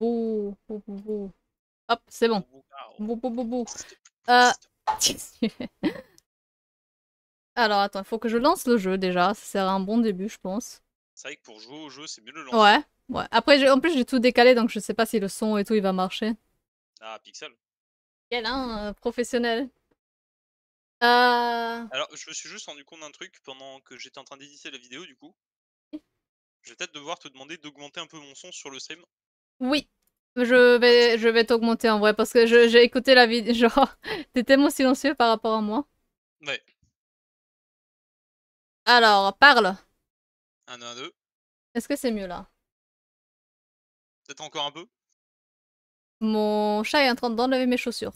Hop, c'est bon. Euh. Alors, attends, il faut que je lance le jeu déjà. Ça sera un bon début, je pense. C'est vrai que pour jouer au jeu, c'est mieux le lancer. Ouais, ouais. Après, en plus, j'ai tout décalé, donc je sais pas si le son et tout, il va marcher. Ah, Pixel. Quel, hein, professionnel. Euh... Alors, je me suis juste rendu compte d'un truc pendant que j'étais en train d'éditer la vidéo, du coup. Je vais peut-être devoir te demander d'augmenter un peu mon son sur le stream. Oui, je vais, je vais t'augmenter en vrai parce que j'ai écouté la vidéo. Genre, t'es tellement silencieux par rapport à moi. Ouais. Alors, parle. 1, 1, 2. Est-ce que c'est mieux là? Peut-être encore un peu. Mon chat est en train d'enlever mes chaussures.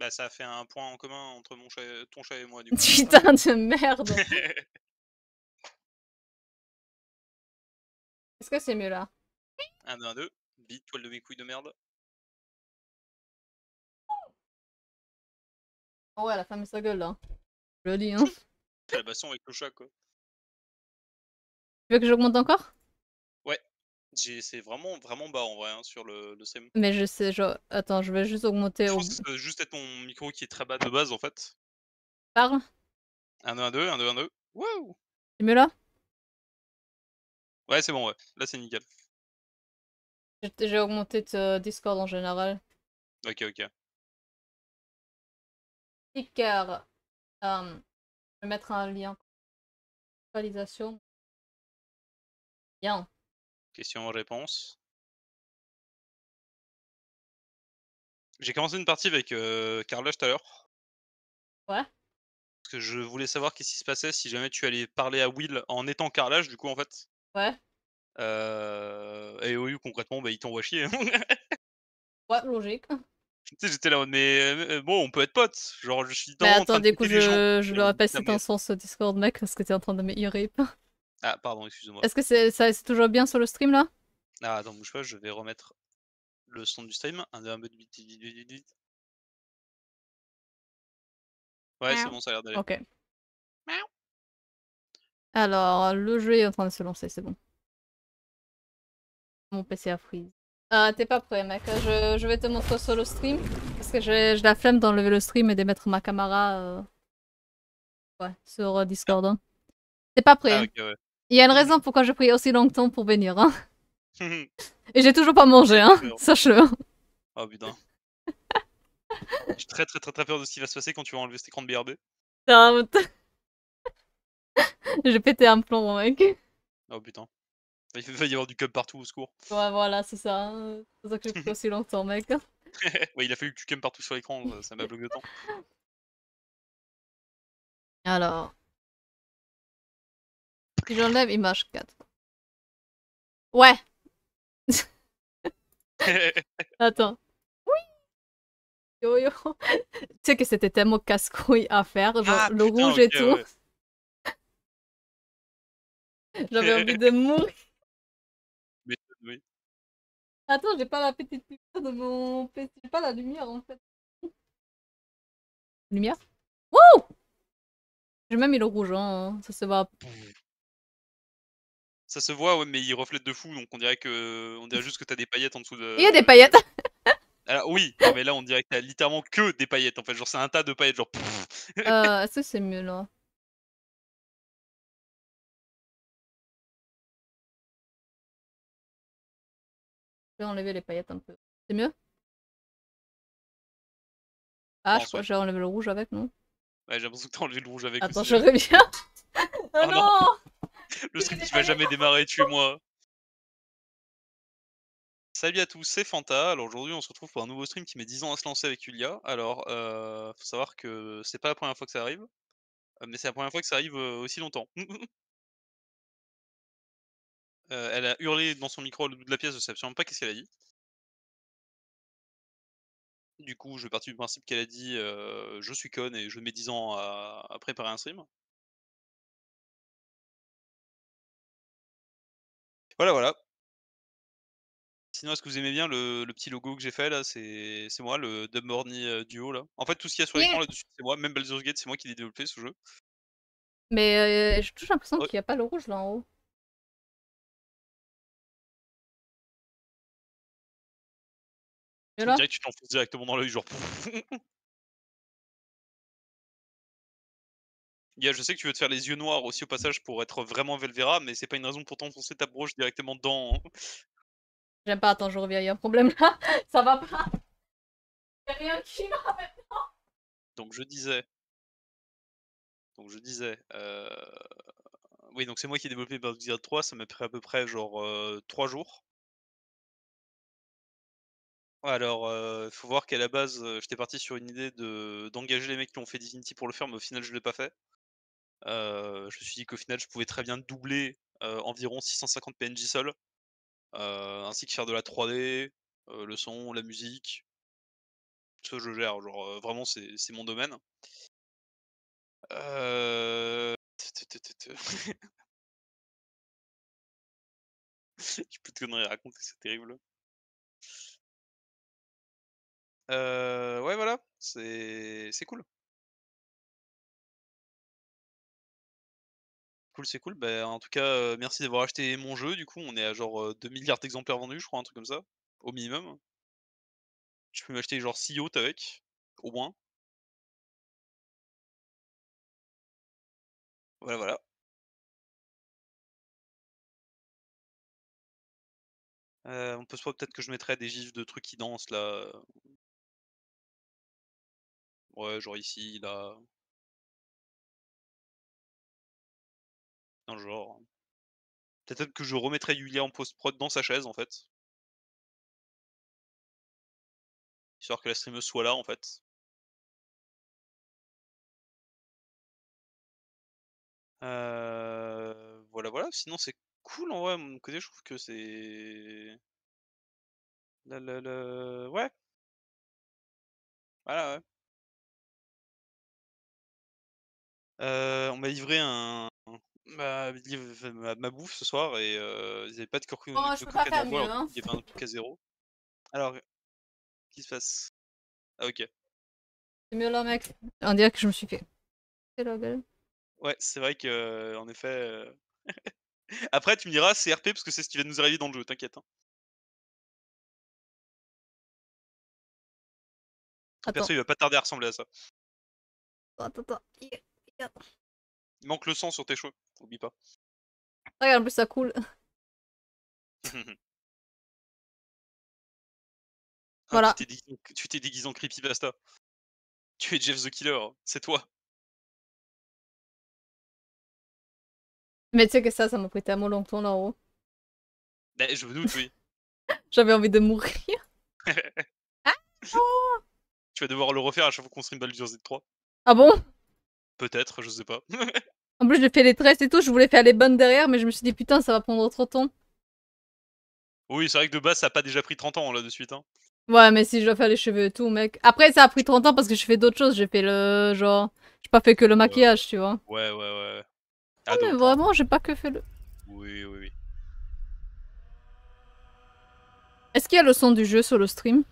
Bah, ça a fait un point en commun entre mon chat, ton chat et moi, du coup. Putain de merde. Est-ce que c'est mieux là? 1, 2, 1, 2. Bite, toile de mes couilles de merde. Oh ouais, elle a fermé sa gueule là. Je le dis, hein. Tu La baston avec le chat, quoi. veux que j'augmente encore? J'ai- C'est vraiment, vraiment bas en vrai hein, sur le, le stream. Mais je sais, genre. Attends, je vais juste augmenter Je au. pense que ça juste être mon micro qui est très bas de base en fait. Parle 1, 2, 1, 2, 1, 2, 1, 2. Wow C'est mieux là? Ouais, c'est bon, ouais. Là, c'est nickel. J'ai augmenté de Discord en général. Ok, ok. Sticker. Euh, je vais mettre un lien. Localisation. Bien. Question-réponse. J'ai commencé une partie avec euh, tout à l'heure. Ouais. Parce que je voulais savoir qu'est-ce qui se passait si jamais tu allais parler à Will en étant Carlage, du coup, en fait. Ouais. Euh... Et oui, concrètement, bah, il t'envoie chier. Ouais, logique. tu sais, j'étais là mais bon, on peut être potes. Genre, je suis dans Mais attends, du coup, je, je Et le on dit, répète, putain, c'est mais- un sens au Discord, mec, parce que t'es en train de me rip. Ah, pardon, excuse-moi. Est-ce que c'est ça c'est toujours bien sur le stream là? Ah, attends, bouge pas, je vais remettre le son du stream. Un, deux, un, deux. Ouais, c'est bon, ça a l'air d'aller. Ok. Alors, le jeu est en train de se lancer, c'est bon. Mon PC a freeze. Ah, t'es pas prêt, mec. Je, je vais te montrer sur le stream. Parce que j'ai la flemme d'enlever le stream et de mettre ma caméra euh, ouais, sur euh, Discord. hein. T'es pas prêt. Ah, ouais. Il y a une raison pourquoi j'ai pris aussi longtemps pour venir. Hein. Et j'ai toujours pas mangé, hein. Sache-le. oh putain. J'ai très très très très peur de ce qui va se passer quand tu vas enlever cet écran de BRB. J'ai pété un plomb, mec. Oh putain. Il va y avoir du cum partout au secours. Ouais, voilà, c'est ça. hein. C'est pour ça que j'ai pris aussi longtemps, mec. ouais, il a fallu que tu cum partout sur l'écran, ça- ça m'a bloqué de temps. Alors. Si j'enlève image 4. Ouais, attends. Oui Yo yo Tu sais que c'était tellement casse-couille à faire, genre Ah, le putain, rouge et tout. ouais. J'avais envie de mourir. Oui. Attends, j'ai pas la petite lumière de mon PC. J'ai pas la lumière en fait. Lumière? Wouh J'ai même mis le rouge, hein. Ça se voit. Ça se voit, ouais, mais il reflète de fou, donc on dirait que, on dirait juste que t'as des paillettes en dessous de. Il y a des paillettes Alors oui, non, mais là on dirait que t'as littéralement que des paillettes en fait, genre c'est un tas de paillettes, genre. Euh, que c'est mieux là vais enlever les paillettes un peu. C'est mieux? Ah, je crois que j'ai enlevé le rouge avec, non? Ouais, j'ai l'impression que t'as enlevé le rouge avec. Attends, aussi, je reviens Oh non. Le stream qui va jamais démarrer, tuez-moi. Salut à tous, c'est Fanta. Alors aujourd'hui, on se retrouve pour un nouveau stream qui met 10 ans à se lancer avec Yulia. Alors, euh, faut savoir que c'est pas la première fois que ça arrive, mais c'est la première fois que ça arrive euh, aussi longtemps. Euh, elle a hurlé dans son micro l'autre bout de la pièce, je sais absolument pas qu'est-ce qu'elle a dit. Du coup, je vais partir du principe qu'elle a dit euh, je suis conne et je mets 10 ans à, à préparer un stream. Voilà, voilà. Sinon, est-ce que vous aimez bien le, le petit logo que j'ai fait là C'est moi, le Dumbborny euh, Duo là? En fait, tout ce qu'il y a sur l'écran Yeah. là-dessus, c'est moi. Même Baldur's Gate, c'est moi qui l'ai développé ce jeu. Mais euh, j'ai toujours l'impression Ouais. qu'il n'y a pas le rouge là en haut. Et là Direct, tu t'enfonces directement dans l'œil, genre. Yeah, je sais que tu veux te faire les yeux noirs aussi au passage pour être vraiment Velvera, mais c'est pas une raison pour t'enfoncer ta broche directement dedans. hein. J'aime pas, attends, je reviens, il y a un problème là. Ça va pas. Y'a rien qui va. Donc je disais. Donc je disais. euh, Oui, donc c'est moi qui ai développé Baldur's Gate 3, ça m'a pris à peu près genre 3 jours. Alors, il faut voir qu'à la base, euh, j'étais parti sur une idée de d'engager les mecs qui ont fait Divinity pour le faire, mais au final, je l'ai pas fait. Euh, je me suis dit qu'au final, je pouvais très bien doubler euh, environ 650 PNJ seuls, euh, ainsi que faire de la 3D, euh, le son, la musique. Ça, je gère, genre euh, vraiment, c'est mon domaine. Euh... De conneries à raconter, c'est terrible. Euh, ouais, voilà, c'est cool. Cool, c'est cool. Bah, en tout cas, merci d'avoir acheté mon jeu. Du coup, on est à genre, heu, 2 000 000 d'exemplaires vendus, je crois, un truc comme ça, au minimum. Je peux m'acheter genre 6 yachts avec, au moins. Voilà, voilà. Heu, on peut se peut-être que je mettrai des gifs de trucs qui dansent là. Ouais, genre ici, là. Le genre. Peut-être que je remettrai Yulia en post-prod dans sa chaise, en fait. Histoire que la streameuse soit là, en fait. Heu, voilà, voilà. Sinon, c'est cool en vrai, mon côté, je trouve que c'est le le le ouais. Voilà, ouais. Heu, on m'a livré un ma ma ma bouffe ce soir et heu, ils avaient pas de croquis Oh, de je peux pas faire bois, mieux, hein. il y avait un truc à 0. Alors, qu'est-ce qui se passe? Ah OK. C'est mieux là, mec. On dirait que je me suis fait. C'est la gueule. Ouais, c'est vrai que en effet, heu après tu me diras c'est RP parce que c'est ce qui va nous arriver dans le jeu, t'inquiète, hein. Perso, il va pas tarder à ressembler à ça. Attends, attends. Il manque le sang sur tes cheveux, oublie pas. Regarde, en plus ça coule. Ah, Voilà. tu t'es déguisé en tu t'es déguisé en creepypasta. Tu es Jeff the Killer, c'est toi. Mais tu sais que ça, ça m'a pris tellement longtemps là-haut. Bah, je me doute, oui. J'avais envie de mourir. Tu vas devoir le refaire à chaque fois qu'on stream Baldur's Gate 3. Ah bon? Peut-être, je sais pas. En plus, j'ai fait les tresses et tout, je voulais faire les bonnes derrière, mais je me suis dit putain, ça va prendre trop de temps. Oui, c'est vrai que de base, ça a pas déjà pris 30 ans là de suite. Hein. Ouais, mais si je dois faire les cheveux et tout, mec. Après, ça a pris 30 ans parce que je fais d'autres choses. J'ai fait le genre. J'ai pas fait que le maquillage, tu vois. Ouais, ouais, ouais. Ah, mais vraiment, j'ai pas que fait le. Oui, oui, oui. Est-ce qu'il y a le son du jeu sur le stream?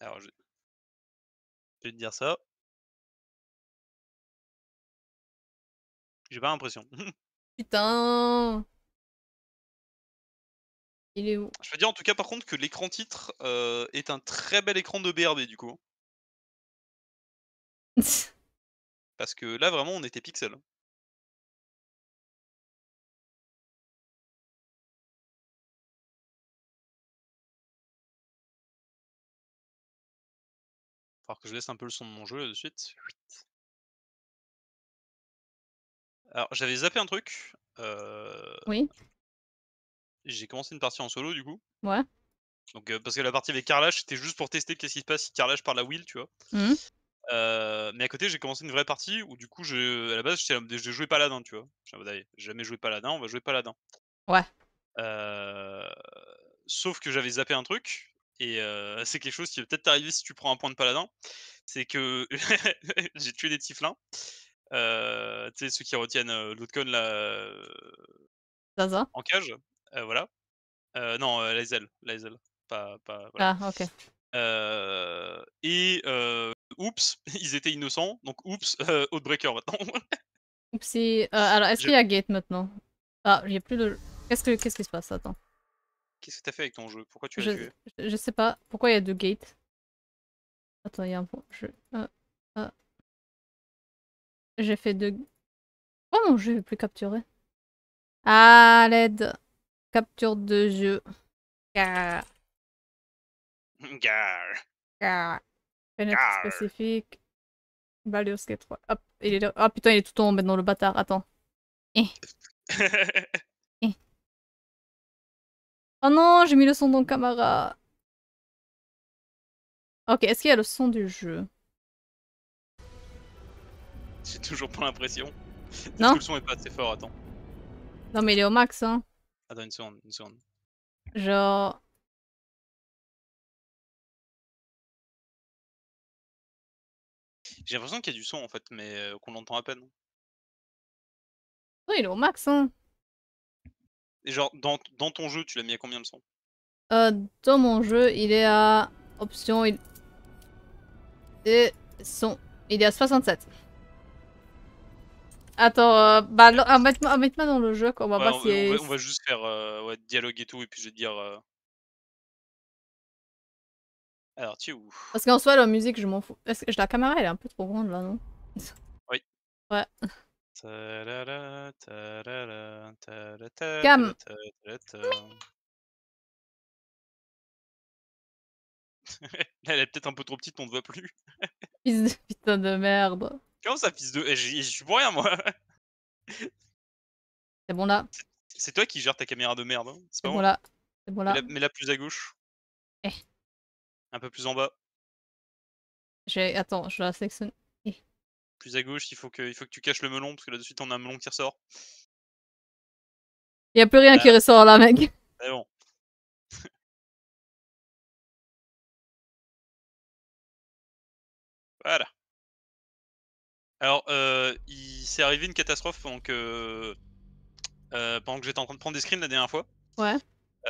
Alors, je... je vais te dire ça. J'ai pas l'impression. Putain. Il est où? Je peux dire en tout cas par contre que l'écran titre euh, est un très bel écran de BRB du coup. Parce que là vraiment on était pixel. Falloir que je laisse un peu le son de mon jeu là de suite. Alors j'avais zappé un truc. Euh... Oui. J'ai commencé une partie en solo du coup. Ouais. Donc euh, parce que la partie avec Carlash c'était juste pour tester qu'est-ce qui se passe si Carlash parle à Will, tu vois. Mhm. Euh, mais à côté j'ai commencé une vraie partie où du coup je, à la base j'étais là, j'ai joué Paladin, tu vois. J'ai jamais joué Paladin, on va jouer Paladin. Ouais. Euh, Sauf que j'avais zappé un truc et euh, c'est quelque chose qui va peut-être t'arriver si tu prends un point de Paladin. C'est que j'ai tué des tieflins. Euh, tu sais ceux qui retiennent euh, l'autre con là Zaza. en cage, voilà. Non, les ailes, pas, pas voilà. Ah, ok. Et oups, ils étaient innocents, donc oups, Outbreaker maintenant. Oupsie. Alors, est-ce Je- qu'il y a gate maintenant? Ah, il y a plus de. Qu'est-ce que... Qu'est-ce qui se passe? Attends. Qu'est-ce que t'as fait avec ton jeu? Pourquoi tu l'as Je, tué? je- je sais pas. Pourquoi il y a deux gates Attends, il y a un bon jeu. Ah, ah. J'ai fait deux. Pourquoi mon jeu est plus capturé Ah, l'aide. Capture de jeu. Ah, Gare. ah. Fenêtre spécifique. Baldur's Gate 3. Hop, il est là. Ah putain, il est tout en haut maintenant, le bâtard. Attends. Oh non, j'ai mis le son dans Camara. Ok, est-ce qu'il y a le son du jeu? J'ai toujours pas l'impression. Non. que le son est pas assez fort Attends. Non, mais il est au max, hein. Attends une seconde, une seconde. Genre. J'ai l'impression qu'il y a du son en fait, mais euh, qu'on l'entend à peine. Oui, il est au max, hein. Et genre, dans, dans ton jeu, tu l'as mis à combien le son Euh, dans mon jeu, il est à. Option. Il... Et son. Il est à 67. Attends, euh, bah, alors, ah, mets-moi ah, dans le jeu, quoi. On va Ouais, voir on, si. va, on va- on va juste faire euh, ouais, dialogue et tout, et puis je vais te dire. euh, Alors, tu es où? Parce qu'en soi, la musique, je m'en fous. Est-ce que la caméra, elle est un peu trop grande là, non? Tarara, tarara, Cam. Elle est peut-être un peu trop petite, on ne voit plus. Fils de putain de merde. Comment ça, fils de. Eh, j'y- Je suis pour rien, moi C'est bon là. C'est toi qui gères ta caméra de merde, hein, c'est pas bon moi. là. C'est bon là. Mets-la mets-la plus à gauche. Eh. Un peu plus en bas. J'ai. Attends, je la sélectionne. Plus à gauche, il faut que, il faut que tu caches le melon, parce que là-dessus, t'en as un melon qui ressort. Y a plus rien qui Euh. ressort là, mec. Mais bon. voilà. Alors, euh, il s'est arrivé une catastrophe pendant que, euh, pendant que j'étais en train de prendre des screens la dernière fois. Ouais.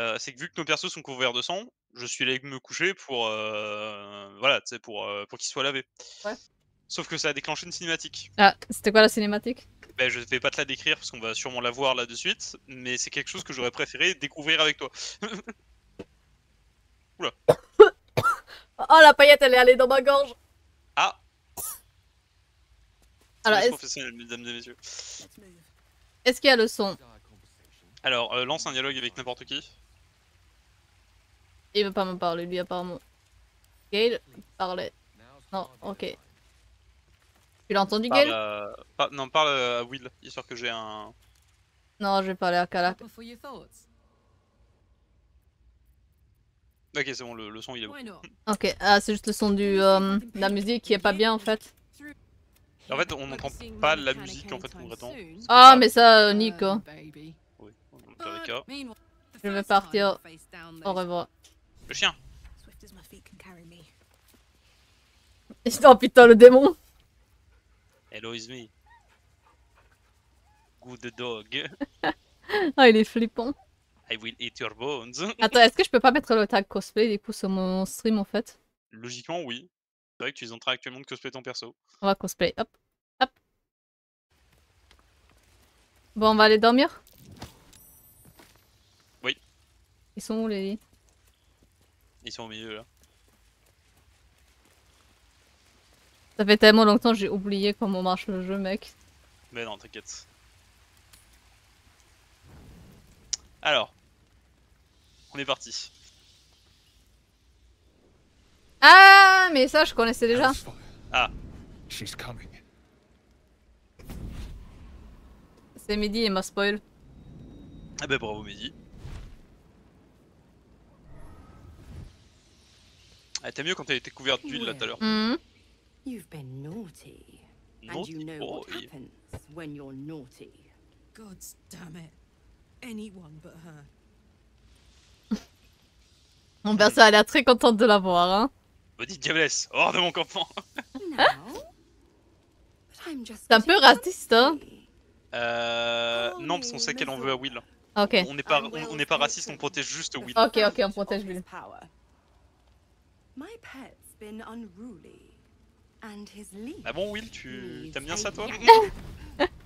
Euh, c'est que vu que nos persos sont couverts de sang, je suis allé me coucher pour, voilà, tu sais, pour, pour qu'ils soient lavés. Ouais. Sauf que ça a déclenché une cinématique. Ah, c'était quoi la cinématique? Ben, je vais pas te la décrire parce qu'on va sûrement la voir là de suite, mais c'est quelque chose que j'aurais préféré découvrir avec toi. Oh, la paillette, elle est allée dans ma gorge. Ah Alors, est-ce professionnel, mesdames et messieurs. est-ce qu'il y a le son? Alors, euh, lance un dialogue avec n'importe qui. Il veut pas me parler, lui, apparemment. Gale parlait. Non, ok. Tu l'as entendu, Parle, à- par- Non, parle à Will, histoire que j'ai un. Non, je vais parler à Kala. Proper for your thoughts? Ok, c'est bon, le, le son il est bon. Ok, ah, c'est juste le son du, euh, de la musique qui est pas bien, en fait. En fait, on n'entend pas la musique en fait concrètement. Ah, mais ça, euh, Nico. Oui, dans tous les cas. Je vais partir. Au revoir. Le chien Swift as my feet can carry me. Oh putain, le démon Hello is me. Good dog. Ah, il est flippant. I will eat your bones. Attends, est-ce que je peux pas mettre le tag cosplay, du coup, sur mon stream, en fait? Logiquement, oui. C'est vrai que tu es en train actuellement de cosplay ton perso. On va cosplay, hop, hop. Bon, on va aller dormir? Oui. Ils sont où, les lits? Ils sont au milieu là. Ça fait tellement longtemps que j'ai oublié comment marche le jeu, mec. Mais non, t'inquiète. Alors. On est parti. Ah, mais ça, je connaissais déjà. Ah. She's coming. C'est midi, il m'a spoil. Ah bah bravo Mehdi. Ah, t'as mieux quand elle était couverte d'huile là tout à l'heure. Mhm. You've been naughty. And Naughty you know what boy. happens when you're naughty. God damn it. Anyone but her. Mon perso a l'air très contente de la voir, hein. Maudite diablesse, hors de mon campement just C'est un peu raciste, hein. Euh... Non, parce qu'on sait qu'elle en veut à Will. Ok. On n'est pas, on, on n'est pas raciste, on protège juste Will. Ok, ok, on protège Will. power. My pet's been unruly. And his leash Ah bon Will, tu t'aimes bien ça toi.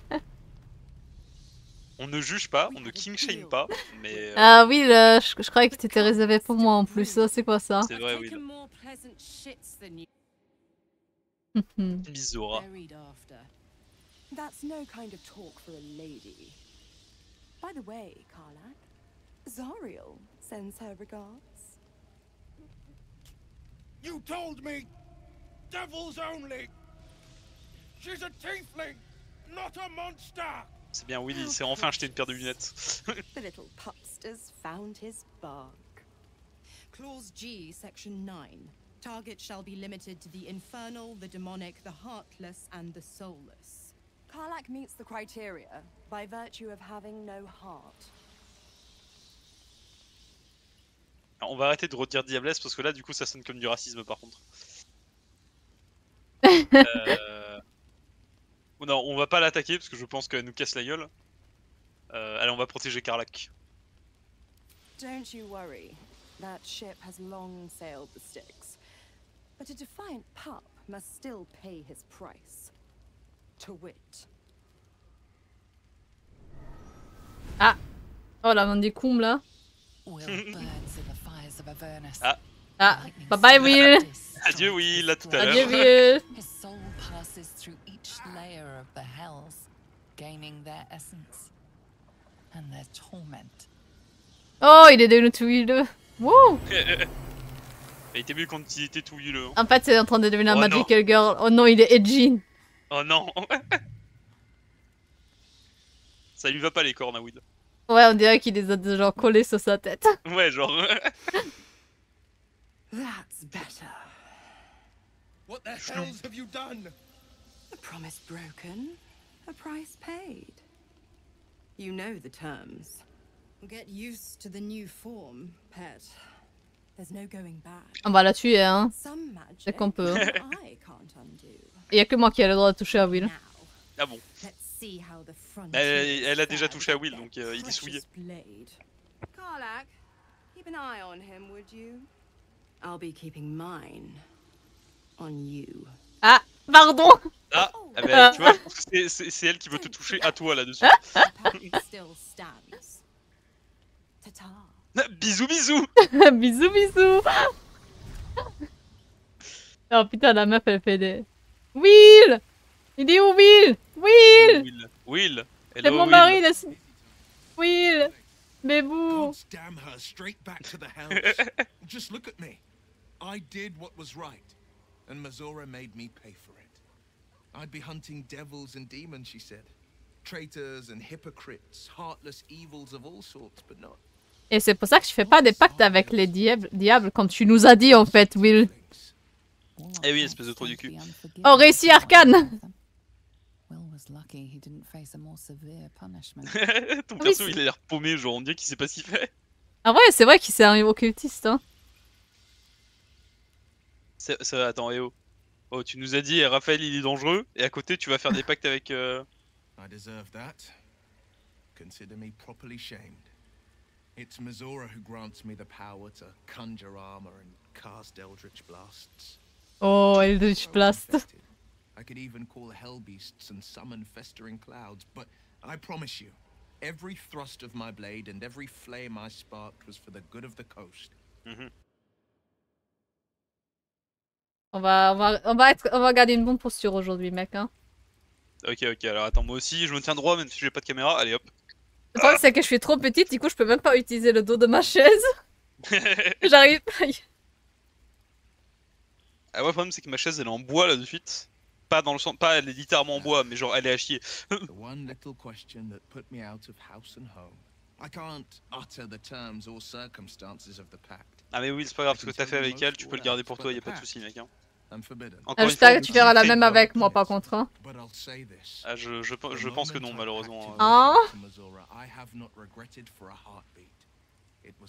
On ne juge pas, on ne king shame pas, mais euh, Ah oui, je, je croyais que t'étais réservé pour moi en plus. Ça, C'est quoi ça? C'est vrai, oui. Misora. That's no kind of talk for a lady. By the way, Karlak, Zariel sends her regards. You told me devils only. She's a tiefling, not a monster. C'est bien, Will, il s'est enfin acheté une paire de lunettes. The little pupster's found his bark. Clause G, Section 9. Target shall be limited to the infernal, the demonic, the heartless, and the soulless. Karlak meets the criteria by virtue of having no heart. On va arrêter de redire Diablesse parce que là, du coup, ça sonne comme du racisme par contre. Euh, Non, on va pas l'attaquer parce que je pense qu'elle nous casse la gueule. Euh, allez, on va protéger Karlak. Don't you worry. That ship has long sailed the Styx. But a defiant pup must still pay his price. To wit. Oh la mandicombe là. Will burns in the fires of Avernus. Ah. Ah, bye bye Will. Adieu, Will, à tout à throat. Adieu Will. Passes through each layer of the hells, gaining their essence and their torment. Oh, il est devenu tout huileux. Wouh Il était mieux quand il était tout huileux. hein. En fait, c'est en train de devenir un Oh non. magical girl. Oh non, il est edgy. Oh non Ça lui va pas les cornes à Will. Ouais, on dirait qu'il les a déjà collés sur sa tête. Ouais, genre. That's better. What the hells have you done? A promise broken, a price paid. You know the terms. Get used to the new form, pet. There's no going back. On va la tuer, hein. Some magic Dès qu'on peut. even I can't undo. Il y a que moi qui ai le droit de toucher à Will. Now, Ah bon let's see how the front. Elle- elle a déjà touché à Will, donc, euh, il est souillé. Blade. Karlak, keep an eye on him, would you? I'll be keeping mine on you. Ah, pardon Ah, ah bah, tu vois, je pense que c'est- c'est c'est elle qui veut te toucher à toi là-dessus. Still stands. Ta-ta. bisous, bisous Bisous, bisous Oh putain, la meuf, elle fait des... Will Il est où, Will? Will Will. Will. C'est mon Will. mari, laisse... Will Bébou God damn her straight back to the hells. Just look at me. I did what was right, and Mazora made me pay for it. I'd be hunting devils and demons, she said. Traitors and hypocrites, heartless evils of all sorts, but not Et c'est pour ça que je fais pas des pactes avec les diables, diables comme tu nous as dit, en fait, Will. Eh oui, espèce de trou du cul. Oh, réussi Arcane Will was lucky he didn't face a more severe punishment. Ton oui, perso, c'est- il a l'air paumé, genre on dirait qu'il sait pas s'y fait. Ah ouais, c'est vrai qu'il s'est un occultiste, hein. C'est- c'est- Attends, eh oh. Oh, tu nous as dit, eh, Raphaël, il est dangereux, et à côté, tu vas faire des pactes avec. euh, I deserve that. Consider me properly shamed. It's Mazora who grants me the power to conjure armor and cast eldritch blasts. Oh, Eldritch So Blast. infested. I could even call hell beasts and summon festering clouds, but I promise you, every thrust of my blade and every flame I sparked was for the good of the coast. On va, on va, on va, être, on va garder une bonne posture aujourd'hui, mec, hein. Ok, ok, alors attends, moi aussi, je me tiens droit, même si j'ai pas de caméra. Allez hop. Le problème, c'est que je suis trop petite, du coup, je peux même pas utiliser le dos de ma chaise. J'arrive. Aïe. Ah ouais, le problème, c'est que ma chaise, elle est en bois là de suite. Pas dans le sens, pas elle est littéralement en bois, mais genre elle est à chier. the one little question that put me out of house and home. I can't utter the terms or circumstances of the pact. Ah, mais oui, c'est pas grave, ce que t'as fait avec elle, tu peux le garder pour toi, y a pas de soucis, mec. Hein. Encore Ah, une fois, tu feras la même avec moi, par contre. Hein. Ah, je, je, pense que non, malheureusement. Ah.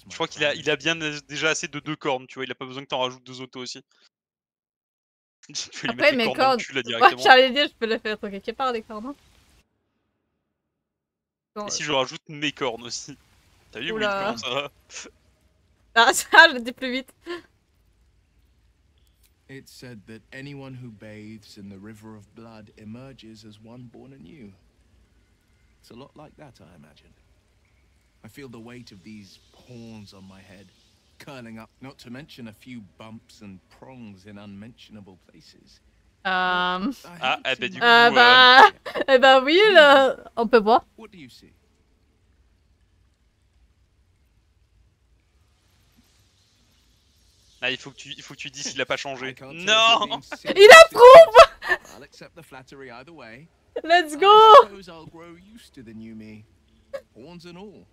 Je crois qu'il a, il a bien déjà assez de deux cornes, tu vois, il a pas besoin que t'en rajoutes deux autos aussi. Après, mes cornes j'allais dire, je peux les faire quelque part, les. Bon, Et si je rajoute mes cornes aussi T'as vu, Oula. comment ça va? Ça, je le dis plus. It's said that anyone who bathes in the river of blood emerges as one born anew. It's a lot like that, I imagine. I feel the weight of these horns on my head, curling up, not to mention a few bumps and prongs in unmentionable places. I Ah, eh ben, du coup, Euh, euh, eh bah oui, là... on peut voir. What do you see? Ah, il faut que tu, il faut que tu dises s'il a pas changé. Non Il approuve! I'll accept the flattery either way. Let's go suppose I'll grow used to the new me. Horns and all.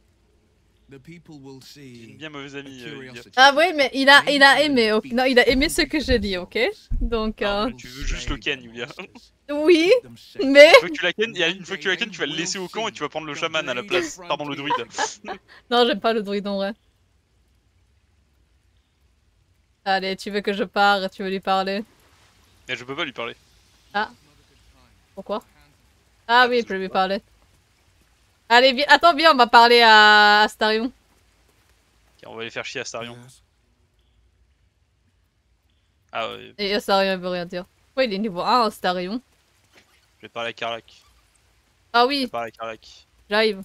The people will J'ai see. une bien mauvaise a amie. euh. Ah oui, mais il a, il a aimé. ok. Non, il a aimé ce que j'ai dit, ok Donc, Ah, euh... tu veux juste le ken, Yulia. Oui, mais... Une fois que tu la ken, il y a une fois que tu la ken, tu vas le laisser au camp et tu vas prendre le chaman à la place. Pardon, le druide. Non, j'aime pas le druide en vrai. Allez, tu veux que je parte, tu veux lui parler? Mais je peux pas lui parler. Pourquoi? Ah oui, je peux lui parler. Allez, viens, attends, viens, on va parler à Astarion. Ok, on va aller faire chier Astarion. Yes. Ah ouais, Et Astarion, il veut rien dire. Ouais, il est niveau 1, Astarion. je vais parler à Karlak. Ah Je vais oui, parler à Karlak. j'arrive.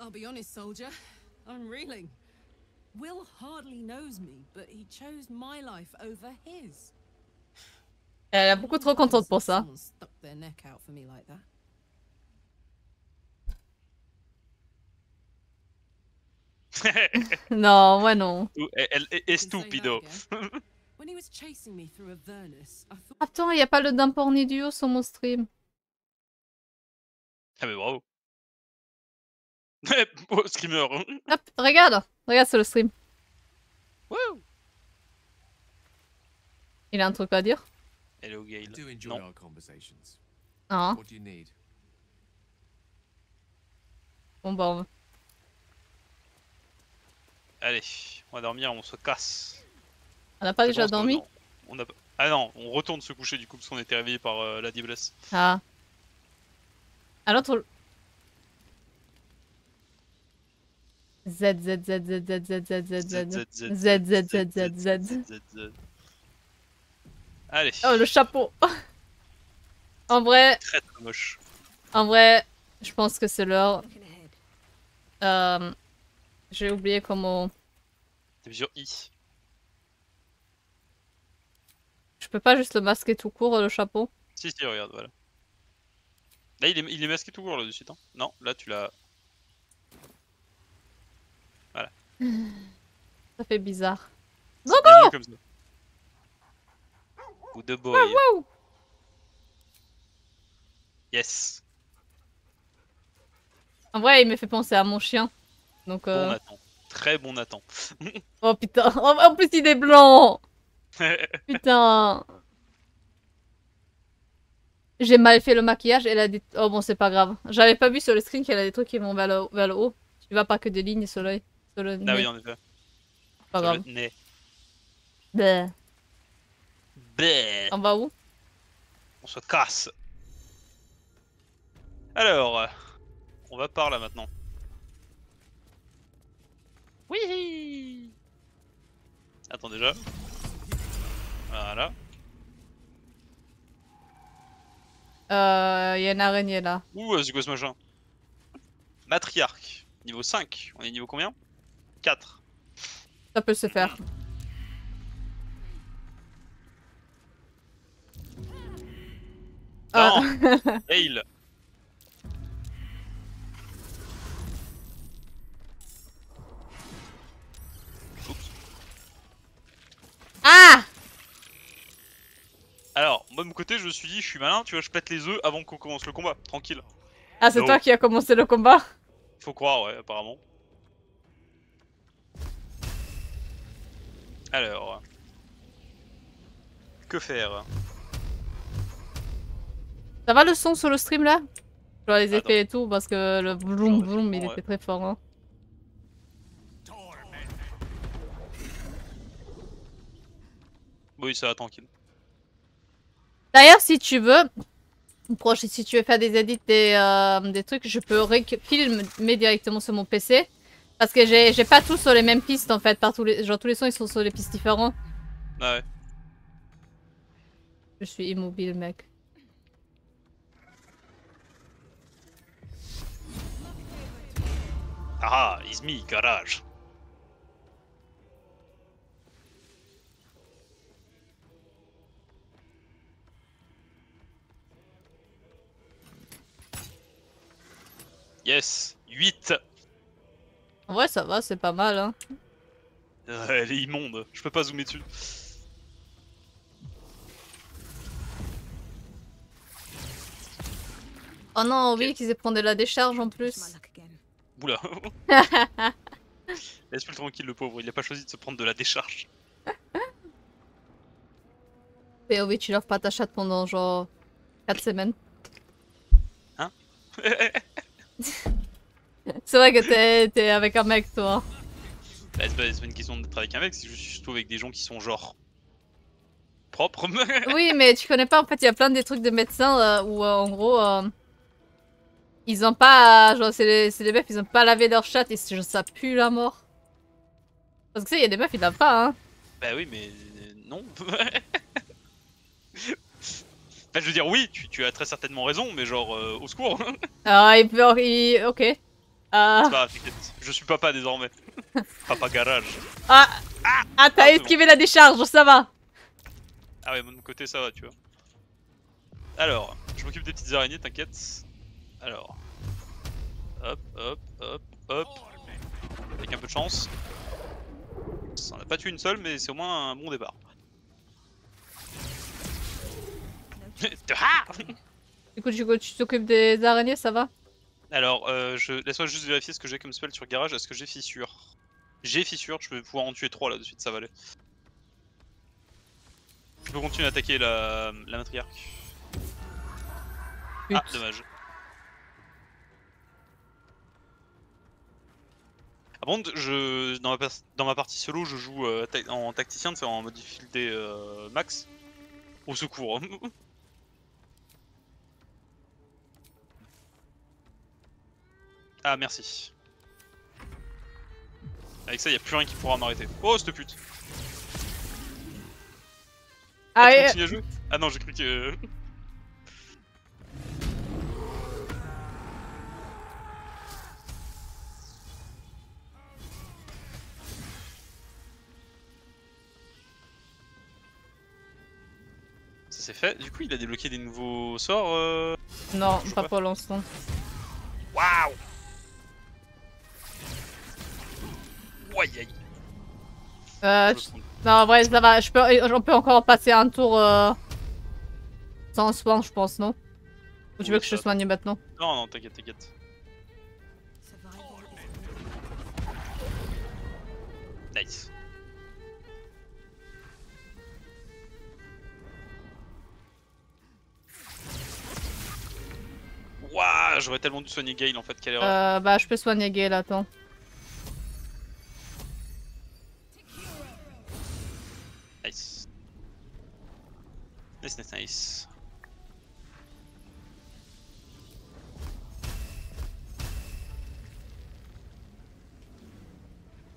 I'll be honest, soldier. I'm reeling. Elle est beaucoup trop contente pour ça. non, moi non. Elle est stupido. Attends, il n'y a pas le d'un pornidio sur mon stream. Ah mais bravo. oh, screamer. Hop, regarde Regarde sur le stream. Wouh. Il a un truc à dire? Hello enjoy Non. need? Bon bah, on- Allez, on va dormir, on se casse. on n'a pas déjà dormi? non. On a... pas- Ah non, on retourne se coucher du coup parce qu'on était réveillé par euh, la diablesse. Ah. À Z, Z, Z, Z, Z, Z, Z, Z, Z. Z, Z, Z, Z, Z. Z. Allez, Oh, le chapeau En vrai, très très moche. en vrai, je pense que c'est l'heure. Looking ahead. Euh, J'ai oublié comment... T'es sur I. Je peux pas juste le masquer tout court, le chapeau Si, si, regarde, voilà. Là, il est, il est masqué tout court là dessus. Hein. Non, là tu l'as. Ça fait bizarre. Comme ça. Ou de boy. Wouh Yes. En vrai, il me fait penser à mon chien. Donc, Bon euh... Nathan. Très bon Nathan. Oh putain, en plus il est blanc Putain J'ai mal fait le maquillage, elle a des... Oh bon, c'est pas grave. J'avais pas vu sur le screen qu'elle a des trucs qui vont vers le, vers le haut. Tu vois pas que des lignes sur l'œil. Sur le ah oui, en effet. Pas Sur grave. le nez. Bleh. Bleh. On va où? On se casse. Alors, on va par là maintenant. Oui. Attends déjà. Voilà. Euh... Il y a une araignée là. Ouh, c'est quoi ce machin? Matriarque. Niveau 5. On est niveau combien? 4. Ça peut se faire. Ah. Hail Oups. Ah Alors, moi de mon côté, je me suis dit, je suis malin, tu vois, je pète les œufs avant qu'on commence le combat. Tranquille. Ah, c'est toi qui as commencé le combat Faut croire, ouais, apparemment. Alors. Que faire? Ça va le son sur le stream là? Genre les effets et tout, parce que le Genre, vroom il était très fort. Hein. Oui, ça va, tranquille. D'ailleurs, si tu veux, proche, si tu veux faire des edits, des, euh, des trucs, je peux réc- filmer directement sur mon PC. Parce que j'ai pas tous sur les mêmes pistes en fait, genre tous les sons ils sont sur des pistes différentes. Ouais. Je suis immobile mec. Ah, Izmi, garage. Yes, 8 en vrai, ça va, c'est pas mal. Hein. Elle est immonde, je peux pas zoomer dessus. Oh non, oui, qu'ils aient pris de la décharge en plus. Oula. Laisse-le tranquille le pauvre, il a pas choisi de se prendre de la décharge. POV, tu laves pas ta chatte pendant genre 4 semaines. Hein? C'est vrai que t'es avec un mec, toi. Bah, c'est pas, une question d'être avec un mec, c'est juste surtout avec des gens qui sont genre propres. Oui, mais tu connais pas, en fait, il y a plein des trucs de médecins euh, où, euh, en gros, euh, ils ont pas, genre, c'est les, meufs, ils ont pas lavé leur chatte et genre, ça pue la mort. Parce que tu sais, il y a des meufs, ils lavent pas, hein. bah oui, mais euh, non. Enfin, je veux dire, oui, tu, tu as très certainement raison, mais genre, euh, au secours. Ah, il peut, il- ok. Ah, pas je suis papa désormais. papa garage. ah, ah, Ah, t'as esquivé la décharge, ça va. Ah ouais, de mon côté, ça va, tu vois. Alors, je m'occupe des petites araignées, t'inquiète. Alors. Hop, hop, hop, hop. Avec un peu de chance. Ça en a pas tué une seule, mais c'est au moins un bon départ. Ah Du coup, tu tu t'occupes des araignées, ça va? Alors, euh, je... laisse-moi juste vérifier ce que j'ai comme spell sur garage. Est-ce que j'ai fissure J'ai fissure, je vais pouvoir en tuer 3 là de suite, ça va aller. Je peux continuer à attaquer la, la matriarque. Ah, dommage. Par contre, je, dans, ma, dans ma partie solo, je joue euh, ta- en tacticien, c'est en mode difficulté euh, max. Au secours. ah, merci. Avec ça, y a plus rien qui pourra m'arrêter. Oh, cette pute Ah, tu et- à jouer Ah non, j'ai cru que... Ça c'est fait. Du coup, il a débloqué des nouveaux sorts. Euh... non, pas pas. pour l'instant. Waouh Aïe. Euh, Je non, en vrai, ça va. Je peux, on peut encore passer un tour euh, sans soin, je pense, non? Ou tu veux que je te soigne maintenant? Non, non, t'inquiète, t'inquiète. Nice. Waouh, j'aurais tellement dû soigner Gale en fait, quelle erreur. euh, Bah, je peux soigner Gale, attends. Nice, nice, nice.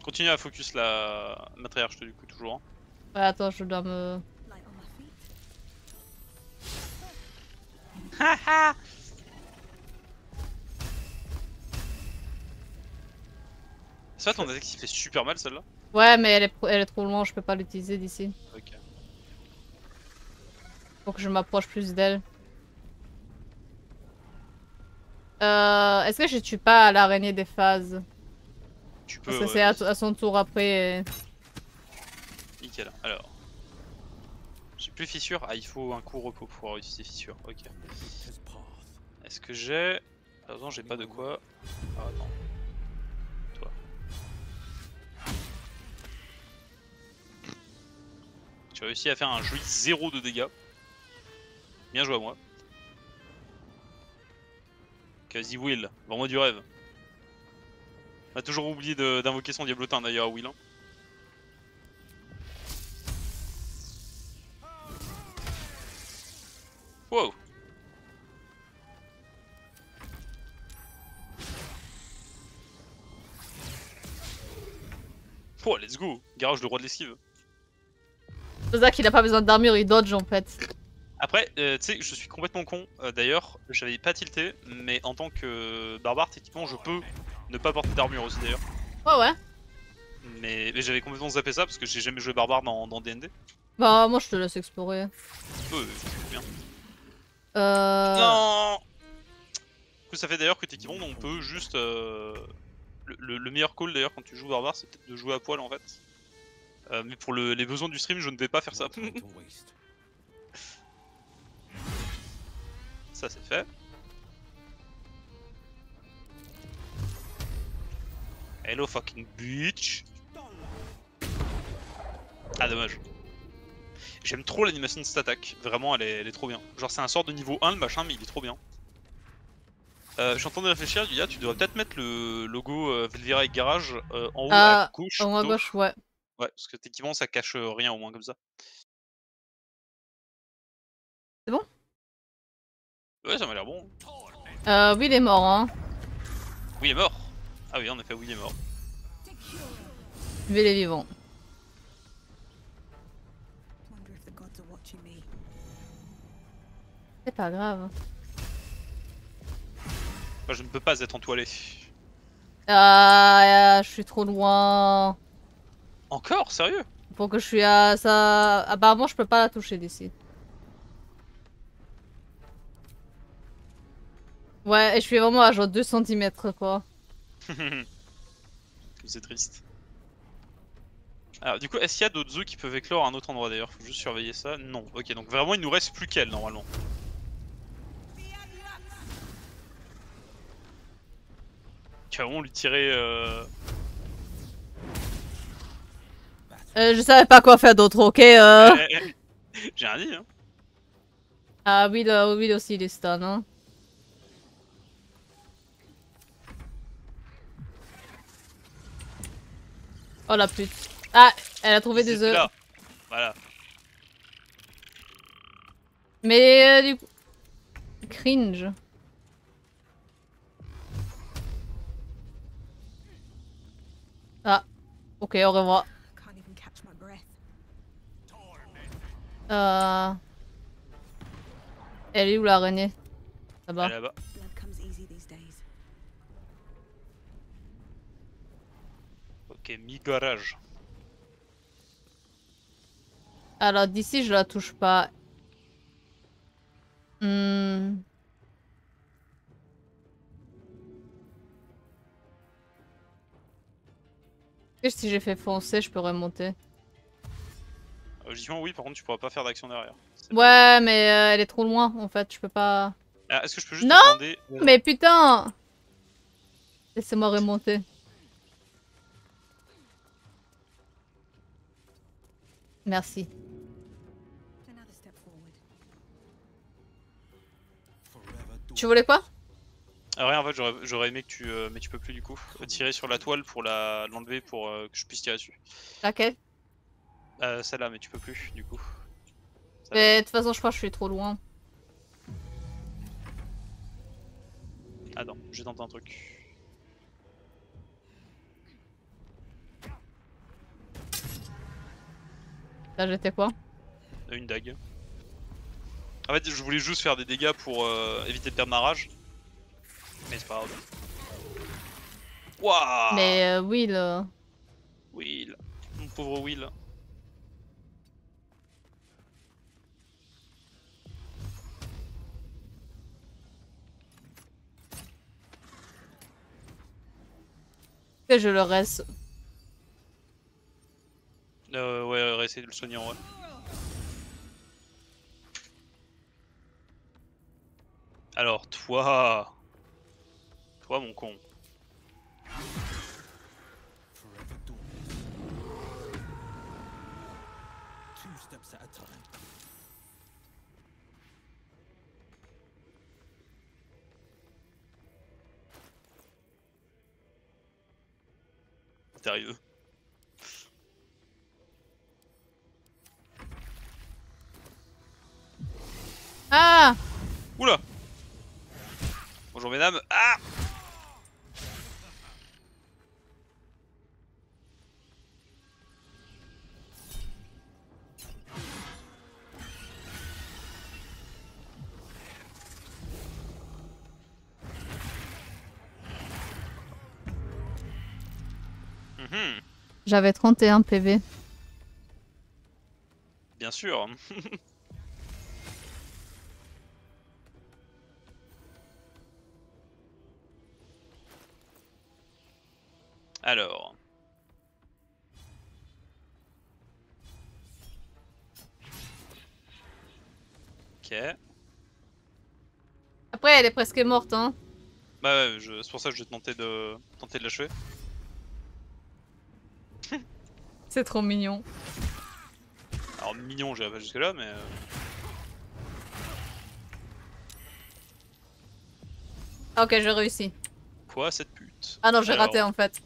Continue à focus la matriarche du coup toujours. hein. Ouais, attends, je dois me. feet. C'est vrai ton attaque qui fait super mal celle-là Ouais, mais elle est, elle est trop loin, je peux pas l'utiliser d'ici. Ok. Faut que je m'approche plus d'elle. Euh, Est-ce que je tue pas l'araignée des phases? Tu peux. Parce que ouais, c'est à, son tour après. et- Nickel. Alors. J'ai plus fissure. Ah, il faut un coup repos pour avoir utiliser fissure. Ok. Est-ce que j'ai? Attends, j'ai pas de quoi. Ah, attends. Toi. J'ai réussi à faire un joli 0 de dégâts. Bien joué à moi. Quasi Will, vends-moi du rêve. On a toujours oublié d'invoquer son diablotin d'ailleurs, Will. hein. Wow. Oh, let's go Garage le roi de l'esquive. C'est pour ça qu'il a pas besoin d'armure, il dodge en fait. Après, euh, tu sais, je suis complètement con. euh, D'ailleurs, j'avais pas tilté, mais en tant que barbare, techniquement, je peux Ne pas porter d'armure aussi d'ailleurs. Ouais, ouais. Mais, mais j'avais complètement zappé ça parce que j'ai jamais joué barbare dans, dans DND. Bah, moi, je te laisse explorer. Euh, c'est bien. Euh... Non Du coup, ça fait d'ailleurs que techniquement, on peut juste. euh, Le, le- le meilleur call d'ailleurs quand tu joues barbare, c'est peut-être de jouer à poil en fait. Euh, mais pour le- les besoins du stream, je ne vais pas faire ça. Ça, c'est fait. Hello fucking bitch. Ah, dommage. J'aime trop l'animation de cette attaque. Vraiment, elle est, elle est trop bien. Genre, c'est un sort de niveau 1 le machin, mais il est trop bien. Euh, je suis en train de réfléchir, Yulia, tu devrais peut-être mettre le logo euh, Velvira et Garage euh, en haut à Ah, gauche. En haut à gauche, ouais. Ouais, parce que techniquement ça cache euh, rien au moins comme ça. C'est bon? Ouais, ça m'a l'air bon. Euh, oui, il est mort, hein. Oui, il est mort. Ah oui, en effet, oui, il est mort. Lui, il est vivant. C'est pas grave. Moi, je ne peux pas être entoilé. Ah, je suis trop loin. Encore Sérieux? Pour que je suis à ça. Apparemment, je peux pas la toucher d'ici. Ouais, et je suis vraiment à genre 2 cm quoi. C'est triste. Alors, du coup, est-ce qu'il y a d'autres œufs qui peuvent éclore à un autre endroit d'ailleurs? Faut juste surveiller ça. Non. Ok, donc vraiment, il nous reste plus qu'elle normalement. Vraiment lui tirer. Euh... Euh, je savais pas quoi faire d'autre, ok euh... J'ai rien dit, hein. Ah, Will, euh, Will aussi, il est stun, hein. Oh la pute. Ah, elle a trouvé des œufs. là. Voilà. Mais euh, du coup... Cringe. Ah. Ok, au revoir. Euh... Elle est où l'araignée Là-bas. Elle est là-bas. Ok, mi-garage. Alors d'ici, je la touche pas. Hmm. Si j'ai fait foncer, je peux remonter Euh, dis oui, par contre, tu pourras pas faire d'action derrière. Ouais, mais euh, elle est trop loin en fait, je peux pas. Ah, Est-ce que je peux juste Non te demander. Mais putain Laissez-moi remonter. Merci. Tu voulais quoi? Ah, rien, en fait, j'aurais- aimé que tu. euh, mais tu peux plus du coup. Tirer sur la toile pour la- l'enlever pour euh, que je puisse tirer dessus. Laquelle Euh, Celle-là, mais tu peux plus du coup. Mais de toute façon, je crois que je suis trop loin. Attends, j'ai tenté un truc. Là, j'étais quoi Une dague. En fait, je voulais juste faire des dégâts pour euh, éviter de perdre ma rage. Mais c'est pas grave. Waouh Mais euh, Will. euh, Will. Mon pauvre Will. que je le reste. Euh, ouais, ouais, essayer de le soigner en vrai. Alors, toi. Toi, mon con. Sérieux. Ah Oula Bonjour mesdames. Ah J'avais 31 PV. Bien sûr. Alors. Ok. Après, elle est presque morte, hein. Bah ouais, je- c'est pour ça que je vais tenter de tenter de l'achever. C'est trop mignon. Alors mignon, j'irai pas jusque là, mais. euh, Ah, ok, j'ai réussi. Quoi cette pute? Ah non, j'ai raté en fait.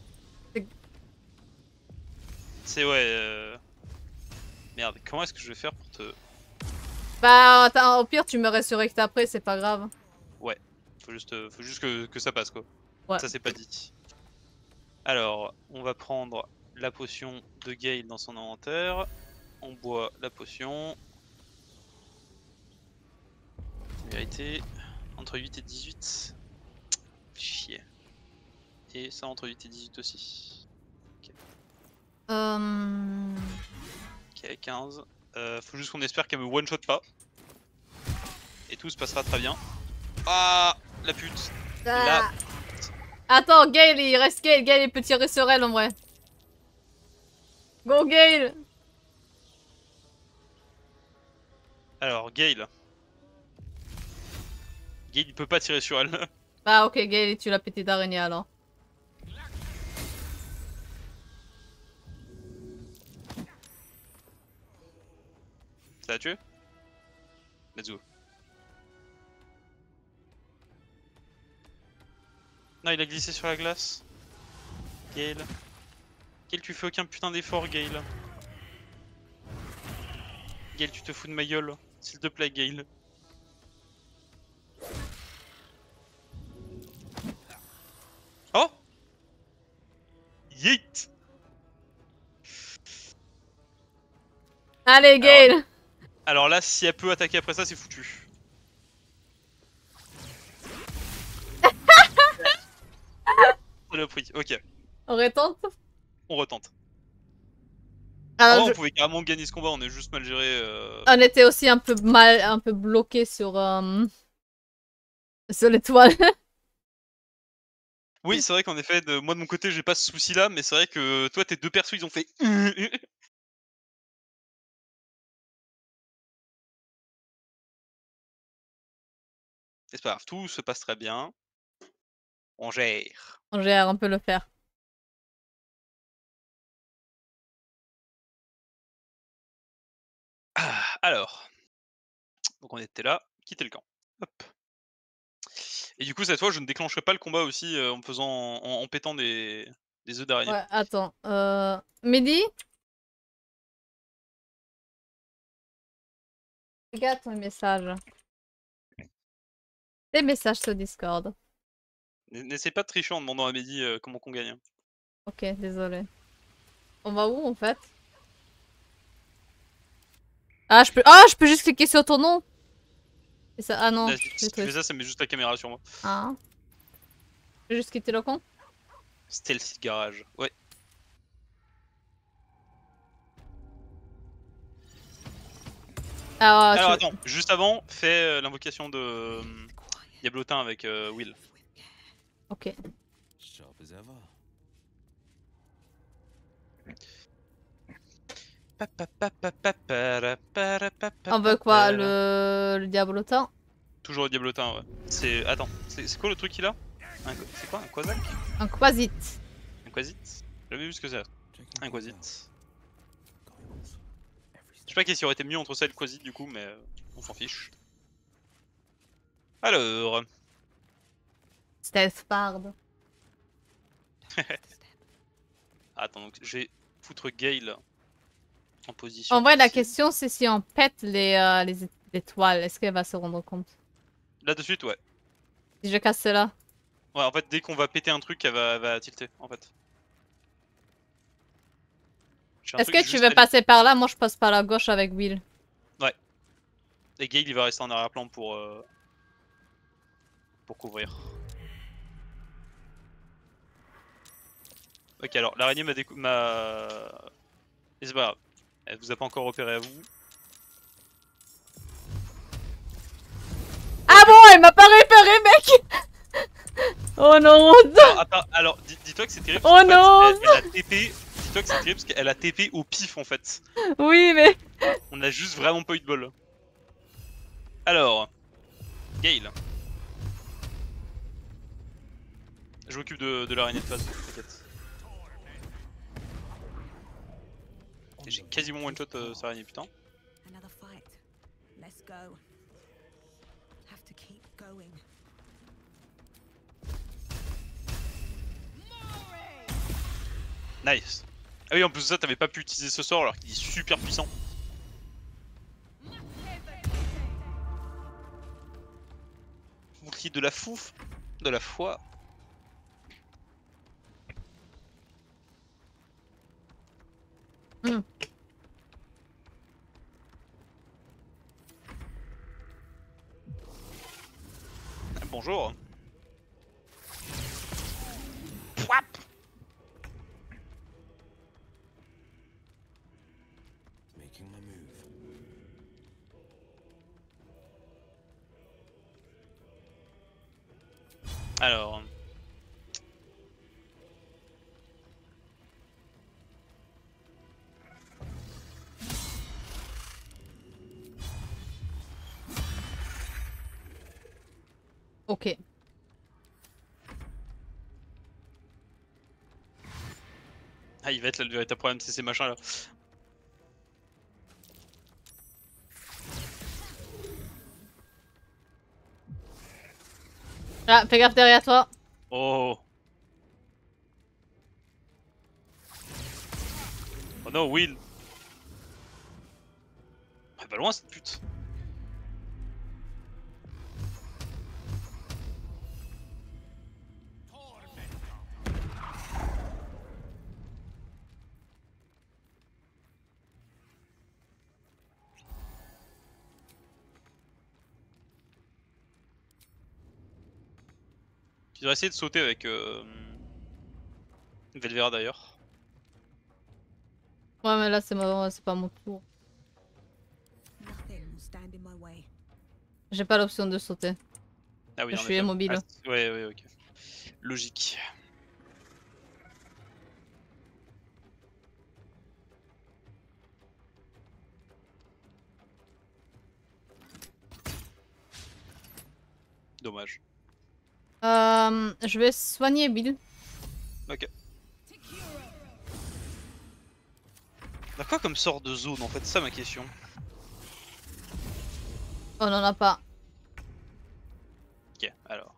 C'est ouais. euh, Merde, comment est-ce que je vais faire pour te. Bah, au pire, tu me résurrectes après, c'est pas grave. Faut juste, euh, faut juste que, que ça passe quoi. Ouais. Ça c'est pas dit. Alors, on va prendre la potion de Gale dans son inventaire. On boit la potion. Vérité. Entre 8 et 18. Chier. Et ça entre 8 et 18 aussi. Euh... Ok, 15. Euh, faut juste qu'on espère qu'elle me one-shot pas. Et tout se passera très bien. Ah La pute Là. Attends, Gale, il reste Gale. Gale, il peut tirer sur elle en vrai. Go, Gale Alors, Gale. Gale il peut pas tirer sur elle. Bah, ok, Gale, tu la petite araignée alors. Tué Let's go. Non, il a glissé sur la glace. Gale. Gale, tu fais aucun putain d'effort, Gale. Gale, tu te fous de ma gueule. S'il te plaît, Gale. Oh Yeet Allez, Gale Alors là, si elle peut attaquer après ça, c'est foutu. C'est le prix, ok. On retente? On retente. Alors, je- on pouvait carrément gagner ce combat, on est juste mal géré. euh, On était aussi un peu mal, un peu bloqué sur, euh, sur l'étoile. Oui, c'est vrai qu'en effet, de... moi de mon côté, j'ai pas ce souci là, mais c'est vrai que toi, tes deux persos, ils ont fait. Et c'est pas grave, tout se passe très bien. On gère. On gère, on peut le faire. Ah, alors. Donc on était là, quitter le camp. Hop. Et du coup, cette fois, je ne déclencherai pas le combat aussi euh, en me faisant. en, en pétant des, des œufs d'araignée. Ouais, attends. Euh... Mehdi? Regarde ton message. Des messages sur Discord. N'essaie pas de tricher en demandant à Mehdi euh, comment qu'on gagne. Ok, désolé. On va où en fait? Ah, je peux. Ah, je peux juste cliquer sur ton nom. C'est ça. Ah non. Là, si tu fais ça, ça met juste la caméra sur moi. Ah. Je peux juste quitter le compte? Stealthy garage. Ouais. Ah, Alors tu- attends, juste avant, fais euh, l'invocation de euh, Diablotin avec euh, Will. Ok. Sharp as ever. On veut quoi Le, le diablotin? Toujours le Diablotin, ouais. C'est. Attends, c'est quoi le truc qu'il a? Un C'est quoi Un Quasac Un quasit. Un Quasit J'ai jamais vu ce que c'est. Un Quasit. Je sais pas qu'est-ce qui aurait été mieux entre ça et le Quasit du coup, mais euh, on s'en fiche. Alors. Stealth Bard. Attends, donc je vais foutre Gale en position. En vrai, la question c'est si on pète les, euh, les étoiles, est-ce qu'elle va se rendre compte? Là de suite, ouais. Si je casse cela Ouais, en fait, dès qu'on va péter un truc, elle va, elle va tilter, en fait. Est-ce que tu veux passer par là? Moi je passe par la gauche avec Will. Et Gale, il va rester en arrière-plan pour... euh, pour couvrir. Ok, alors l'araignée m'a décou... m'a... C'est pas grave. Elle vous a pas encore repéré à vous. Ah bon, elle m'a pas repéré, mec Oh non Alors, attends, alors dis- dis-toi que c'est terrible. Oh non fait, elle, elle a TP. Dis-toi que c'est terrible parce qu'elle a TP au pif en fait. Oui, mais... On a juste vraiment pas eu de bol. Alors, Gale. Je m'occupe de, de l'araignée de phase, t'inquiète. Et J'ai quasiment one shot euh, cette araignée, putain. Nice. Ah oui, en plus de ça, t'avais pas pu utiliser ce sort alors qu'il est super puissant. Bouclier de la fouf, de la foi. Ah, Bonjour. Pouap. Making my move. Alors. Ok. Ah, il va être là le véritable problème, c'est ces machins là. Ah, fais gaffe derrière toi. Oh. Oh non, Will. Elle va loin cette pute. Tu devrais essayer de sauter avec euh... Velvera d'ailleurs. Ouais, mais là, c'est ma- c'est pas mon tour. J'ai pas l'option de sauter. Ah oui, Je suis immobile. Ah, ouais, ouais, ok. Logique. Dommage. Euh, je vais soigner Bill. Ok. T'as quoi comme sort de zone en fait? C'est ça ma question. On en a pas. Ok, alors.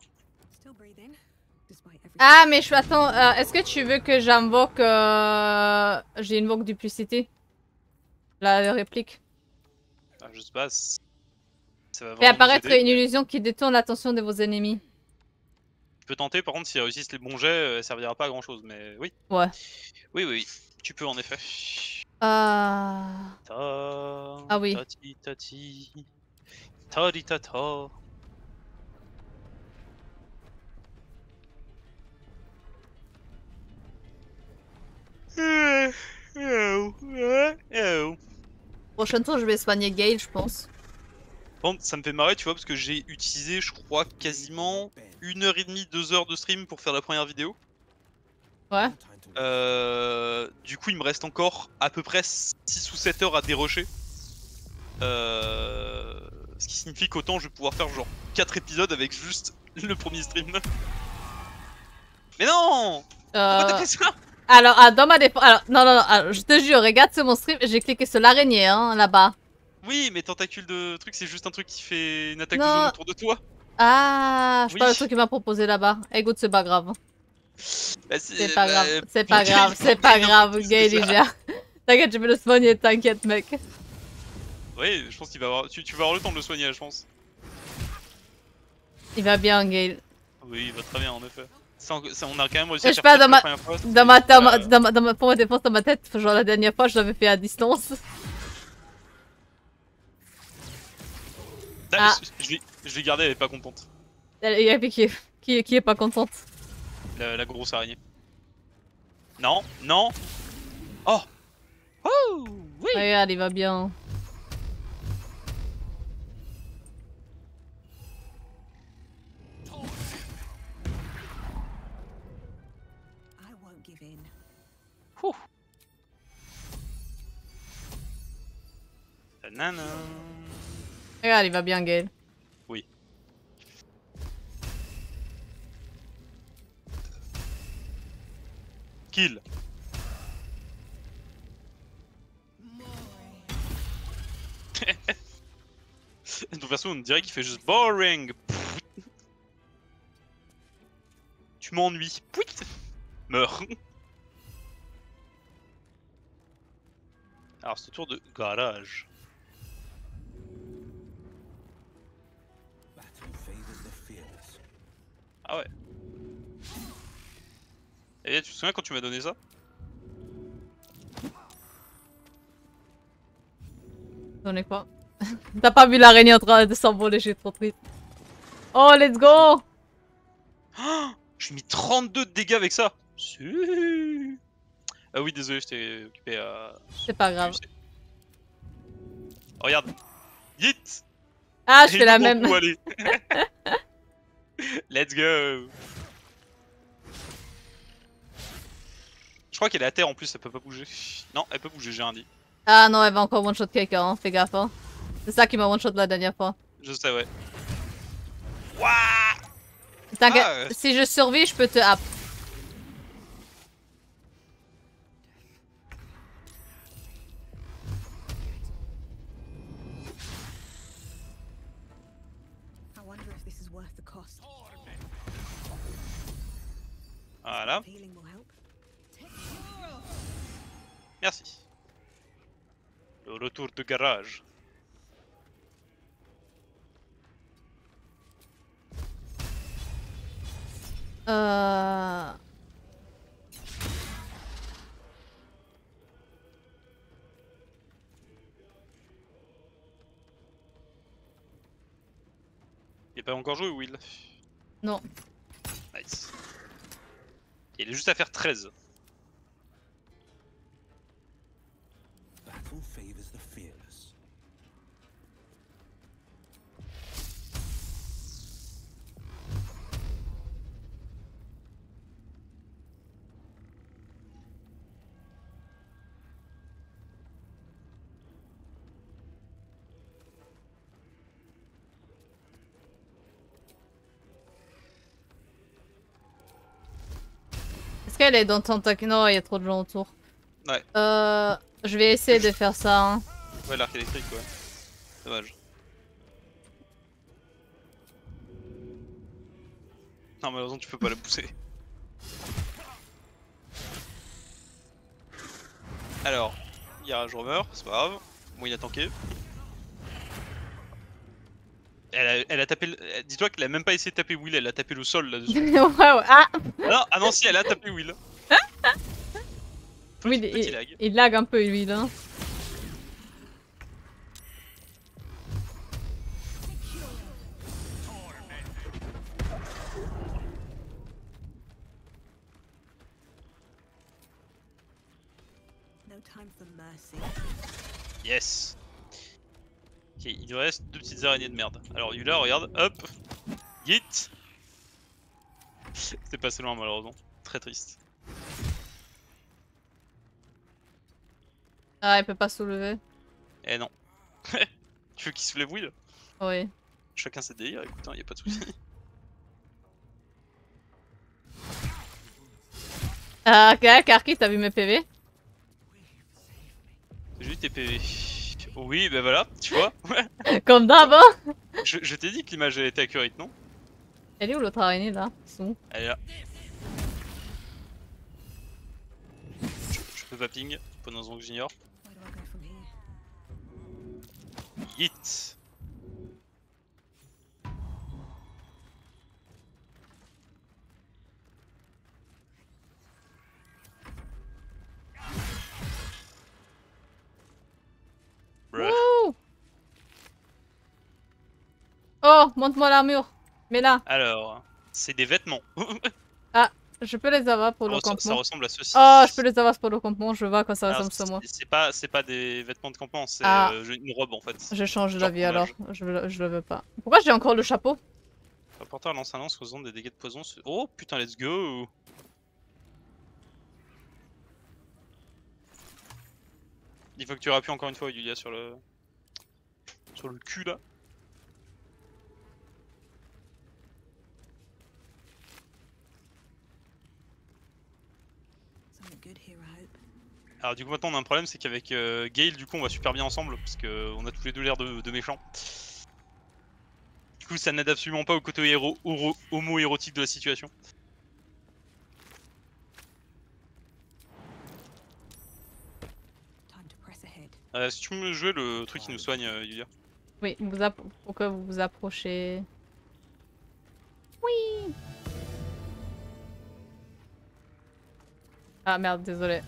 Ah, mais je attends. euh, Est-ce que tu veux que j'invoque. Euh... J'invoque duplicité? La réplique. Ah, je sais pas. Ça va Fait apparaître une illusion qui détourne l'attention de vos ennemis. Tu peux tenter, par contre, s'ils réussissent les bons jets, euh, elle servira pas à grand chose, mais oui. Ouais. Oui, oui. Tu peux en effet. Ah. Ta... Ah oui. Tati tati. Tari tata. Prochain tour, je vais soigner Gale, je pense. Bon, ça me fait marrer, tu vois, parce que j'ai utilisé, je crois, quasiment une heure et demie, deux heures de stream pour faire la première vidéo. Ouais. Euh, du coup, il me reste encore à peu près 6 ou 7 heures à dérocher. Euh, ce qui signifie qu'autant je vais pouvoir faire genre 4 épisodes avec juste le premier stream. Mais non Pourquoi t'as Euh, fait ça? Alors, ah, dans ma défense. Alors, non, non, non, alors, je te jure, regarde sur mon stream, j'ai cliqué sur l'araignée, hein, là-bas. Oui, mais tentacule de truc, c'est juste un truc qui fait une attaque de zone autour de toi. Ah, je Oui. le truc qu'il m'a proposé là-bas. Écoute, c'est pas grave. Bah, C'est pas bah, grave, c'est pas grave, c'est pas grave, Gaël, il gère. T'inquiète, je vais le soigner, t'inquiète, mec. Oui, je pense qu'il va avoir. Tu, tu vas avoir le temps de le soigner, je pense. Il va bien, Gaël. Oui, il va très bien en effet. Ça, on ça, on a quand même réussi à faire pas, dans la ma- première fois, Dans ma, dans ma, voilà. dans ma, dans ma- pour ma défense, dans ma tête, genre la dernière fois, je l'avais fait à distance. Ah. Je, je l'ai- je l'ai gardé, elle est pas contente. Il y a qui, qui, qui est pas contente. La, la grosse araignée. Non, non. Oh Oh Oui Regarde, il va bien. Ouh. Regarde, il va bien, Gale. Kill. De toute façon, on dirait qu'il fait juste boring. Tu m'ennuies. Pouit. Meurs. Alors, c'est le tour de garage. Ah ouais. Et tu te souviens quand tu m'as donné ça? J'en ai quoi T'as pas vu l'araignée en train de s'envoler, j'ai trop triste. Oh, let's go J'ai mis 32 de dégâts avec ça. Ah oui, désolé, je t'ai occupé à. C'est pas grave. Regarde. Yeet Ah, je Et fais la même. Let's go crois qu'elle est à terre en plus, elle peut pas bouger. Non, elle peut bouger, j'ai rien dit. Ah non, elle va encore one-shot quelqu'un, hein, fais gaffe. Hein. C'est ça qui m'a one-shot la dernière fois. Je sais, ouais. T'inquiète, Ah, si je survis, je peux te hap. I merci. Le retour de garage. Euh... Il est pas encore joué, Will? Non. Nice. Il est juste à faire 13. Battle favors the fearless. Est-ce qu'elle est dans ton tac Non, il y a trop de gens autour? Ouais. Euh... Je vais essayer de faire ça. Hein. Ouais, l'arc électrique, ouais. Dommage. Non, malheureusement, tu peux pas la pousser. Alors, Garage meurs, c'est pas grave. Bon, il a tanké. Elle a, elle a tapé. le- Dis-toi qu'elle a même pas essayé de taper Will, elle a tapé le sol là-dessus. ouais, ouais. Ah non, ah non, si, elle a tapé Will. Oui, Petit il, lag. il lag un peu lui là. No time for mercy. Yes. Ok, il nous reste deux petites araignées de merde. Alors Yula, regarde, hop, yeet. C'était passé loin malheureusement. Très triste. Ah, il peut pas soulever. Eh non. tu veux qu'il se lève Will? Oui. Chacun ses délires, écoute, hein, y a pas de soucis. Ah, ok, Karki, t'as vu mes PV J'ai vu tes PV. Oui, bah voilà, tu vois. Comme d'hab, hein je je t'ai dit que l'image elle était accurate, non? Elle est où l'autre araignée là? Ils Elle est là. Je, je peux pas ping, pendant que j'ignore. Yeet. Wouh Oh, montre-moi l'armure. Mais là, Alors, c'est des vêtements. t'as Je peux les avoir pour Ça, le res- ça campement. ressemble à ceci. Oh, je peux les avoir pour le campement, je vois quand ça Alors, ressemble sur moi. c'est- pas, pas des vêtements de campement, c'est Ah. euh, une robe en fait. Je change d'avis alors, je, le- je le veux pas. Pourquoi j'ai encore le chapeau? Le porteur lance un lance causant des dégâts de poison. Oh putain, let's go! Il faut que tu appuies encore une fois, Yulia, sur le. sur le cul là. Something good here, I hope. Alors, du coup, maintenant on a un problème, c'est qu'avec euh, Gale, du coup, on va super bien ensemble, parce qu'on a tous les deux l'air de, de méchants. Du coup, ça n'aide absolument pas au côté héro- horo- homo-érotique de la situation. Euh, si tu peux me jouer le truc qui nous soigne, euh, Yulia. Oui, vous app- pour que vous vous approchez? Oui Ah merde, désolé.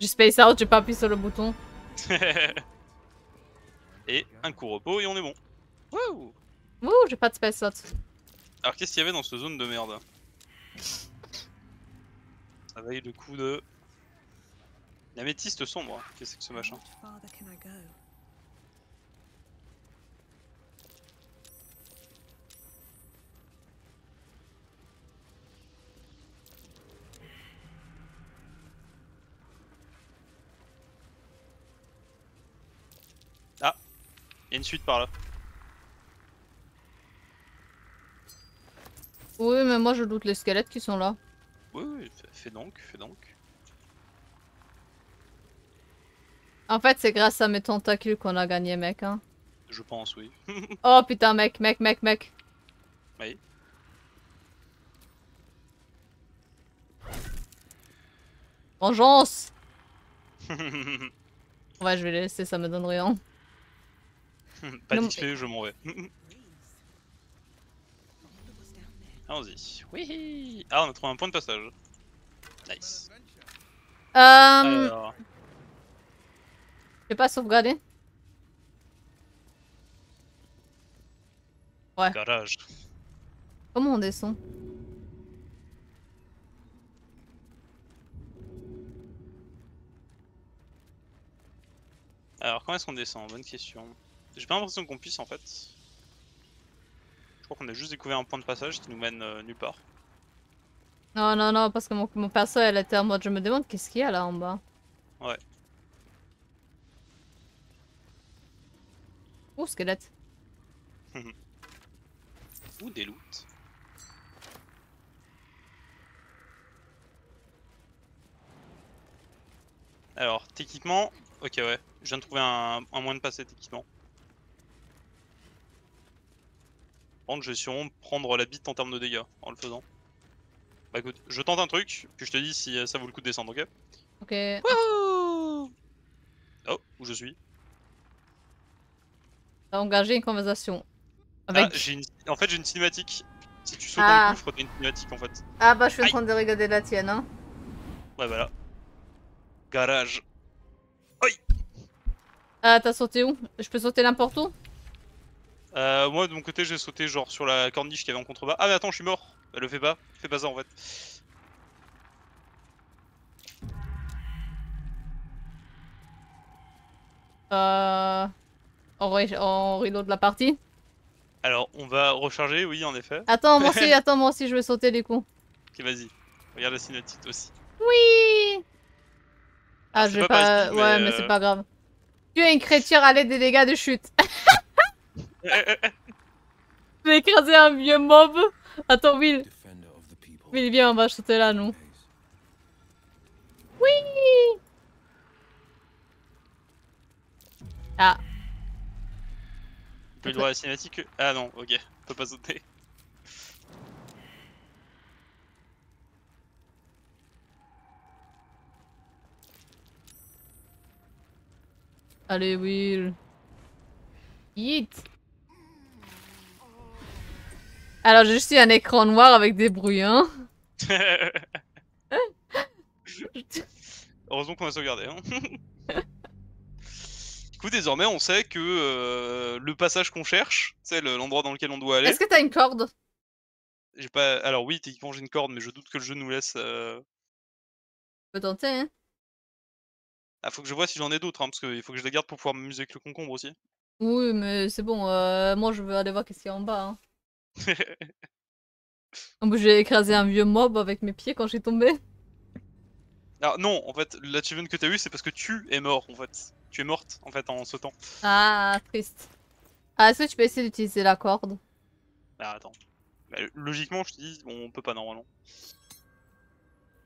J'ai space out, j'ai pas appuyé sur le bouton. et un coup repos et on est bon. Wouh Ouh, j'ai pas de space out. Alors qu'est-ce qu'il y avait dans cette zone de merde? Ça vaille le coup de... L'améthyste sombre, qu'est-ce que ce machin? How much farther can I go? Il y a une suite par là. Oui, mais moi je doute les squelettes qui sont là. Oui, oui, fais- fais donc, fais donc. En fait, c'est grâce à mes tentacules qu'on a gagné, mec. Hein. Je pense, oui. Oh putain, mec, mec, mec, mec. Oui. Vengeance Ouais, je vais les laisser, ça me donne rien. Pas Non, d'XP, je m'en vais. Allons-y. Oui. Ah, on a trouvé un point de passage. Nice. Euh... Alors, J'ai pas sauvegardé garage. Comment on descend? Alors, comment est-ce qu'on descend? Bonne question. J'ai pas l'impression qu'on puisse en fait. Je crois qu'on a juste découvert un point de passage qui nous mène euh, nulle part. Non, non, non, parce que mon, mon perso, elle était en mode, je me demande qu'est-ce qu'il y a là en bas. Ouais. Oh, squelette. Ou des loots. Alors, techniquement, ok ouais, je viens de trouver un, un moyen de passer techniquement. Par contre, je vais sûrement prendre la bite en termes de dégâts en le faisant. Bah écoute, je tente un truc, puis je te dis si euh, ça vaut le coup de descendre, ok Ok. Wouhou Oh, où je suis T'as engagé une conversation. Ah, Avec... j'ai une... En fait, j'ai une cinématique. Si tu sautes Ah. dans le gouffre, t'as une cinématique en fait. Ah bah, je suis en Aïe. train de regarder la tienne, hein. Ouais, voilà. Garage. Ah, t'as sauté où? Je peux sauter n'importe où? Euh, moi de mon côté j'ai sauté genre sur la corniche qu'il y avait en contrebas. Ah mais attends je suis mort. Elle le fait pas. Fais pas ça en fait. Euh... On, on reload la partie Alors on va recharger, oui en effet. Attends, moi aussi, attends, moi aussi, je vais sauter du coup. Ok vas-y. Regarde la cinématique toi aussi. Oui Ah, je vais pas ouais, mais, mais c'est euh, pas grave. Tu es une créature à l'aide des dégâts de chute. Je vais écraser un vieux mob. Attends, Will. Defender of the people. Will, viens, on va sauter là, nous. Oui Ah, droit à la cinématique Ah non, ok. On peut pas sauter. allez, Will. Yeet. Alors, j'ai juste eu un écran noir avec des bruits, hein. Heureusement qu'on a sauvegardé. Hein. du coup désormais on sait que euh, le passage qu'on cherche, c'est l'endroit dans lequel on doit aller. Est-ce que t'as une corde? J'ai pas. Alors oui, techniquement j'ai une corde, mais je doute que le jeu nous laisse. euh, On peut tenter, hein. Ah, faut que je vois si j'en ai d'autres, hein, parce qu'il faut que je les garde pour pouvoir m'amuser avec le concombre aussi. Oui, mais c'est bon, euh, moi je veux aller voir qu'est-ce qu'il y a en bas. Hein. Plus, j'ai écrasé un vieux mob avec mes pieds quand j'ai tombé. Alors non, en fait, l'achievement que t'as eu, c'est parce que tu es mort, en fait. Tu es morte, en fait, en sautant. Ah, triste. Ah, est-ce que tu peux essayer d'utiliser la corde? Ah, attends. Bah, logiquement, je te dis, on peut pas normalement.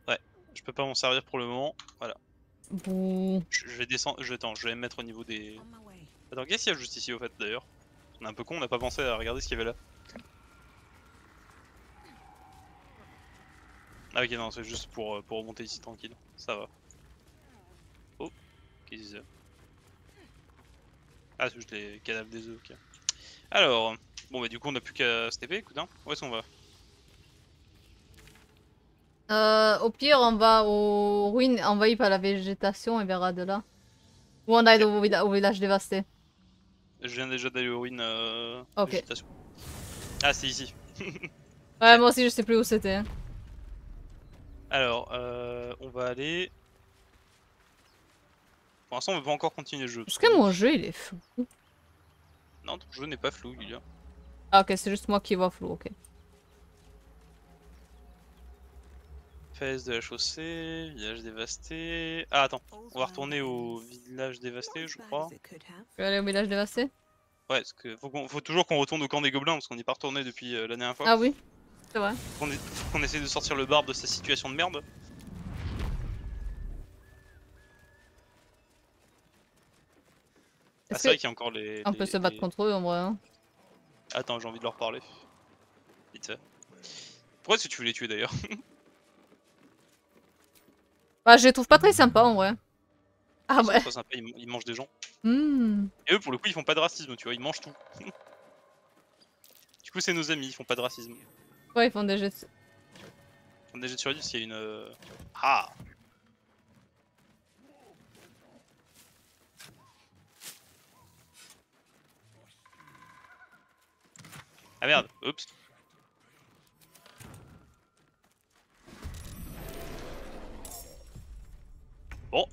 Ouais, je peux pas m'en servir pour le moment. Voilà. Bouh. Je, je vais descendre. Je, attends, je vais me mettre au niveau des. Attends, qu'est-ce qu'il y a juste ici au fait d'ailleurs? On est un peu con, on n'a pas pensé à regarder ce qu'il y avait là. Ah ok non c'est juste pour, euh, pour remonter ici tranquille, ça va. Oh, qu'est-ce que Ah c'est juste les cadavres des œufs, ok. Alors, bon bah du coup on a plus qu'à se TP, écoute hein, où est-ce qu'on va Euh, au pire, on va aux ruines envahies par la végétation et verra de là. Ou on aille au, villa- au village dévasté. Je viens déjà d'aller aux ruines euh, Ok. végétation. Ah c'est ici. Ouais, moi aussi, je sais plus où c'était. Alors, euh, on va aller... Pour l'instant on pas encore continuer le jeu. Est-ce que mon jeu il est flou Non, ton jeu n'est pas flou, Julia. Ah, ok, c'est juste moi qui vois flou, ok. Fès de la chaussée, village dévasté. Ah attends, on va retourner au village dévasté, je crois. Je vais aller au village dévasté? Ouais, parce que faut, toujours qu'on retourne au camp des gobelins parce qu'on n'y est pas retourné depuis euh, la dernière fois. Ah oui, c'est vrai. Qu'on essaie de sortir le barbe de sa situation de merde. Ah, c'est vrai qu'il y a encore les. on les- peut se battre les- contre eux en vrai hein Attends, j'ai envie de leur parler. Vite fait. Pourquoi est-ce que tu veux les tuer d'ailleurs Bah, je les trouve pas très sympas en vrai. Ah Ils sont ouais. pas sympas, ils, ils mangent des gens. Hmm. Et eux, pour le coup, ils font pas de racisme, tu vois, ils mangent tout. du coup, c'est nos amis, ils font pas de racisme. Ouais, ils font des jets. Ils font des jets de survie qu'il y a une. euh, Ah Ah merde, oups. Bon.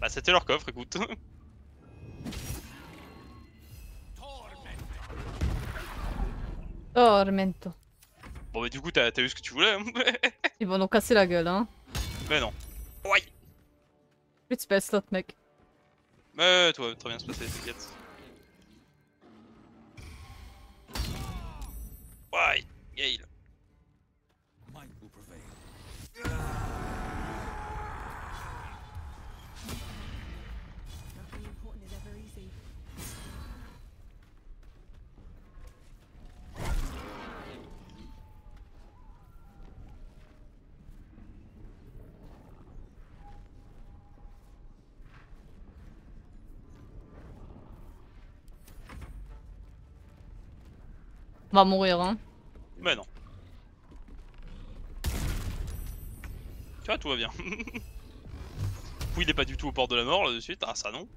Bah c'était leur coffre, écoute. Tormento. bon bah du coup t'as eu ce que tu voulais. hein. Ils vont nous casser la gueule, hein. Mais non. Ouais. Plus slot, mec. Mais toi, très bien se passer, t'inquiète. Ouais, Gale. On va mourir, hein. Mais non. Tu vois, tout va bien. Oui, il est pas du tout au port de la mort là de suite. Ah, ça non.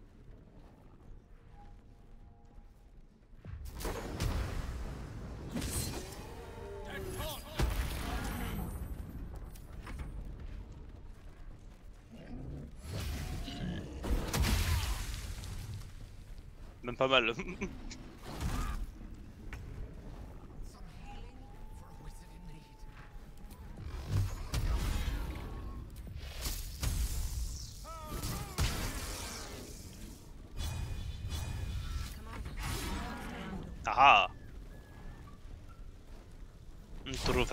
Même pas mal.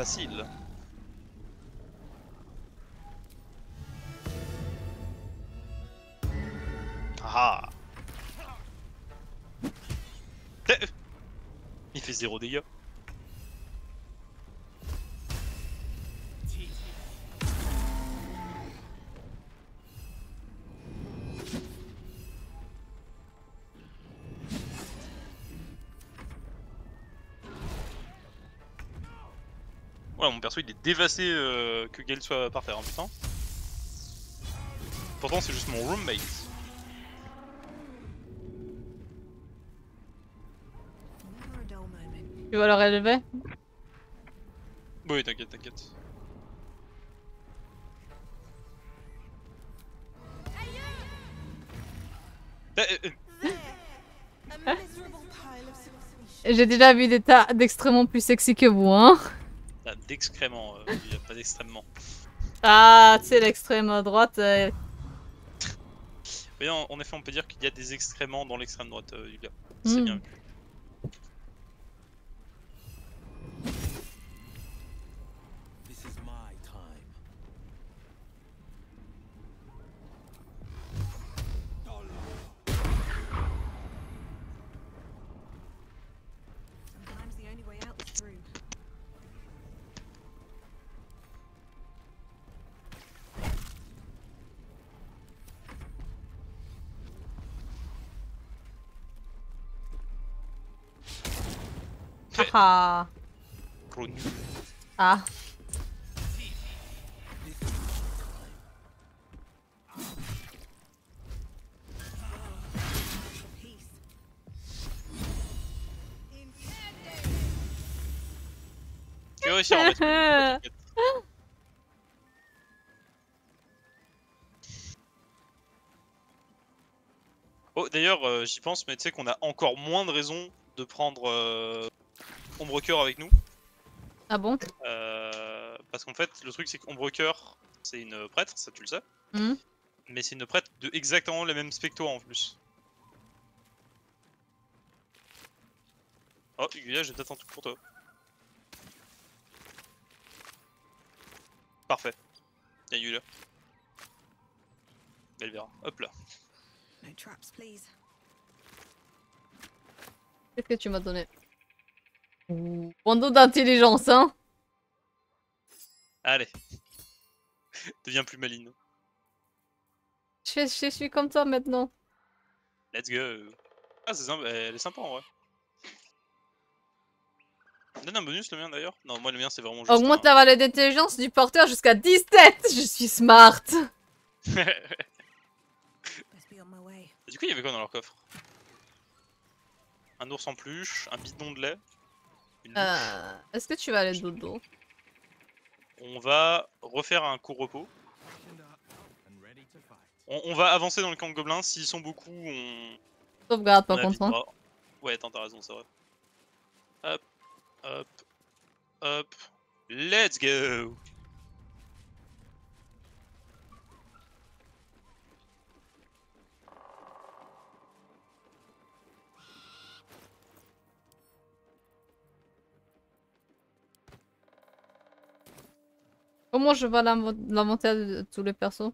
facile. Ah Eh Il fait zéro dégâts. Mon perso il est dévasté euh, que Gale soit par terre, hein, putain. Pourtant, c'est juste mon roommate. Tu vas le relever Oui, t'inquiète, t'inquiète. Eh, eh, eh. J'ai déjà vu des tas d'extrêmement plus sexy que vous, hein. D'excréments, euh, il y a pas d'extrêmement. Ah, tu sais, l'extrême droite. euh, Mais en, en effet, on peut dire qu'il y a des excréments dans l'extrême droite, euh, Yulia. C'est Hmm. bien vu. Ah ah. Oh, d'ailleurs, euh, j'y pense, mais tu sais qu'on a encore moins de raisons de prendre euh, Ombre Cœur avec nous. Ah bon Euh, parce qu'en fait, le truc, c'est qu'Ombre Cœur, c'est une prêtre, ça tu le sais. Mhm. Mais c'est une prêtre de exactement les mêmes spectos en plus. Oh, Yulia, j'ai peut-être un truc pour toi. Parfait. Y'a Yulia. Elle verra. Hop là. No traps, please. Qu'est-ce que tu m'as donné? Bandeau d'intelligence, hein Allez. Deviens plus maline. je, suis comme toi maintenant. Let's go. Ah, c'est sympa. Elle est sympa en vrai. Donne un bonus le mien d'ailleurs Non, moi le mien c'est vraiment juste. Augmente un- la valeur d'intelligence du porteur jusqu'à 17 Je suis smart. Du coup, il y avait quoi dans leur coffre? Un ours en peluche, un bidon de lait. Euh, Est-ce que tu vas aller dodo On va refaire un court repos. On, on va avancer dans le camp de gobelins. S'ils sont beaucoup, on. Sauvegarde par contre. hein. Ouais, attends, t'as raison, c'est vrai. Hop, hop, hop. Let's go Comment je vois l'inv- l'inventaire de tous les persos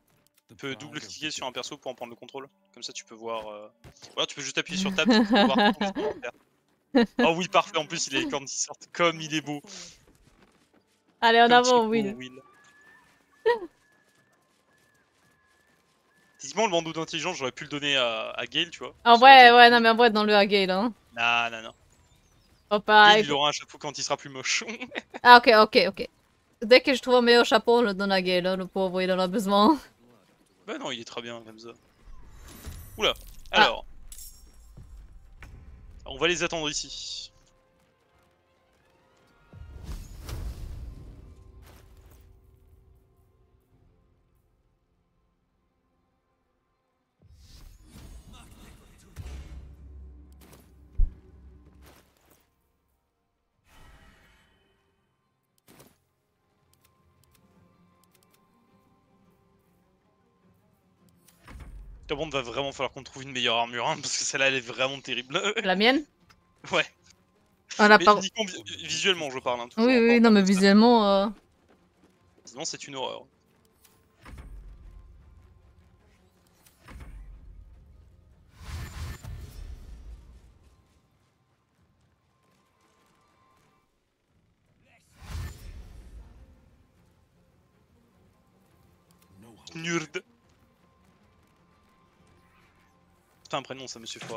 Tu peux double cliquer sur un perso pour en prendre le contrôle. Comme ça, tu peux voir. Euh... Alors, tu peux juste appuyer sur tab pour voir. Oh oui, parfait. En plus, il a les cornes qui sortent. Comme il est beau. Allez, en Comme avant, Will. Will. Typiquement, le bandeau d'intelligence, j'aurais pu le donner à, à Gale, tu vois. Ah ouais, ouais, non mais en vrai, dans le Hagale, hein. Non, non, non. Oh, pareil. Gale, il aura un chapeau quand il sera plus moche. Ah ok, ok, ok. Dès que je trouve un meilleur chapeau, on le donne à hein, le pauvre, il en a besoin. bah non, il est très bien comme ça. Oula, Ah. alors. On va les attendre ici. Par contre, va vraiment falloir qu'on trouve une meilleure armure, hein, parce que celle-là, elle est vraiment terrible. La mienne ouais. On a Mais pas... uniquement vi- visuellement, je parle. Hein, Oui, oui, en non mais visuellement... euh, Sinon, c'est une horreur. Nerd. un prénom, ça, monsieur, faut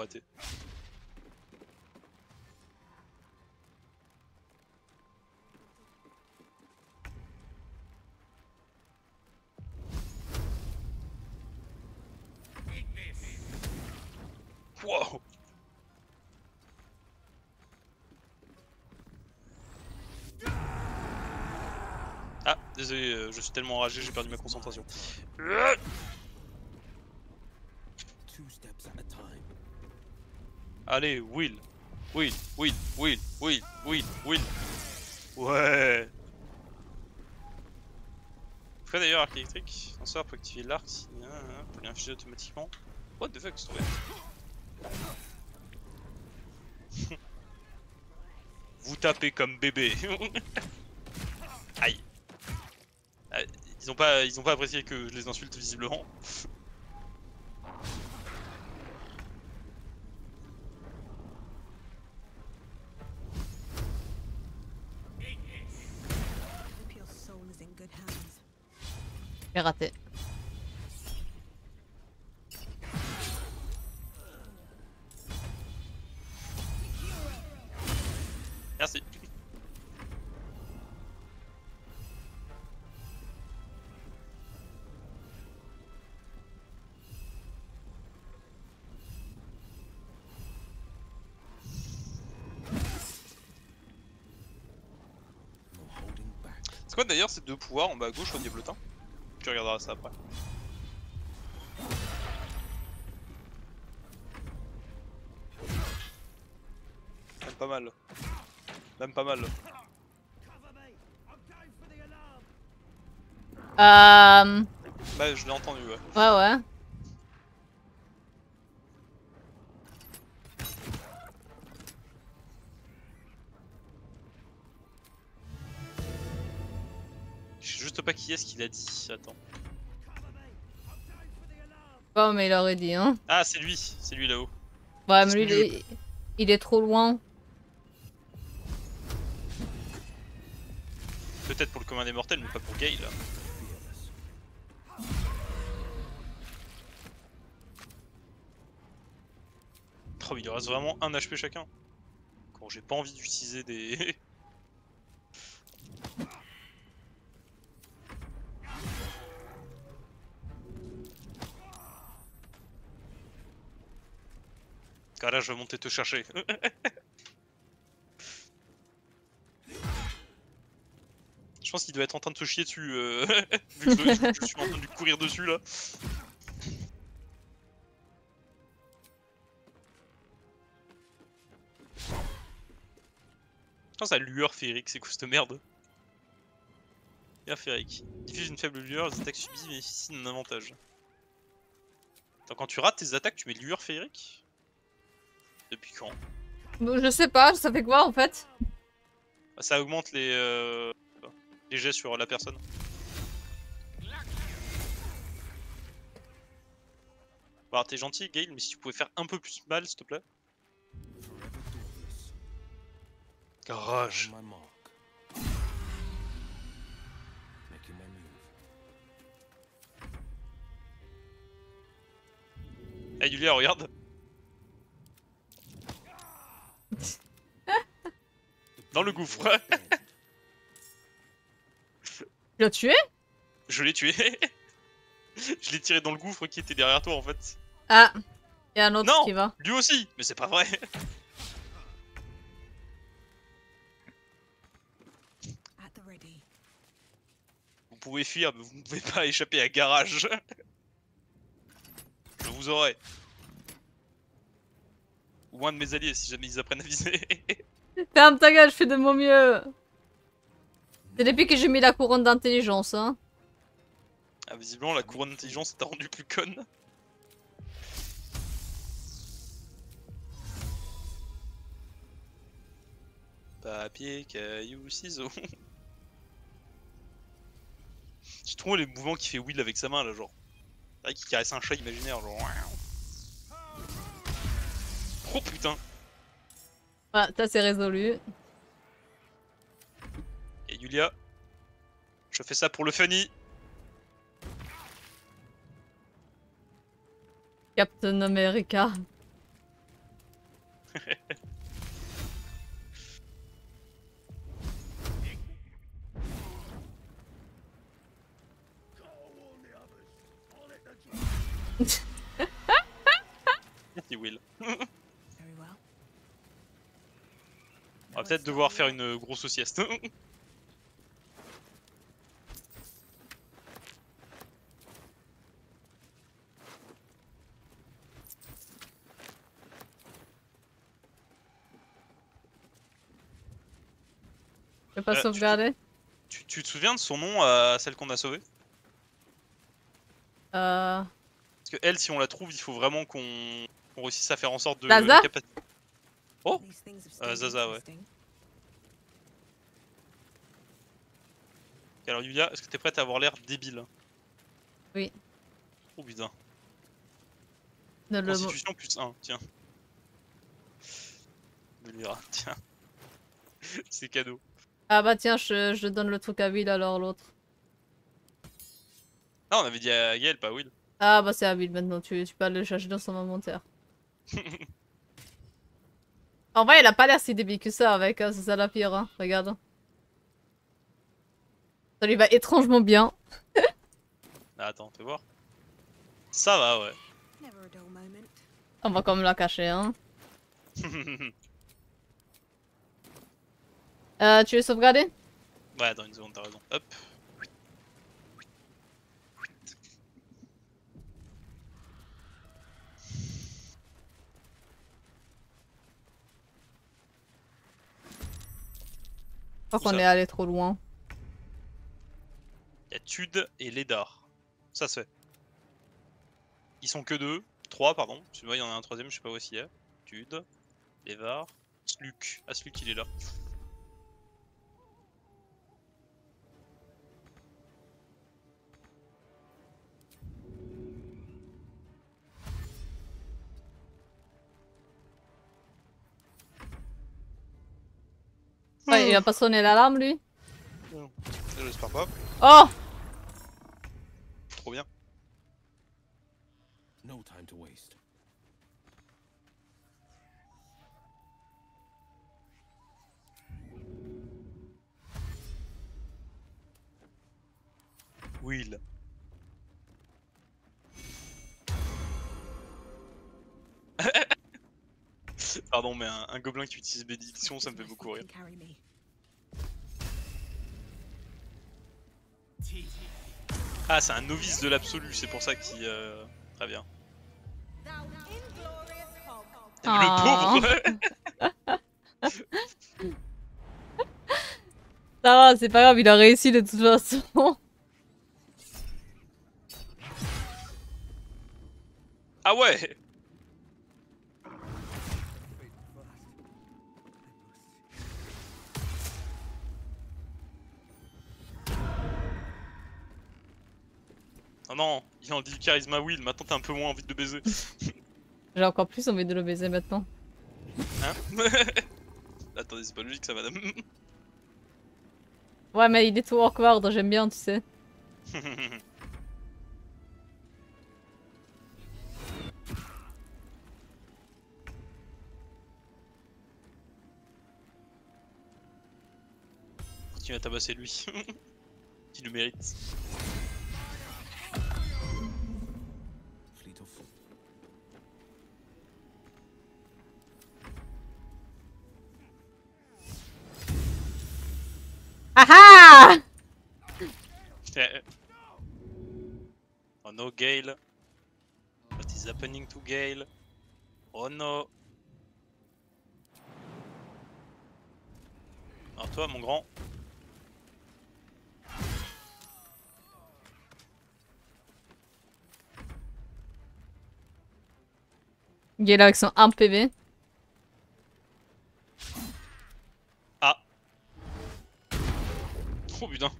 Ah, désolé, euh, je suis tellement enragé, j'ai perdu ma concentration. Euh. Allez, Will. Will, Will, Will, Will, Will, Will. Ouais. Pourquoi d'ailleurs arc électrique Un sort pour activer l'arc, hein, pour lui infuser automatiquement. What the fuck, c'est trop. Vous tapez comme bébé. Aïe. Ah, Ils ont pas, ils ont pas apprécié que je les insulte visiblement. Raté. Merci. C'est quoi d'ailleurs ces deux pouvoirs en bas à gauche au diablotin Tu regarderas ça après. Même pas mal. Même pas mal. Euh... Bah je l'ai entendu ouais. Ouais, ouais. Sais juste pas qui est-ce qu'il a dit. Attends. Bon, mais il aurait dit, hein. Ah c'est lui, c'est lui là-haut. Ouais, mais lui, il est, il est trop loin. Peut-être pour le commun des mortels mais pas pour Gale. Oh mais il reste vraiment un HP chacun. Quand j'ai pas envie d'utiliser des... Car là je vais monter te chercher. Je pense qu'il doit être en train de se chier dessus, euh, vu que je, je suis en train de lui courir dessus là. Putain, sa lueur féerique, c'est quoi cette merde? Lueur féerique. Diffuse une faible lueur, les attaques subies bénéficient d'un avantage. Attends, quand tu rates tes attaques, tu mets lueur féerique Depuis quand je sais pas, ça fait quoi en fait Ah, Ça augmente les, euh, les jets sur la personne. Bah, t'es gentil, Gale, mais si tu pouvais faire un peu plus mal, s'il te plaît. Garage. Hey, Julia, regarde. Dans le gouffre. Tu l'as tué? Je l'ai tué. Je l'ai tiré dans le gouffre qui était derrière toi en fait. Ah, il y a un autre Non. qui va. Lui aussi, mais c'est pas vrai. Vous pouvez fuir, mais vous ne pouvez pas échapper à garage. Je vous aurai. Ou un de mes alliés si jamais ils apprennent à viser. Ferme ta gueule, je fais de mon mieux. C'est depuis que j'ai mis la couronne d'intelligence, hein. Ah, visiblement, la couronne d'intelligence t'a rendu plus conne. Papier, caillou, ciseaux. J'ai trouvé les mouvements qu'il fait Will avec sa main là, genre. C'est vrai qu'il caresse un chat imaginaire, genre. Oh putain! Voilà, ça c'est résolu. Et Yulia, je fais ça pour le funny. Captain America. Will. On va peut-être devoir faire une grosse sieste. Je pas euh, sauvegarder tu, te souviens de son nom à celle qu'on a sauvée? Euh... Parce que elle, si on la trouve, il faut vraiment qu'on réussisse à faire en sorte de... Oh These things have Euh, Zaza, ouais. Alors Yulia, est-ce que t'es prête à avoir l'air débile? Oui. Oh putain. Le... Constitution plus 1, tiens. Tiens. C'est cadeau. Ah bah tiens, je, je donne le truc à Will alors l'autre. Non, on avait dit à Gaël, pas Will. Ah bah c'est à Will maintenant, tu, tu peux aller le chercher dans son inventaire. en vrai, elle a pas l'air si débile que ça avec, hein, c'est ça la pire, hein. regarde. Ça lui va étrangement bien. Ah, attends, fais voir. Ça va, ouais. On va quand même la cacher, hein. Euh, tu veux sauvegarder? Ouais, attends une seconde, t'as raison. Hop. Je crois Où qu'on est allé trop loin. Il y a Tude et Lédar. Ça se fait. Ils sont que deux. Trois, pardon. Tu vois, il y en a un troisième, je sais pas où est-ce qu'il est. Tude, Lévar, Sluk. Ah, Sluk, il est là. Ouais, il va pas sonner l'alarme lui J'espère pas. Oh Trop bien. No time to waste. Will. Pardon, mais un, un gobelin qui utilise bénédiction, ça me fait beaucoup rire. Ah, c'est un novice de l'absolu, c'est pour ça qu'il. Euh... Très bien. Ah. Le pauvre Ça va, c'est pas grave, il a réussi de toute façon. Ah ouais Oh non, il en dit du charisme à Will, maintenant t'as un peu moins envie de le baiser. J'ai encore plus envie de le baiser maintenant. Hein Attendez, c'est pas logique ça, madame. Ouais, mais il est tout awkward, j'aime bien, tu sais. Continue à tabasser lui. Qui le mérite. Ah Oh no, Gale. What is happening to Gale? Oh no. Alors toi, mon grand. Là avec son 1 PV. Oh putain.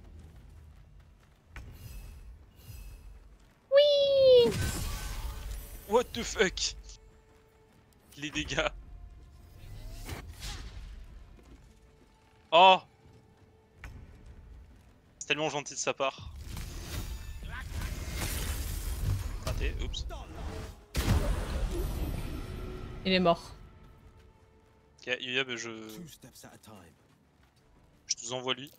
Oui What the fuck? Les dégâts. Oh C'est tellement gentil de sa part. Raté, oups. Il est mort. Ok, Yuya, bah, je... Je te envoie lui.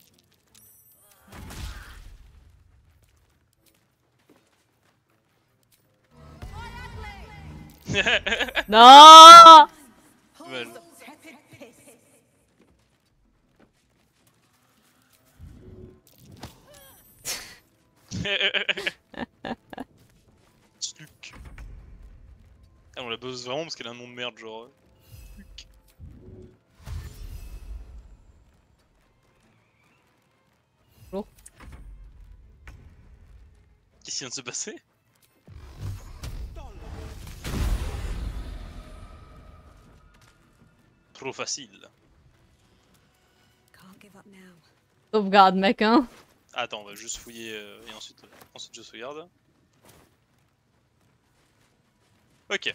Non Dommage. Sluk. Ah, on la bosse vraiment parce qu'elle a un nom de merde, genre. euh, Sluk. Qu'est-ce qui vient de se passer? Trop facile. Can't give up now. Sauvegarde, mec, hein. Attends, on va juste fouiller euh, et ensuite, ensuite je sauvegarde. Ok.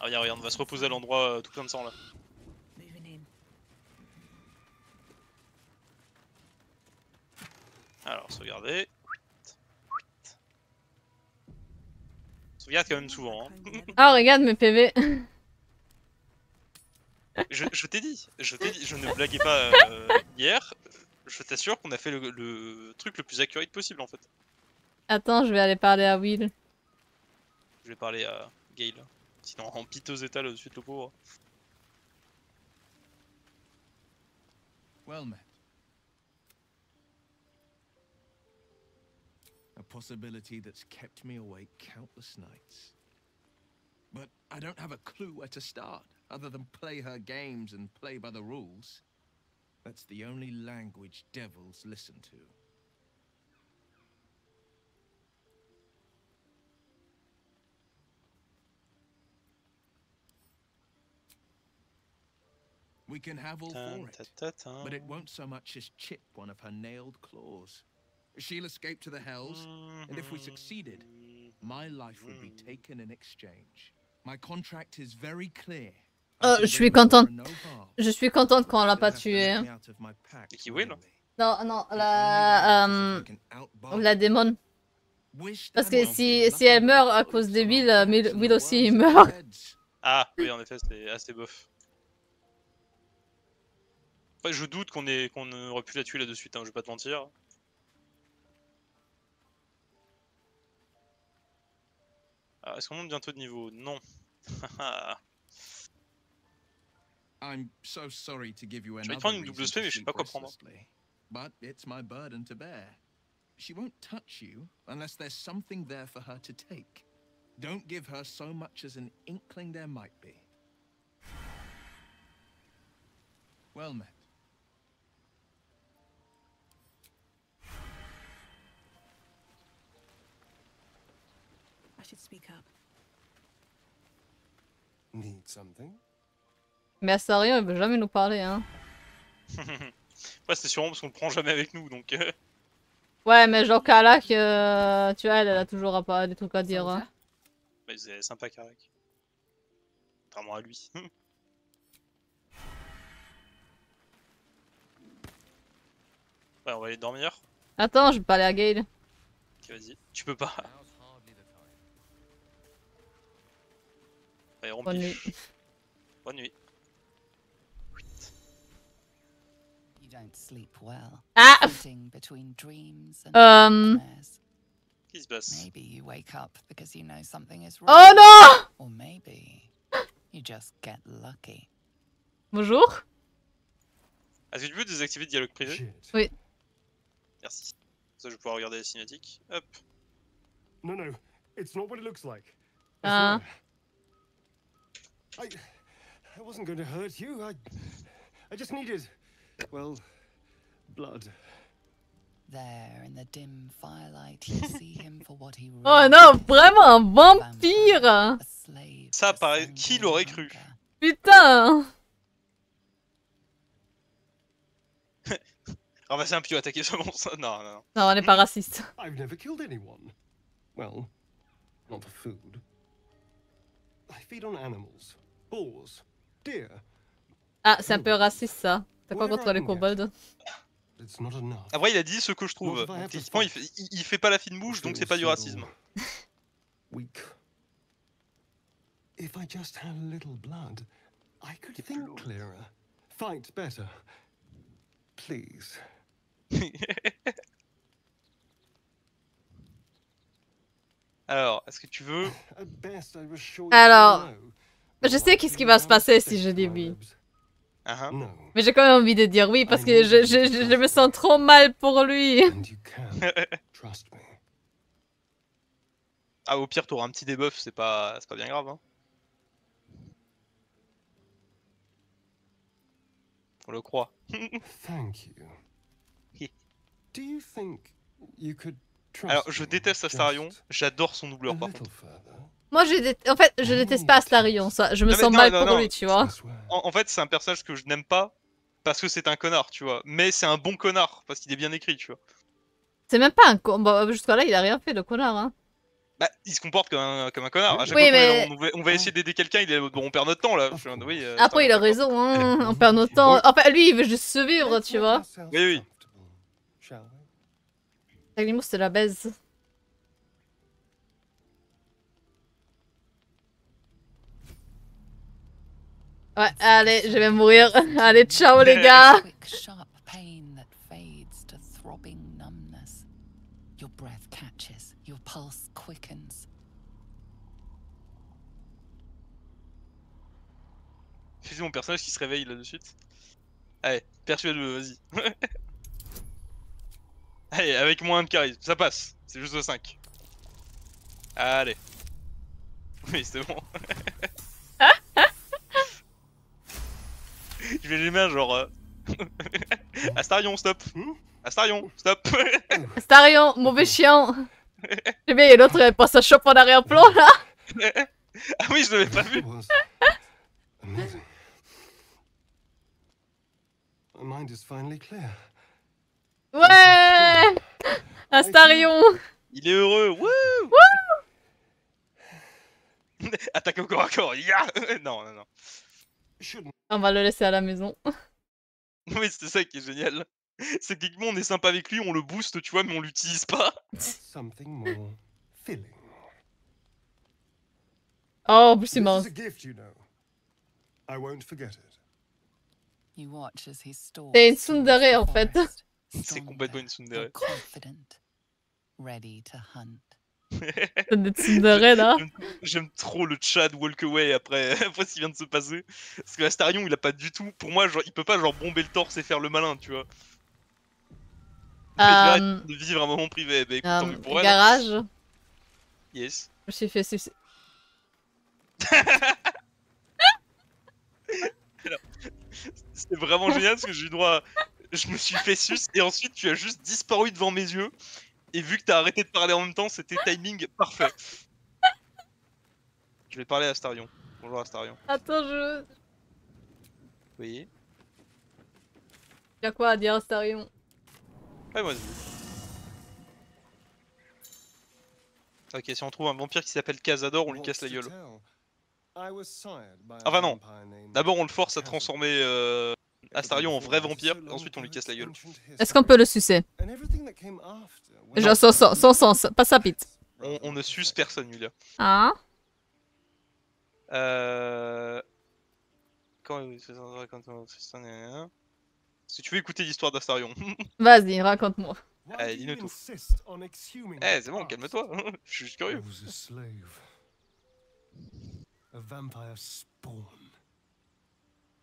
Ah regarde, regarde, on va se reposer à l'endroit euh, tout plein de sang là. Alors, sauvegarder. Sauvegarde quand même souvent. Hein. Ah, regarde mes PV. Je, je t'ai dit, je t'ai dit, je ne blaguais pas euh, hier. Je t'assure qu'on a fait le, le truc le plus accurate possible en fait. Attends, je vais aller parler à Will. Je vais parler à Gale. Sinon, en piteux état là de suite le pauvre. Well met. A possibility that's kept me awake countless nights. But I don't have a clue where to start, other than play her games and play by the rules. That's the only language devils listen to. We can have all for it. But it won't so much as chip one of her nailed claws. She'll escape to the hells, and if we succeeded, my life would be taken in exchange. My contract is very clear. Euh, I je suis contente. Je suis contente qu'on l'a pas tué. Et qui win. Non, non, la, euh, la démon. Parce que si, si elle meurt à cause de Will, euh, Will Will aussi il meurt. Ah oui, en effet, c'était assez bof. Après, je doute qu'on qu'on aurait pu la tuer là de suite, hein, je vais pas te mentir. Ah, Est-ce qu'on monte bientôt de niveau? Non. I'm so sorry to give you vais another prendre une double reason spé, to mais je sais pas sleep restlessly. But it's my burden to bear. She won't touch you unless there's something there for her to take. Don't give her so much as an inkling there might be. Well met. I should speak up. Need something? Mais à Sarion, il veut jamais nous parler, hein. Ouais, c'est sûrement parce qu'on le prend jamais avec nous, donc... euh, Ouais, mais genre Kalak, euh, tu vois, elle, elle a toujours pas des trucs à dire. hein. Mais c'est sympa, Karak. Contrairement à lui. ouais, on va aller dormir. Attends, je vais parler à Gale. Ok, vas-y. Tu peux pas. Allez, Bonne nuit. Bonne nuit. Don't sleep well. Ah between dreams and Um. nightmares. Qu'est-ce qui se passe Maybe you wake up because you know something is wrong. Oh no! Or maybe you just get lucky. Bonjour Est-ce que tu peux désactiver le dialogue privé Shit. Oui. Merci. Ça, je vais pouvoir regarder les cinématiques. Hop. No, no, it's not what it looks like. Ah. I, I wasn't going to hurt you. I, I just needed, well, blood. There in the dim firelight, you see him for what he Oh really non, vraiment un a vampire, Ça some qui l'aurait cru? Putain Ramasser un pieu, attaquer ce monstre. Non, non, non. Non, on n'est pas raciste. I've never killed anyone. Well, not for food. I feed on animals, boars, deer. Ah, c'est un peu raciste ça. T'as quoi contre les kobolds. Après, il a dit ce que je trouve. What if I Donc, techniquement, il fait, il, il fait pas la fine bouche, donc c'est pas du racisme. Weak. If I just had a little blood, I could think clearer, fight better. Please. Alors, est-ce que tu veux At best, I was sure Alors, no. je sais qu'est-ce qui va se passer si je dis oui. No, Mais j'ai quand même envie de dire oui parce que je, je, je, je me sens trop mal pour lui. Ah, au pire, t'auras un petit debuff, c'est pas, c'est pas bien grave. Hein. On le croit. Thank you. Do you think you could trust Alors, je déteste Astarion, j'adore son doubleur par little contre. further? Moi, je dé- en fait, je déteste pas Astarion, ça. Je me Non, sens non, mal non, pour non. lui, tu vois. En, en fait, c'est un personnage que je n'aime pas parce que c'est un connard, tu vois. Mais c'est un bon connard parce qu'il est bien écrit, tu vois. C'est même pas un con. Bon, jusqu'à là, il a rien fait, le connard, hein. Bah, il se comporte comme un, comme un connard. À chaque Oui, fois mais- on, va, on va essayer d'aider quelqu'un, il est bon, on perd notre temps là. En- oui, euh, Après, il a raison, hein. On perd notre temps. Enfin, lui, il veut juste survivre, Let's tu vois. Oui, oui. Taglimo, c'est la baise. Ouais, allez, je vais mourir. Allez, ciao les gars. Quick, sharp pain that fades to throbbing numbness. Your breath catches, your pulse quickens. C'est mon personnage qui se réveille là de suite. Allez, persuade-le, vas-y. Allez, avec moins de charisme, ça passe. C'est juste le 5. Allez. Oui, c'est bon. Je vais les mains genre. euh, Astarion, stop. Astarion, stop. Starion, mauvais chien. J'ai bien, et l'autre, elle passe sa chope en arrière-plan, là. ah oui, je l'avais pas vu. That was amazing. My mind is finally clear. Ouais Astarion Il est heureux. Wouh Attaque au corps à corps. ya non, non, non. On va le laisser à la maison. Oui, c'est ça qui est génial. C'est que techniquement, on est sympa avec lui, on le booste, tu vois, mais on l'utilise pas. something more filling. Oh, en plus, il m'a... C'est une tsundere, en fait. C'est complètement une tsundere. C'est. J'aime- trop le Chad walk away après, après ce qui vient de se passer. Parce que Astarion, il a pas du tout. Pour moi, genre, il peut pas genre bomber le torse et faire le malin, tu vois. Euh, de vivre un moment privé. Bah écoute, mieux pour elle. garage. Yes. Je me suis fait sucer. C'était vraiment génial parce que j'ai eu droit à... Je me suis fait sus et ensuite tu as juste disparu devant mes yeux. Et vu que t'as arrêté de parler en même temps, c'était timing parfait. Je vais parler à Astarion. Bonjour Astarion. Attends, je... Oui. Y'a quoi à dire, Astarion? Ouais, vas-y. Ok, si on trouve un vampire qui s'appelle Cazador, on lui casse la gueule. tell? I was sired by a Enfin non. D'abord, on le force à transformer euh, Astarion en vrai vampire, et ensuite on lui casse la gueule. Est-ce qu'on peut le sucer? History, and everything that came after was Genre sans, sans, sans sens, pas sa bite. On, on ne suce personne, Yulia. Hein Euh... Quand... Si tu veux écouter l'histoire d'Astarion. Vas-y, raconte-moi. Allez, do dis-nous tout. Eh, c'est bon, calme-toi. Je suis juste curieux.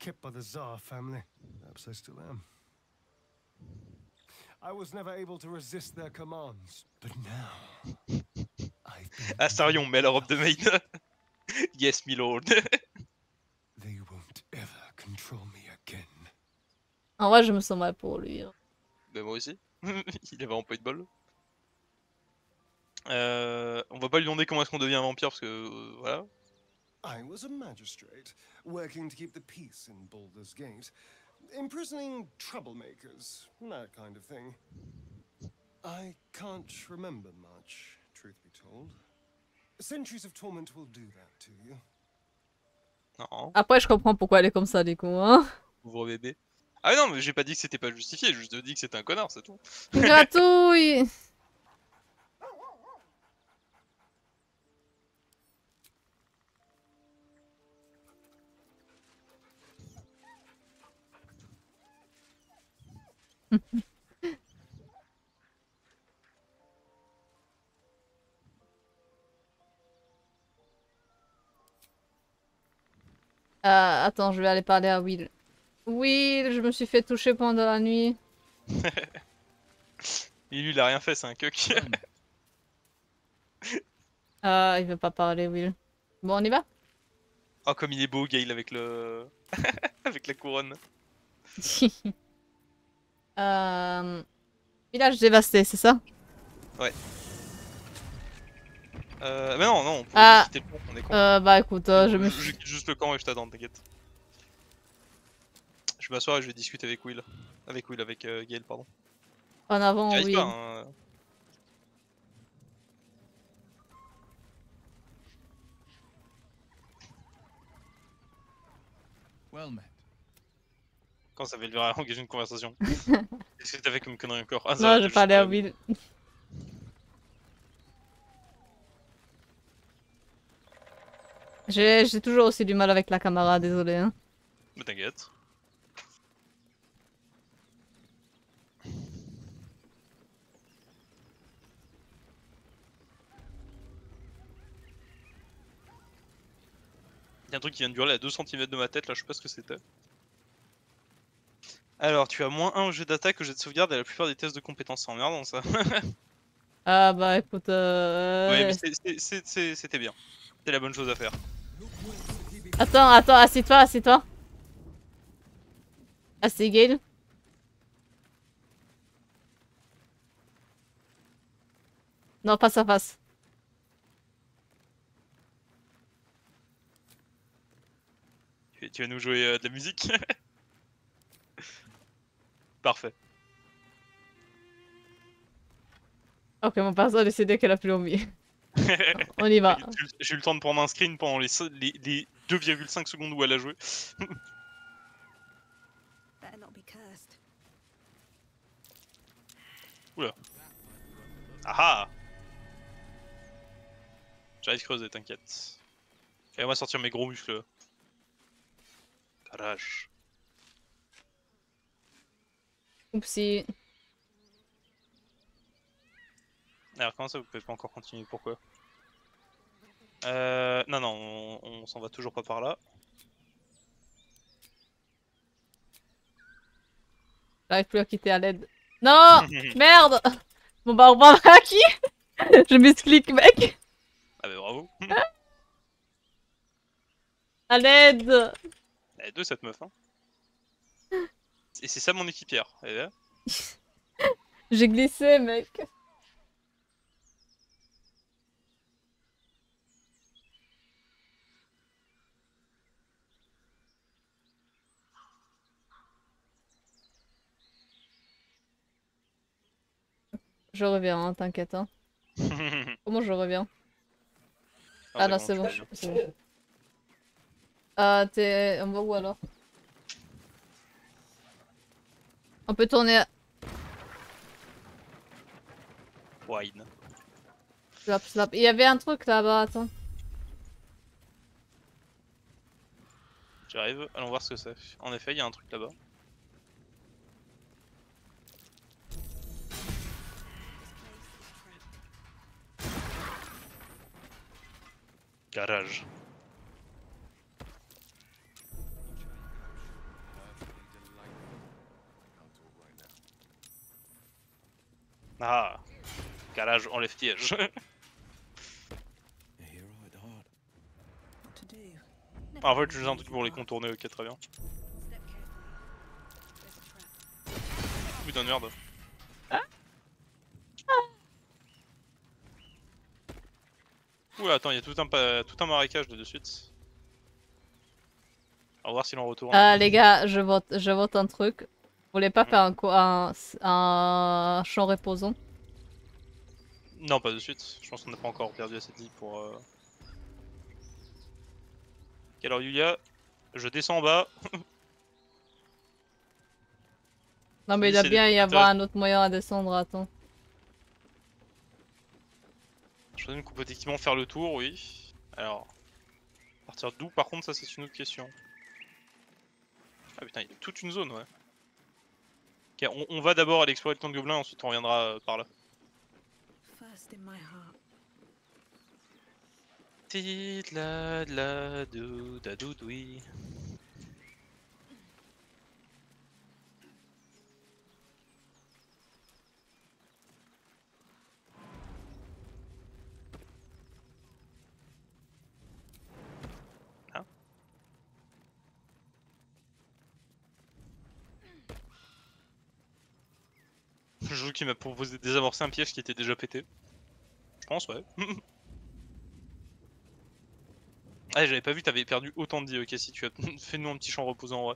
Kept by the Tsar family. Perhaps I still am. I was never able to resist their commands. But now. Astarion, mets la robe de maid. yes, my lord. They won't ever control me again. En vrai, je me sens mal pour lui. hein. Ben moi aussi. Il est vraiment pas eu de bol. Euh, on va pas lui demander comment est-ce qu'on devient un vampire parce que euh, voilà. I was a magistrate, working to keep the peace in Baldur's Gate, imprisoning troublemakers, that kind of thing. I can't remember much, truth be told. Centuries of torment will do that to you. Non, Après, je comprends pourquoi elle est comme ça, du coup. Hein pauvre bébé. Ah non, mais j'ai pas dit que c'était pas justifié, j'ai juste dit que c'était un connard, c'est tout. Gratouille Euh, attends, je vais aller parler à Will. Will, je me suis fait toucher pendant la nuit. Et lui, il a rien fait, c'est un cuck. Ah, il veut pas parler, Will. Bon, on y va? Oh, comme il est beau, Gale, avec le. avec la couronne. Euh, Village dévasté, c'est ça? Euh, mais non, non, on peut Ah. quitter le camp, on est con. Euh, bah écoute, euh, je me quitte juste le camp et je t'attends, t'inquiète. Je m'assois et je vais discuter avec Will. Avec Will, avec euh, Gaël, pardon. En avant, oui. pas, hein. Well met. Quand ça à engager une conversation. Qu'est-ce que t'as fait comme connerie encore? Ah, Non, va, j'ai juste, parlé à Will. J'ai j'ai toujours aussi du mal avec la caméra, désolé. Hein. Mais t'inquiète. Il y a un truc qui vient de hurler à 2 cm de ma tête, là je sais pas ce que c'était. Alors, tu as moins 1 au jet d'attaque, au jet de sauvegarde et à la plupart des tests de compétences. C'est emmerdant ça. Ah bah écoute, euh... Ouais, mais c'était bien. C'était la bonne chose à faire. Attends, attends, assieds-toi, assieds-toi. Assieds Gale. Non, face à face. Tu tu vas nous jouer euh, de la musique Parfait. Ok, mon perso a décidé qu'elle a plus envie. On y va. J'ai eu- le temps de prendre un screen pendant les, les, les 2,5 secondes où elle a joué. Cursed. Ah ah J'arrive creuser, t'inquiète. Et on va sortir mes gros muscles. Garage. Oupsie. Alors comment ça vous pouvez pas encore continuer Pourquoi? Euh... Non, non, on, on s'en va toujours pas par là. J'arrive plus à quitter à l'aide. Non Merde Bon bah au revoir à qui Je misclick mec Ah bah bravo À l'aide Elle est deux cette meuf, hein. Et c'est ça mon équipière. Là. J'ai glissé mec Je reviens, hein, t'inquiète. Hein. Comment je reviens Ah non, c'est bon. c'est bon. Ah, t'es... On va où alors? On peut tourner à... Wine. Slap, slap. Il y avait un truc là-bas, attends. J'arrive, allons voir ce que c'est. En effet, il y a un truc là-bas. Garage. Ah Garage, enlève piège. Ah, en fait, je un truc pour les contourner, ok, très bien. Putain de merde. Oula, attends, il y a tout un, tout un marécage de de suite. On va voir s'il en retourne. Ah les gars, je vote, je vote un truc. Vous voulez pas faire un, un, un champ reposant Non, pas de suite. Je pense qu'on n'a pas encore perdu assez de vie pour. Euh... Ok, alors Yulia, je descends en bas. Non mais il doit bien y avoir un autre moyen à descendre, attends. Je présume qu'on peut effectivement faire le tour, oui. Alors, à partir d'où par contre, ça c'est une autre question. Ah putain, il y a toute une zone, ouais. Ok, on, on va d'abord aller explorer le camp de gobelins, ensuite on reviendra euh, par là. First in my heart. Tidla la Le jeu qui m'a proposé de désamorcer un piège qui était déjà pété. Je pense, ouais. ah, j'avais pas vu, t'avais perdu autant de vie, ok, si tu as fait nous un petit champ reposant, ouais.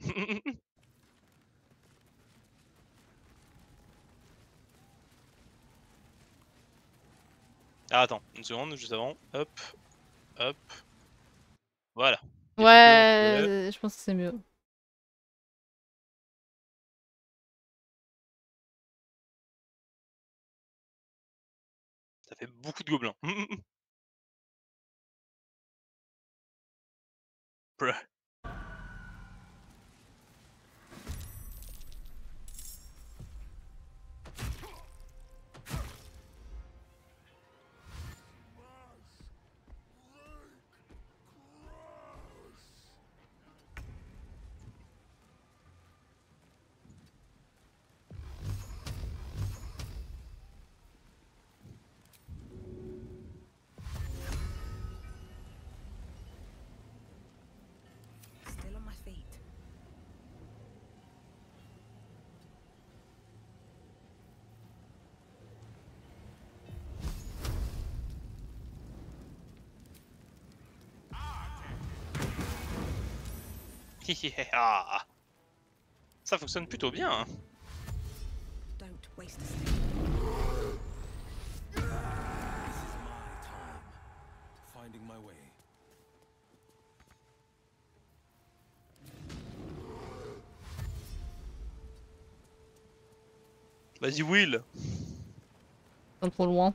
Ah, attends, une seconde, juste avant. Hop, hop. Voilà. Ouais, euh, je pense que c'est mieux. Ça fait beaucoup de gobelins. Bruh. Ah. Ça fonctionne plutôt bien. hein. Vas-y, Will. Sont trop loin.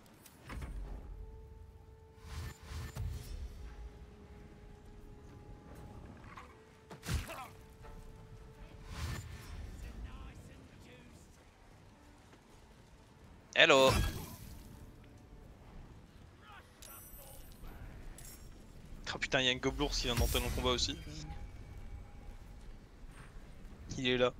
Y a un gobelours qui vient d'entrer dans combat aussi. Il est là.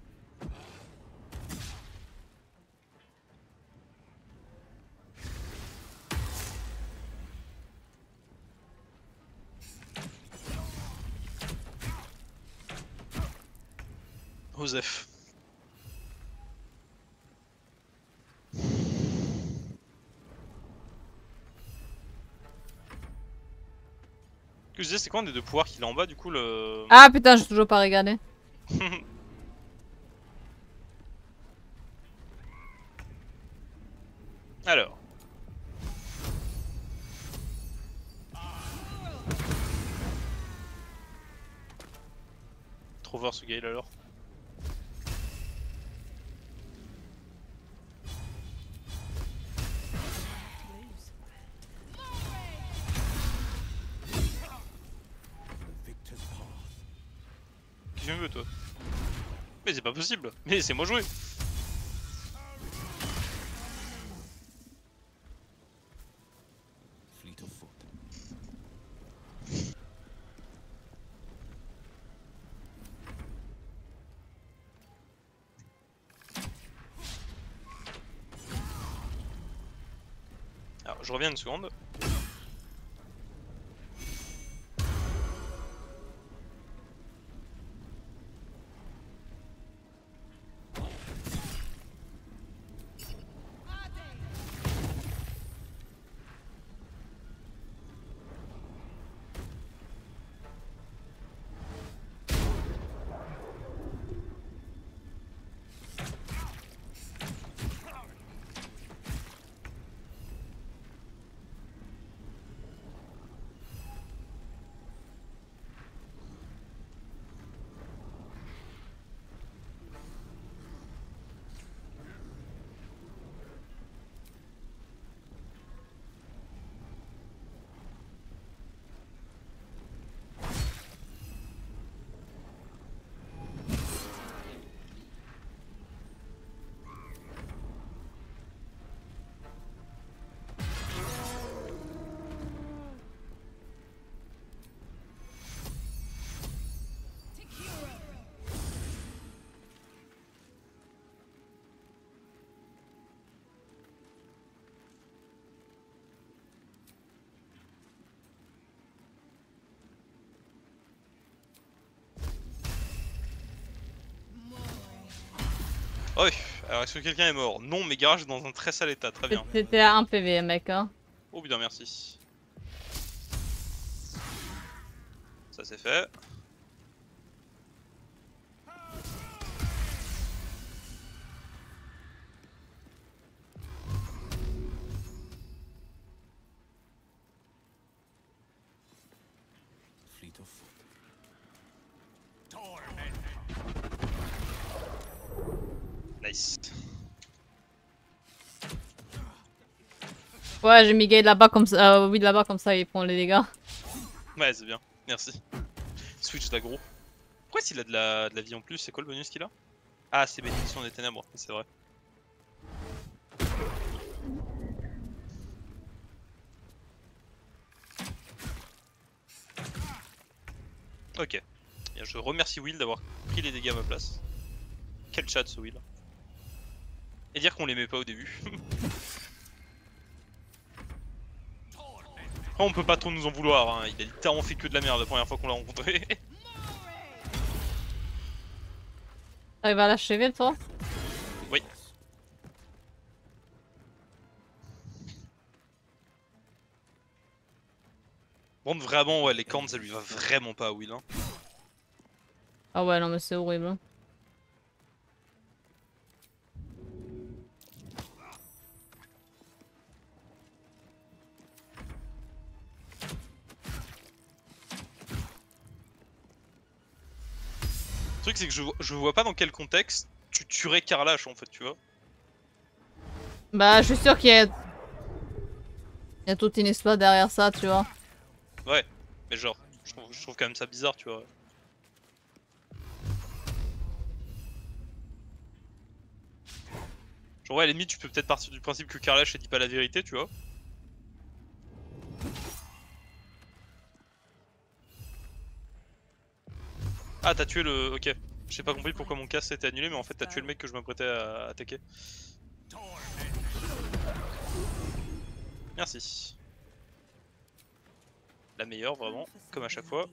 Joseph. C'est quoi un des deux pouvoirs qu'il a en bas du coup le. Ah putain, j'ai toujours pas regardé. Alors. Trop fort ce Gale alors. Possible Mais c'est moi jouer. Alors je reviens une seconde. Alors est-ce que quelqu'un est mort Non, mais garage est dans un très sale état, très bien. C'était à 1 PV, mec. Hein. Oh bien, merci. Ça c'est fait. Ouais, j'ai mis Gay là-bas comme ça. Euh, oui, là-bas comme ça, il prend les dégâts. Ouais, c'est bien, merci. Switch d'aggro. Pourquoi s'il a de la, de la vie en plus C'est quoi le bonus qu'il a? Ah, c'est bénédiction des ténèbres, c'est vrai. Ok. Je remercie Will d'avoir pris les dégâts à ma place. Quel chat ce Will. Et dire qu'on l'aimait pas au début. On peut pas trop nous en vouloir, hein. il a littéralement fait que de la merde la première fois qu'on l'a rencontré. T'arrives à l'achever, toi oui. Bon, vraiment, ouais, les cornes ça lui va vraiment pas à Will. Hein. Ah ouais, non, mais c'est horrible. Truc, c'est que je, vois- je vois pas dans quel contexte tu tuerais Carlash en fait, tu vois. Bah, je suis sûr qu'il y a... Il y a toute une histoire derrière ça, tu vois. Ouais, mais genre, je trouve, je trouve quand même ça bizarre, tu vois. Genre, ouais, à la limite, tu peux peut-être partir du principe que Carlash elle dit pas la vérité, tu vois. Ah, t'as tué le. Ok. J'ai pas compris pourquoi mon casse s'était annulé, mais en fait, t'as tué le mec que je m'apprêtais à attaquer. Merci. La meilleure, vraiment, comme à chaque fois.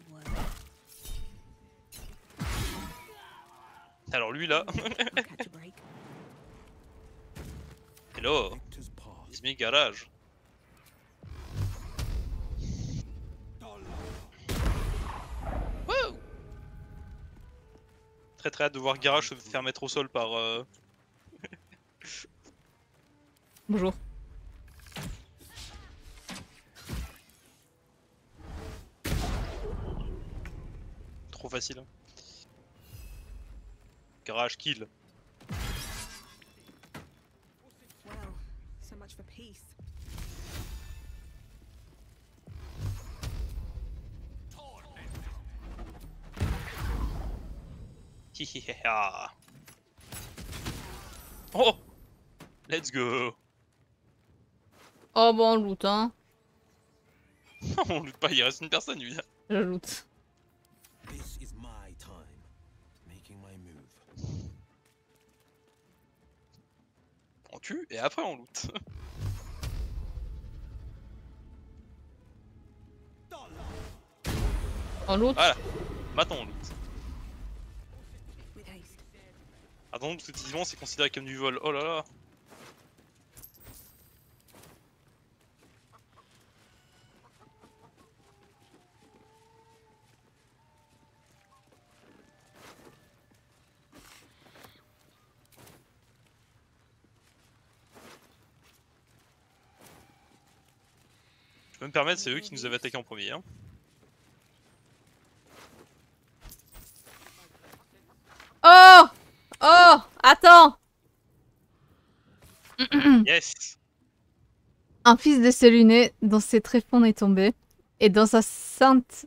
Alors lui là, hello, it's me garage. Très très hâte de voir Garage se faire mettre au sol par... euh, Bonjour. Trop facile. hein. Garage kill. So much for peace. Oh Let's go Oh bon, on loot, hein. On loot pas, il reste une personne lui. Je loot. This is my time. Making my move. On tue et après on loot. On loot Voilà. Maintenant on loot. With haste. Attends, parce que c'est considéré comme du vol. Oh là là Je peux me permettre, c'est eux qui nous avaient attaqué en premier. Hein. Oh Oh Attends Yes Un fils de lunettes dont ses tréfonds est tombé, et dans sa sainte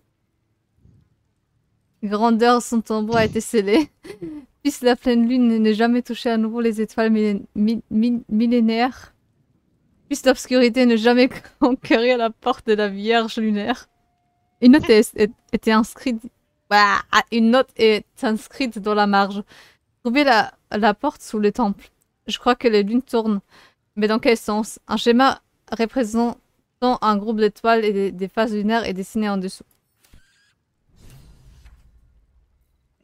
grandeur son tombeau a été scellé. Puisse la pleine lune ne jamais toucher à nouveau les étoiles millén- mi- mi- millénaires. Puisse l'obscurité ne jamais conquérir la porte de la Vierge lunaire. Une note est- est- était inscrite. Bah, une note est inscrite dans la marge. Trouvez la, la porte sous le temple. Je crois que les lunes tournent. Mais dans quel sens? Un schéma représentant un groupe d'étoiles et des, des phases lunaires est dessiné en dessous.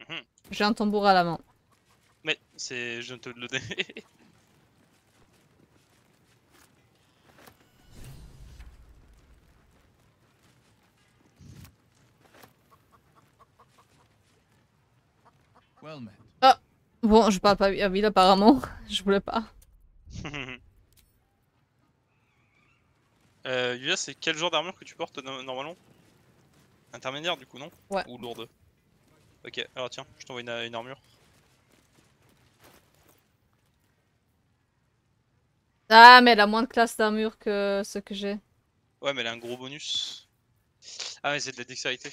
Mhm. J'ai un tambour à la main. Mais C'est. Je te le donner. Well met. Bon, je parle pas à Will apparemment. Je voulais pas. euh, Yulia, c'est quel genre d'armure que tu portes no- normalement? Intermédiaire du coup, non? Ouais. Ou lourde? Ok, alors tiens, je t'envoie une, une armure. Ah, mais elle a moins de classe d'armure que ce que j'ai. Ouais, mais elle a un gros bonus. Ah, mais c'est de la dextérité.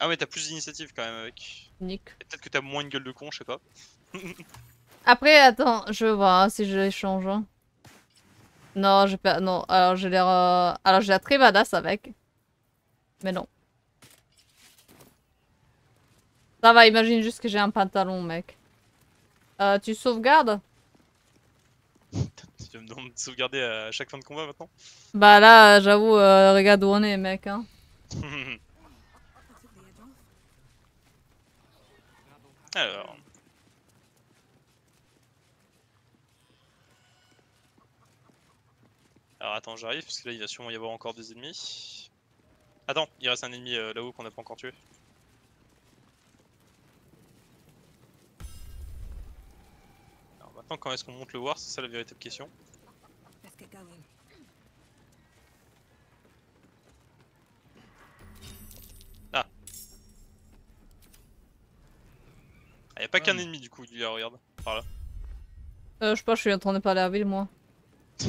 Ah, mais t'as plus d'initiative quand même avec. Nick. Peut-être que t'as moins une gueule de con, je sais pas. Après, attends, je vais voir hein, si je l'échange. hein. Non, j'ai pas. Non, alors j'ai l'air. euh, Alors j'ai l'air très badass avec. Mais non. Ça va, imagine juste que j'ai un pantalon, mec. Euh, tu sauvegardes? Tu me demander de sauvegarder à chaque fin de combat maintenant? Bah là, j'avoue, euh, regarde où on est, mec. Hein. Alors. Alors attends, j'arrive parce que là il va sûrement y avoir encore des ennemis. Attends, il reste un ennemi euh, là-haut qu'on n'a pas encore tué. Alors maintenant, quand est-ce qu'on monte le voir C'est ça la véritable question. Going. Ah, y a pas qu'un Hum. ennemi du coup, il y a, regarde. Par là. Euh, je sais pas, je suis en train de parler à Will, moi.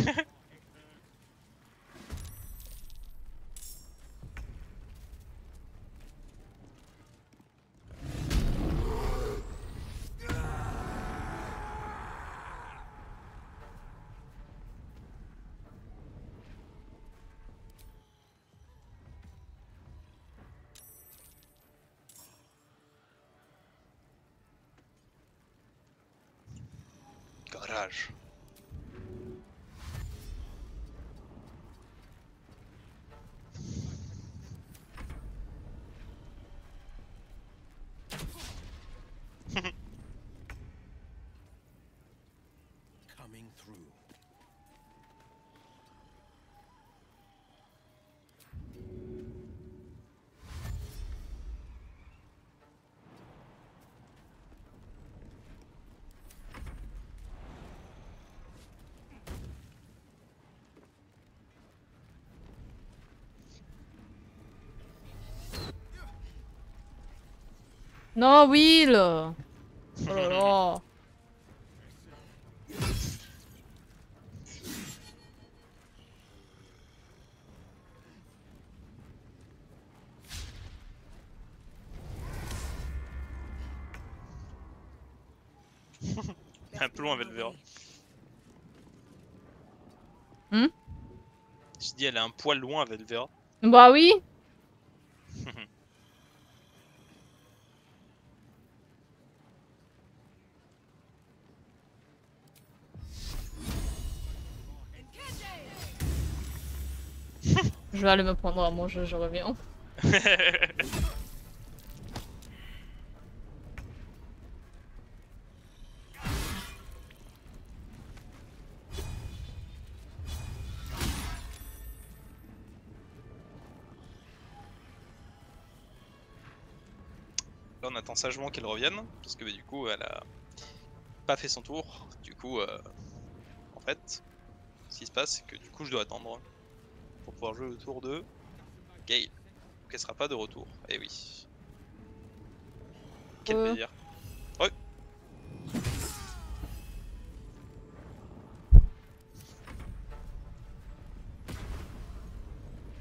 Non, Will Oh là là. Un peu loin, Velvera. Hmm? Je dis, elle est un poil loin, Velvera. Bah oui Je vais aller me prendre à manger, je reviens. Là, on attend sagement qu'elle revienne, parce que bah, du coup, elle a pas fait son tour. Du coup, euh, en fait, ce qui se passe, c'est que du coup, je dois attendre pour pouvoir jouer au tour de Gale. Donc, elle sera pas de retour. Eh oui. Quel Euh. plaisir. Ouais.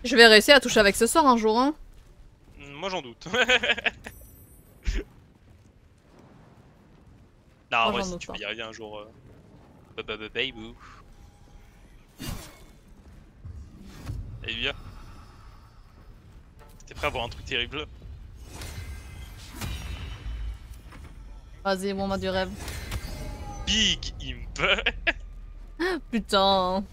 Je vais réussir à toucher avec ce sort un jour, hein. Moi, j'en doute. non, Moi, en vrai, j'en si doute tu pas. vas y arriver un jour. Euh... Bah, T'es prêt à voir un truc terrible? Vas-y, moi du rêve. Big Imp Putain.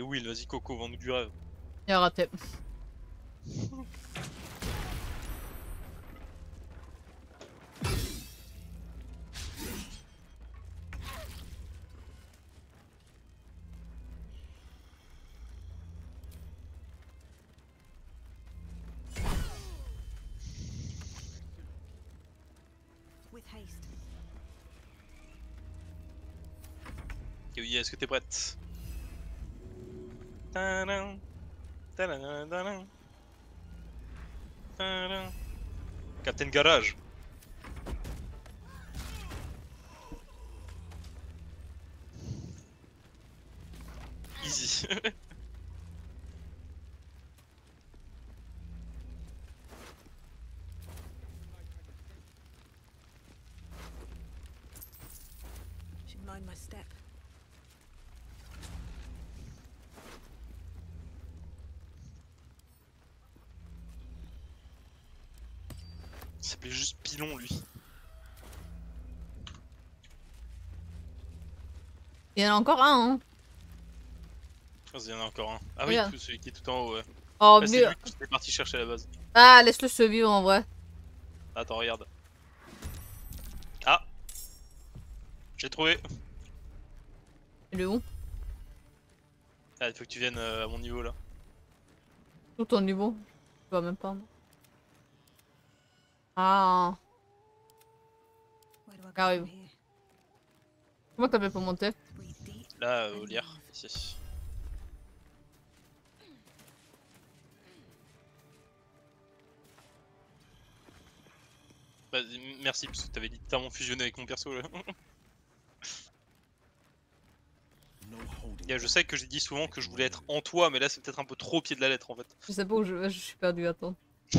Allez Will, vas-y Coco, vends-nous du rêve. Il a raté. With haste. Yoyi, est-ce que t'es prête? Captain Garage. Easy. Should mind my step. Il s'appelait juste Pilon lui. Il y en a encore un, hein. Il y en a encore un. Ah oui, tout- celui qui est tout en haut, ouais. Oh, Ah, c'est mieux. lui que j'étais parti chercher à la base. Ah, laisse-le se vivre en vrai. Attends, regarde. Ah J'ai trouvé. Il est où? Ah, il faut que tu viennes euh, à mon niveau là. Tout ton niveau Je vois même pas. moi. Ah. Go Ah? Comment t'as fait pour monter? Là, euh, au lierre, ici. Bah, merci, parce que t'avais littéralement fusionné avec mon perso là. Yeah, je sais que j'ai dit souvent que je voulais être en toi, mais là c'est peut-être un peu trop au pied de la lettre en fait. Je sais pas où je vais, je suis perdu, attends.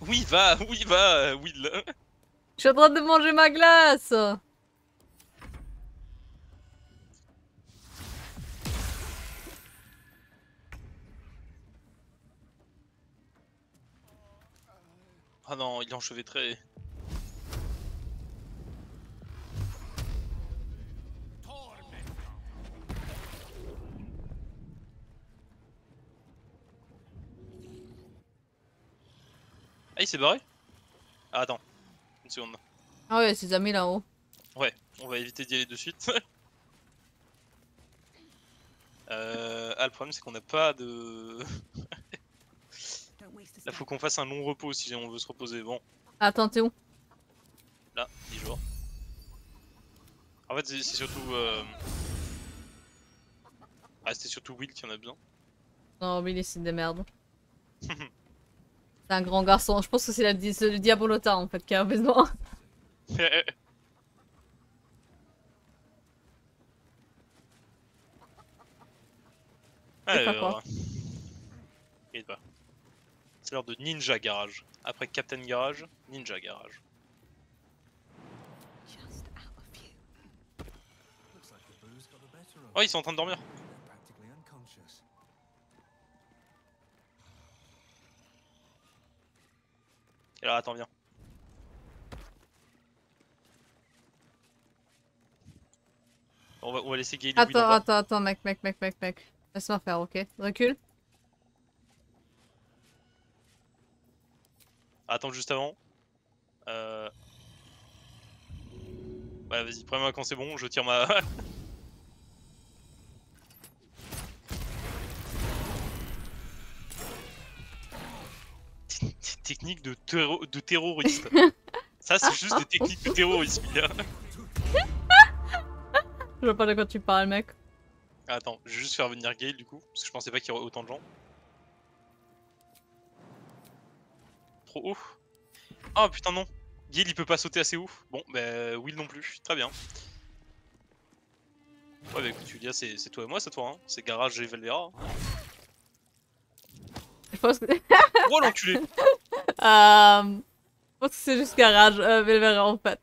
oui, va, oui, va, euh, Will. Je suis en train de manger ma glace Ah non, il est enchevêtré. Ah, il s'est barré? Ah, attends. Une seconde. Ah ouais, ses amis là-haut. Ouais, on va éviter d'y aller de suite. euh... Ah, le problème c'est qu'on n'a pas de... Là, faut qu'on fasse un long repos si on veut se reposer. Bon, Attends, t'es où là, 10 jours. En fait, c'est surtout... Euh... Ah, c'était surtout Will qui en a besoin. Non, Billy, c'est des merdes. c'est un grand garçon. Je pense que c'est le Diabolota en fait qui a besoin. Alors... C'est l'heure de Ninja Garage. Après Captain Garage, Ninja Garage. Oh, ils sont en train de dormir. Et attends, viens. On va, on va laisser en Attends, attends, attends, mec, mec, mec, mec, mec. Laisse-moi faire, ok? Recule. Attends juste avant. Euh... Ouais, vas-y, prends-moi quand c'est bon, je tire ma... Technique de, terro- de terroriste. Ça, c'est juste des techniques de terroriste, gars. Je vois pas de quoi tu parles, mec. Attends, je vais juste faire venir Gale du coup, parce que je pensais pas qu'il y aurait autant de gens. Trop haut. Oh putain non Gale il peut pas sauter assez haut. Bon, bah Will non plus, très bien. Ouais bah écoute Julia, c'est c'est toi et moi c'est toi, hein. c'est Garage et Valvera. Je pense que. L'enculé Euh, Je pense que c'est juste garage, euh, Velvera en fait.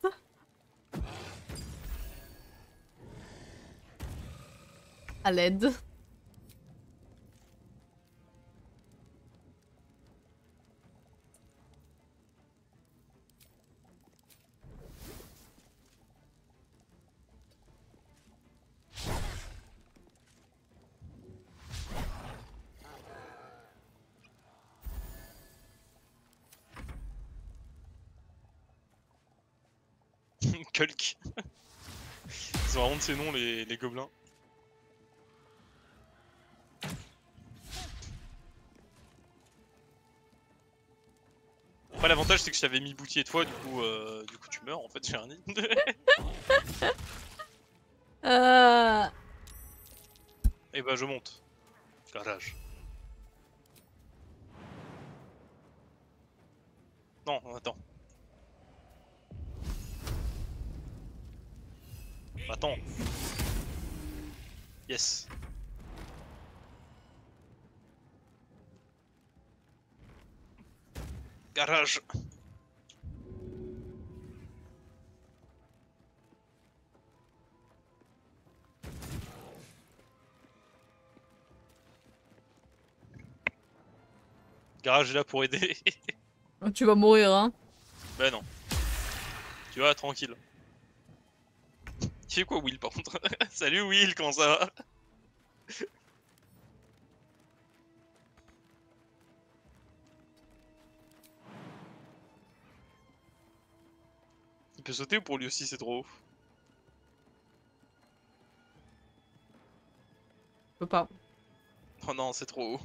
À l'aide. Kulk. Ils ont vraiment de ces noms, les, les gobelins. Après, l'avantage, c'est que je t'avais mis boutier de fois, du coup, euh, du coup, tu meurs en fait, j'ai un nid. Euh... Et bah, je monte. Garage. Non, attends. Attends. Yes. Garage. Garage est là pour aider. Tu vas mourir, hein. bah non. Tu vois, tranquille. Fait quoi Will par contre Salut Will, comment ça va? Il peut sauter ou pour lui aussi c'est trop haut? Je peux pas. Oh non, c'est trop haut.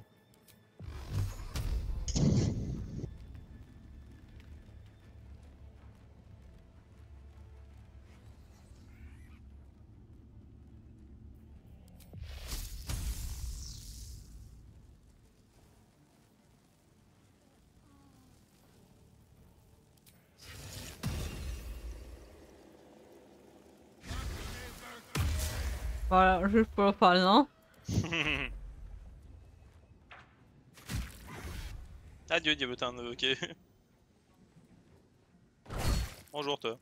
Voilà, juste pour le fun, hein. Adieu Diabotin, ok. Bonjour toi.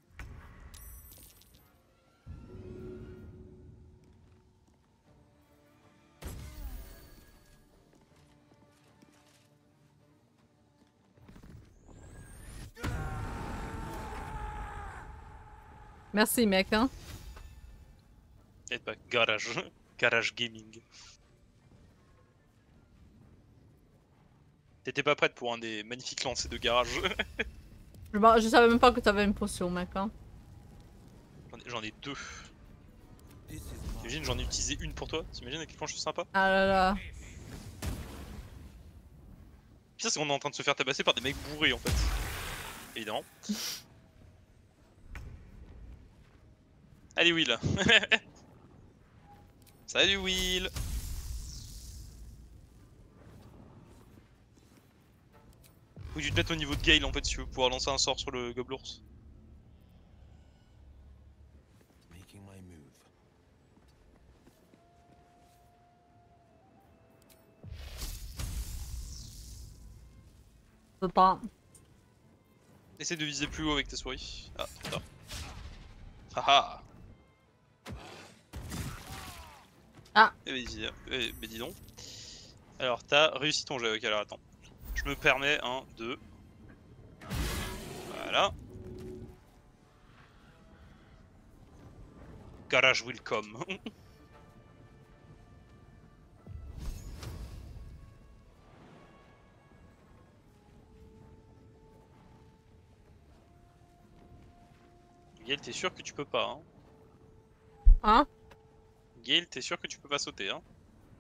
Merci, mec, hein. Pas garage. Garage gaming. T'étais pas prête pour un des magnifiques lancers de garage. Je, je savais même pas que t'avais une potion, mec, hein. J'en ai- deux. T'imagines, j'en ai utilisé une pour toi. T'imagines à quel point je suis sympa Ah là là. Pire, c'est qu'on est en train de se faire tabasser par des mecs bourrés en fait. Évidemment. Allez, Will. Salut, Will. Faut que tu te mettes au niveau de Gale en fait si tu veux pouvoir lancer un sort sur le gobelours. making my move. Je peux pas. Essaie de viser plus haut avec tes souris. Ah, trop tard. Haha Ah. Eh ben, dis, eh ben, dis donc. Alors, t'as réussi ton jet, ok, alors attends. Je me permets, un, deux. Voilà. Garage will come. Gaël, t'es sûr que tu peux pas, hein? Hein? Gaël, t'es sûr que tu peux pas sauter, hein?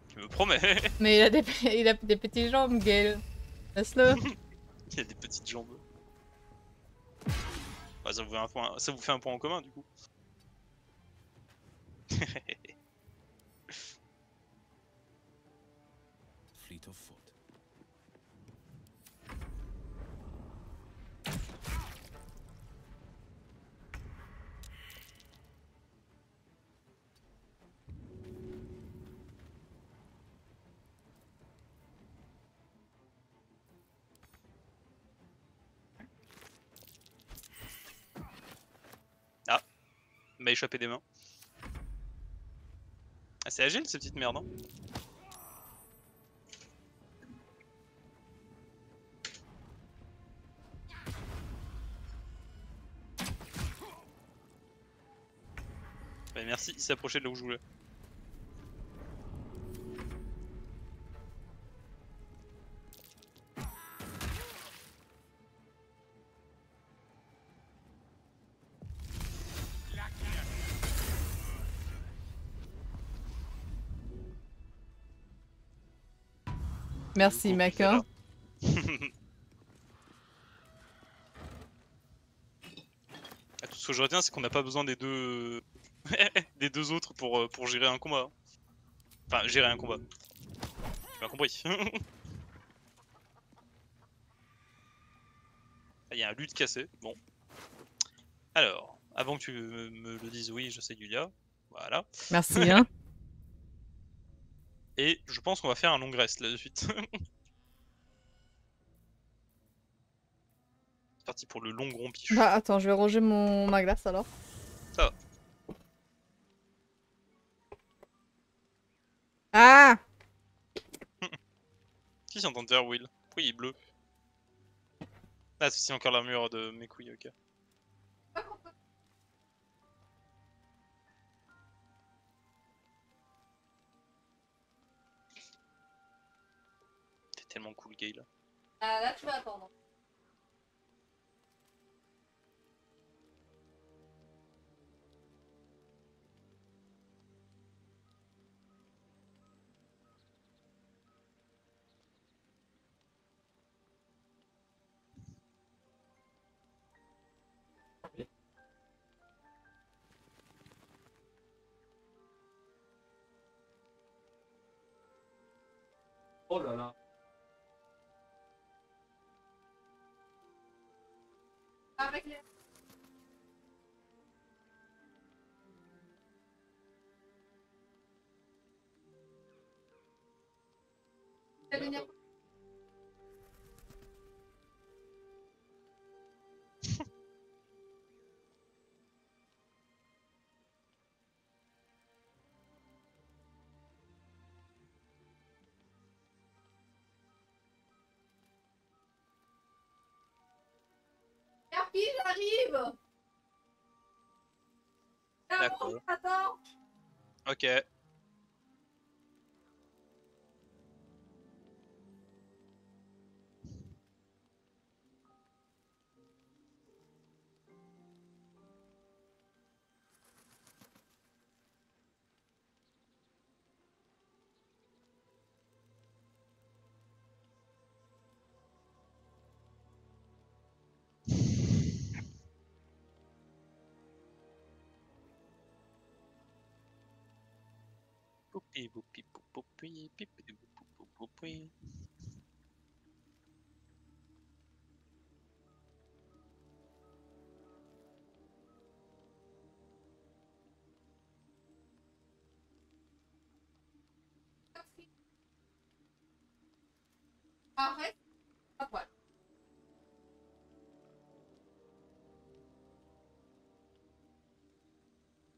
Tu me promets Mais il a des, il a des petites jambes, Gale. Laisse-le. Il a des petites jambes. Bah, ça, vous fait un point, ça vous fait un point en commun, du coup. Fleet of foot. Échappé des mains. Ah, c'est agile, ces petites merdes, hein Bah, merci, il s'est approché de là où je voulais. Merci, Tout ce que je retiens, c'est qu'on n'a pas besoin des deux des deux autres pour, euh, pour gérer un combat. Enfin, gérer un combat. Tu m'as compris. Il y a un lutte cassé. Bon. Alors, avant que tu me, me le dises, oui, je sais Yulia. Voilà. Merci, hein. Et je pense qu'on va faire un long rest là de suite. C'est parti pour le long rompiche. Bah, attends, je vais ranger mon... ma glace alors. Ça va. Ah Qui s'entend faire Will? Pourquoi il est bleu? Ah, c'est encore l'armure de mes couilles, ok. Tellement cool, Gail. Ah, là, tu vas attendre. Oh là là. Avec Carpi, j'arrive D'accord. Ok. Arrête à poil.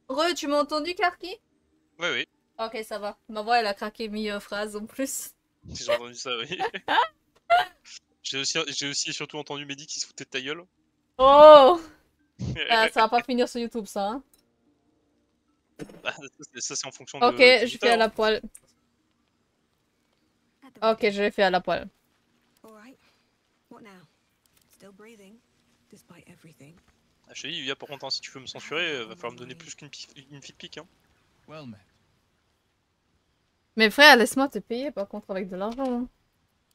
Re, tu m'as entendu, Karki? Oui, oui. Ok, ça va. Ma voix, elle a craqué mi-phrase en plus. J'ai entendu ça, oui. J'ai aussi, j'ai aussi et surtout entendu Mehdi qui se foutait de ta gueule. Oh Ah, Ça va pas finir sur YouTube, ça. Hein. Bah, ça, c'est- en fonction Ok, de. des je fais à la poêle. Ok, je l'ai fait à la poêle. All right. What now? Still breathing, despite everything. Ah, je te dis, Yuya, par contre, hein, si tu veux me censurer, euh, va falloir me donner plus qu'une une fille de pique. Hein. Well met. Mais frère, laisse-moi te payer par contre avec de l'argent. hein.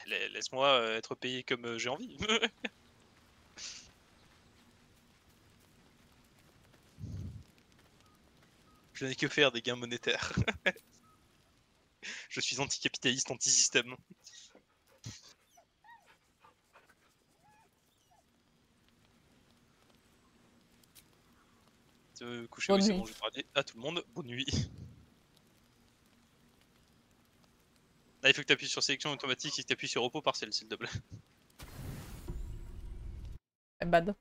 La- Laisse-moi euh, être payé comme euh, j'ai envie. je n'ai que faire des gains monétaires. je suis anticapitaliste, anti-système. Coucher, oui, c'est nuit. bon, je vais parler à tout le monde. Bonne nuit. Là, il faut que tu appuies sur sélection automatique et que tu appuies sur repos partiel, s'il te plaît. Eh, bad.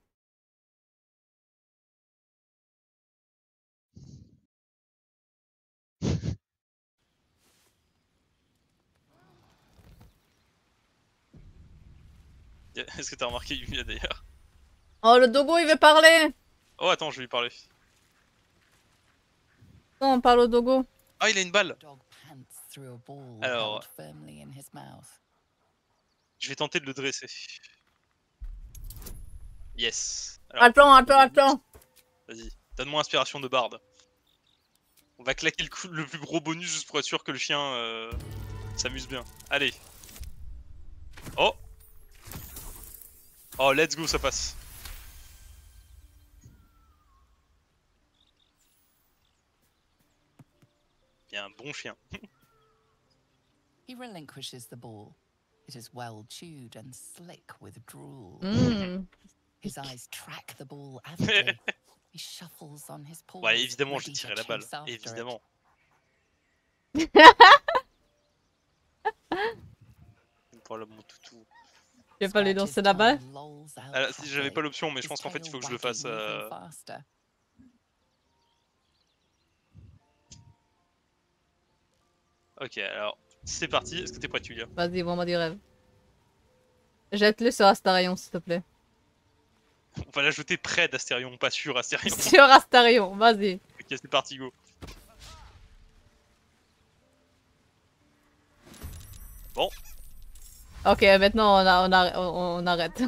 Est-ce que t'as remarqué Yulia d'ailleurs? Oh, le dogo, il veut parler Oh, attends, je vais lui parler. Non, on parle au dogo. Ah, il a une balle Alors-. Je vais tenter de le dresser. Yes. Alors, Attends, attends, attends. vas-y, donne-moi inspiration de barde. On va claquer le, coup- le plus gros bonus juste pour être sûr que le chien euh, s'amuse bien. Allez. Oh Oh, let's go, ça passe. Bien, bon chien. He relinquishes the ball. It is well chewed and slick with drool. Hmm. His eyes track the ball avidly. he shuffles on his paws. Ouais, évidemment, j'ai tiré la balle. Évidemment. Voilà mon toutou. Tu veux pas lui Scratches lancer la balle tongue lolls out Ah, si j'avais pas l'option, mais je pense qu'en fait il faut que je le fasse. euh. Ok, alors c'est parti. Est-ce que t'es prêt, Tulia? Vas-y, vois-moi du rêve. Jette-le sur Astarion, s'il te plaît. On va l'ajouter près d'Astérion, pas sur Astérion. sur Astarion, vas-y. ok, c'est parti, go. Bon, Ok, maintenant on, a, on, a- on- on arrête.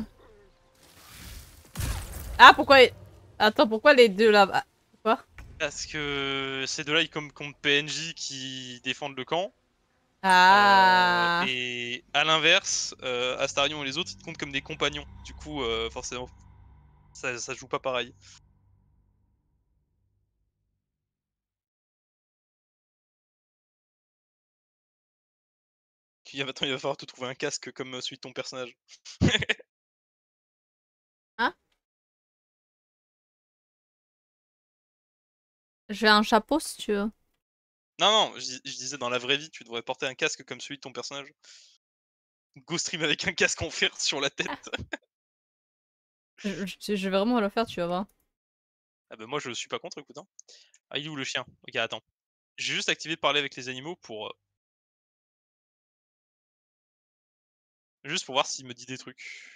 Ah, pourquoi... Attends, pourquoi les deux là-bas Quoi? Parce que ces deux-là ils comme contre PNJ qui défendent le camp. Ah Euh, et à l'inverse, euh, Astarion et les autres ils te comptent comme des compagnons. Du coup, euh, forcément, ça, ça joue pas pareil. Il y a- Maintenant, il va falloir te trouver un casque comme celui de ton personnage. J'ai un chapeau si tu veux. Non, non, je, dis- je disais dans la vraie vie, tu devrais porter un casque comme celui de ton personnage. Go stream avec un casque en fer sur la tête. Je, je- je vais vraiment le faire, tu vas voir. Ah bah moi je suis pas contre, écoute. hein. Ah il est où le chien? Ok attends. J'ai juste activé parler avec les animaux pour... euh, Juste pour voir s'il me dit des trucs.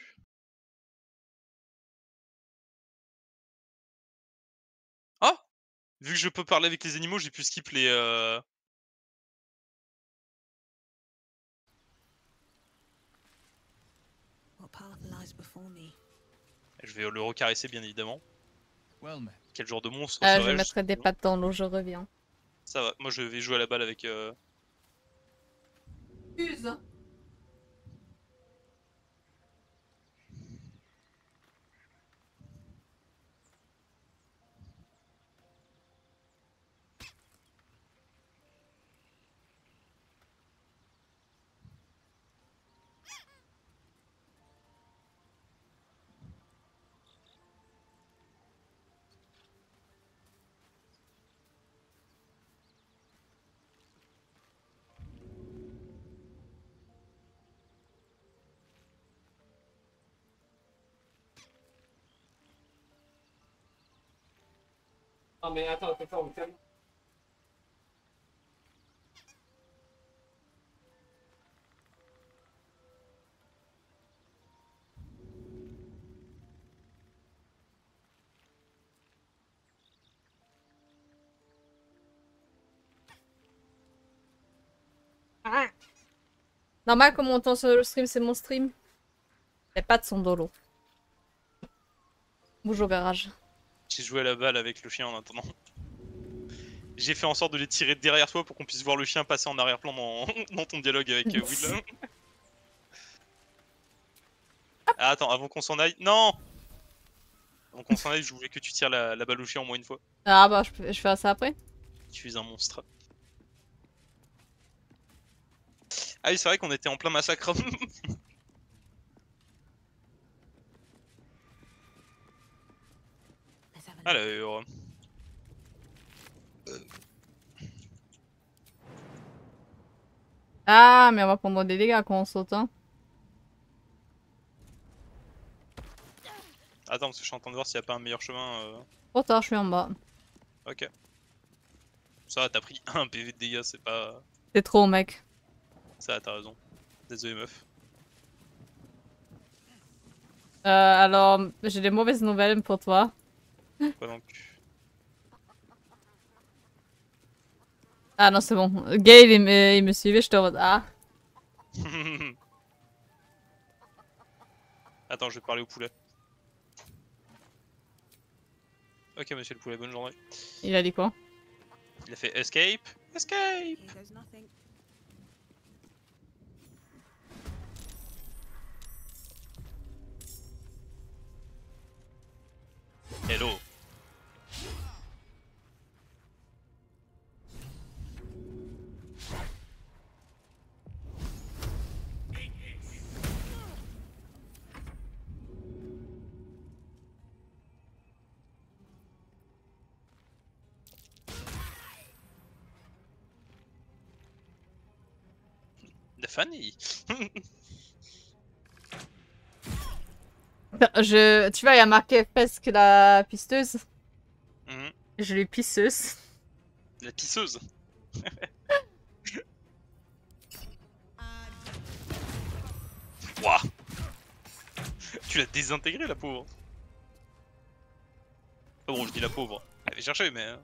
Vu que je peux parler avec les animaux, j'ai pu skip les... euh, What path lies before me? Je vais le recaresser bien évidemment. Quel genre de monstre Euh, je mettrai des pattes dans l'eau, je reviens. Ça va, moi je vais jouer à la balle avec... euh, Non mais attends, attends, calme. Normal, comme on entend sur le stream, c'est mon stream. Les pattes sont dans l'eau. Bouge au garage. J'ai joué à la balle avec le chien en attendant. J'ai fait en sorte de les tirer derrière toi pour qu'on puisse voir le chien passer en arrière-plan dans, dans ton dialogue avec euh, Will. Ah, attends, avant qu'on s'en aille. Non Avant qu'on s'en aille, je voulais que tu tires la, la balle au chien au moins une fois. Ah bah, je, peux- je fais ça après. Tu es un monstre. Ah oui, c'est vrai qu'on était en plein massacre. A look. Alors. Ah, mais on va prendre des dégâts quand on saute, hein. Attends, parce que je suis en train de voir s'il n'y a pas un meilleur chemin. euh. Trop tard, je suis en bas. Ok. Ça t'as pris un PV de dégâts, c'est pas. C'est trop, mec. Ça t'as raison. Désolé, meuf. Euh, alors, j'ai des mauvaises nouvelles pour toi. Ah non, c'est bon. Gail, il me, il me suivait, j'étais en mode Ah. Attends, je vais parler au poulet. Ok, monsieur le poulet, bonne journée. Il a dit quoi? Il a fait escape. Escape Hello La famille. Je... Tu vois, il y a marqué presque la pisteuse. Mhm. Je l'ai pisseuse. La pisseuse. Ouah. Tu l'as désintégré la pauvre. Ah bon, je dis la pauvre. Elle avait cherché, mais.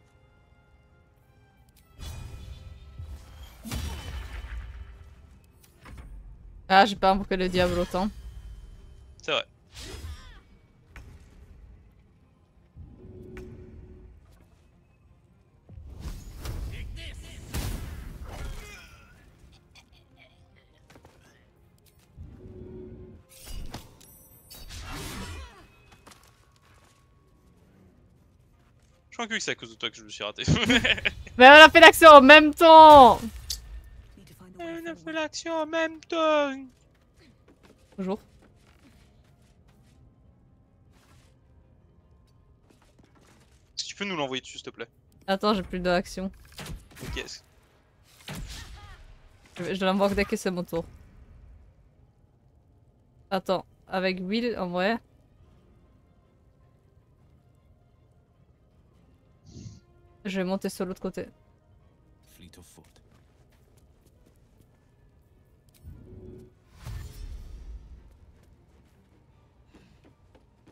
Ah, j'ai pas invoqué le diable autant. C'est vrai. Je crois que c'est à cause de toi que je me suis raté. Mais on a fait l'action en même temps Fait l'action en même temps Bonjour. Est-ce que tu peux nous l'envoyer dessus, s'il te plaît Attends, j'ai plus d'action. Ok. Je, l'invoque dès que c'est mon tour. Attends, avec Will en vrai. Je vais monter sur l'autre côté. Fleet of foot.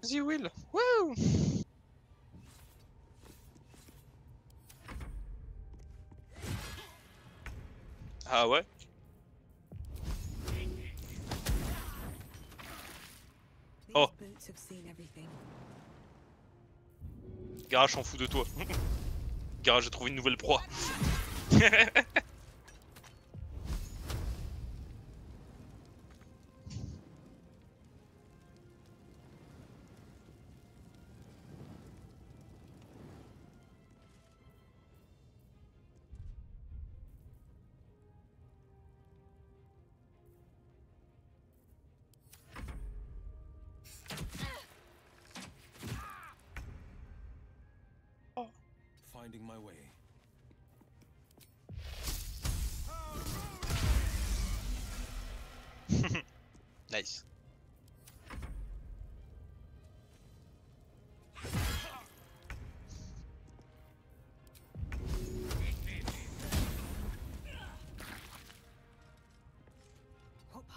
Vas-y, Will. Wouh Ah ouais Oh. Garage s'en fout de toi. Garage a trouvé une nouvelle proie.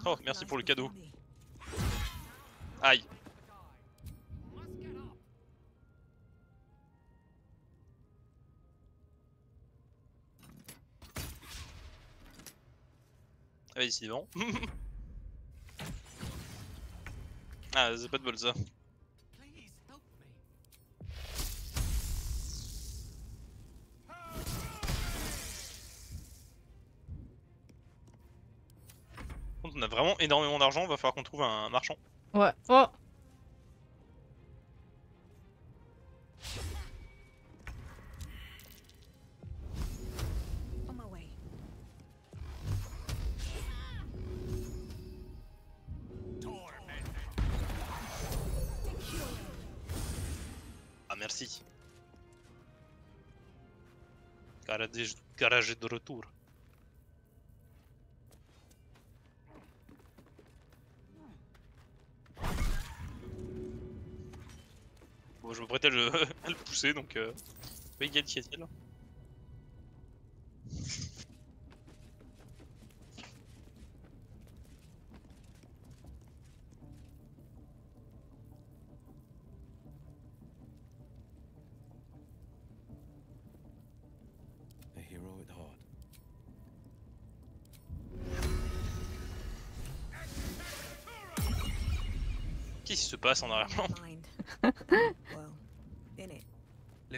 Oh, merci pour le cadeau. Aïe. Ah, bon. ah, c'est pas de bol ça. Vraiment énormément d'argent, va falloir qu'on trouve un marchand. Ouais. Oh. Ah merci. Garage, de retour. Donc. Euh... Oui, Gaël, qu'y a-t-il. Qu'est-ce qui se passe en arrière-plan?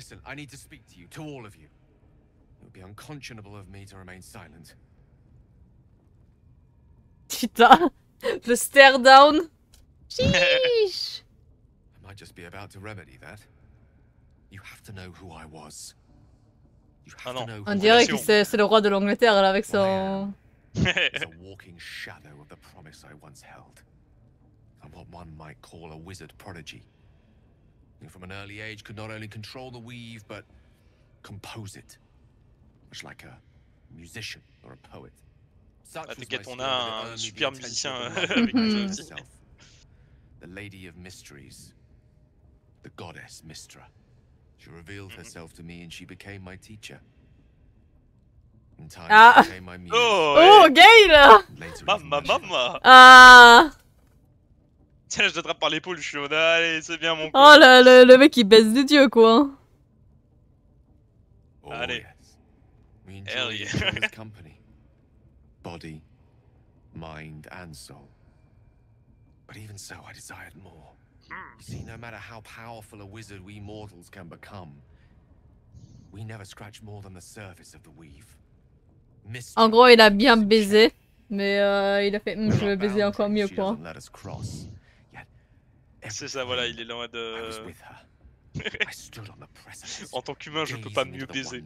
Listen, I need to speak to you, to all of you. It would be unconscionable of me to remain silent. Putain the stare down Sheesh. I might just be about to remedy that. You have to know who I was. You have non. to know On who I dirait que c'est c'est le roi de l'Angleterre là avec son. is a walking shadow of the promise I once held. I'm what one might call a wizard prodigy. Who from an early age could not only control the weave, but compose it. Much like a musician or a poet. Such Ah, was t'inquiète, on a that it un the super attention musicien, the avec nous aussi. The Lady of Mysteries. The goddess Mystra. She revealed herself to me and she became my teacher. In time, Ah. she became my muse. Oh, Oh, ouais. Gale Mamma, mamma Ah Tiens, je t'attrape par l'épaule, je suis en mode, allez, c'est bien mon Oh, le, le, le mec il baisse des dieux quoi. Oh, Allez. yes. We Hell enjoy yeah. each other's company. Body, mind, and soul. But even so, I desired more. You see, no matter how powerful a wizard we mortals can become, we never scratch more than the surface of the weave. Mystra En gros, il a bien baisé, mais euh, il a fait check. je vais baiser encore mieux quoi. doesn't let us cross, yet C'est ça, voilà, il est là was euh, with her. I stood on the precipice, En tant qu'humain, je peux pas mieux baiser.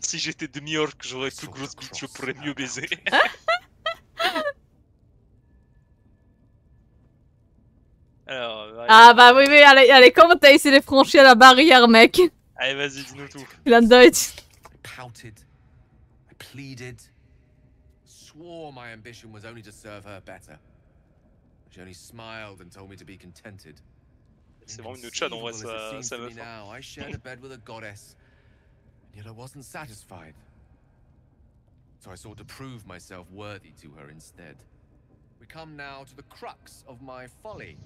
Si j'étais demi-orc, j'aurais plus grosse bite, je pourrais mieux baiser. Alors, Ah bah oui, oui, allez, allez comment t'as essayé de franchir la barrière, mec? Allez, vas-y, dis-nous tout. De Deutsch. Pouted. I pleaded. Swore my ambition was only to serve her better. She only smiled and told me to be contented. C'est vraiment une chat, en vrai, Inconceivable as it ça, seems ça to meuf. me now, I shared a bed with a goddess, and yet I wasn't satisfied. So I sought to prove myself worthy to her instead. We come now to the crux of my folly.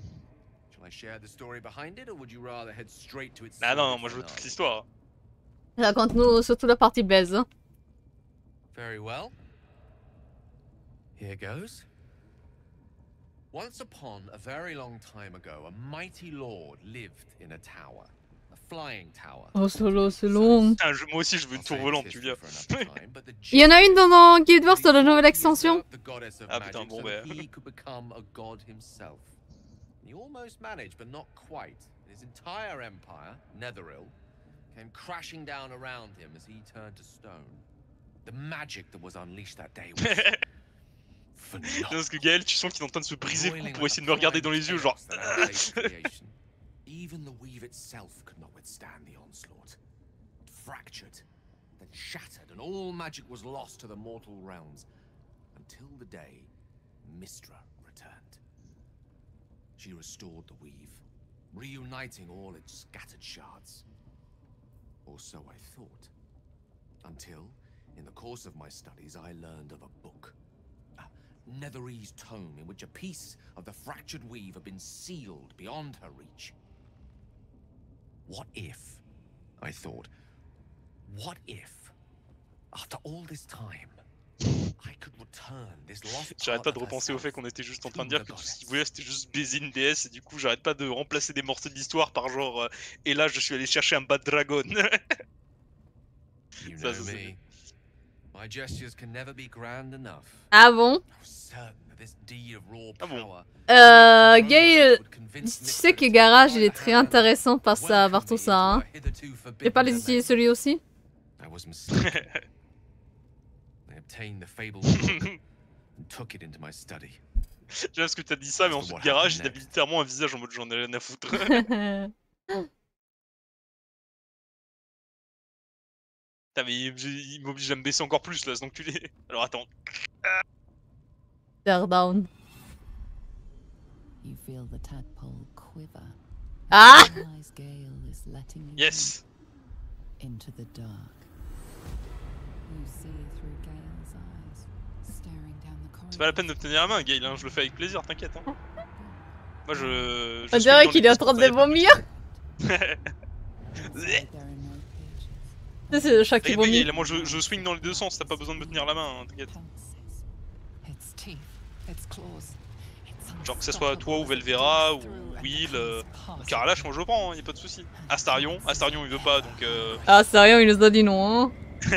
Shall I share the story behind it, or would you rather head straight to its Ah non, moi je veux toute l'histoire. Raconte-nous surtout la partie baise. Very well. Here goes. Once upon a very long time ago, a mighty lord lived in a tower. A flying tower. Oh, solo, c'est long. Ah, je- moi aussi, je veux une tour volante, tu viens. Il y en a une dans, dans Guild Wars dans la nouvelle extension. The goddess of Ah, putain, magic bon, so he could become a god himself. He almost managed, but not quite. His entire empire, Netheril, came crashing down around him as he turned to stone. The magic that was unleashed that day was phenomenal. Parce que Gaël, tu sens qu'il est en train de se briser le cou pour essayer de the me regarder prime dans les yeux, genre. chaos that outlays creation. Even the weave itself could not withstand the onslaught. It fractured, then shattered, and all magic was lost to the mortal realms until the day Mystra returned. She restored the weave, reuniting all its scattered shards. Or so I thought. Until, in the course of my studies, I learned of a book. Netherese tome in which a piece of the fractured weave had been sealed beyond her reach. What if, I thought, what if, after all this time, I could return this lost J'arrête pas de repenser au fait qu'on était juste en train de dire que tout ce goddess? qu'il voulait c'était juste baiser une déesse et du coup j'arrête pas de remplacer des morceaux d'histoire par genre euh, et là je suis allé chercher un bad dragon. You Ça, know ça. My gestures can never be grand enough. Ah bon? Ah Euh, convince tu sais que Garage il est très intéressant par ça, par me tout ça. Hein. a vais pas les utiliser celui aussi? I was mistaken. I obtained the fabled book and took it into my study. Tu vois parce que t'as dit ça mais ensuite garage il next. littéralement un visage en mode j'en ai rien à foutre. Putain mais il, il m'oblige à me baisser encore plus là, cet enculé. Alors attends. Stare down. You feel the tadpole quiver. Ah Realize Gale is letting you Yes into the dark. You see through Gale's eyes, staring down the corridor. C'est pas la peine de me tenir la main Gail, hein, je le fais avec plaisir, t'inquiète. Hein. Moi je... je On dirait qu'il les est en train de vomir. Inside there are no pages. Ça, c'est le chat qui vomit. Moi je, je swing dans les deux sens, t'as pas besoin de me tenir la main, hein, t'inquiète. Genre que ce soit toi ou Velvera ou Will, euh, of Caralash, moi je le prends, hein, y a pas de souci. Astarion, Astarion il veut pas donc euh... Ah, sérieux, il nous a dit non. Hein.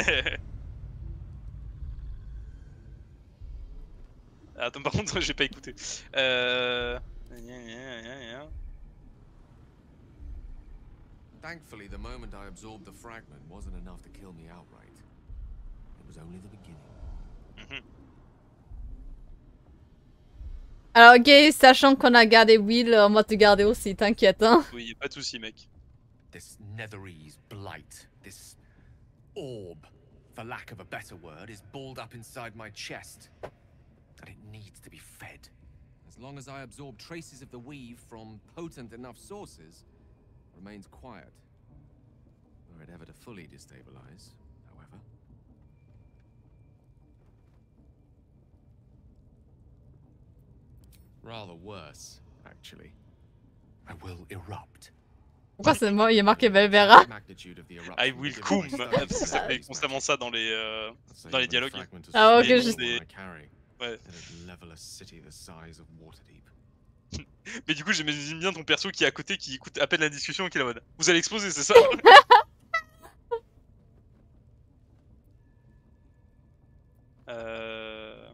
Attends, par contre, j'ai pas écouté. Euh. Thankfully, the moment I absorbed the fragment wasn't enough to kill me outright. It was only the beginning. Alors, Gay, sachant qu'on a gardé Will, euh, on va te garder aussi, t'inquiète. Hein. Oui, pas de soucis, mec. This Netherese blight, this orb, for lack of a better word, is balled up inside my chest. And it needs to be fed. As long as I absorb traces of the weave from potent enough sources, it remains quiet. Were it ever to fully destabilize, however. Rather worse, actually. I will erupt. Pourquoi c'est moi Il est marqué Belvera. Magnitude of the eruption I will will give come. me a Parce que ça fait constamment ça dans les, euh, dans les dialogues. Ah, ok, Mais je- c'est- Ouais. Mais du coup, j'imagine bien ton perso qui est à côté, qui écoute à peine la discussion et qui est en mode Vous allez exploser, c'est ça? Euh...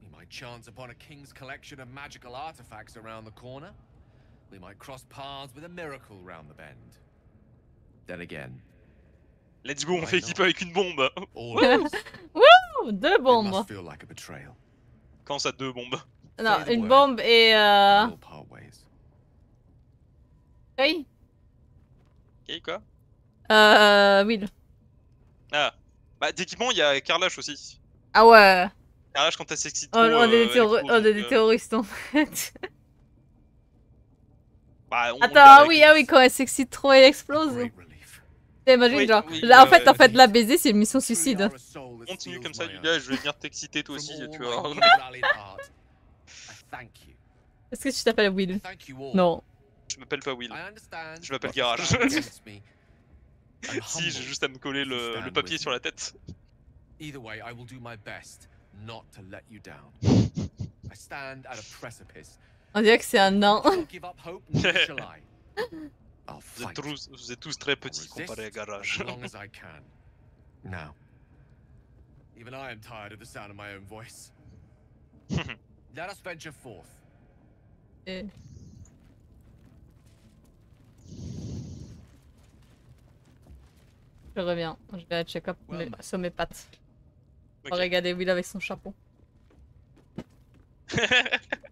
We might chance upon a king's collection of magical artifacts around the corner. We might cross paths with a miracle round the bend. Then again, Let's go, on fait équipe avec une bombe Wouh Deux it bombes. must feel like a betrayal. Quand ça, deux bombes Non, une bombe et... Euh... Oui. Ok, quoi? Euh... Will. Ah Bah, techniquement, il y a Carlash aussi. Ah ouais. Carlash, quand elle s'excite On, trop, on est euh, des, explose, on est des euh, terroristes en fait. bah, on- Attends, ah oui, ah oui, quand elle s'excite trop, elle explose. T'imagines, Oui, genre, oui, là, en euh, fait, en fait, la baiser, c'est une mission suicide. Continue comme ça, own. je vais venir t'exciter toi aussi, tu vois. Est-ce que tu t'appelles Will? Non. Je m'appelle pas Will. Je m'appelle Garage. si, j'ai juste à me coller le, papier sur la tête. Either way, I will do my best not to let you down. I stand at a precipice. On dirait que c'est un nain. Vous êtes, tous, vous êtes tous très petits comparés à Garage. Now, even I am tired of the sound of my own voice. Let us venture forth. Et- Je reviens. Je vais check up mes- sur mes pattes. On va Ok. regarder Will avec son chapeau.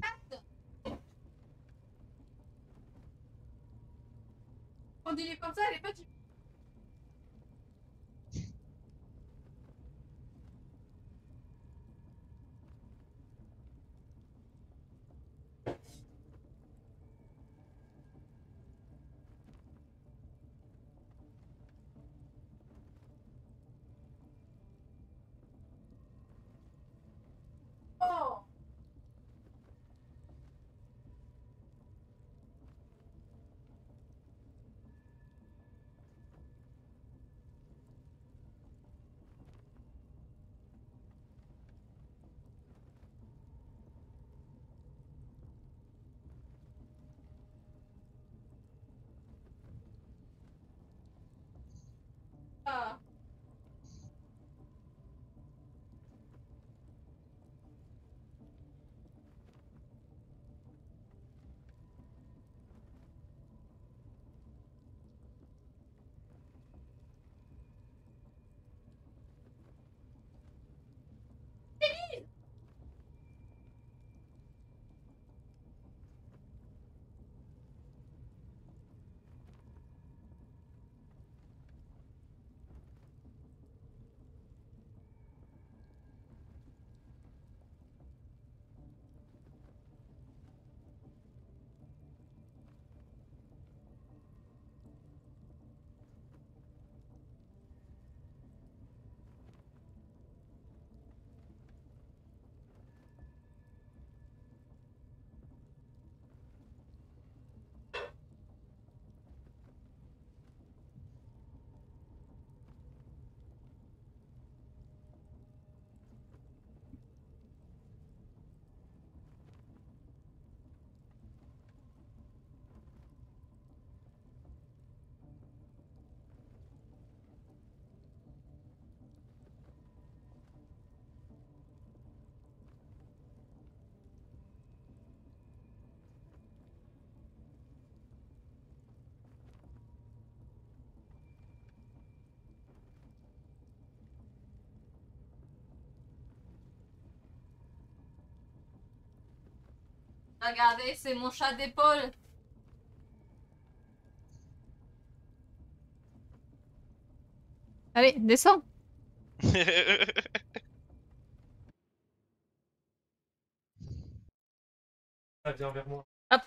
Pattes. Quand il est comme ça, elle est pas Regardez, c'est mon chat d'épaule. Allez, descends. Ah, viens vers moi. Hop.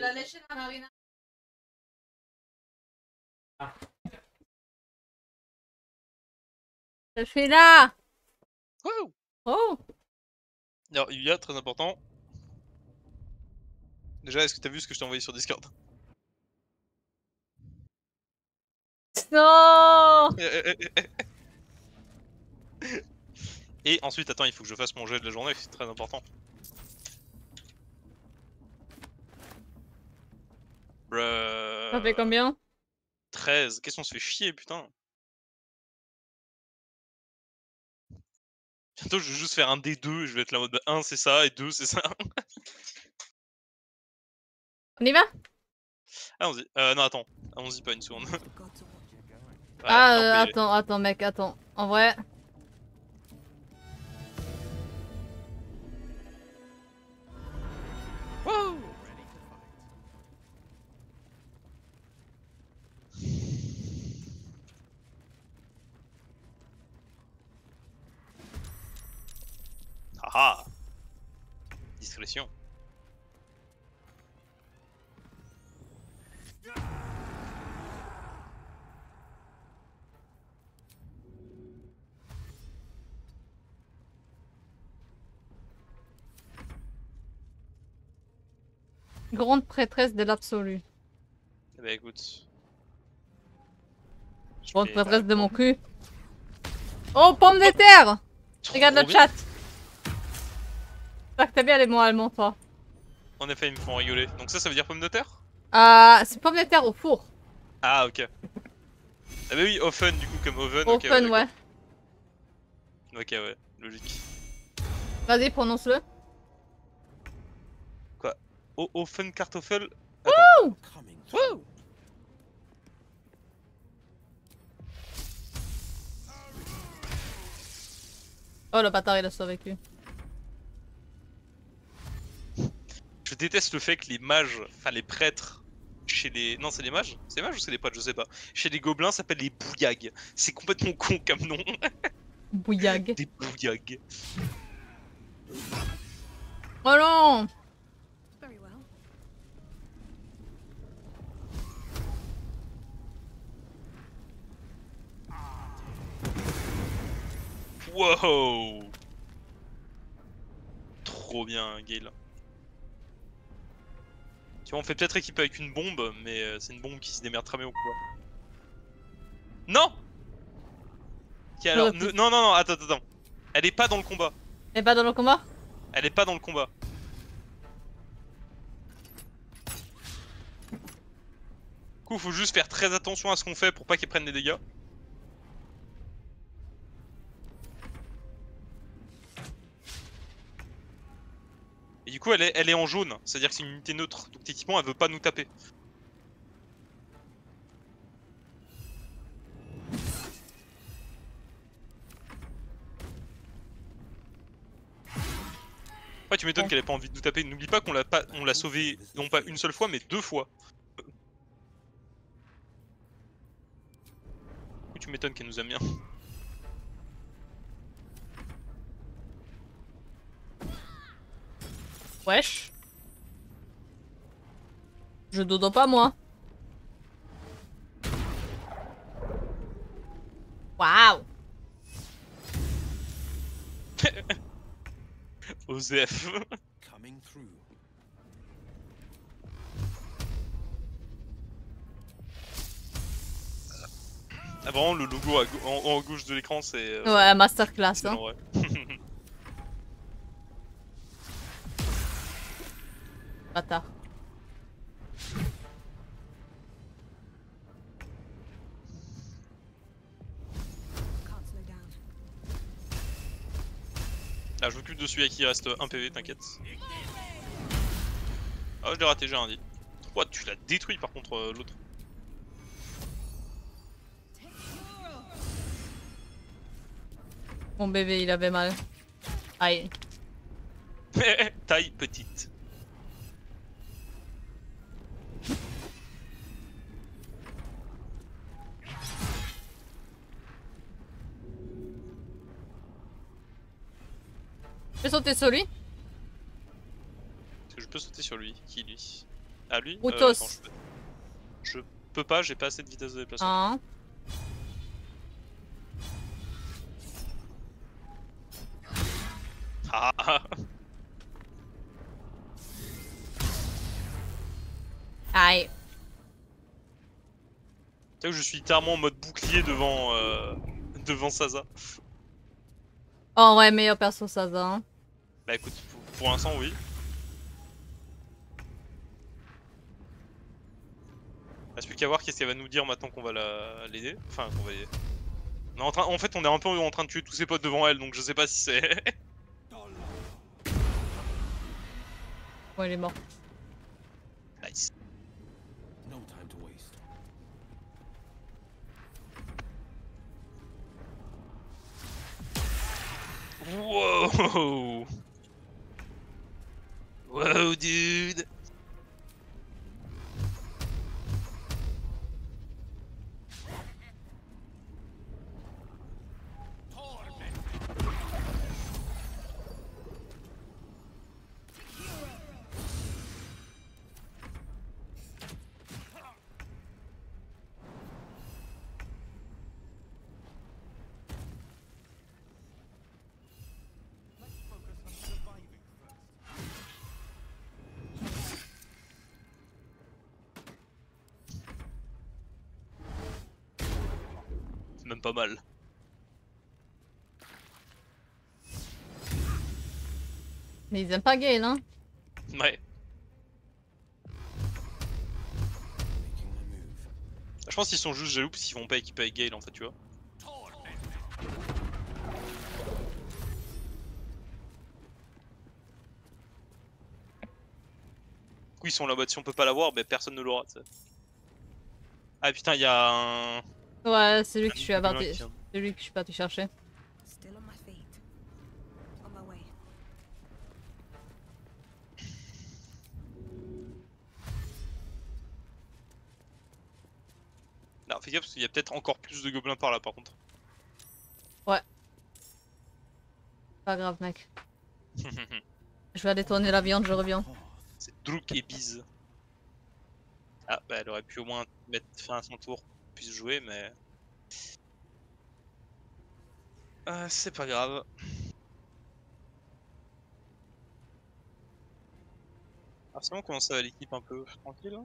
La lécher la marina. Je suis là. Wouh Oh. Alors, Yuya, très important. Déjà, est-ce que t'as vu ce que je t'ai envoyé sur Discord? Non. Et ensuite, attends, il faut que je fasse mon jet de la journée, c'est très important. Bruh. Ça fait combien? 13. Qu'est-ce qu'on se fait chier, putain? Bientôt, je vais juste faire un D2, je vais être là en mode 1 c'est ça et 2 c'est ça. On y va? Allons-y. Euh, non, attends. Allons-y pas une seconde. Ah, euh, attends, attends, mec, attends. En vrai. Ah ah Discrétion. Grande prêtresse de l'absolu. Eh bah écoute. Je Grande prêtresse de mon cul. Oh, pomme de terre Regarde le chat. J'espère que t'as bien les mots allemands, toi. En effet, ils me font rigoler. Donc ça, ça veut dire pomme de terre? Ah, c'est pomme de terre au four. Ah, ok. Ah bah oui, oven du coup, comme oven. Fun, ouais. Ok, ouais, logique. Vas-y, prononce-le. Quoi? O Ofen Kartoffel Attends. Wouh Oh, le bâtard, il a sauvé avec lui. Je déteste le fait que les mages, enfin les prêtres, chez les. Non, c'est les mages? C'est les mages ou c'est les prêtres? Je sais pas. Chez les gobelins, ça s'appelle les bouillagues. C'est complètement con comme nom. Bouillag. Des bouillagues. Oh non. Wow Trop bien, Gale. Tu vois, on fait peut-être équiper avec une bombe, mais euh, c'est une bombe qui se démerde très bien au combat. Non Ok, alors, ne- non, non, non, attends, attends, attends. Elle est pas dans le combat. Elle est pas dans le combat? Elle est pas dans le combat. Du coup, faut juste faire très attention à ce qu'on fait pour pas qu'elle prenne des dégâts. Et du coup, elle est, elle est en jaune, c'est-à-dire que c'est une unité neutre, donc techniquement, elle veut pas nous taper. Ouais, tu m'étonnes qu'elle ait pas envie de nous taper. N'oublie pas qu'on l'a pas, on l'a sauvé non pas une seule fois, mais deux fois. Du coup, tu m'étonnes qu'elle nous aime bien. Wesh. Je dodo pas, moi. Waouh Osef. Ah, vraiment, le logo en, haut à gauche de l'écran, c'est. Euh, ouais, masterclass. Hein. Bâtard. Ah, je m'occupe de celui qui reste 1 PV, t'inquiète. Ah, je l'ai raté, j'ai rien dit. What, tu l'as détruit par contre, euh, l'autre. Mon bébé, il avait mal. Aïe. Taille petite. Je vais sauter sur lui. Est-ce que je peux sauter sur lui Qui lui? Ah, lui? Ou Euh, attends, je, peux... je peux pas, j'ai pas assez de vitesse de déplacement. Hein? Ah, ah, Aïe. Tu je suis littéralement en mode bouclier devant, euh, devant Saza. Oh ouais, meilleur perso Saza. Hein. Bah écoute, pour, pour l'instant, oui. Reste plus qu'à voir qu'est-ce qu'elle va nous dire maintenant qu'on va la- l'aider. Enfin, qu'on va l'aider. On est en, train... en fait, on est un peu en train de tuer tous ses potes devant elle, donc je sais pas si c'est. Bon, il est mort. nice. Wow! Wow, dude! Mal. Mais ils aiment pas Gale, hein. Ouais. Je pense qu'ils sont juste jaloux parce qu'ils vont pas équiper avec Gale en fait, tu vois. Du coup, ils sont là, mode si on peut pas l'avoir, ben personne ne l'aura. Ah putain, il y a un. Ouais, c'est lui que je suis parti. gobelin qui vient. C'est lui que je suis parti chercher. Non, fais gaffe parce qu'il y a peut-être encore plus de gobelins par là par contre. Pas grave, mec. Je vais aller tourner la viande, je reviens. C'est Druk et Biz. Ah, bah elle aurait pu au moins mettre fin à son tour, puisse jouer, mais. Euh, c'est pas grave. Ah, c'est bon, comment ça va l'équipe un peu tranquille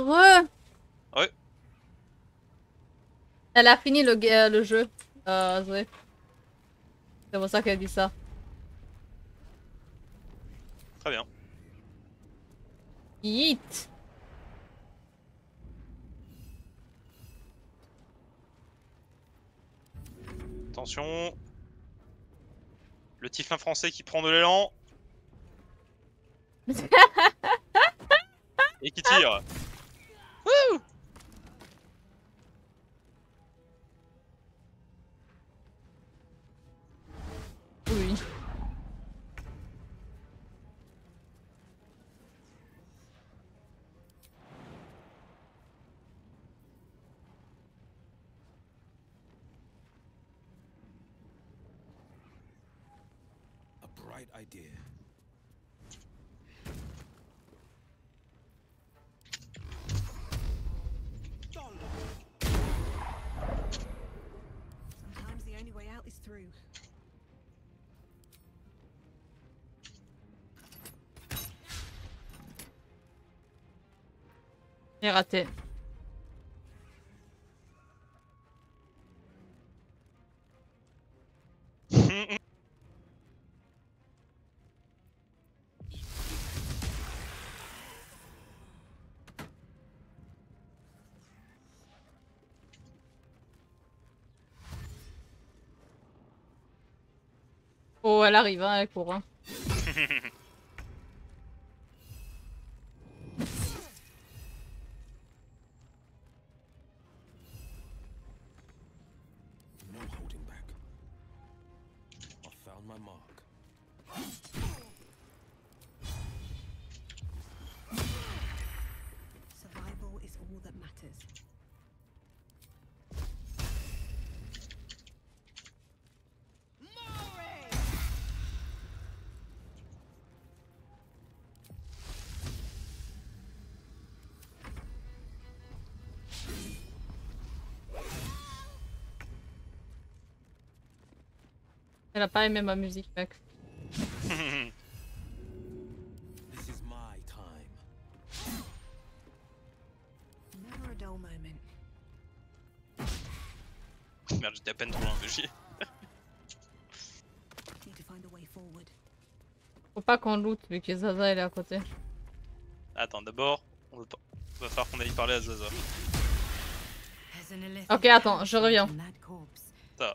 Re Ouais. Elle a fini le, ga- le jeu, euh. C'est pour ça qu'elle dit ça. Très bien. Yeet Attention. Le tiflin français qui prend de l'élan. Et qui tire. Wouh J'ai raté. Oh, elle arrive, hein, elle court. Hein. Elle a pas aimé ma musique, mec. This is my time. Never a dull moment. Merde, j'étais à peine trop loin de chier. Need to find a way forward. Faut pas qu'on loot vu que Zaza elle est à côté. Attends, d'abord, on va, falloir qu'on aille parler à Zaza. Ok, attends, je reviens. Ça.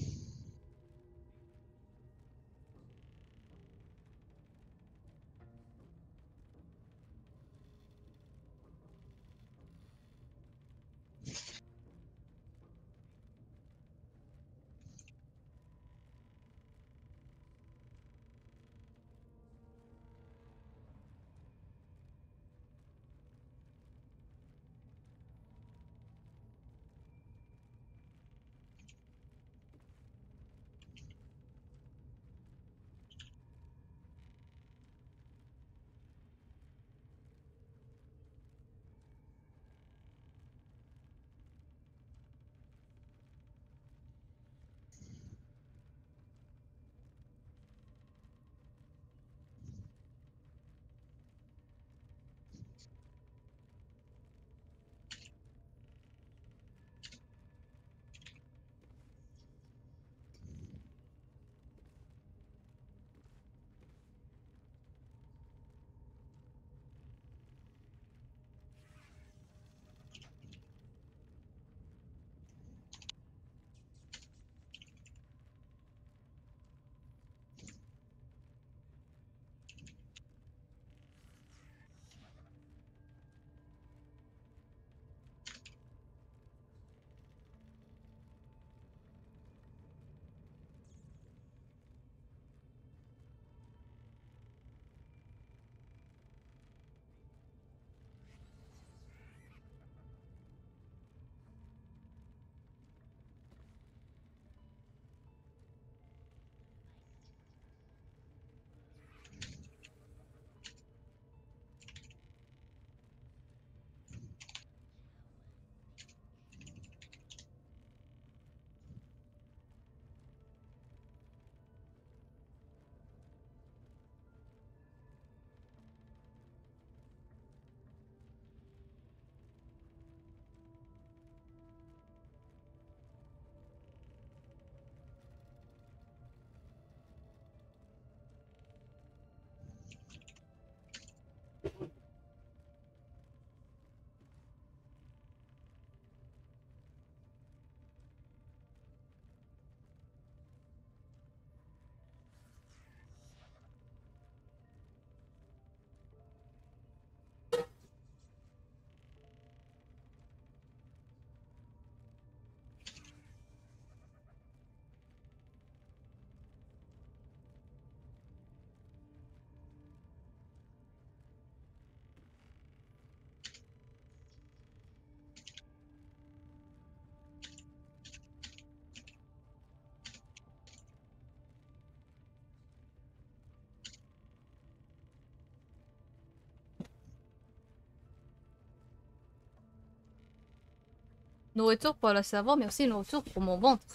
Nourriture pour le cerveau, mais aussi nourriture pour mon ventre.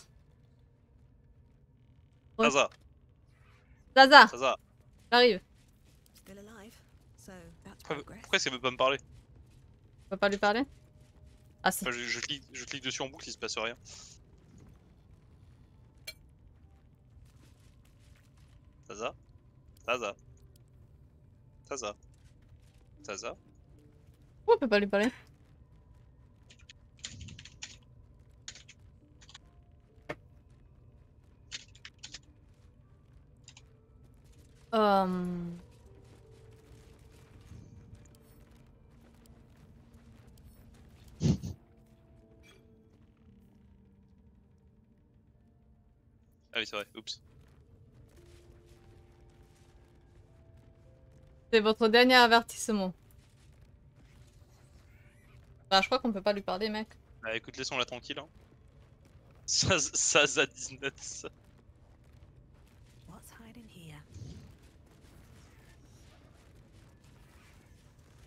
Ouais. Zaza, Zaza, Zaza. j'arrive. Pourquoi, pourquoi ça veut pas me parler? On peut pas lui parler? Ah si. Enfin, je, je clique, je clique dessus en boucle, il se passe rien. Zaza Zaza Zaza Zaza Pourquoi on peut pas lui parler? Euh... Ah oui, c'est vrai, oups. C'est votre dernier avertissement. Bah, je crois qu'on peut pas lui parler, mec. Bah écoute, laissons-la tranquille. Hein. Saz- Zaza 19. What's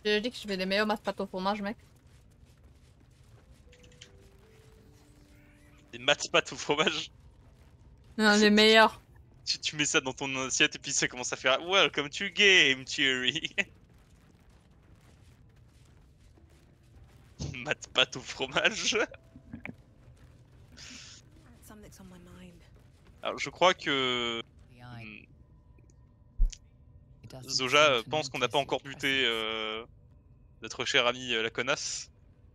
Je dis que je fais les meilleurs maths pâtes au fromage, mec. Des maths pâtes au fromage. Non, les meilleurs. Tu, tu mets ça dans ton assiette et puis ça commence à faire Welcome to game theory. maths pâtes au fromage. Alors je crois que The eye hmm, doesn't Zoja euh, pense qu'on n'a pas encore buté euh, notre cher ami euh, la connasse.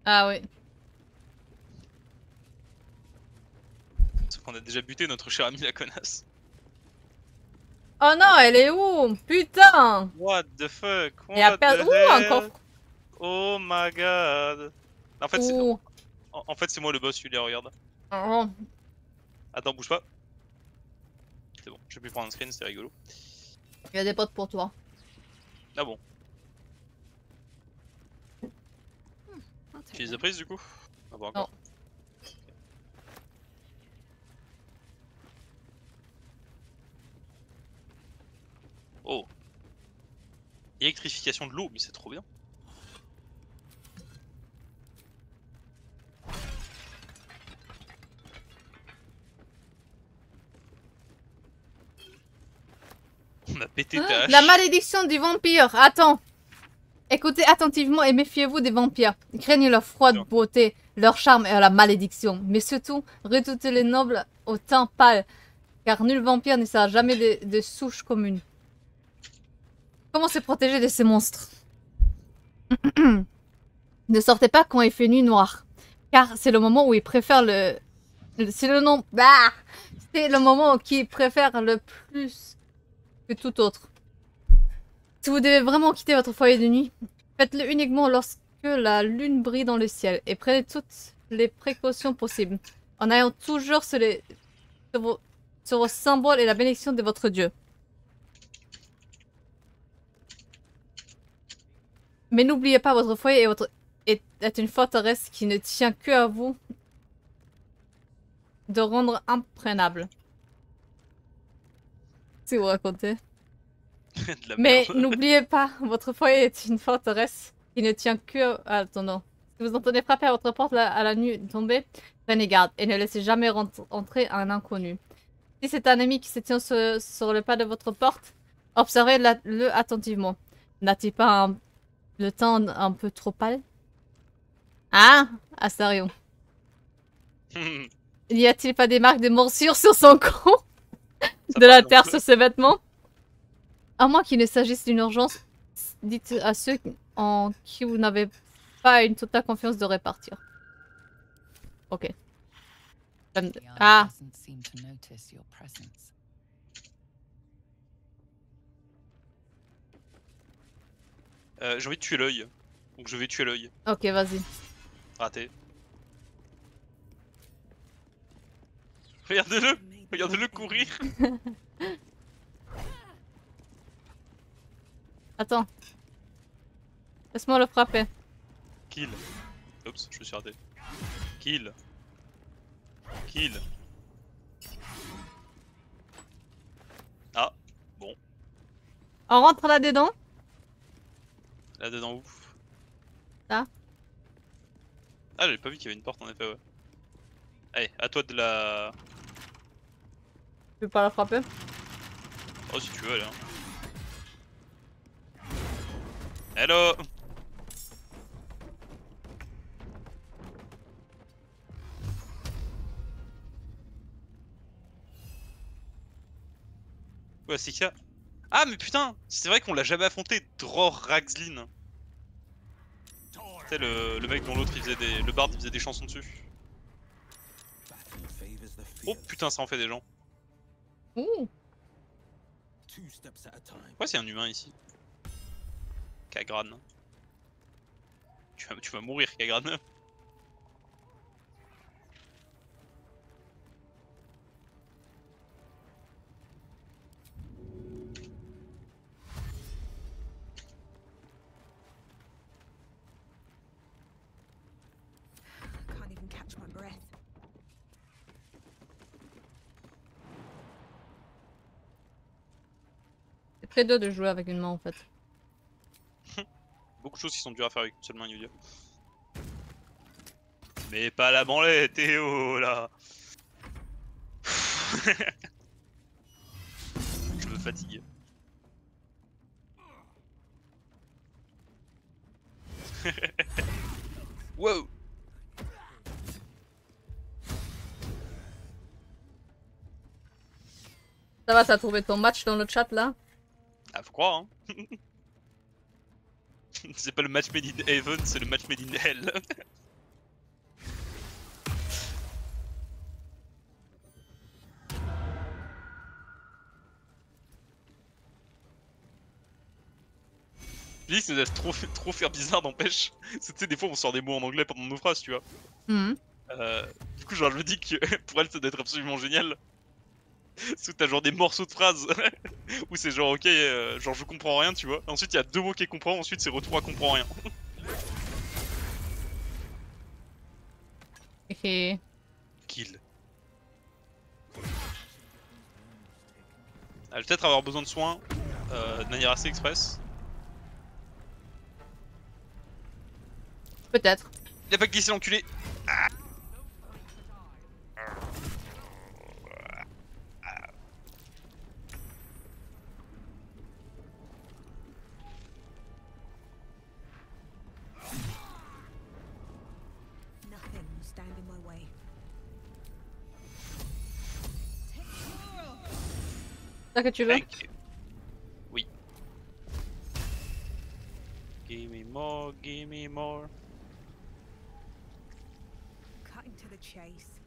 Ah oui. Sauf qu'on a déjà buté notre cher ami la connasse. Oh non, elle est où? Putain What the fuck? Et à What perdre où encore Oh my god En fait, c'est Ouh. en, en fait, c'est moi le boss, Julia, regarde. Oh. Attends, bouge pas. C'est bon, je vais plus prendre un screen, c'est rigolo. Il y a des potes pour toi. Ah bon, tu les as prises du coup Ah bon, encore. Oh Électrification de l'eau, mais c'est trop bien. On a pété ta hache. La malédiction du vampire. Attends. Écoutez attentivement et méfiez-vous des vampires. Craignez leur froide beauté, leur charme et la malédiction. Mais surtout, redoutez les nobles au teint pâle. Car nul vampire ne sera jamais de, de souche commune. Comment se protéger de ces monstres? Ne sortez pas quand il fait nuit noire. Car c'est le moment où ils préfèrent le... le- C'est le nom... Bah C'est le moment qu'ils préfèrent le plus tout autre. Si vous devez vraiment quitter votre foyer de nuit, faites-le uniquement lorsque la lune brille dans le ciel et prenez toutes les précautions possibles en ayant toujours sur, les, vos, symboles et la bénédiction de votre dieu. Mais n'oubliez pas, votre foyer est, votre, est une forteresse qui ne tient que à vous de rendre imprenable. Si vous racontez. Mais n'oubliez pas, votre foyer est une forteresse qui ne tient que à attendant. Si vous entendez frapper à votre porte la- à la nuit tombée, prenez garde et ne laissez jamais entrer un inconnu. Si c'est un ami qui se tient sur, sur le pas de votre porte, observez-le attentivement. N'a-t-il pas un- le teint un peu trop pâle? Ah Astarion. N'y a-t-il pas des marques de morsure sur son cou Ça De la terre sur ses vêtements À moins qu'il ne s'agisse d'une urgence, dites à ceux en qui vous n'avez pas une totale confiance de répartir. Ok. Ah, doesn't seem to notice your presence. Euh, J'ai envie de tuer l'œil. Donc je vais tuer l'œil. ok, vas-y. Raté. Regardez-le Regardez-le courir Attends. Laisse-moi le frapper. Kill. Oups, je me suis raté. Kill. Kill. Ah, On rentre là-dedans là dedans où Là. Ah, j'avais pas vu qu'il y avait une porte en effet, ouais. Allez, à toi de la. Tu peux pas la frapper Oh, si tu veux, allez. Hein. Hello Ouais, c'est ça. Ah, mais putain C'est vrai qu'on l'a jamais affronté, Dror Raxlin. C'est le, le mec dont l'autre il faisait des. Le bard il faisait des chansons dessus. Oh putain, ça en fait des gens. Ouh Two steps at a time. Pourquoi c'est un humain ici Kagran. Tu vas, tu vas mourir, Kagran. Très dur de jouer avec une main en fait. Beaucoup de choses qui sont dures à faire avec une seule main, Yulia. Mais pas la branlée, Théo, là Je me fatigue. wow Ça va, t'as trouvé ton match dans le chat là? Ah, faut croire, hein C'est pas le match made in heaven, c'est le match made in hell. Que ça doit trop, trop faire bizarre, n'empêche. C'était des fois on sort des mots en anglais pendant nos phrases, tu vois. Mhm. Euh, du coup, genre, je me dis que pour elle, ça doit être absolument génial. Que t'as genre des morceaux de phrases où c'est genre, ok, euh, genre je comprends rien, tu vois. Ensuite, il y a deux mots qu'elle comprend, ensuite, c'est retour à comprend rien. Et Kill. Elle va peut-être avoir besoin de soins euh, de manière assez express. peut-être. Il a pas glissé l'enculé Nothing ça que tu veux Thank you. Oui. Give me more, give me more. Cutting to the chase.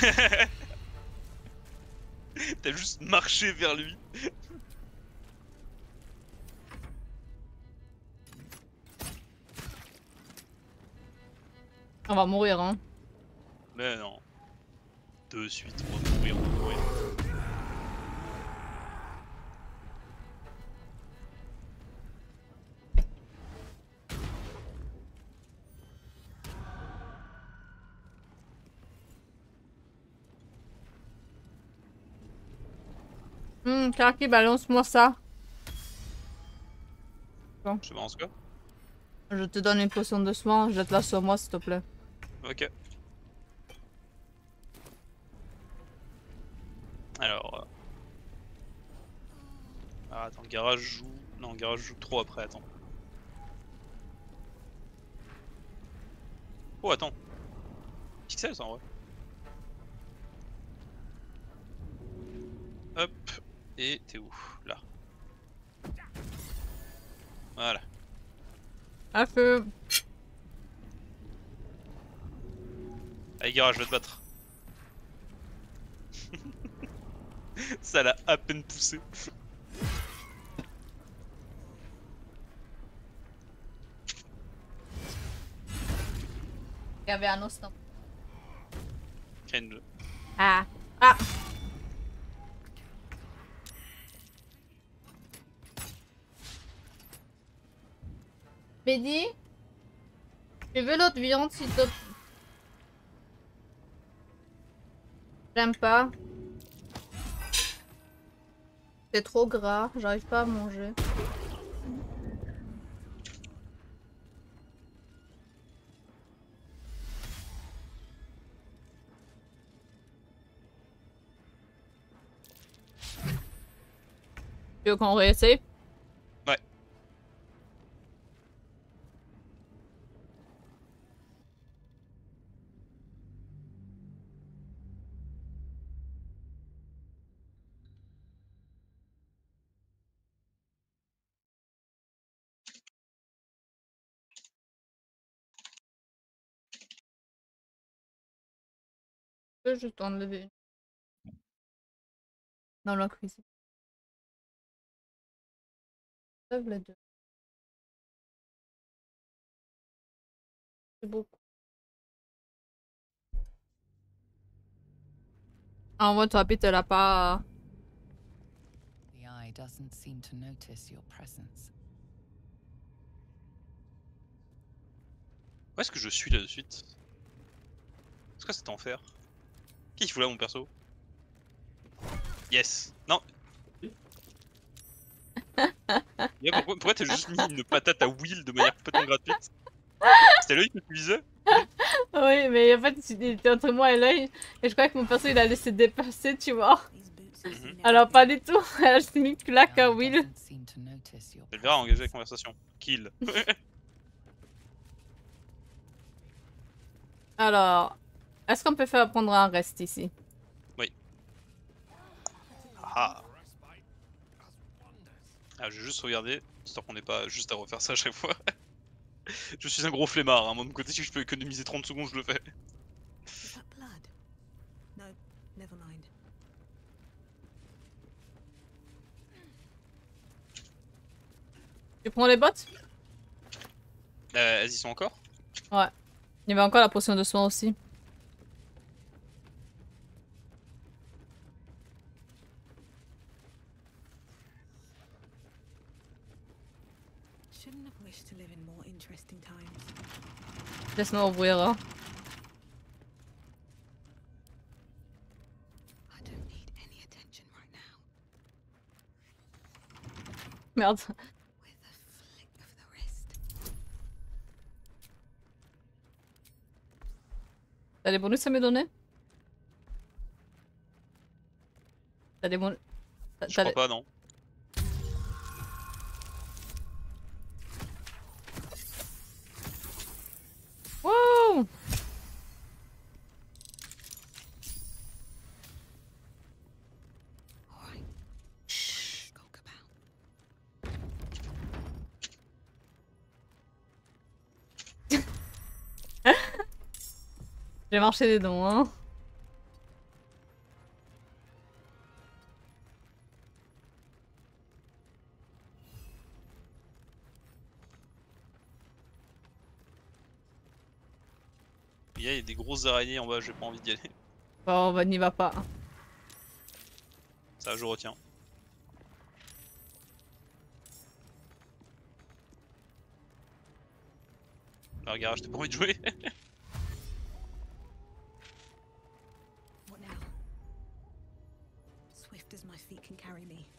T'as juste marché vers lui. On va mourir hein. Mais non. De suite, on va mourir, on va mourir. Hum, Karaki, balance-moi ça. Je balance quoi? Je te donne une potion de soin, jette-la sur moi s'il te plaît. Ok. Alors. euh, Ah, attends, garage joue. Non, garage joue trop après, attends. Oh, attends. Pixel ça en vrai. Hop. Et t'es où Là. Voilà. À feu Allez, garage, je vais te battre. Ça l'a à peine poussé. Il y avait un instant. Kenj. Ah Ah Bédi Je veux l'autre viande s'il te plaît? J'aime pas. C'est trop gras, j'arrive pas à manger. Tu veux qu'on réessaye? Peux juste enlever une. Dans la cuisine. Les deux. C'est beaucoup. En vrai, toi, Pete, elle a pas. The eye doesn't seem to notice your presence. Où est-ce que je suis là de suite? C'est quoi cet enfer Qui fout là mon perso? Yes Non Yeah, pourquoi pourquoi t'as juste mis une patate à Will de manière complètement gratuite? C'était l'œil que tu visais Oui, mais en fait, il était entre moi et l'œil. Et je crois que mon perso, il a laissé dépasser, tu vois. Alors, pas du tout. Elle a juste mis une claque à Will. Elle verra engager la conversation. Kill. Alors, est-ce qu'on peut faire prendre un reste ici? Ah. Ah, je vais juste regarder, histoire qu'on n'ait pas juste à refaire ça à chaque fois. je suis un gros flemmard, hein. moi de mon côté si je peux économiser 30 secondes je le fais. Tu prends les bottes? Euh, elles y sont encore? Ouais. Il y avait encore la potion de soin aussi. Shouldn't have wished to live in more interesting times. Laisse-moi ouvrir. hein. I don't need any attention right now. Merde. T'as des bonus à me donner? T'as des bonus. t'as- Je t'as crois des- pas, non. J'ai marché des dents, hein. Il y a des grosses araignées en bas, j'ai pas envie d'y aller. Bon, bah n'y va pas. Ça, je retiens. Ah, regarde, j'ai pas envie de jouer? feet can carry me.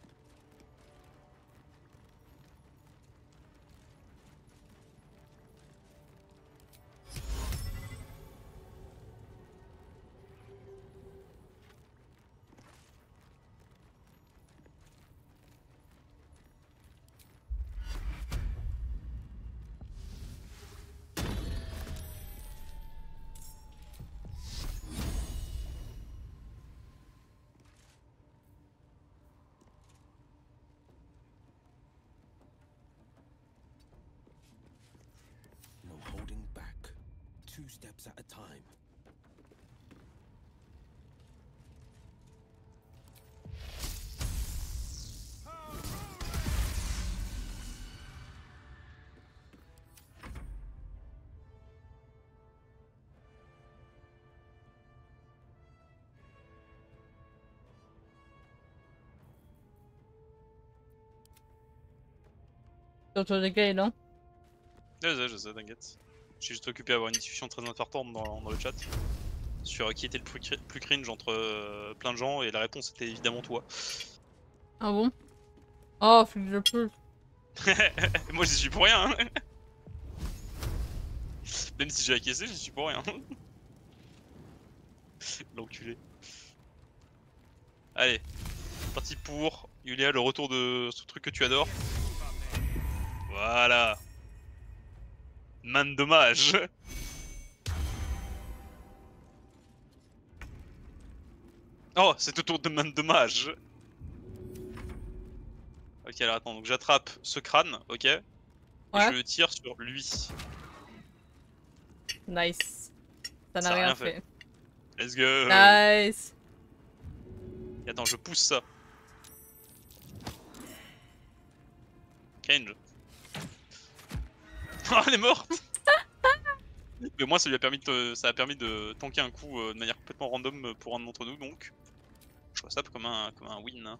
Surtout les gars, non Je sais, je sais, t'inquiète. Je suis juste occupé à avoir une discussion très importante dans, dans le chat. Sur qui était le plus, cri- plus cringe entre euh, plein de gens, et la réponse était évidemment toi. Ah bon? Oh, flic de plus. Moi j'y suis pour rien. hein. Même si j'ai acquiescé, j'y suis pour rien. L'enculé. Allez, parti pour Yulia, le retour de ce truc que tu adores. Voilà. Man dommage. Oh, c'est au tour de man dommage. Ok, alors attends, donc j'attrape ce crâne, ok Et Ouais. je tire sur lui. Nice. Ça n'a rien rien fait. fait. Let's go Nice. Et attends, je pousse ça. Kange. Oh, elle est morte Mais moi, ça lui a permis de, ça a permis de tanker un coup euh, de manière complètement random pour un d'entre nous, donc je vois ça comme un, comme un win.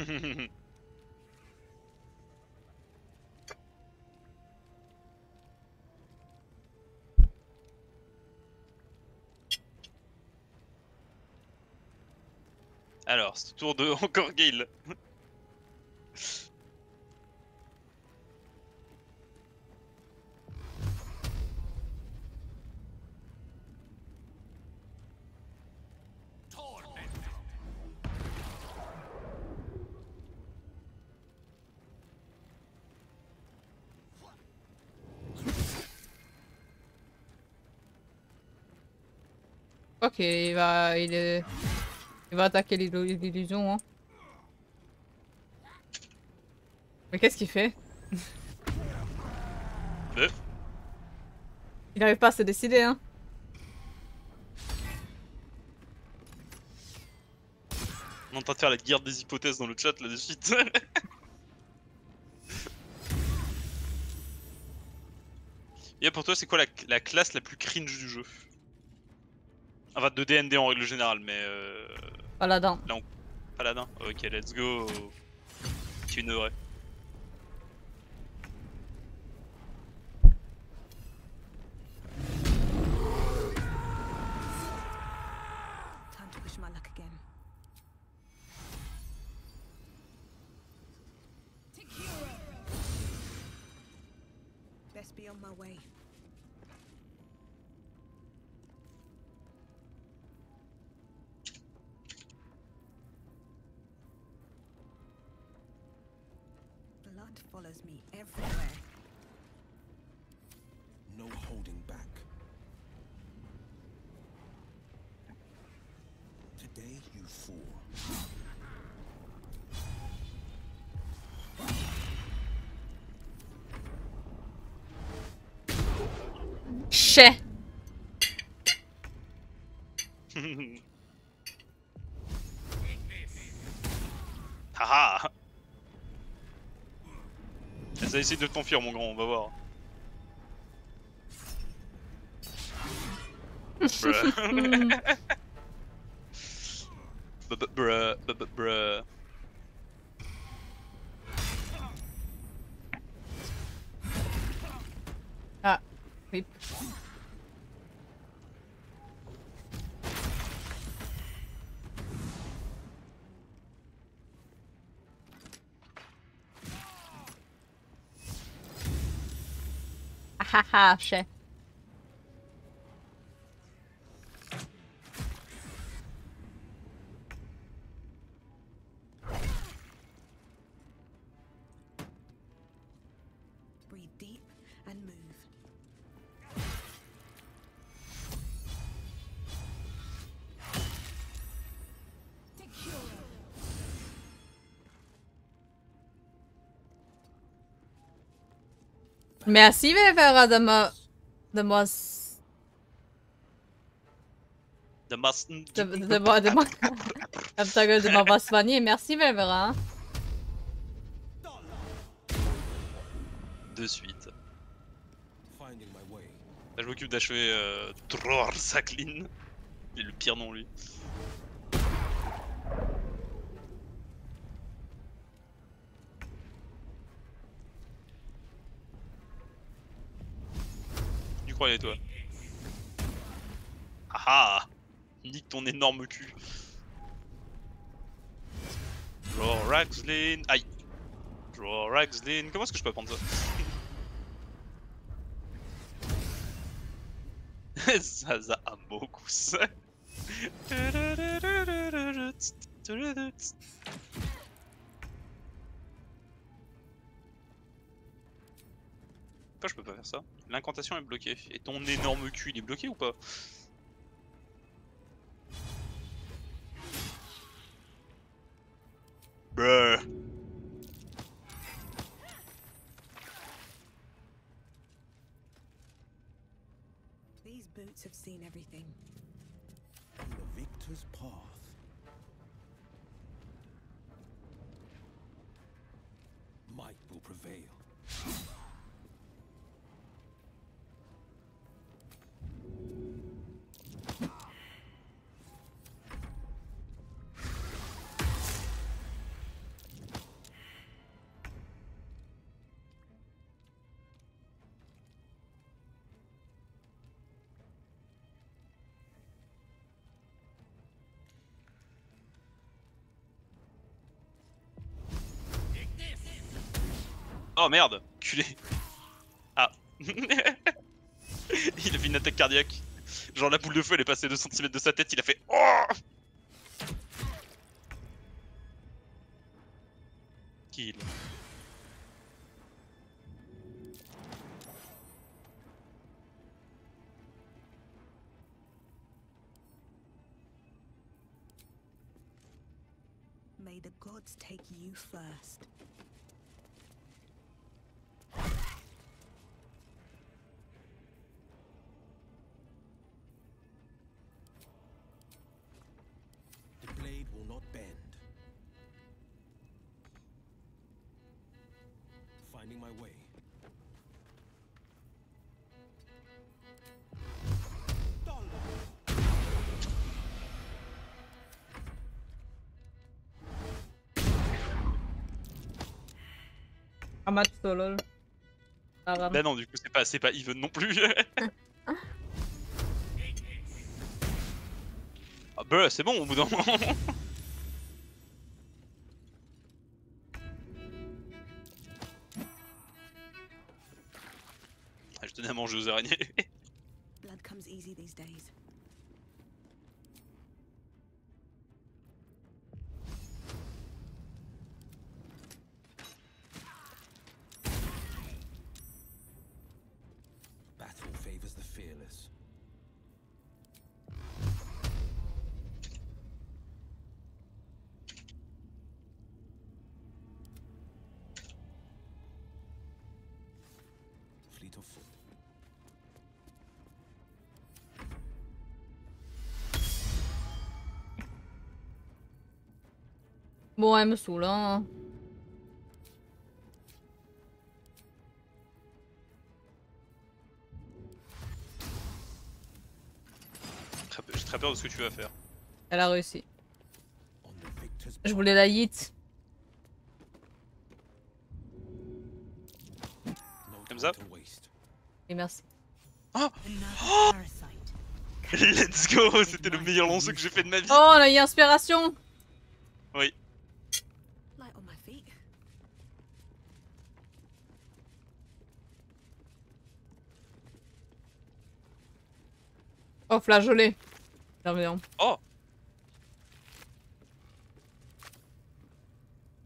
Alors, c'est tour de encore Gale. Va, il est, il va attaquer l'illu- l'illusion. Hein. Mais qu'est-ce qu'il fait? Euh, Il n'arrive pas à se décider, hein. On est en train de faire la guerre des hypothèses dans le chat là de suite. Et pour toi, c'est quoi la, la classe la plus cringe du jeu? Enfin, de DND en règle générale, mais. Euh... Paladin. Là, on... Paladin Ok, let's go. C'est une vraie. Best be on my way. Today you fall. Chais. Haha Ça essaie de t'enfuir, mon grand, on va voir. Bruh. Bu- bu- Bruh, bu- bu- bruh. Ah, rip. Ah ah Merci Velvera de me... de moi... De mas- de, de, de, m'avoir soigné. Merci hein. De suite. Là, je m'occupe d'achever euh, Dror Saklin. Il est le pire nom, lui. Croyais, toi Ah ah Nique ton énorme cul. Dror Axlin. Aïe Dror Axlin. Comment est-ce que je peux apprendre ça Zaza Amogus. Pourquoi je peux pas faire ça? L'incantation est bloquée. Et ton énorme cul, il est bloqué ou pas? Bruh. These boots have seen everything. The victor's path. Oh merde Culé Ah Il a fait une attaque cardiaque. Genre la boule de feu elle est passée 2 cm de sa tête, il a fait Oh Kill. May the gods take you first. Ah, vraiment. Bah non du coup c'est pas, c'est pas even non plus. ah bah c'est bon au bout d'un moment. Ah, je tenais à manger aux araignées. Blood comes easy these days. Bon, elle me saoule, hein. J'ai très peur de ce que tu vas faire. Elle a réussi. Je voulais la hit. to waste. Et merci. Another parasite. Let's go C'était le meilleur lancer que j'ai fait de ma vie. Oh, on a eu inspiration Oui. Light on my feet. Oh, flageolet. Bienveillant. Oh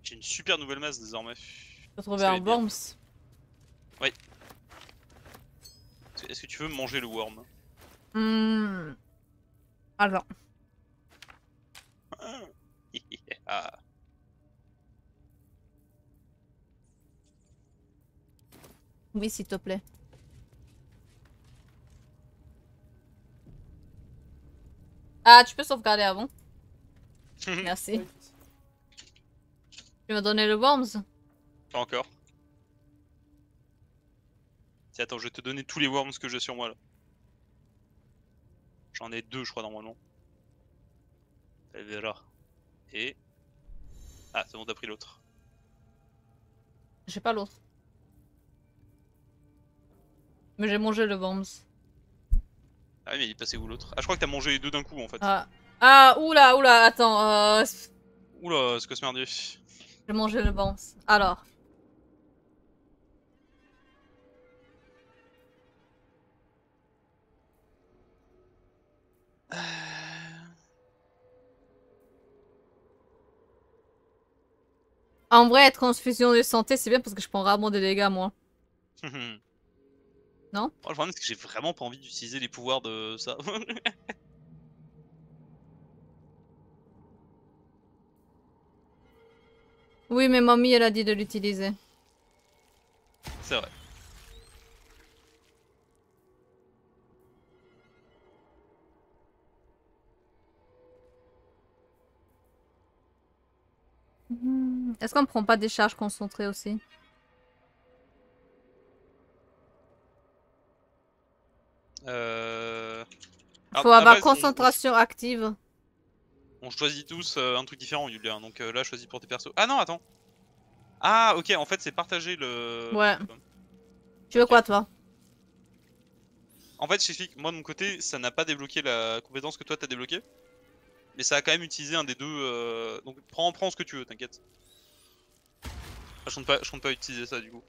J'ai une super nouvelle masse désormais. J'ai trouvé un worms. Est-ce que- Est-ce que tu veux manger le worm? Hmm. Alors. Oui, s'il te plaît. Ah, tu peux sauvegarder avant. Merci. Tu m'as donné le worms Pas encore. Tiens, attends, je vais te donner tous les worms que j'ai sur moi là. J'en ai deux, je crois, normalement. Elle verra. Et. Ah, c'est bon, t'as pris l'autre. J'ai pas l'autre. Mais j'ai mangé le worms. Ah, oui, mais il est passé où l'autre? Ah, je crois que t'as mangé les deux d'un coup en fait. Ah, ah oula, oula, attends. Euh... Oula, ce que c'est merdier. J'ai mangé le worms. Alors. En vrai, transfusion de santé, c'est bien parce que je prends rarement des dégâts, moi. Non Oh, le problème, c'est que j'ai vraiment pas envie d'utiliser les pouvoirs de ça. Oui, mais mamie, elle a dit de l'utiliser. c'est vrai. Hmm, Est-ce qu'on prend pas des charges concentrées aussi? Euh... Faut avoir base, on- concentration active. On choisit tous euh, un truc différent, Yulia. Donc euh, là, choisis pour tes persos. Ah non, attends. Ah, ok, en fait, c'est partager le. Ouais. Tu veux quoi, toi? En fait, je t'explique, moi de mon côté, ça n'a pas débloqué la compétence que toi t'as débloqué. Mais ça a quand même utilisé un des deux. euh, Donc prends, prends ce que tu veux, t'inquiète. Ah, Je compte pas, je compte pas utiliser ça du coup.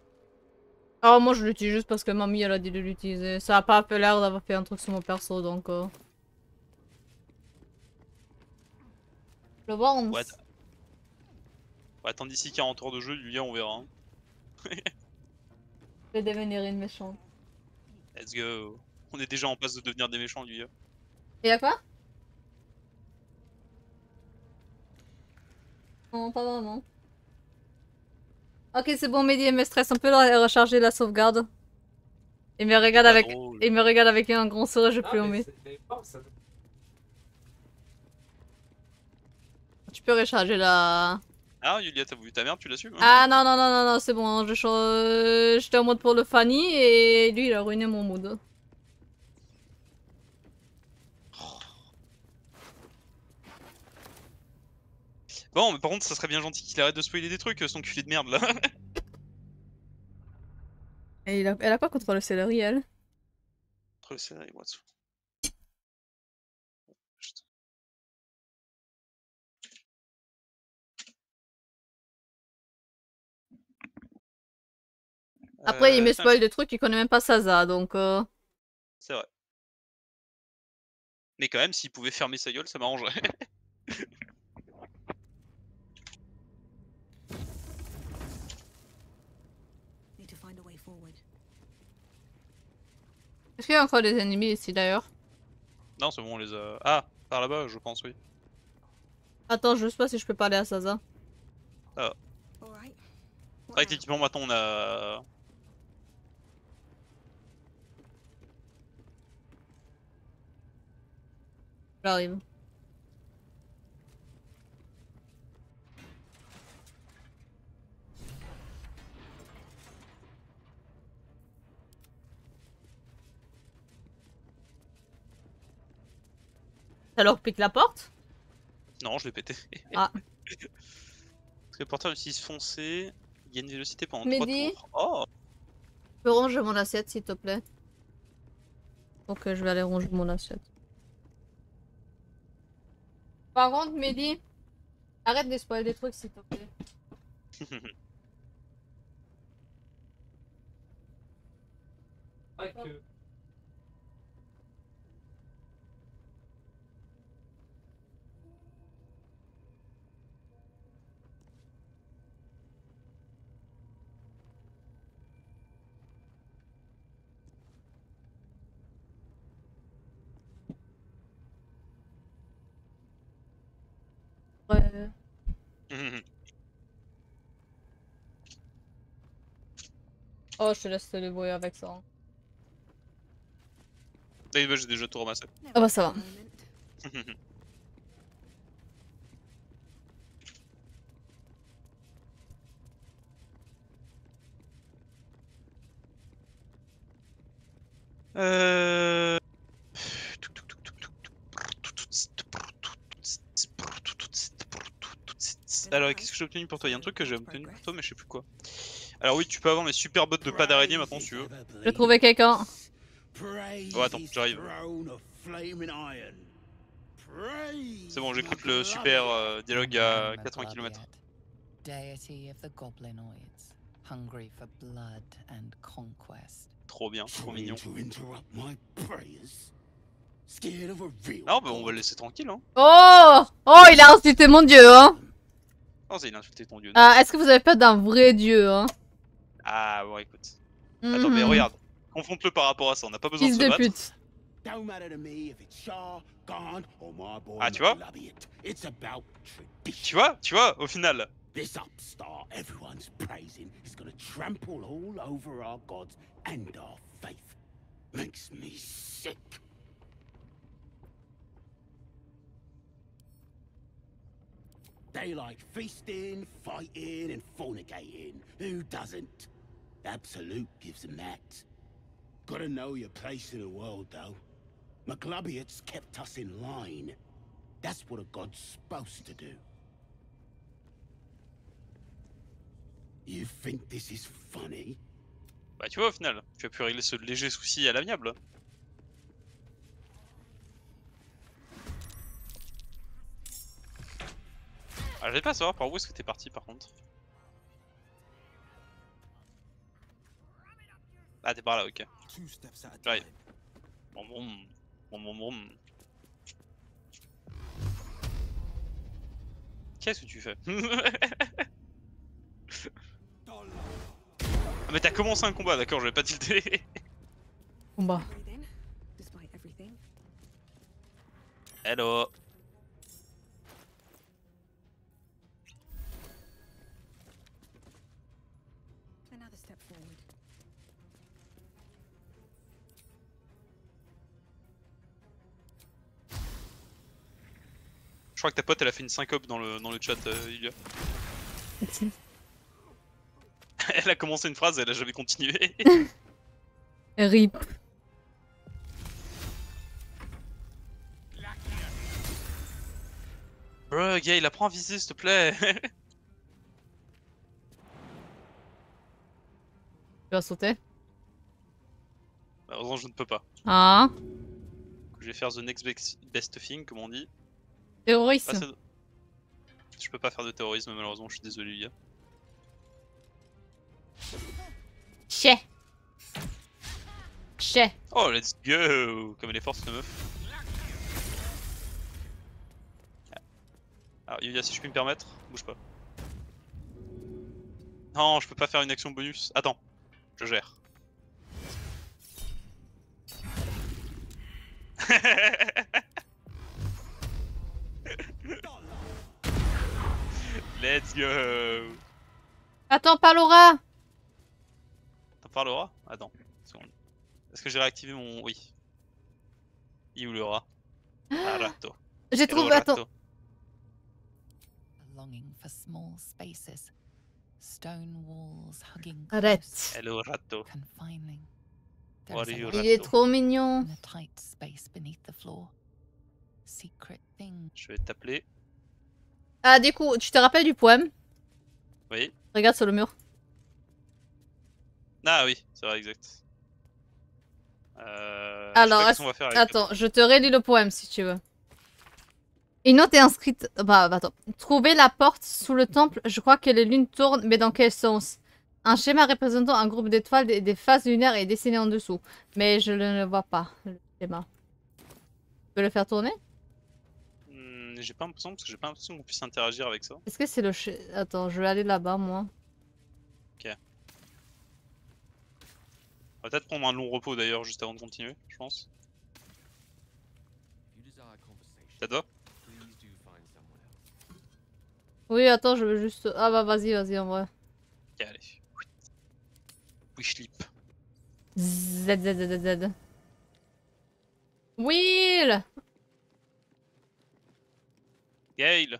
Oh, moi je l'utilise juste parce que mamie elle a dit de l'utiliser. Ça a pas fait l'air d'avoir fait un truc sur mon perso donc. euh. Le worms Ouais, ouais attends d'ici 40 heures de jeu, Yulia, on verra. hein. Je vais devenir une méchante. Let's go. On est déjà en passe de devenir des méchants, Yulia. Et y'a quoi? Non, pas vraiment. Ok, c'est bon, Mehdi, elle me stresse un peu de recharger la sauvegarde. Il me regarde avec, drôle. il me regarde avec un grand sourire, je Ah, peux mais. Tu peux recharger la. Ah, Yulia, t'as voulu ta merde, tu l'as su hein Ah non, non, non, non, non, c'est bon, je euh, j'étais en mode pour le Fanny et lui il a ruiné mon mood. Bon, mais par contre, ça serait bien gentil qu'il arrête de spoiler des trucs, son culé de merde là. Et il a... elle a pas contre le céleri, elle? Entre le dessous. Après, il me Euh, spoil des trucs, il connaît même pas Saza, donc... euh, C'est vrai. Mais quand même, s'il pouvait fermer sa gueule, ça m'arrangerait. Need to find a way forward. Est-ce qu'il y a encore des ennemis ici d'ailleurs non, c'est bon, on les a. Ah, par là-bas, je pense, oui. Attends, je sais pas si je peux parler à Saza. Ah. Alright. C'est vrai que techniquement, maintenant, on a. J'arrive. Ça leur pique la porte Non, je l'ai pété. Ah. Parce que le porteur utilise foncé, il y a une vélocité pendant Mehdi 3 tours. Oh peux ranger mon assiette s'il te plaît Ok, je vais aller ranger mon assiette. Par contre, Mehdi, arrête de spoiler des trucs s'il te plaît. Ouais, que- Ouais. Oh, je te laisse te débrouiller avec ça. hein. Eh ben, j'ai déjà tout ramassé. Ah bah ça va. Euh... Alors, qu'est-ce que j'ai obtenu pour toi? Il y a un truc que j'ai obtenu pour toi, mais je sais plus quoi. Alors, oui, tu peux avoir les super bottes de pas d'araignée maintenant si tu veux. J'ai trouvé quelqu'un. Oh, attends, j'arrive. C'est bon, j'écoute le super euh, dialogue à 80 km. Deity of the goblinoids, hungry for blood and conquest. Trop bien, trop mignon. Non, bah on va le laisser tranquille, hein. Oh Oh, il a insulté mon dieu, hein A insulté ton dieu. Ah, Est-ce que vous avez peur d'un vrai dieu, hein? Ah, bon, écoute. Attends, mais Mhm. regarde. Confronte-le par rapport à ça, on n'a pas besoin Fils de se de battre. pute. Boy Ah, tu vois. Tu vois, tu vois, au final. This upstart everyone's praising is gonna trample all over our gods and our faith. Makes me sick. They like feasting, fighting, and fornicating. Who doesn't? Absolute gives them that. Gotta know your place in the world, though. McLubbiots kept us in line. That's what a god's supposed to do. You think this is funny? Bah, tu vois, au final, tu as pu régler ce léger souci à l'amiable. Ah, j'allais pas savoir par où est-ce que t'es parti par contre. Ah, t'es par là, ok. J'arrive. Bon, bon, bon, bon, bon. Qu'est-ce que tu fais? Ah, mais t'as commencé un combat, d'accord, je vais pas tilter. Combat. Hello. Crois que ta pote elle a fait une syncope dans le, dans le chat, euh. Elle a commencé une phrase, elle a jamais continué. Rip. Gars, il apprend à viser s'il te plaît. Tu vas sauter Heureusement, je ne peux pas. Ah Je vais faire the next best thing, comme on dit. Terroriste. Passer de- Je peux pas faire de terrorisme, malheureusement, je suis désolé, Yulia. Chais. Chais. Oh, let's go Comme elle est forte, cette meuf. Alors, Yulia, si je puis me permettre, bouge pas. Non, je peux pas faire une action bonus. Attends, je gère. Let's go Attends, pas Laura Attends, une seconde. Est-ce que j'ai réactivé mon... Oui. Il où le rat? Ah. J'ai trouvé. Attends. rato. A longing for small spaces, stone walls hugging Arrête. Hello, light Il est trop mignon. Secret thing. Je vais t'appeler. Ah, du coup, tu te rappelles du poème? Oui. Regarde sur le mur. Ah oui, c'est vrai, exact. Euh... Alors, je va faire attends, je te relis le poème si tu veux. Une note est inscrite. Bah, bah, attends. Trouver la porte sous le temple. Je crois que les lunes tournent, mais dans quel sens? Un schéma représentant un groupe d'étoiles et des phases lunaires est dessiné en dessous. Mais je ne le vois pas, le schéma. Tu peux le faire tourner? J'ai pas l'impression parce que j'ai pas l'impression qu'on puisse interagir avec ça. Est-ce que c'est le Attends, je vais aller là-bas, moi. On va peut-être prendre un long repos d'ailleurs juste avant de continuer, je pense. Ça te va? Oui, attends, je veux juste... Ah bah vas-y, vas-y, en vrai. Ok, allez. Oui. Wishlip. Z, Z, Z, Z, Z. Will Gale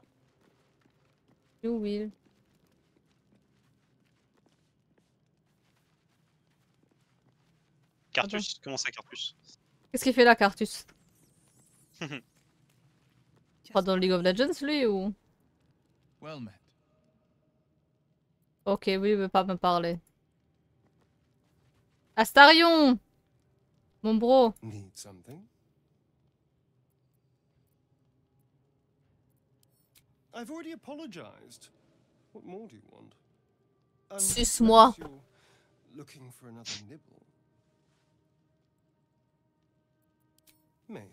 You Will. Cartus Comment ça, Cartus? Qu'est-ce qu'il fait là, Cartus? Pas dans League of Legends, lui, ou? Well met. Ok, oui, il veut pas me parler. Astarion Mon bro Need something? I've already apologized. What more do you want? Suce-moi. Looking for another nibble. Maybe.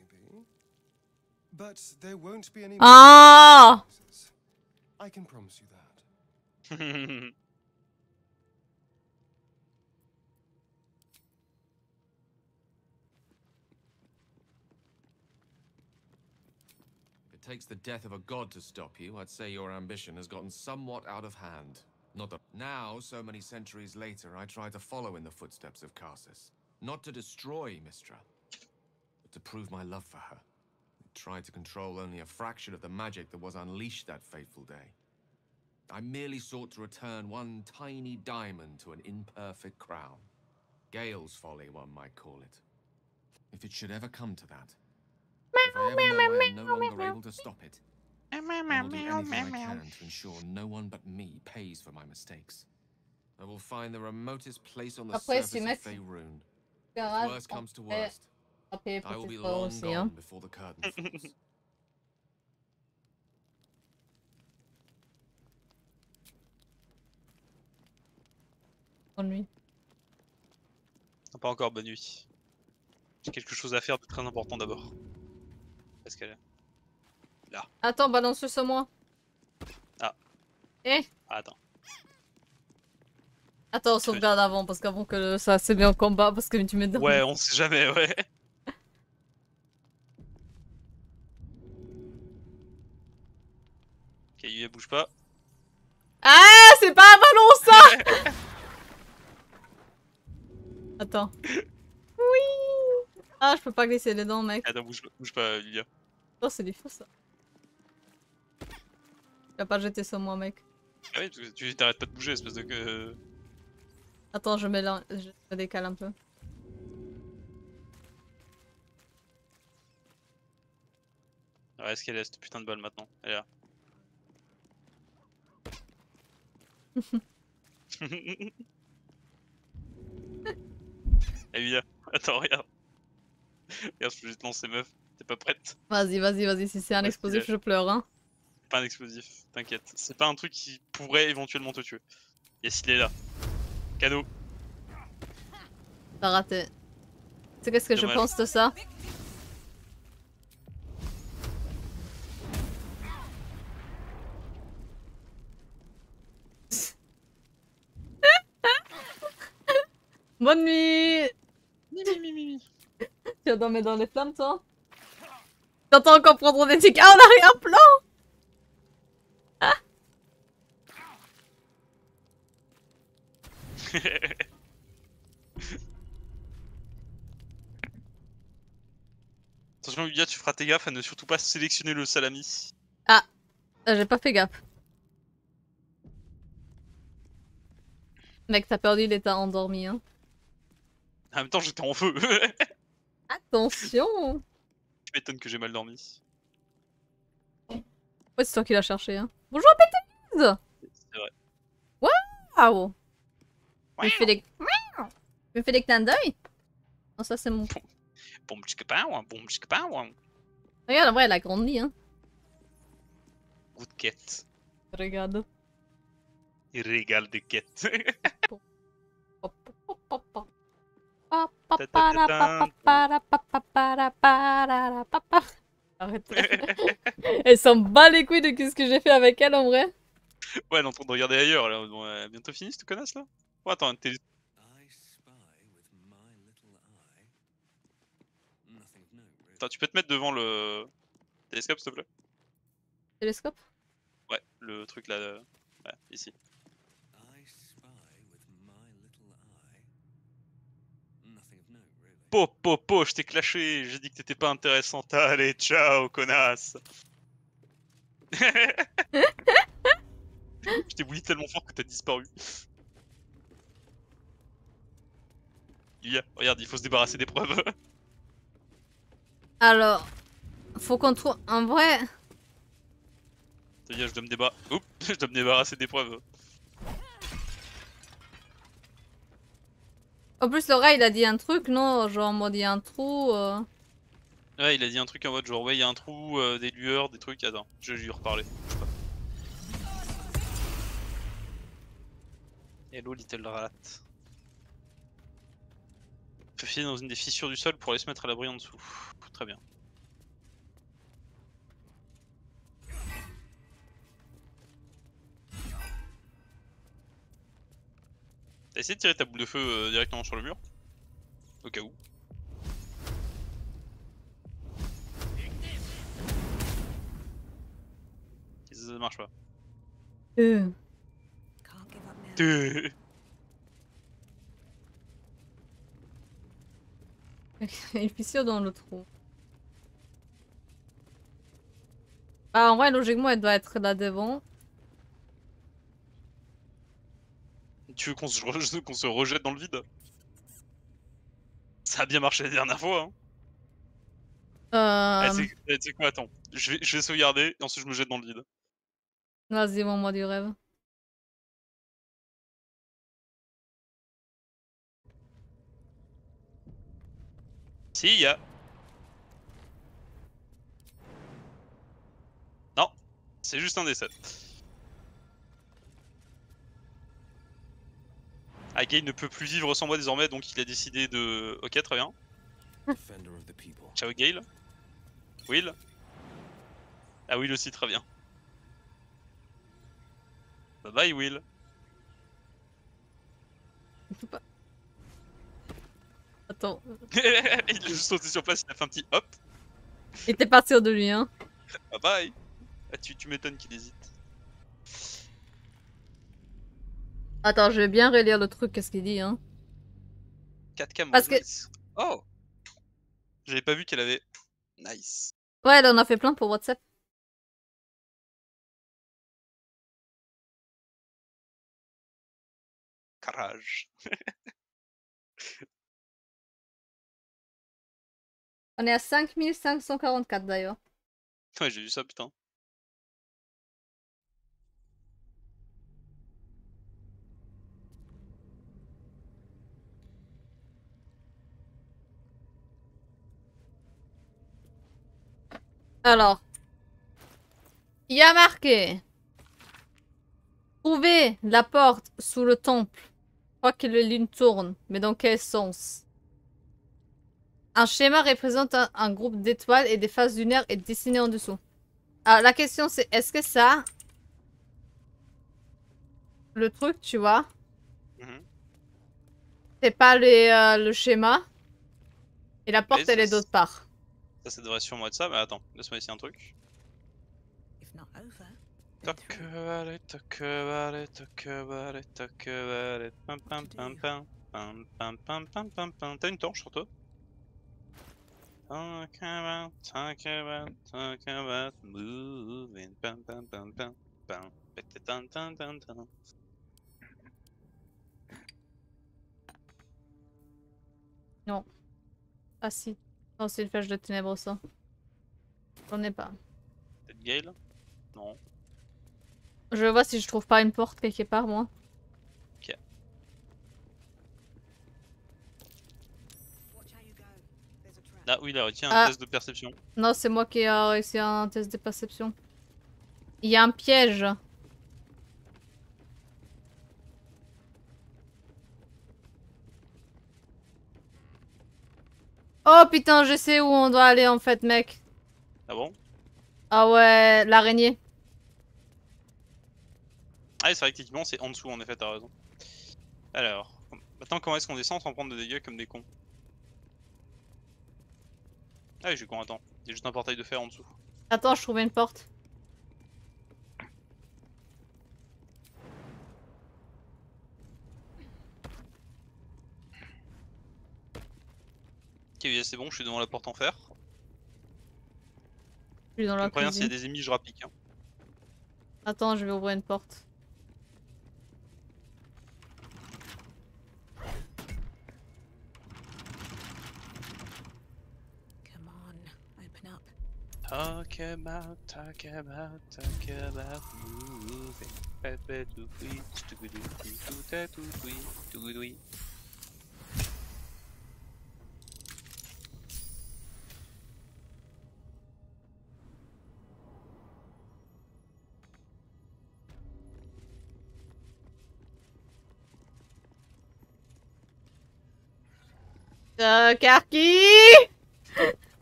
But there won't be any Ah. I can promise you that. it takes the death of a god to stop you, I'd say your ambition has gotten somewhat out of hand. Not that now, so many centuries later, I try to follow in the footsteps of Karsus. Not to destroy Mistra, but to prove my love for her. I tried to control only a fraction of the magic that was unleashed that fateful day. I merely sought to return one tiny diamond to an imperfect crown. Gale's folly, one might call it. If it should ever come to that, if I ever know I am no longer able to stop it, I will do anything I can to ensure no one but me pays for my mistakes. I will find the remotest place on the Après, surface of Faerun. If worst comes to worst, I will be long aussi, gone hein. before the curtain falls. Bonne nuit. Pas encore, bonne nuit. J'ai quelque chose à faire de très important d'abord. Parce est. Attends, balance-le sur moi. Ah. Eh Ah, attends. Attends, sauvegarde avant, parce qu'avant que ça c'est bien en combat, parce que tu me donnes. Ouais, on sait jamais, ouais. Ok, Yuya bouge pas. Ah, c'est pas un ballon ça Attends. Oui Ah, je peux pas glisser les dents, mec. Attends, bouge, bouge pas, Yuya. Non, c'est du faux ça. Tu vas pas jeter sur moi, mec. Ah ouais, tu tu t'arrêtes pas de bouger, espèce de que. Attends, je, mélange... je me décale un peu. Ouais, est-ce qu'elle est cette putain de balle maintenant? Elle est là. Eh Yuya, attends, regarde. Regarde, je vais te lancer meuf. T'es pas prête Vas-y, vas-y, vas-y, si c'est un Ouais, explosif, je pleure, hein. Pas un explosif, t'inquiète. C'est pas un truc qui pourrait éventuellement te tuer. Yes, il est là. Cadeau. T'as raté. Tu sais qu'est-ce que je pense de ça? Bonne nuit Tu vas dormir dans les flammes, toi? T'entends encore prendre des tickets en arrière-plan Attention, Yuya, tu feras tes gaffes à ne surtout pas sélectionner le salami. Ah, euh, j'ai pas fait gaffe. Mec, t'as perdu l'état endormi, hein. En même temps, j'étais en feu. Attention Je m'étonne que j'ai mal dormi. Ouais, c'est toi qui l'as cherché, hein. Bonjour, Pétémise C'est vrai. Waouh Je me fais des... Je me fais des clins d'œil Non, ça c'est mon... Bon petit copain, bon petit copain, Regarde, en vrai, elle a grandi, hein. good quête. Regarde. Il régale de quête. Arrête. elle s'en bat les couilles de ce que j'ai fait avec elle en vrai. ouais, elle est en train de regarder ailleurs. Là. Bon, euh, bientôt fini cette connasse là Oh, attends, t'es. Attends, tu peux te mettre devant le télescope s'il te plaît? Télescope? Ouais, le truc là. euh, Ouais, ici. Po, po, po, je t'ai clashé, j'ai dit que t'étais pas intéressante. Allez, ciao, connasse. je t'ai bouilli tellement fort que t'as disparu. Il y a, regarde, il faut se débarrasser des preuves. Alors, faut qu'on trouve. En vrai, C'est-à-dire, je dois me débar... Oups, je dois me débarrasser des preuves. En plus, Laura, il a dit un truc, non? Genre en mode il y a un trou. euh. Ouais, il a dit un truc en mode genre, ouais, il y a un trou, euh, des lueurs, des trucs. Attends, je vais lui reparler. Hello, little rat. Faut filer dans une des fissures du sol pour aller se mettre à l'abri en dessous. Très bien. T'as essayé de tirer ta boule de feu euh, directement sur le mur Au cas où. Ça marche pas. Euh. Une fissure dans le trou. Bah, en vrai, logiquement, elle doit être là devant. Tu veux qu'on se, re- qu'on se rejette dans le vide? Ça a bien marché la dernière fois. Hein. Euh... Eh, tu sais- eh, tu quoi, attends. Je vais, je vais sauvegarder et ensuite je me jette dans le vide. Vas-y, mon moi du rêve. Si, y a. Non, c'est juste un des 7. Agay ne peut plus vivre sans moi désormais, donc il a décidé de. Ok, très bien. Ciao Gale. Will. Ah Will aussi, très bien. Bye bye Will. Pas. Attends. il a juste sauté sur place, il a fait un petit hop. Il était sûr de lui, hein. Bye bye. Ah, tu, tu m'étonnes qu'il hésite. Attends, je vais bien relire le truc, qu'est-ce qu'il dit, hein. 4K Parce que- nice. Oh J'avais pas vu qu'elle avait. Nice. Ouais, elle en a fait plein pour WhatsApp. Carrage. On est à 5544 d'ailleurs. Ouais, j'ai vu ça, putain. Alors. Il y a marqué. Trouver la porte sous le temple. Je crois que les lunes tournent, mais dans quel sens? Un schéma représente un, un groupe d'étoiles et des phases lunaires est dessiné en dessous. Alors la question c'est, est-ce que ça... Le truc, tu vois Mhm. C'est pas les, euh, le schéma? Et la porte, Mais elle est d'autre part. Ça, ça devrait sûrement être ça, mais attends, laisse-moi essayer un truc. If not over, Talk about it, talk about it, talk about it, talk about it. Pam pam pam pam pam pam pam pam pam pam. T'as une torche sur toi Talk about, talk about, talk about moving. Pam pam pam pam pam. Tan tan tan tan. Ah si. Non, c'est une flèche de ténèbres ça. J'en ai pas. Peut-être Gale Non. Je vois si je trouve pas une porte quelque part, moi. trap. Ah oui, il a réussi un Ah. test de perception. Non, c'est moi qui ai réussi un test de perception. Il y a un piège. Oh putain, je sais où on doit aller en fait, mec. Ah bon? Ah ouais, l'araignée. Ah, oui, c'est vrai que techniquement, c'est en dessous, en effet, t'as raison. Alors, maintenant, comment est-ce qu'on descend sans prendre de dégâts comme des cons? Ah oui, je suis con, attends. Il y a juste un portail de fer en dessous. Attends, je trouvais une porte. Ok, oui, c'est bon, je suis devant la porte en fer. Je suis dans la préviens, s'il y a des ennemis, je rapplique. hein. Attends, je vais ouvrir une porte. Come on, open up. Talk about, talk about, talk about moving. Euh, Karki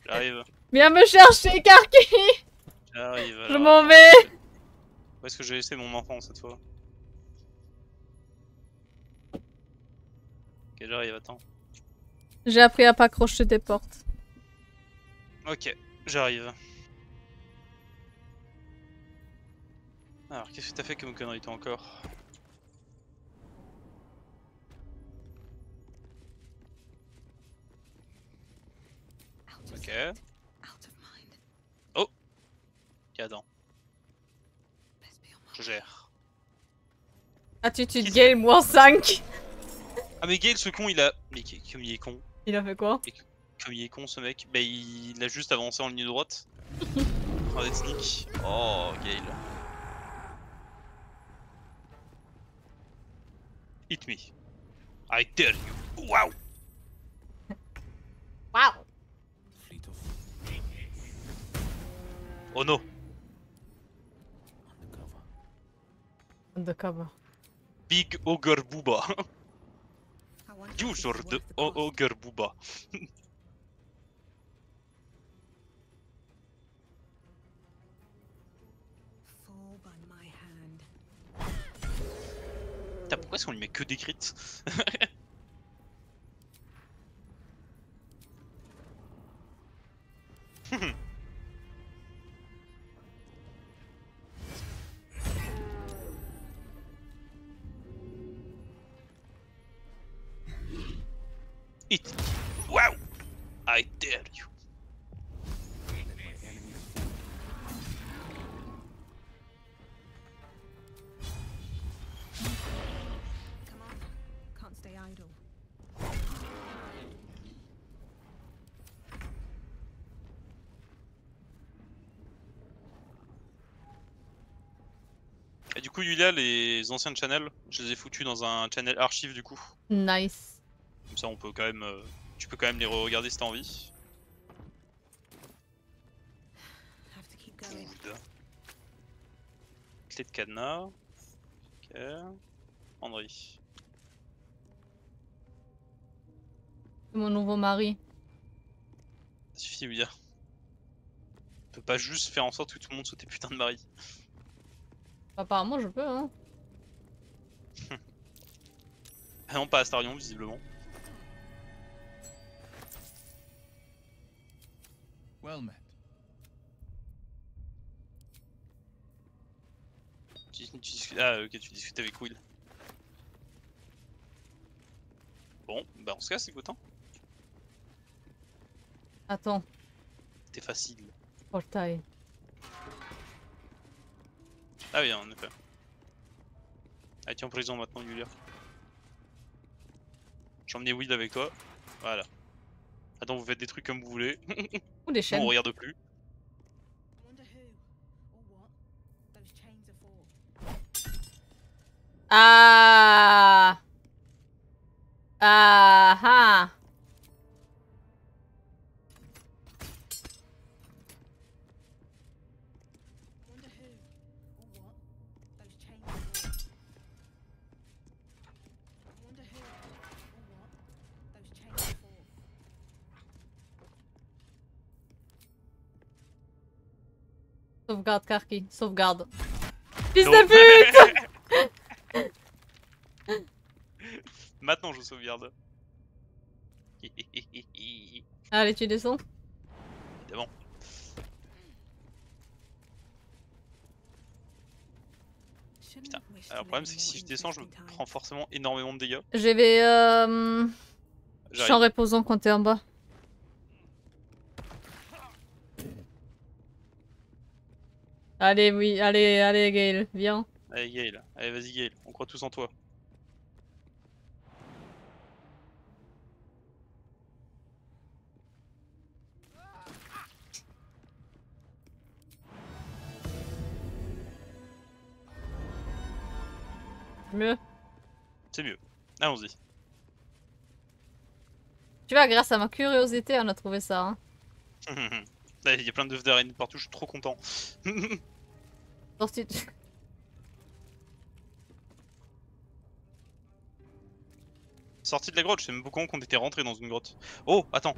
J'arrive, Viens me chercher, Karki j'arrive. Je m'en vais Où est-ce que j'ai laissé mon enfant cette fois Ok, j'arrive, attends. J'ai appris à pas crocheter des portes. Ok, j'arrive. Alors, qu'est-ce que t'as fait comme connerie toi encore Ok. Oh Ok, attends. Je gère. Attitude Gale, moins 5 Ah mais Gale, ce con, il a... Mais comme il est con. Il a fait quoi Comme il est con, ce mec. Bah, il, il a juste avancé en ligne droite. en sneak. Oh, Gale. Hit me. I tell you. Wow Waouh Oh no undercover. Undercover. Big Ogre Booba. Worth de. Ogre Booba. Putain, pourquoi est-ce qu'on lui met que des crits coup, Yulia, les anciens channels, je les ai foutus dans un channel archive du coup. Nice. Comme ça, on peut quand même. euh, tu peux quand même les re-regarder si t'as envie. Good. Clé de cadenas. Ok. André. C'est mon nouveau mari. Ça suffit, Yulia. On peut pas juste faire en sorte que tout le monde soit tes putains de mari. Apparemment, je peux, hein. Ah non, pas Astarion, visiblement. Well met. Tu. Ah, ok, tu discutes avec Will. Bon, bah en ce cas, c'est écoute, hein. Attends, C'était facile. portail. Ah oui, en effet. Ah, tu es en prison maintenant, Yulia. J'ai emmené Will avec toi. Voilà. Attends, vous faites des trucs comme vous voulez. Ou des chaînes. on regarde plus. Ah Ah ah Sauvegarde, Karki, sauvegarde. Fils de pute Maintenant, je sauvegarde. Allez, tu descends Évidemment. Putain. Alors, le problème, c'est que si je descends, je prends forcément énormément de dégâts. Je vais... Euh... J'arrive. Champ reposant quand t'es en bas. Allez, oui, allez, allez, Gaël, viens. Allez, Gale. Allez, vas-y, Gale. On croit tous en toi. Mieux. C'est mieux. Allons-y. Tu vois, grâce à ma curiosité, on a trouvé ça. Hein. Il y a plein d'œufs d'araignée partout, je suis trop content. Sorti- Sorti de la grotte, je sais même pas comment qu'on était rentré dans une grotte. Oh, attends.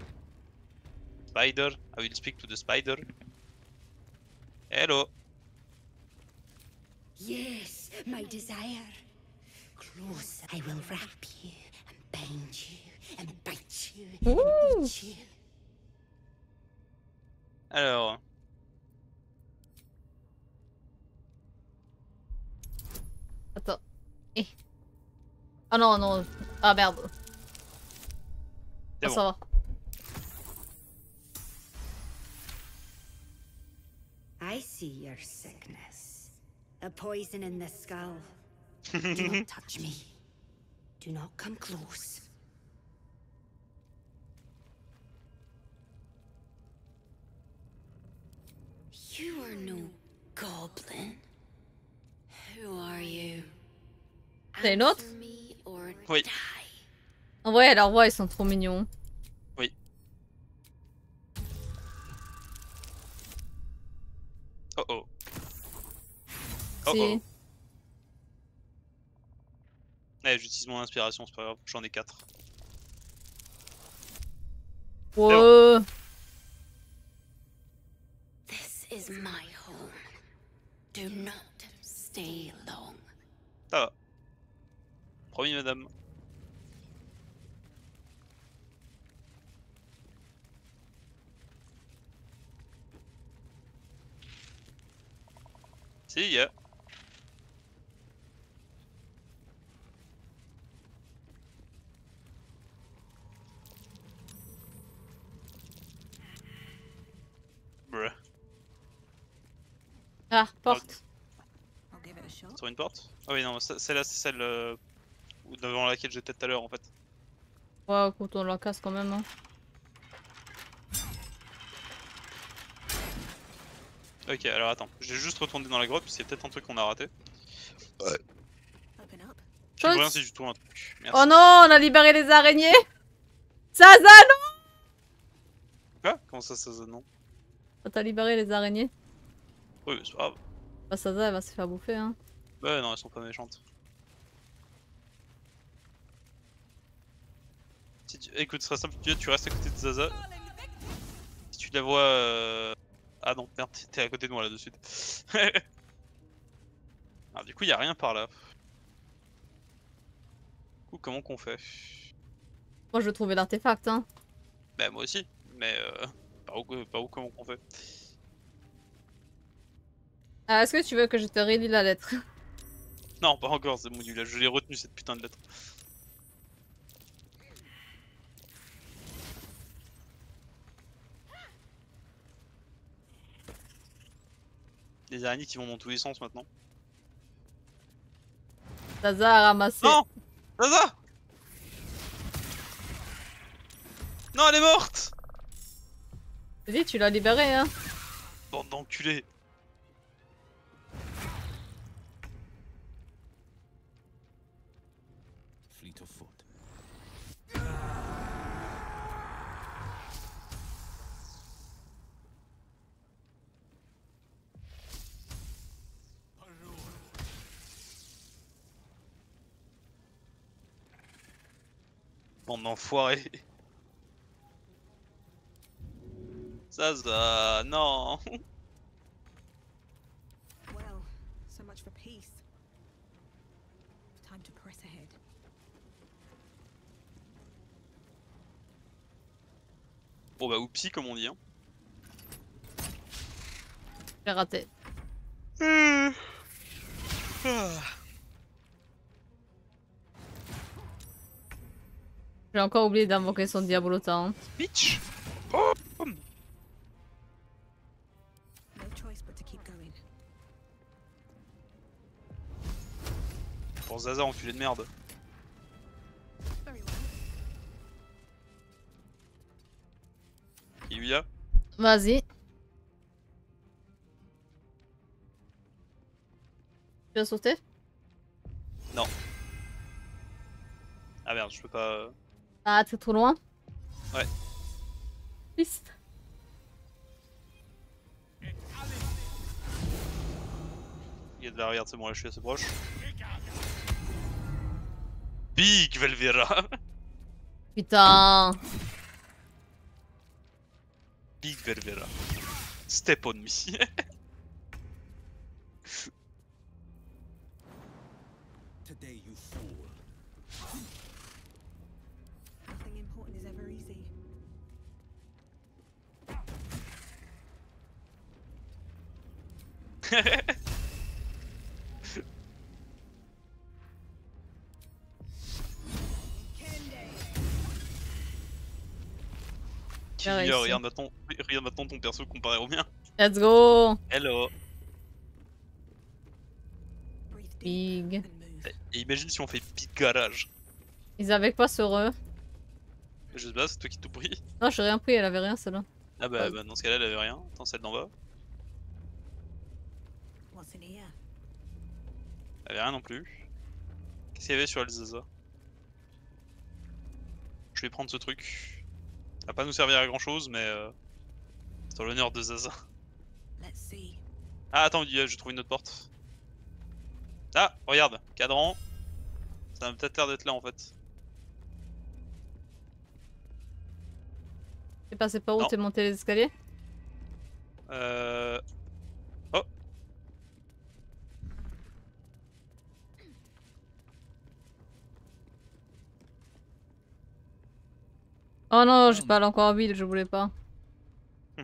Spider, I will speak to the spider. Hello. Yes, my desire. Close, I will wrap you and bind you and bite you and Ooh. beat you. Alors. Attends. Eh. Ah non, non. Ah merde. Ah, bon. ça va. I see your sickness. A poison in the skull. Do not touch me. Do not come close. You are no goblin. Who are you? C'est une autre Oui. vrai, leurs voix, ils sont trop mignons. Oui. Oh oh. Oh oh. Eh, j'utilise mon inspiration, c'est pas grave, j'en ai 4. Ouais. Is my home. Do not stay long. Ah. Ça va. Promis, madame. See ya. Bruh. Ah, porte. Sur une porte? Ah oui, non, celle-là, c'est celle euh, devant laquelle j'étais tout à l'heure en fait. Ouais, écoute, on la casse quand même. Hein. Ok, alors attends, je vais juste retourner dans la grotte, a peut-être un truc qu'on a raté. Ouais. Je vois rien Schultz. si je trouve un truc. Merci. Oh non, on a libéré les araignées Zaza, non Quoi? Comment ça, ça, ça, non? T'as libéré les araignées Oui, mais c'est pas grave. Bah, Zaza, elle va se faire bouffer, hein. Ouais, non, elles sont pas méchantes. Si tu... Écoute, ce sera simple, tu, restes à côté de Zaza. Si tu la vois... euh, Ah non, merde, t'es- à côté de moi là-dessus. Alors du coup, y a rien par là. Du coup, comment qu'on fait? Moi, je veux trouver l'artefact, hein. Bah moi aussi, mais euh... Par où, par où comment qu'on fait? Ah, Est-ce que tu veux que je te relis la lettre? Non, pas encore, c'est mon nul, je l'ai retenu cette putain de lettre. Les araignées qui vont dans tous les sens maintenant. Zaza a ramassé. Non Zaza Non, elle est morte Vas-y, tu l'as libéré, hein. Bande d'enculés Bande d'enfoirés Zaza, non Well, so much for peace. Time to press ahead. Bon bah oupsie comme on dit hein. J'ai raté. J'ai encore oublié d'invoquer son diabolotant. Bitch Oh Pour Zaza, on enculé de merde. Yuya Vas-y. Tu as sauté Non. Ah merde, je peux pas... Ah, t'es trop loin Ouais. Triste. Il est de la regarde, c'est bon, là je suis assez proche. Big Velvera Putain. Big Velvera. Step on me. Qui euh, regarde, maintenant, regarde maintenant ton perso comparé au mien. Let's go. Hello. Big. Et imagine si on fait Big Garage. Ils avaient quoi sur eux Je sais pas, c'est toi qui tout pris. Non, j'ai rien pris, elle avait rien celle-là. Ah bah, bah, dans ce cas-là, elle avait rien. Attends, celle d'en bas. Elle avait rien non plus. Qu'est-ce qu'il y avait sur Elzaza? Je vais prendre ce truc. Ça va pas nous servir à grand chose, mais euh, c'est en l'honneur de Zaza. Let's see. Ah, attends, je trouve une autre porte. Ah, regarde, cadran. Ça va peut-être l'air d'être là en fait. T'es passé par où? T'es monté les escaliers? Euh. Oh non, j'ai pas encore en ville, je voulais pas.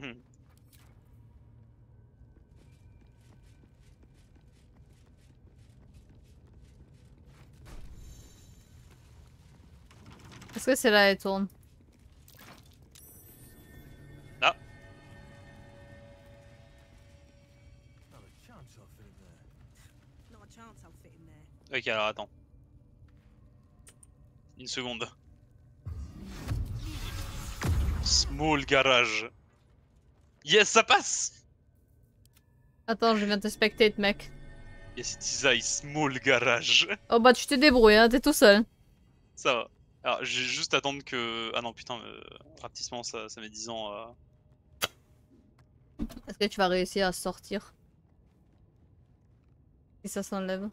Est-ce que c'est là elle tourne? Ah Not a chance I'll fit in there. Ok, alors attends. Une seconde. Small garage. Yes, ça passe Attends, je viens de te spectate, mec. Yes, it is I, small garage. Oh bah tu t'es débrouillé, hein, t'es tout seul. Ça va. Alors, j'ai juste à attendre que. Ah non, putain, euh, rapetissement, ça, ça met 10 ans à. Est-ce que tu vas réussir à sortir? Si ça s'enlève.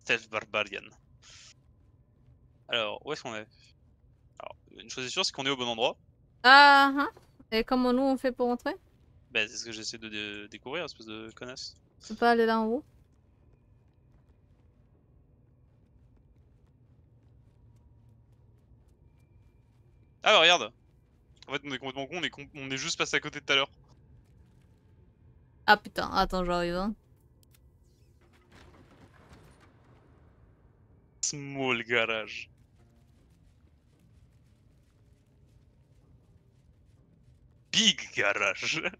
Stealth Barbarian. Alors, où est-ce qu'on est? Alors, une chose est sûre, c'est qu'on est au bon endroit. Ah hein Et comment nous on fait pour entrer Bah, c'est ce que j'essaie de dé- découvrir, espèce de connasse. Tu peux pas aller là en haut Ah bah regarde En fait on est complètement con, on est, com- on est juste passé à côté de tout à l'heure. Ah putain, attends, j'arrive. Hein. Small garage. Big garage. A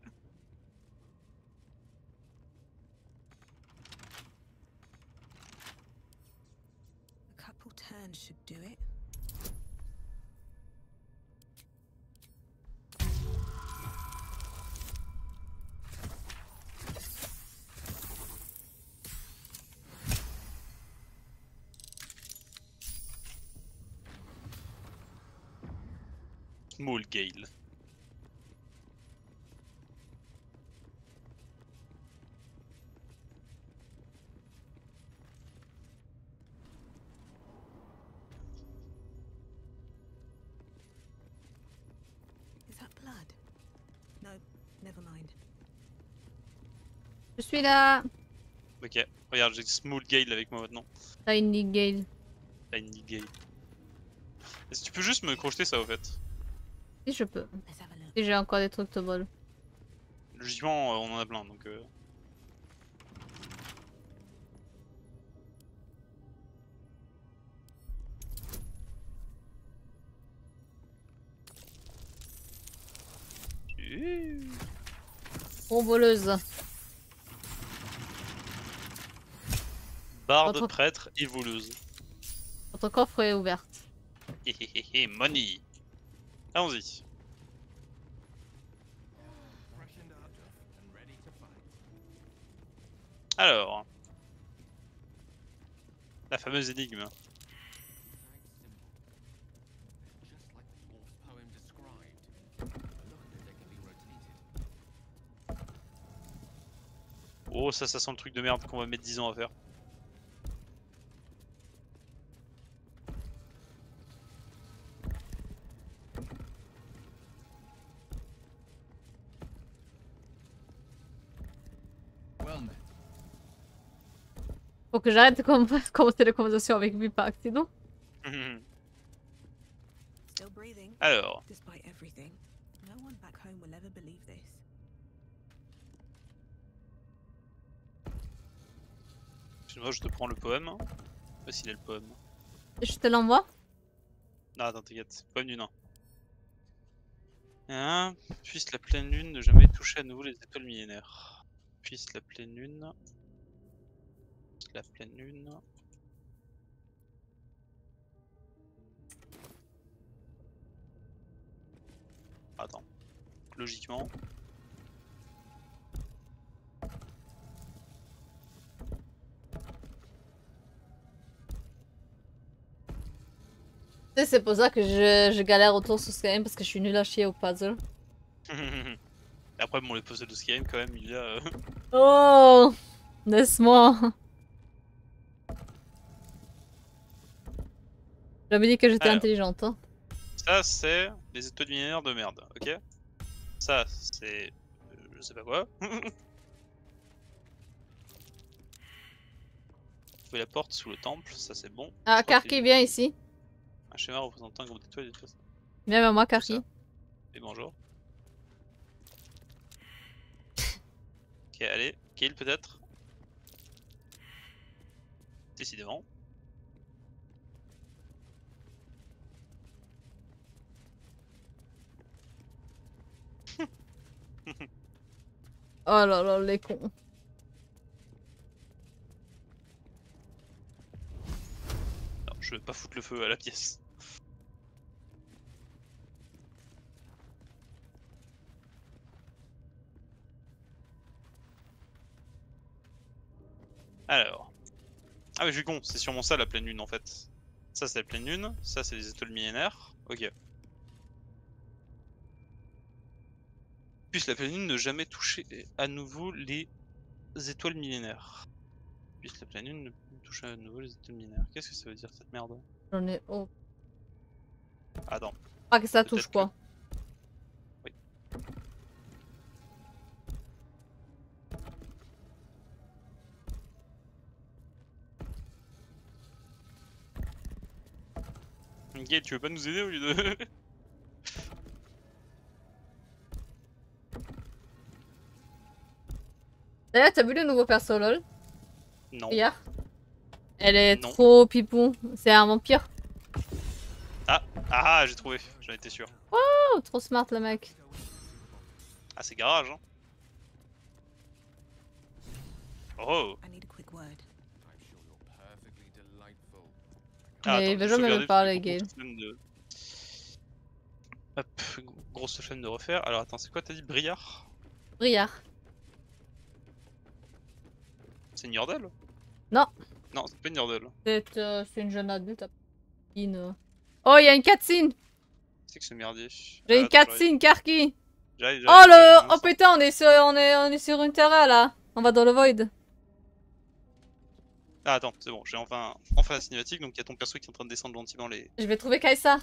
couple turns should do it. Small Gale. Suis là Ok, regarde, j'ai Small Gale avec moi maintenant. Tiny Gale. Tiny Gale. Est-ce que tu peux juste me crocheter ça au fait Si je peux. Si j'ai encore des trucs te vol. Logiquement, euh, on en a plein donc. euh, Barde, Votre- prêtre et voleuse. Votre coffre est ouverte. Hé hé hé hé, money. Allons-y. Alors. La fameuse énigme. Oh, ça, ça sent le truc de merde qu'on va mettre 10 ans à faire. Well met. Faut que j'arrête de com- commencer les conversations avec lui par accident. Alors. Excuse-moi, je te prends le poème. Facile, le poème. Je te l'envoie Non, attends, t'inquiète. Poème du nain. Hein Puisse la pleine lune ne jamais toucher à nouveau les étoiles millénaires. Puisse la pleine lune. La pleine lune. Attends. Logiquement. C'est pour ça que je, je galère autour sur Skyrim parce que je suis nulle à chier au puzzle. Après, bon, les puzzles de Skyrim, quand même, il y a. euh, Oh Laisse-moi J'avais dit que j'étais intelligente. Hein. Ça, c'est les étoiles millénaires de merde, ok? Ça, c'est. euh, je sais pas quoi. Trouver la porte sous le temple, ça c'est bon. Ah, Karki, viens ici. Un schéma représentant un groupe d'étoiles et. Viens vers moi, Karki. Et bonjour. ok, allez, kill peut-être? Décidément. Oh là là, les cons. Non, je vais pas foutre le feu à la pièce. Alors. Ah mais je suis con, c'est sûrement ça la pleine lune en fait. Ça c'est la pleine lune, ça c'est les étoiles millénaires. Ok. Puisse la pleine lune ne jamais toucher à nouveau les étoiles millénaires. Puisse la lune ne toucher à nouveau les étoiles millénaires. Qu'est-ce que ça veut dire cette merde? J'en ai. Oh. Attends. Pas que ça touche que- quoi. Oui. Gaël, tu veux pas nous aider au lieu de. D'ailleurs, t'as vu le nouveau perso LOL? Non. Hier Elle est Non. trop pipou. C'est un vampire. Ah, ah j'ai trouvé, j'en étais sûr. Oh, trop smart le mec. Ah, c'est garage, hein. Oh I need a quick word. Ah, Mais il va jamais me parler, flemme de- Hop, grosse flemme de refaire. Alors attends, c'est quoi t'as dit? Briard? Briard. C'est une Yordle Non, Non, c'est pas une Yordle. c'est euh, c'est une jeune adulte. Une, euh. Oh, il y a une cutscene C'est que ce merdier. J'ai Ah, une attends, cutscene, Karki j'arrive, j'arrive, Oh le... Oh putain, on est sur, on est, on est sur une terra là On va dans le void. Ah attends, c'est bon, j'ai enfin, enfin la cinématique, donc il y a ton perso qui est en train de descendre gentiment les... Je vais trouver Kaisa.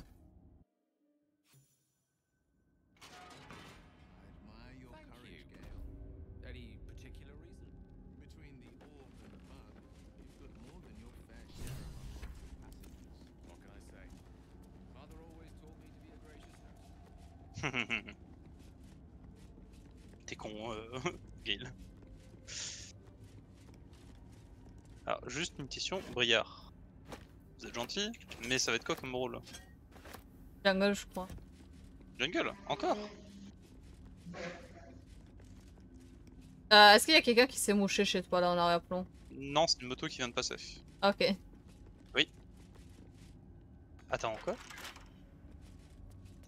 T'es con, euh... Gail. Alors, juste une question, Briard. Vous êtes gentil, mais ça va être quoi comme rôle? Jungle, je crois. Jungle Encore? Euh, Est-ce qu'il y a quelqu'un qui s'est mouché chez toi là en arrière-plan? Non, c'est une moto qui vient de passer. Ok. Attends, quoi?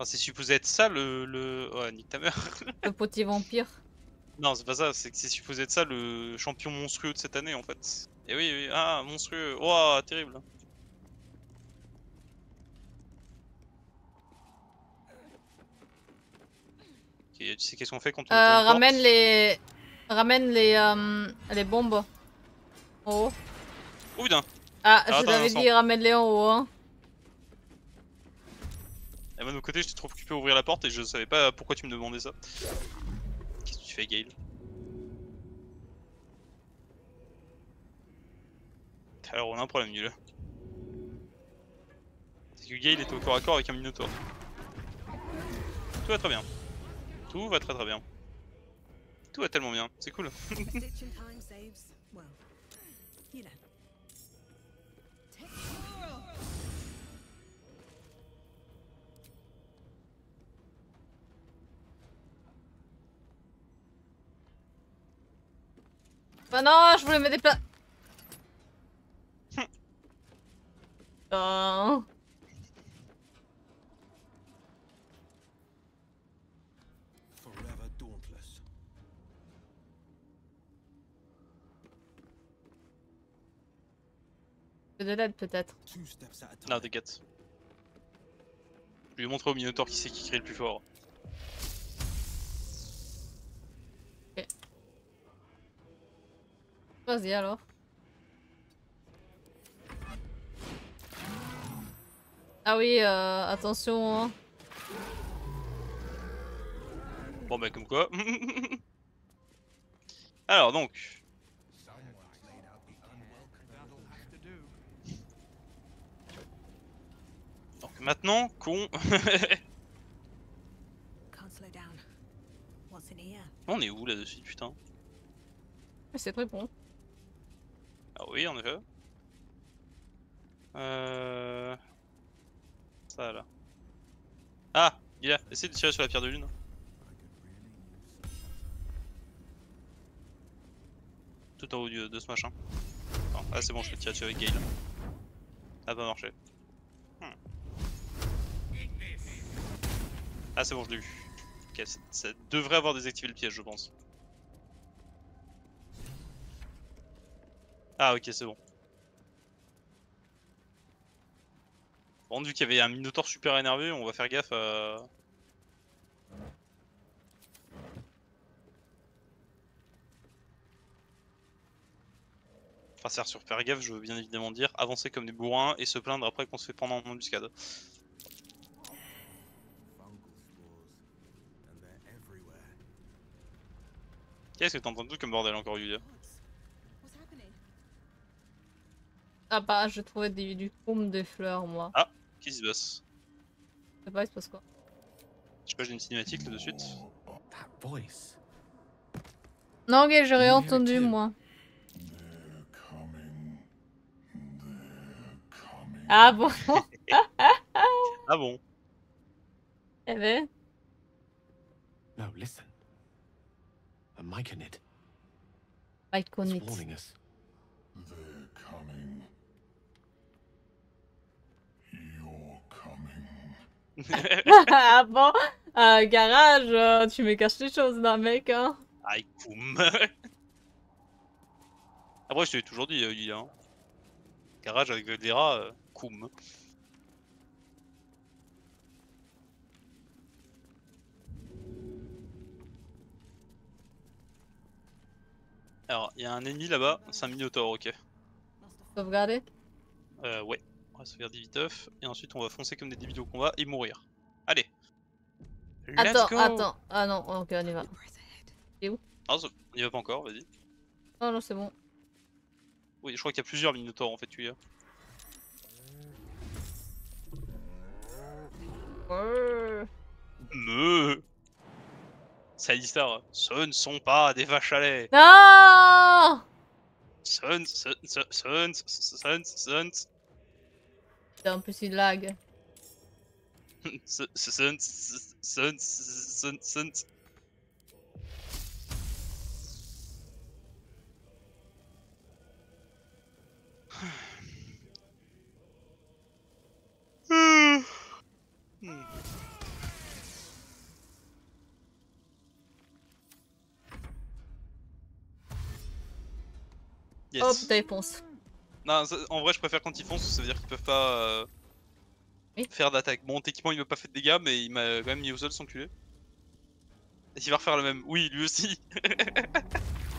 C'est supposé être ça le. le... Ouais, nique ta mère. Le petit vampire. non, c'est pas ça, c'est que c'est supposé être ça le champion monstrueux de cette année en fait. Et oui, oui, ah, monstrueux. Ouah, terrible. Ok, tu sais qu'est-ce qu'on fait quand on. Euh, ramène les... Ramène les, euh, les bombes. En haut. Oh putain Ah, Alors, je instant. dit ramène-les en haut. Hein. Et moi de mon côté, j'étais trop occupé à ouvrir la porte et je savais pas pourquoi tu me demandais ça. Qu'est-ce que tu fais, Gale Alors, on a un problème, nul. C'est que Gale était au corps à corps avec un Minotaur. Tout va très bien. Tout va très très bien. Tout va tellement bien, c'est cool. Bah non, je voulais me déplacer. Oh. De l'aide peut-être. Non, t'inquiète. Je lui ai montré au Minotaur qui c'est qui crie le plus fort. Vas-y alors. Ah oui, euh, attention. hein. Bon bah comme quoi. Alors donc. Donc maintenant qu'on... On est où là-dessus putain? C'est très bon. Ah oui en effet. Euh... Ça là. Ah Il là, essaye de tirer sur la pierre de lune. Tout en haut de ce machin. Ah c'est bon, je peux tirer dessus avec Gale. Ça a pas marché. Hmm. Ah c'est bon, je l'ai eu. Ok, ça devrait avoir désactivé le piège, je pense. Ah ok, c'est bon. Bon, vu qu'il y avait un Minotaur super énervé, on va faire gaffe à... Enfin, sur faire gaffe, je veux bien évidemment dire, avancer comme des bourrins et se plaindre après qu'on se fait prendre en embuscade. Qu'est-ce que t'entends tout comme bordel encore, Yulia What's happening? Ah bah, je trouvais du, du chrome des fleurs, moi. Qu'est-ce qui se passe Je sais pas, il se passe quoi. Je sais pas, j'ai une cinématique là de suite. That voice. Non, ok, j'ai rien entendu, moi. Ah bon Ah bon Eh ben, No, listen. A Myconid. Mike It's Conit. warning us. Ah bon? Euh, Garage, euh, tu me caches les choses d'un mec, hein. Aïe, koum Après, je te l'ai toujours dit, euh, Yulia. Hein. Garage avec des rats, euh. Alors, il y a un ennemi là-bas, c'est un Minotaur, ok. Sauvegarder Euh, ouais. On va se faire des viteufs, et ensuite on va foncer comme des débiles au combat et mourir. Allez Let's Attends, go attends. Ah non, ok, on y va. Ah, ça- on y va pas encore, vas-y. Non, non, c'est bon. Oui, je crois qu'il y a plusieurs Minotaurs en fait, tu y as. Me C'est Alistar. Ce ne sont pas des vaches à lait. Non Ce ne, ce, ce, ce Putain, en plus lag. Réponse. Non, ça- en vrai, je préfère quand ils foncent, ça veut dire qu'ils peuvent pas euh, faire d'attaque. Bon, techniquement, il m'a pas fait de dégâts, mais il m'a quand même mis au sol sans culé. Et s'il va refaire le même Oui, lui aussi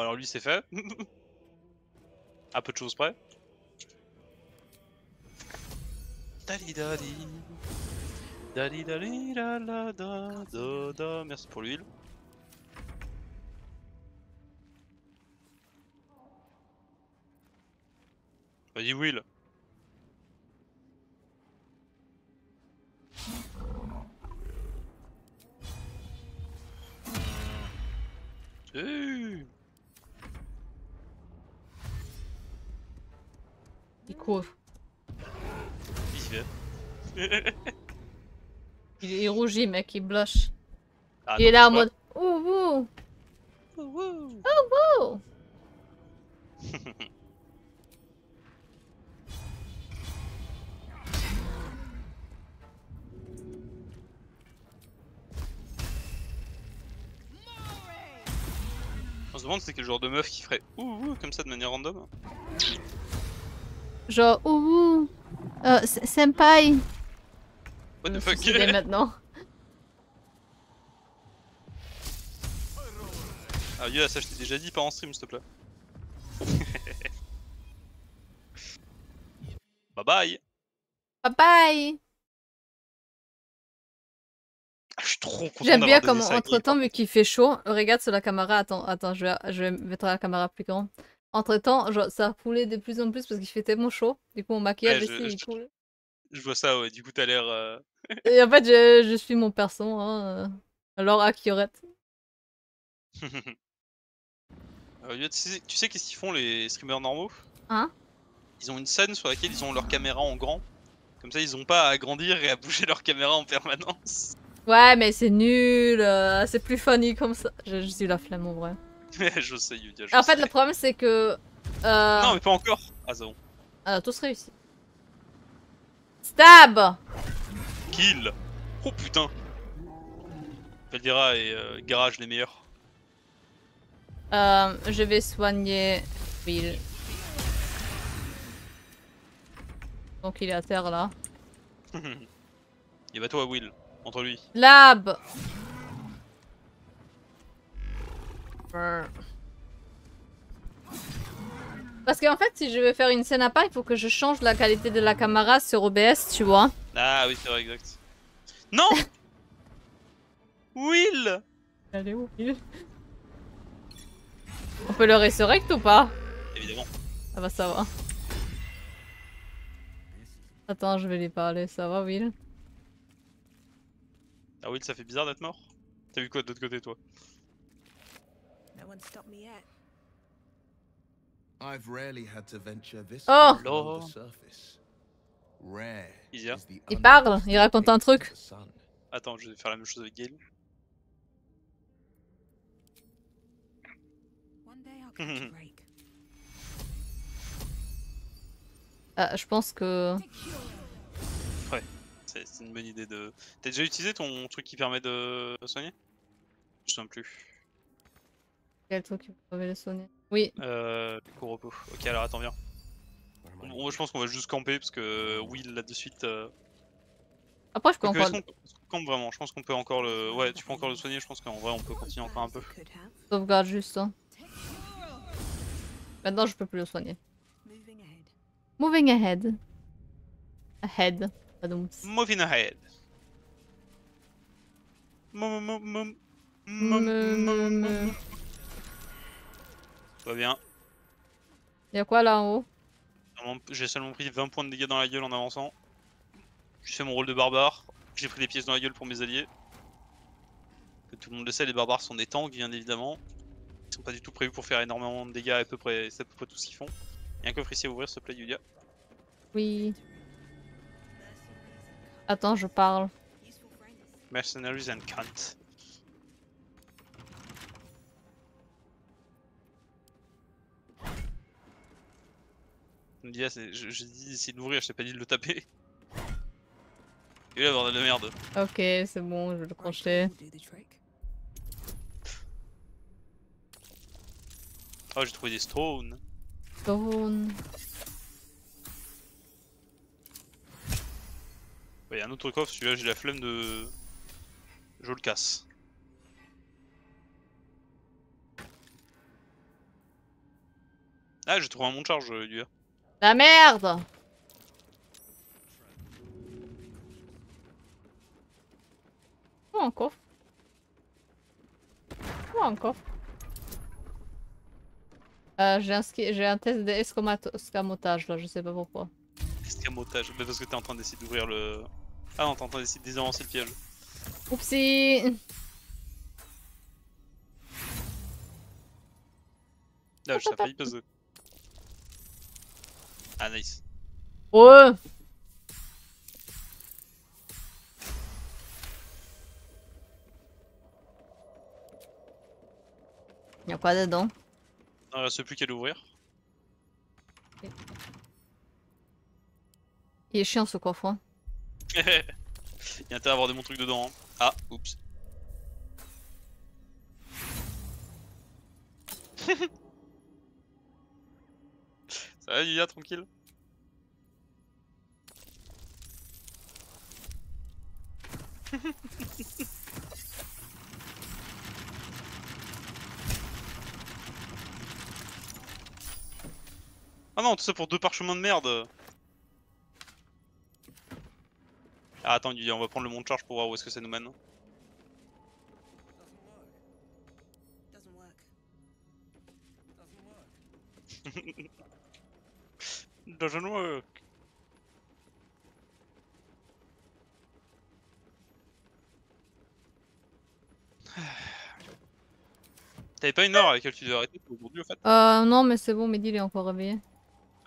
Alors lui, c'est fait. à peu de choses près. Dali dali. Dali dali la la da. Merci pour l'huile. Vas-y Will. Il court. Il il rougit, mec, il blush. Ah, il est là en mode Ouh ouh Ouh ouh On se demande c'est quel genre de meuf qui ferait ouh ouh comme ça de manière random. Genre ouh ouh euh, Senpai What the fuck? maintenant. Ah Yo, ça je t'ai déjà dit, pas en stream s'il te plaît. bye bye Bye bye Ah, Je suis trop content J'aime bien d'avoir donné comme ça à entre temps, vu qu'il fait chaud, regarde sur la caméra. Attends, attends, je vais, je vais mettre la caméra plus grande. Entre temps, genre, ça a coulé de plus en plus parce qu'il fait tellement chaud. Du coup, mon maquillage Ouais, je- il je- coule. Je vois ça, ouais, du coup t'as l'air... euh, Et en fait, je, je suis mon perso, hein. euh, Alors, accurate. Euh, tu sais, tu sais qu'est-ce qu'ils font les streamers normaux? Hein? Ils ont une scène sur laquelle ils ont leur caméra en grand. Comme ça ils ont pas à agrandir et à bouger leur caméra en permanence. Ouais, mais c'est nul. euh, c'est plus funny comme ça. J'ai juste eu la flemme en vrai. je sais Yudia, je En fait, le problème, c'est que. Euh... Non mais pas encore Ah c'est bon. Alors, tous réussi. Stab Kill Oh putain Veldira et euh, Garage les meilleurs. Euh, je vais soigner Will. Donc il est à terre là. Et bah toi Will, entre lui. Lab Brr. Parce qu'en fait, si je veux faire une scène à part, il faut que je change la qualité de la caméra sur OBS, tu vois. Ah oui c'est vrai exact. Non Will Elle est où, Will On peut le resurrect ou pas Évidemment. Ah bah ça va. Attends, je vais lui parler. Ça va, Will Ah Will ça fait bizarre d'être mort T'as vu quoi de l'autre côté toi? No one stopped me yet. I've rarely had to venture this Oh. far below the surface. Rare Easier. is the Il parle, il raconte un truc. Attends je vais faire la même chose avec break. Ah, je pense que... Ouais, c'est c'est une bonne idée de... T'as déjà utilisé ton truc qui permet de soigner? Je sais plus. Quel truc qui peut le soigner Oui. Euh, cours repos. Ok alors attends viens. On- on- je pense qu'on va juste camper parce que Will là de suite... Euh... Après, je peux quoique, encore... est-ce qu'on- campe vraiment, je pense qu'on peut encore le... Ouais tu peux encore le soigner, je pense qu'en vrai on peut continuer encore un peu. Sauvegarde juste. hein. Maintenant, je peux plus le soigner. Moving ahead. Moving ahead. Ahead. Pardon. Moving ahead. Mom, mom, mom, Tout va bien. Y'a quoi là en haut? J'ai seulement pris 20 points de dégâts dans la gueule en avançant. J'ai fait mon rôle de barbare. J'ai pris des pièces dans la gueule pour mes alliés. Que tout le monde le sait, les barbares sont des tanks, bien évidemment. sont pas du tout prévus pour faire énormément de dégâts, à peu près, c'est à peu près tout ce qu'ils font. Il y a un coffre ici à ouvrir, s'il te plaît, Yulia. Oui. Attends, je parle. Mercenaries and Cunt. Yulia, c'est- je- j'ai dit d'essayer de l'ouvrir, je t'ai pas dit de le taper. Yulia, bordel de merde. Ok, c'est bon, je vais le crocheter. Oh, j'ai trouvé des stones. Stone. Ouais, y a un autre coffre, celui-là, j'ai la flemme de. Je le casse. Ah, j'ai trouvé un monde charge, Yulia. La merde Oh, un coffre? Oh, un coffre? Euh, j'ai un, ski- j'ai un test d'escamotage là, je sais pas pourquoi. Escamotage. Bah, parce que t'es en train d'essayer d'ouvrir le. Ah non, t'es en train d'essayer de désamorcer le piège. Oupsie Là, ça a failli passer. Ah, nice. Ouais Y'a quoi dedans? Il reste plus qu'à l'ouvrir. Il est chiant ce coffre. hein. Il y a intérêt à avoir des bons trucs dedans. hein. Ah, oups. Va, Yulia, tranquille. Ah non, tout ça pour deux parchemins de merde. Ah attends, on va prendre le monde charge pour voir où est-ce que ça nous mène. Doesn't work. T'avais pas une heure à laquelle tu devais arrêter pour aujourd'hui au fait? Euh, non, mais c'est bon, Mehdi il est encore réveillé.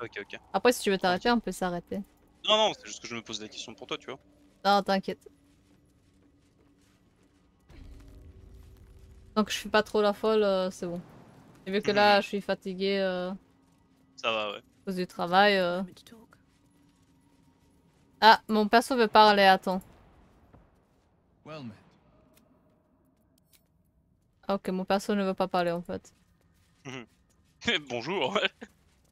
Ok, ok. Après, si tu veux t'arrêter, on peut s'arrêter. Non, non, c'est juste que je me pose la question pour toi, tu vois. Non, t'inquiète. Donc, je fais pas trop la folle, euh, c'est bon. Et vu que là, je suis fatiguée euh, Ça va, ouais. Cause du travail. euh. Ah, mon perso veut parler, attends. Ah, ok, mon perso ne veut pas parler en fait. bonjour.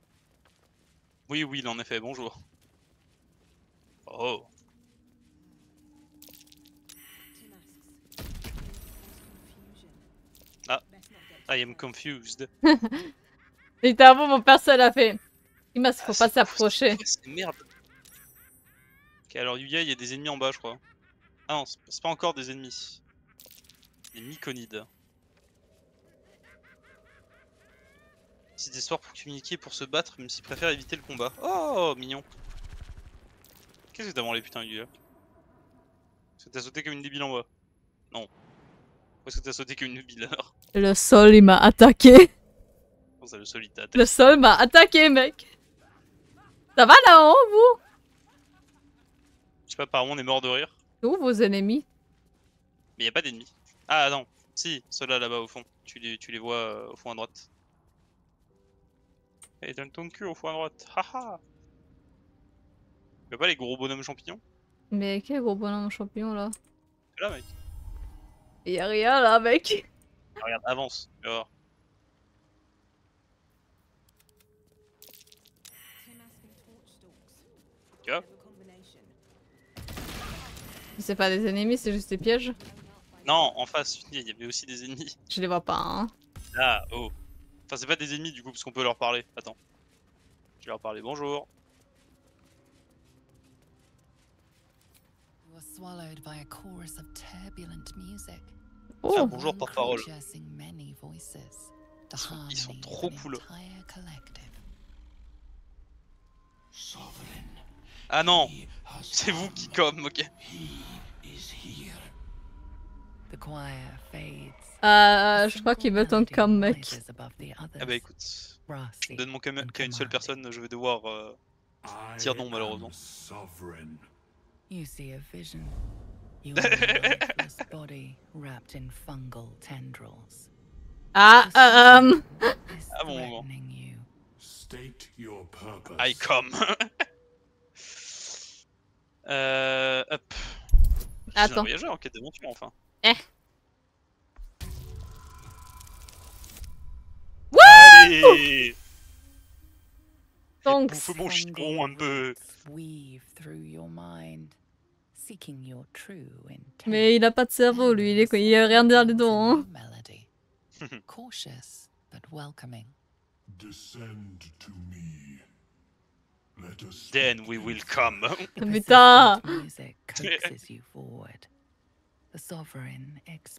oui, oui, en effet, bonjour. Oh. Ah, I am confused. Littéralement, mon perso, elle a fait. Il m'a faut pas s'approcher. C'est merde. Ok, alors Yuya, il y a des ennemis en bas, je crois. Ah non, c'est pas encore des ennemis. Des myconides. C'est des sorts pour communiquer pour se battre, même s'ils préfèrent éviter le combat. Oh, mignon. Qu'est-ce que t'as branlé, putain, Yuya? Est-ce que t'as sauté comme une débile en bas? Non. Est-ce que t'as sauté comme une débile alors? Le sol, il m'a attaqué. Oh, c'est le solide, t'as Le sol m'a attaqué, mec. Ça va là-haut, vous Je sais pas, apparemment on est mort de rire. C'est où vos ennemis Mais y a pas d'ennemis. Ah non, si, ceux-là là-bas au fond. Tu les, tu les vois euh, au fond à droite. Et donne ton cul au fond à droite. Haha Y'a pas les gros bonhommes champignons Mais quel gros bonhomme champignon là là, mec. Y'a rien là, mec. Ah, regarde, avance. Tu vas voir. Tu vois C'est pas des ennemis, c'est juste des pièges. Non, en face, il y avait aussi des ennemis. Je les vois pas, hein. Ah, oh. Enfin, c'est pas des ennemis du coup, parce qu'on peut leur parler. Attends. Je vais leur parler. Bonjour. You were swallowed by a chorus of turbulent music. Ah, bonjour, voices. The Ils sont, ils sont harmony of trop cool. collective. Ah non C'est vous qui comme, ok. The choir fades Euh, je crois qu'il veut ton com, mec. Ah bah écoute, donne mon com qu'à une seule personne, je vais devoir euh, dire non malheureusement. Sovereign. You see a vision. You are a lifeless body wrapped in fungal tendrils. Ah, euh, um, Ah bon purpose. I come. euh, hop. Suis un Attends. voyageur en quête d'aventure enfin. Eh. Allez Donc, Bouffe mon citron un peu. Weave through your mind, seeking your true intent. mais il a pas de cerveau, lui. Il est il a rien derrière les dents. Hein. Cautious but welcoming. Descend to me. Then we will come. The Putain.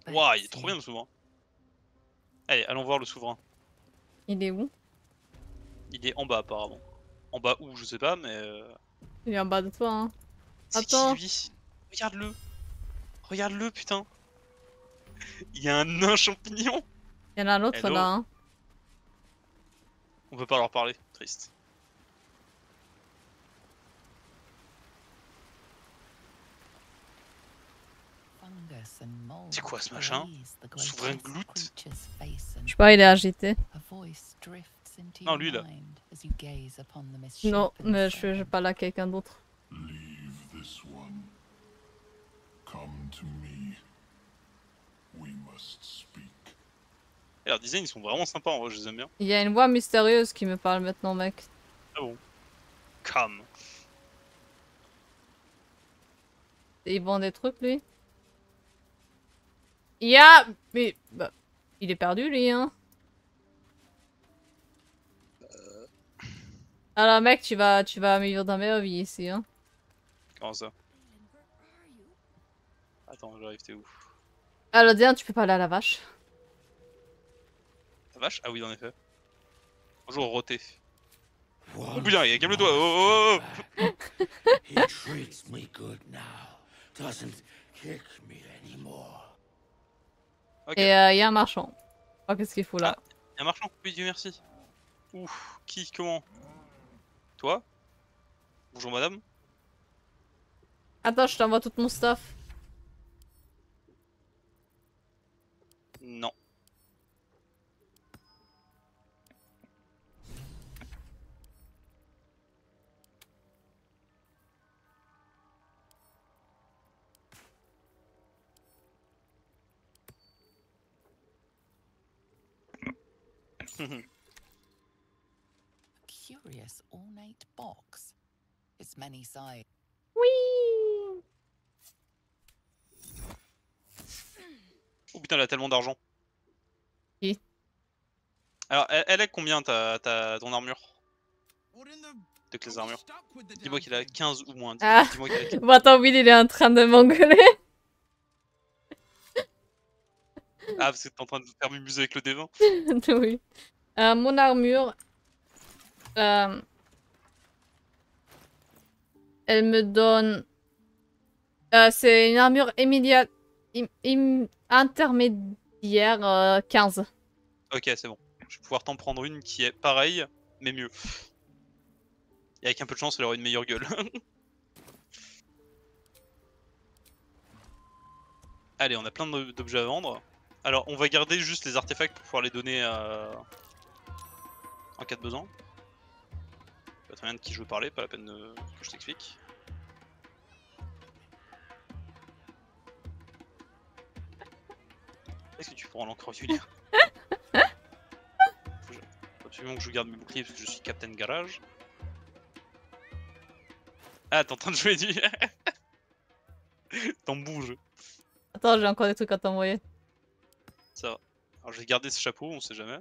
Waouh, il est trop bien le souverain. Allez, allons voir le souverain. Il est où? Il est en bas apparemment. En bas où, je sais pas, mais... euh, Il est en bas de toi. Hein. Attends. Regarde-le Regarde-le, putain Il y a un nain champignon Il y en a un autre Hello. là. Hein. On peut pas leur parler, triste. C'est quoi ce machin Souverain gloute Je sais pas, il est agité. Non, lui, là. mind as you gaze upon the Non, mais je form. je parle à quelqu'un d'autre. leave this one. Come to me. We must speak. Et leurs designs, ils sont vraiment sympas en vrai, je les aime bien. Il y a une voix mystérieuse qui me parle maintenant, mec. Ah bon? Come. Il vend des trucs, lui? Il y a... Mais... Bah, il est perdu, lui, hein Alors, mec, tu vas, tu vas vivre dans mes vie ici, hein Comment ça? Attends, j'arrive, t'es où? Alors, Diane, tu peux pas aller à la vache. Ta vache? Ah oui, en effet. Bonjour, Roté. Oh putain, il calme le doigt oh, oh, oh, oh. He treats me good now. Doesn't kick me anymore. Et euh, il y a un marchand. Oh, qu'est-ce qu'il fout là un marchand Oui, Dieu merci. Ouf, qui, comment? Toi? Bonjour madame Attends, je t'envoie tout mon stuff. Non. curious ornate box. Its many sides. Oui Oh putain, elle a tellement d'argent. Alors, elle, elle est combien ta, ta, ton armure? De classe d'armure Dis-moi qu'il a 15 ou moins. Ah. Dis-moi qu'il a 15. Bon, attends, Will, il est en train de m'engueuler. Ah, parce que t'es en train de faire m'amuser avec le D20 oui. Euh, mon armure... euh, Elle me donne... euh, C'est une armure immédiate... im- im- intermédiaire euh, 15. Ok, c'est bon. Je vais pouvoir t'en prendre une qui est pareille, mais mieux. Et avec un peu de chance, elle aura une meilleure gueule. Allez, on a plein d'objets à vendre. Alors, on va garder juste les artefacts pour pouvoir les donner à... en cas de besoin. Pas très bien de qui je veux parler, pas la peine de... que je t'explique. Est-ce que tu prends l'encre je- faut absolument que je garde mes boucliers parce que je suis Captain Garage. Ah, t'es en train de jouer du... T'en bouges. Attends, j'ai encore des trucs à t'envoyer. Alors je vais garder ce chapeau, on sait jamais.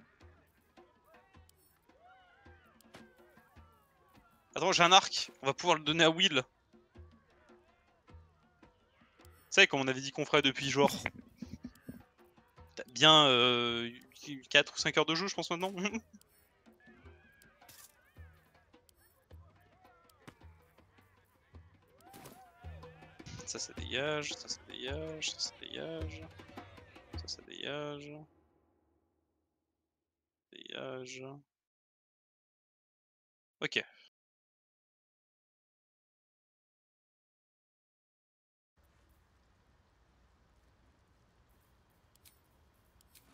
Attends, j'ai un arc. On va pouvoir le donner à Will. Tu sais, comme on avait dit qu'on ferait depuis genre... Bien euh, 4 ou 5 heures de jeu, je pense maintenant. ça, ça dégage, ça, ça dégage, ça, ça dégage. Ça, Ça, dégage. Ok.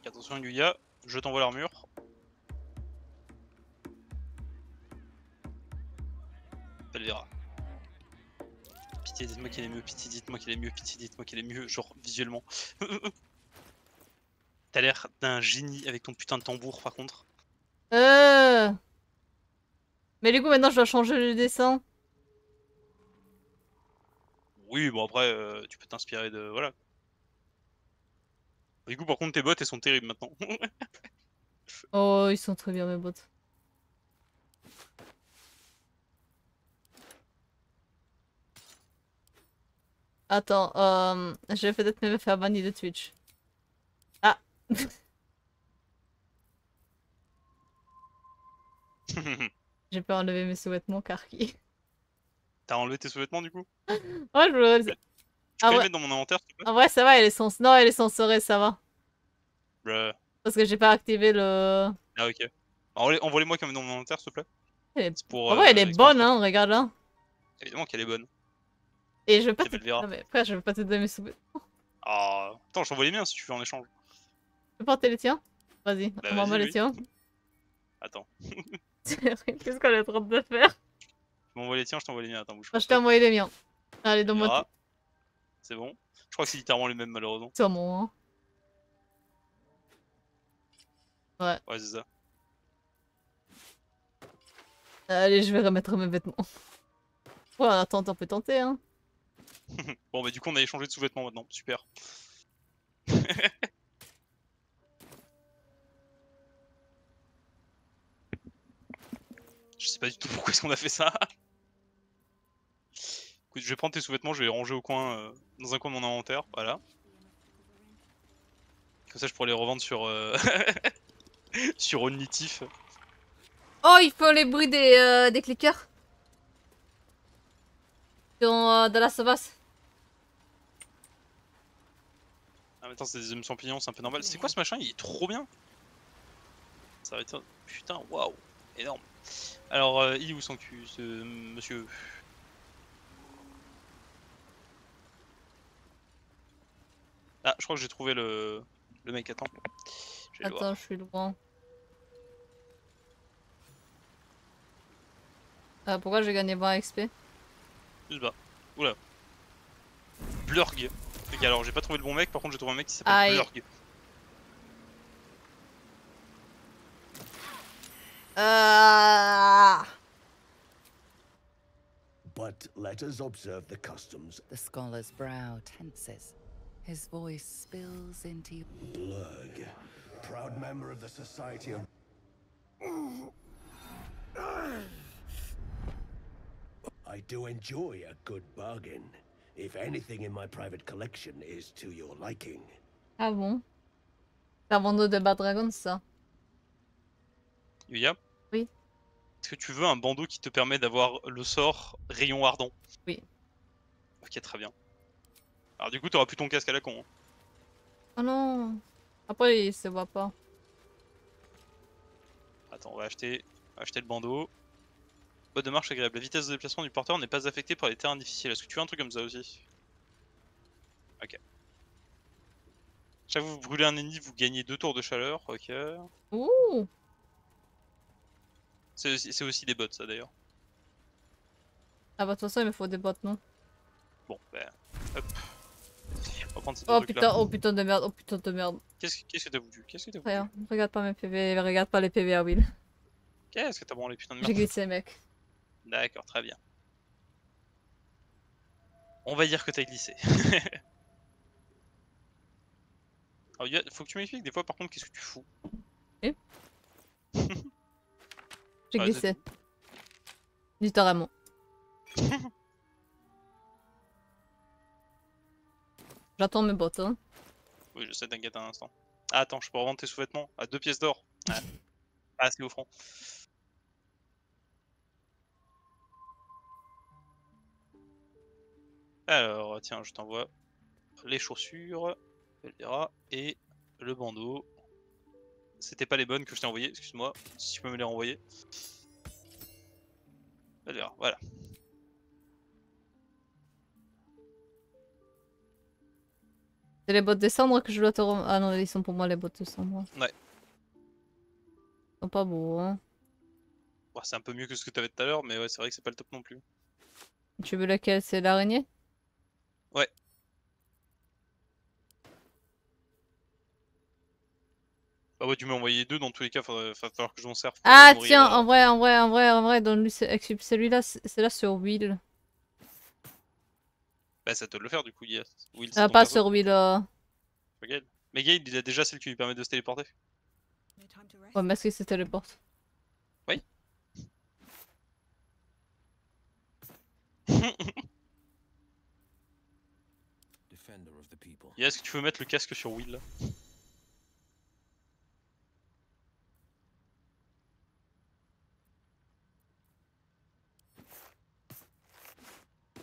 Attention Yuya, je t'envoie l'armure. Elle verra. Pitié, dites-moi qu'il est mieux, pitié, dites-moi qu'il est mieux, pitié, dites-moi qu'il est mieux, genre visuellement. T'as l'air d'un génie avec ton putain de tambour par contre. Euh... Mais du coup, maintenant, je dois changer le dessin. Oui, bon après, euh, tu peux t'inspirer de... Voilà. Du coup, par contre, tes bottes, elles sont terribles maintenant. Oh, ils sont très bien, mes bottes. Attends, euh, je vais peut-être me faire bannir de Twitch. Ah J'ai pas enlever mes sous-vêtements car qui T'as enlevé tes sous-vêtements du coup Ouais, je voulais... Tu Ah peux les ouais. mettre dans mon inventaire En vrai, ça va, elle est sens... Non, elle est censurée, ça va. Bruh. Parce que j'ai pas activé le... Ah ok. Envoie- Envoie-les-moi quand même dans mon inventaire s'il te plaît. Elle est... C'est pour, En vrai, elle euh, est l'expérience. bonne, hein, regarde là. Évidemment qu'elle est bonne. Et je veux pas te... Non mais je veux pas te donner mes sous-vêtements. Ah, attends, je t'envoie les miens si tu veux en échange. Tu peux porter les tiens? Vas-y, Bah, envoie-moi vas-y, les oui. tiens. Attends. Qu'est-ce qu'on est en train de faire? Tu m'envoies les tiens, je t'envoie les miens. Attends, bouge Moi, pas. je t'ai envoyé les miens. Allez, donne-moi. C'est bon. Je crois que c'est littéralement les mêmes malheureusement. tout. Sûrement, hein. Ouais. Ouais, c'est ça. Allez, je vais remettre mes vêtements. Ouais, attends, on peut tenter, hein. Bon, bah du coup, on a échangé de sous-vêtements maintenant. Super. Je sais pas du tout pourquoi est-ce qu'on a fait ça. Écoute, je vais prendre tes sous-vêtements, je vais les ranger au coin, euh, dans un coin de mon inventaire. Voilà. Comme ça, je pourrais les revendre sur. Euh... sur Onlytif. Oh, il faut les bruits des, euh, des clickers. Dans, euh, dans la sauvasse. Ah, mais attends, c'est des hommes champignons, c'est un peu normal. C'est quoi ce machin? Il est trop bien Ça va être. Putain, waouh Énorme. Alors, euh, il est où son cul, ce monsieur? Ah, je crois que j'ai trouvé le... le mec, attends. Je. Attends, je suis loin. Euh, pourquoi j'ai gagné 20 XP Juste bas. Oula. Blurg. Ok, alors j'ai pas trouvé le bon mec, par contre j'ai trouvé un mec qui s'appelle. Blurg. Ah But let us observe the customs. The scholar's brow tenses. His voice spills into Blurg, proud member of the Society of. I do enjoy a good bargain. If anything in my private collection is to your liking. Ah bon C'est un bandeau de Bad Dragon, ça Yuya Oui. Est-ce que tu veux un bandeau qui te permet d'avoir le sort rayon ardent Oui. Ok, très bien. Alors du coup, t'auras plus ton casque à la con. hein. Oh non Après, il se voit pas. Attends, on va acheter, on va acheter le bandeau. Mode de marche agréable. La vitesse de déplacement du porteur n'est pas affectée par les terrains difficiles. Est-ce que tu veux un truc comme ça aussi? Ok. Chaque fois que vous brûlez un ennemi, vous gagnez deux tours de chaleur. Ok. Ouh C'est aussi, des bots, ça d'ailleurs. Ah bah de toute façon, il me faut des bottes, non? Bon, ben, hop. On va prendre ces Oh putain, oh putain de merde, oh putain de merde. Qu'est-ce que t'as voulu? Qu'est-ce que t'as voulu? Rien, regarde pas mes PV, regarde pas les PV à Will. Qu'est-ce que t'as branlé, putain de J'ai merde? glissé, mec. D'accord, très bien. On va dire que t'as glissé. Alors, faut que tu m'expliques des fois, par contre, qu'est-ce que tu fous? J'ai Ouais, glissé. Littéralement. J'attends mes bottes, hein. Oui, je sais, t'inquiète un instant. Ah, attends, je peux revendre tes sous-vêtements à deux pièces d'or. Ah, ah c'est offrant. Alors, tiens, je t'envoie les chaussures, et le bandeau. C'était pas les bonnes que je t'ai envoyées, excuse-moi. Si tu peux me les renvoyer. Alors, voilà. C'est les bottes de cendre que je dois te rem- Ah non, ils sont pour moi les bottes de cendre. Ouais. Ils sont pas beaux, hein. Bon, c'est un peu mieux que ce que t'avais tout à l'heure, mais ouais, c'est vrai que c'est pas le top non plus. Tu veux laquelle? C'est l'araignée? Ouais. Bah ouais, tu m'as envoyé deux, dans tous les cas, faudrait, va falloir que je m'en serve. pour Ah tiens, euh, en vrai, en vrai, en vrai, en vrai, donne-lui celui-là, c'est là sur Will. Bah ça te le faire du coup, yes. Will, Ah, pas sur Will. euh. Mais Gale, il a déjà celle qui lui permet de se téléporter. Ouais, mais est-ce qu'il se téléporte? Oui. Et est-ce que tu veux mettre le casque sur Will là?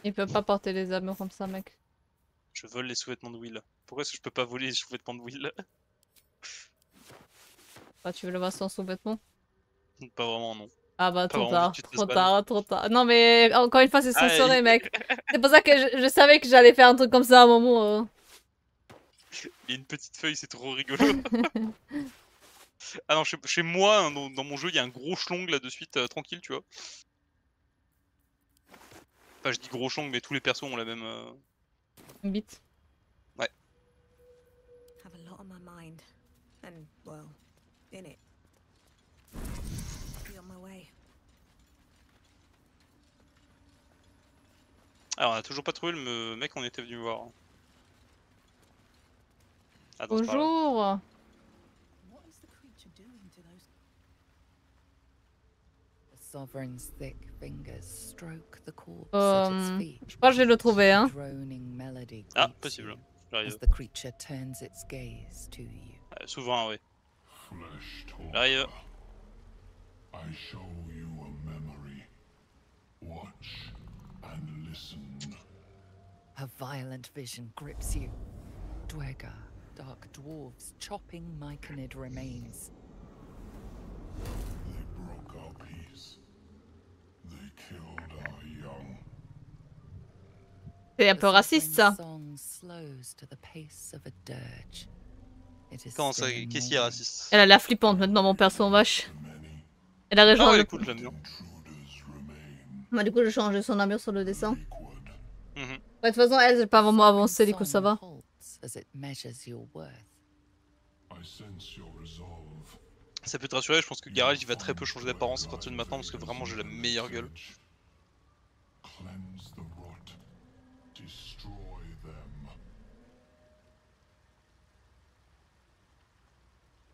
Il peut pas porter les armures comme ça, mec. Je vole les sous-vêtements de Will. Pourquoi est-ce que je peux pas voler les sous-vêtements de Will? Bah, tu veux le voir sans sous-vêtements? Pas vraiment, non. Ah bah trop tard, trop tard, trop tard. Non mais encore une fois c'est censuré mec. C'est pour ça que je, je savais que j'allais faire un truc comme ça à un moment. euh. Il y a une petite feuille, c'est trop rigolo. ah non, chez, chez moi, hein, dans, dans mon jeu, il y a un gros schlong là de suite, euh, tranquille, tu vois. Enfin, je dis gros schlong, mais tous les persos ont la même. euh, Une bite. Ouais. Have a lot on my mind. And, well, in it. Be on my way. Alors, on a toujours pas trouvé le me- mec qu'on était venu voir. Bonjour. Sovereign's thick fingers stroke the corpse Euh, at its feet. je crois que je vais le trouver, hein. Droning melody Ah, possible. you as the creature turns its gaze to you. Euh, souvent, oui. Flesh talker. J'arrive. I show you a memory. Watch and listen. A violent vision grips you. Dwega, dark dwarves chopping myconid remains. C'est un peu raciste ça. Song slows to the pace of a dirge. It is Comment ça still in Qu'est-ce a mourning. raciste Elle a l'air flippante maintenant mon perso en vache. Elle a Ah rejoint ouais, le... écoute, j'aime bien. Bah, du coup j'ai changé son armure sur le dessin. Mhm. Ouais, de toute façon elle j'ai pas vraiment avancé du coup ça va. Ça peut te rassurer, je pense que Garage il va très peu changer d'apparence à partir de maintenant parce que vraiment j'ai la meilleure gueule. Cleanse the rot. Destroy them.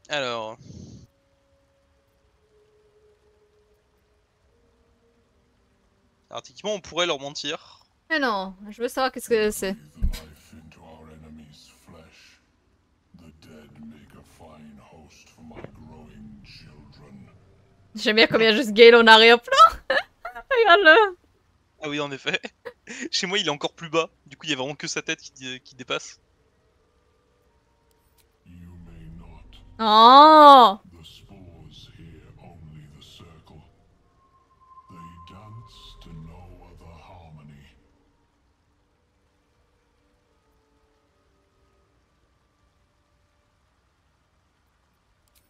Alors. Alors, techniquement, on pourrait leur mentir. Mais non, je veux savoir qu'est-ce que c'est. A. J'aime bien combien juste Gale en arrière-plan. Regarde-le. Ah oui, en effet. Chez moi, il est encore plus bas. Du coup, il y a vraiment que sa tête qui, dé- qui dépasse. Oh.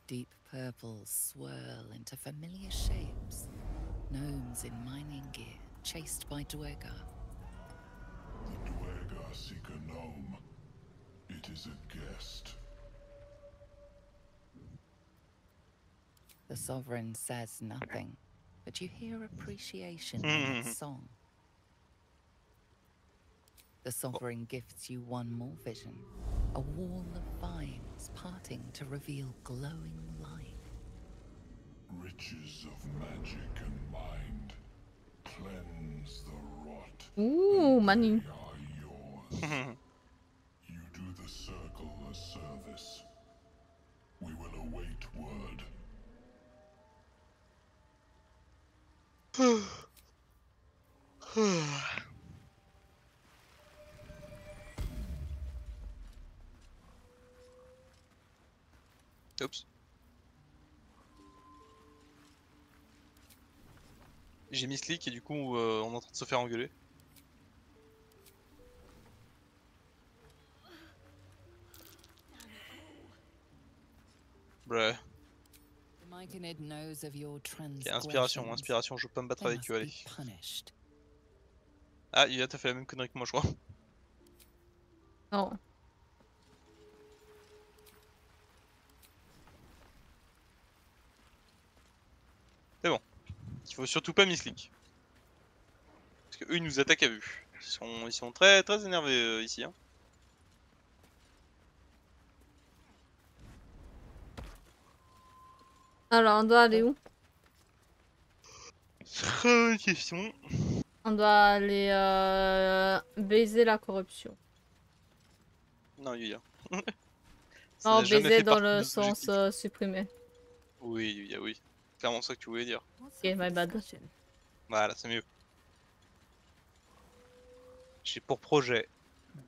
Deep purples swirl into familiar shapes. Gnomes in mining gear, chased by Dwega. The Dwergar seek a gnome. It is a guest. The sovereign says nothing, but you hear appreciation in hmm. its song. The sovereign gifts you one more vision a wall of vines parting to reveal glowing light. Riches of magic and mind. Cleanse the rot. Ouh, Manu. You do the circle a service. We will await word. Oups. J'ai mis Slick et du coup euh, on est en train de se faire engueuler. Bruh. The Myconid knows of your Ok, inspiration, inspiration, je peux pas me battre avec eux, allez. be punished. Ah, Yuya, t'as fait la même connerie que moi, je crois. Non. C'est bon. Il faut surtout pas misclick. Parce que eux ils nous attaquent à vue. Ils sont, ils sont très très énervés euh, ici. Hein. Alors, on doit aller où? Très bonne question. On doit aller euh, baiser la corruption. Non, Yuya. Non, baiser dans le sens euh, supprimé. Oui, Yuya, oui. Clairement ça que tu voulais dire. Ok, my bad. Voilà, c'est mieux. J'ai pour projet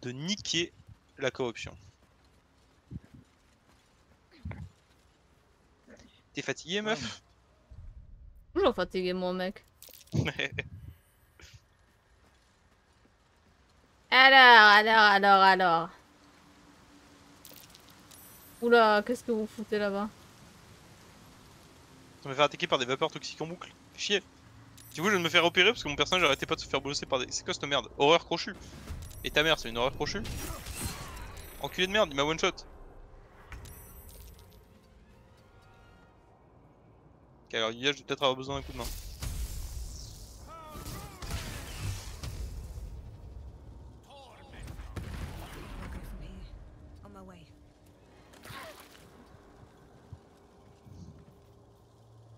de niquer la corruption. T'es fatigué, meuf? Toujours fatigué, mon mec. Alors, alors, alors, alors. Oula, qu'est-ce que vous foutez là-bas? Ça me fait attaquer par des vapeurs toxiques en boucle. Chier. Du coup, je de me faire opérer parce que mon personnage arrêtait pas de se faire bosser par des. C'est quoi cette merde? Horreur crochue. Et ta mère, c'est une horreur crochue Enculé de merde, il m'a one shot. Ok, alors Yuya, je vais peut-être avoir besoin d'un coup de main. On my way.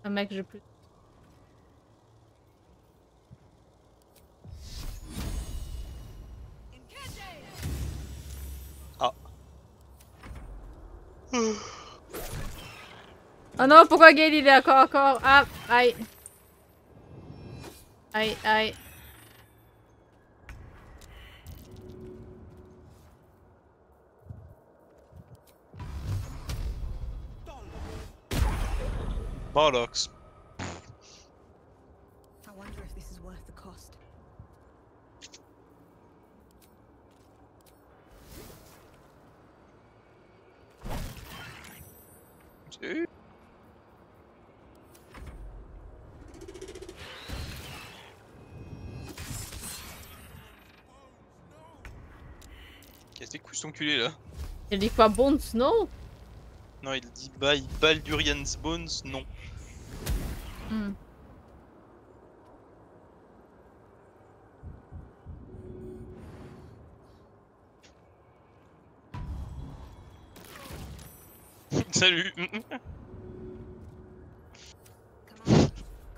Un mec, j'ai plus. Ah. Oh non, pourquoi Gale il est encore, encore Ah, aïe. Aïe, aïe. Bollocks. I wonder if this is worth the cost. Si. Qu'est-ce que couilles son culé là Il dit quoi, Bones Non Non, il dit bye, Baldurian's Bones, non. Hmm. Salut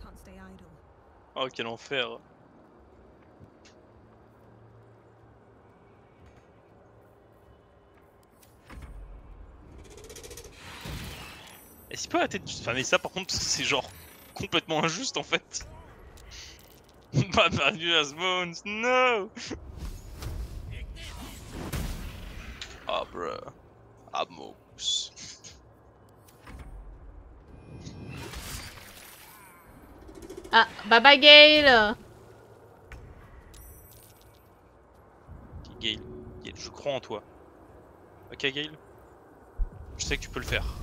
Can't stay idle. Oh, quel enfer Est-ce qu'il peut arrêter de spammer ça par contre c'est genre complètement injuste en fait Pas Baldur's Bones, no Ah bruh Amos Ah, bye bye Gale Ok, Gale. Gale, je crois en toi. Ok, Gale Je sais que tu peux le faire.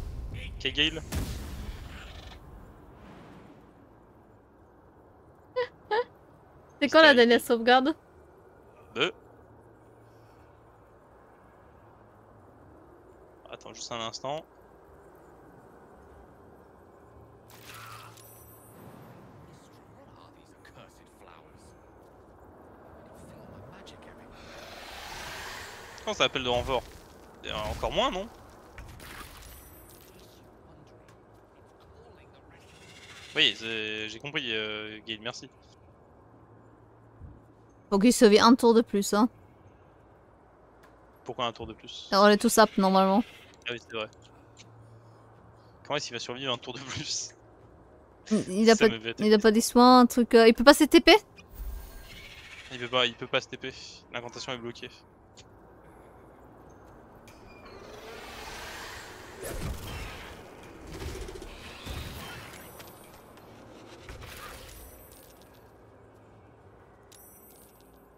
C'est quand la dernière sauvegarde? Deux. Attends juste un instant. Quand ça appelle de renfort? Euh, Encore moins, non? Oui, j'ai compris, euh, merci. Faut qu'il se vit un tour de plus, hein. Pourquoi un tour de plus? On est tous up normalement. Ah oui, c'est vrai. Comment est-ce qu'il va survivre un tour de plus? Il a, pas, il a pas dit soin, un truc. euh, Il peut pas se TP Il peut pas, il peut pas se TP. L'incantation est bloquée.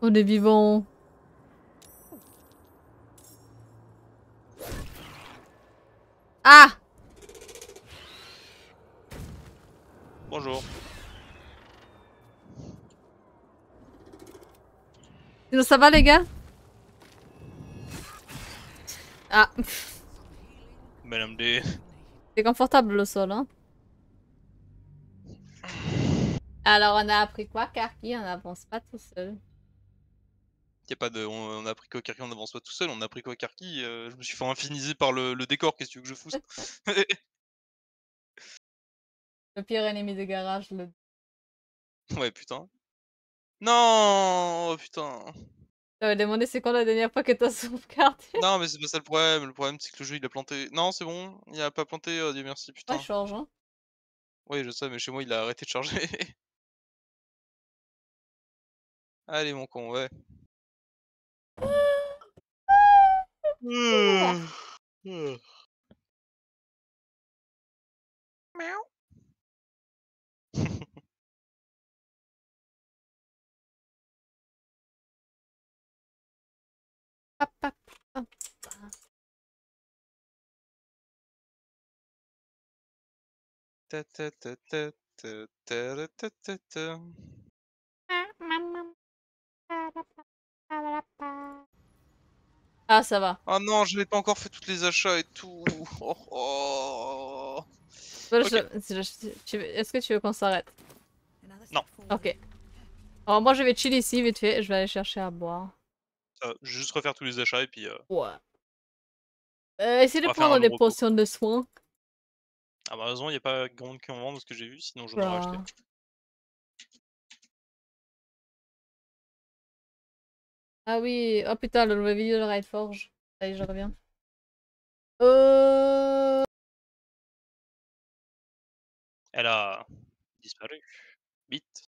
On est vivant. Ah Bonjour. Sinon ça va les gars? Ah, Madame D. c'est confortable le sol hein. Alors on a appris quoi Karki? On n'avance pas tout seul. Y a pas de, on, on a appris qu'au Karki on avance pas tout seul, on a appris qu'au Karki, euh, je me suis fait infiniser par le, le décor, qu'est-ce que tu veux que je fousse Le pire ennemi de garage, le... Ouais putain. Non oh, putain. J'avais demandé c'est quand la dernière fois que t'as sauvegardé? Non mais c'est pas ça le problème, le problème c'est que le jeu il a planté. Non c'est bon, il a pas planté, oh, Dieu merci putain. Ouais, change hein. Oui je sais mais chez moi il a arrêté de charger. Allez mon con, ouais. Miaou. Hop, hop, hop. Ta ta ta ta ta ta ta ta ta. Ah ça va. Oh non, j'avais pas encore fait tous les achats et tout. Oh, oh. Je- Est-ce que tu veux qu'on s'arrête? Non. Ok. Alors moi je vais chill ici vite fait, je vais aller chercher à boire. Je vais juste refaire tous les achats et puis. euh, Ouais. Euh, essayez de prendre des potions de soins. Ah bah heureusement, il y a pas grand monde qui en vend de ce que j'ai vu, sinon j'en aurais acheté. Ah oui, oh putain, le nouveau vidéo de Ride Forge. Allez, je reviens. Elle a disparu. Vite.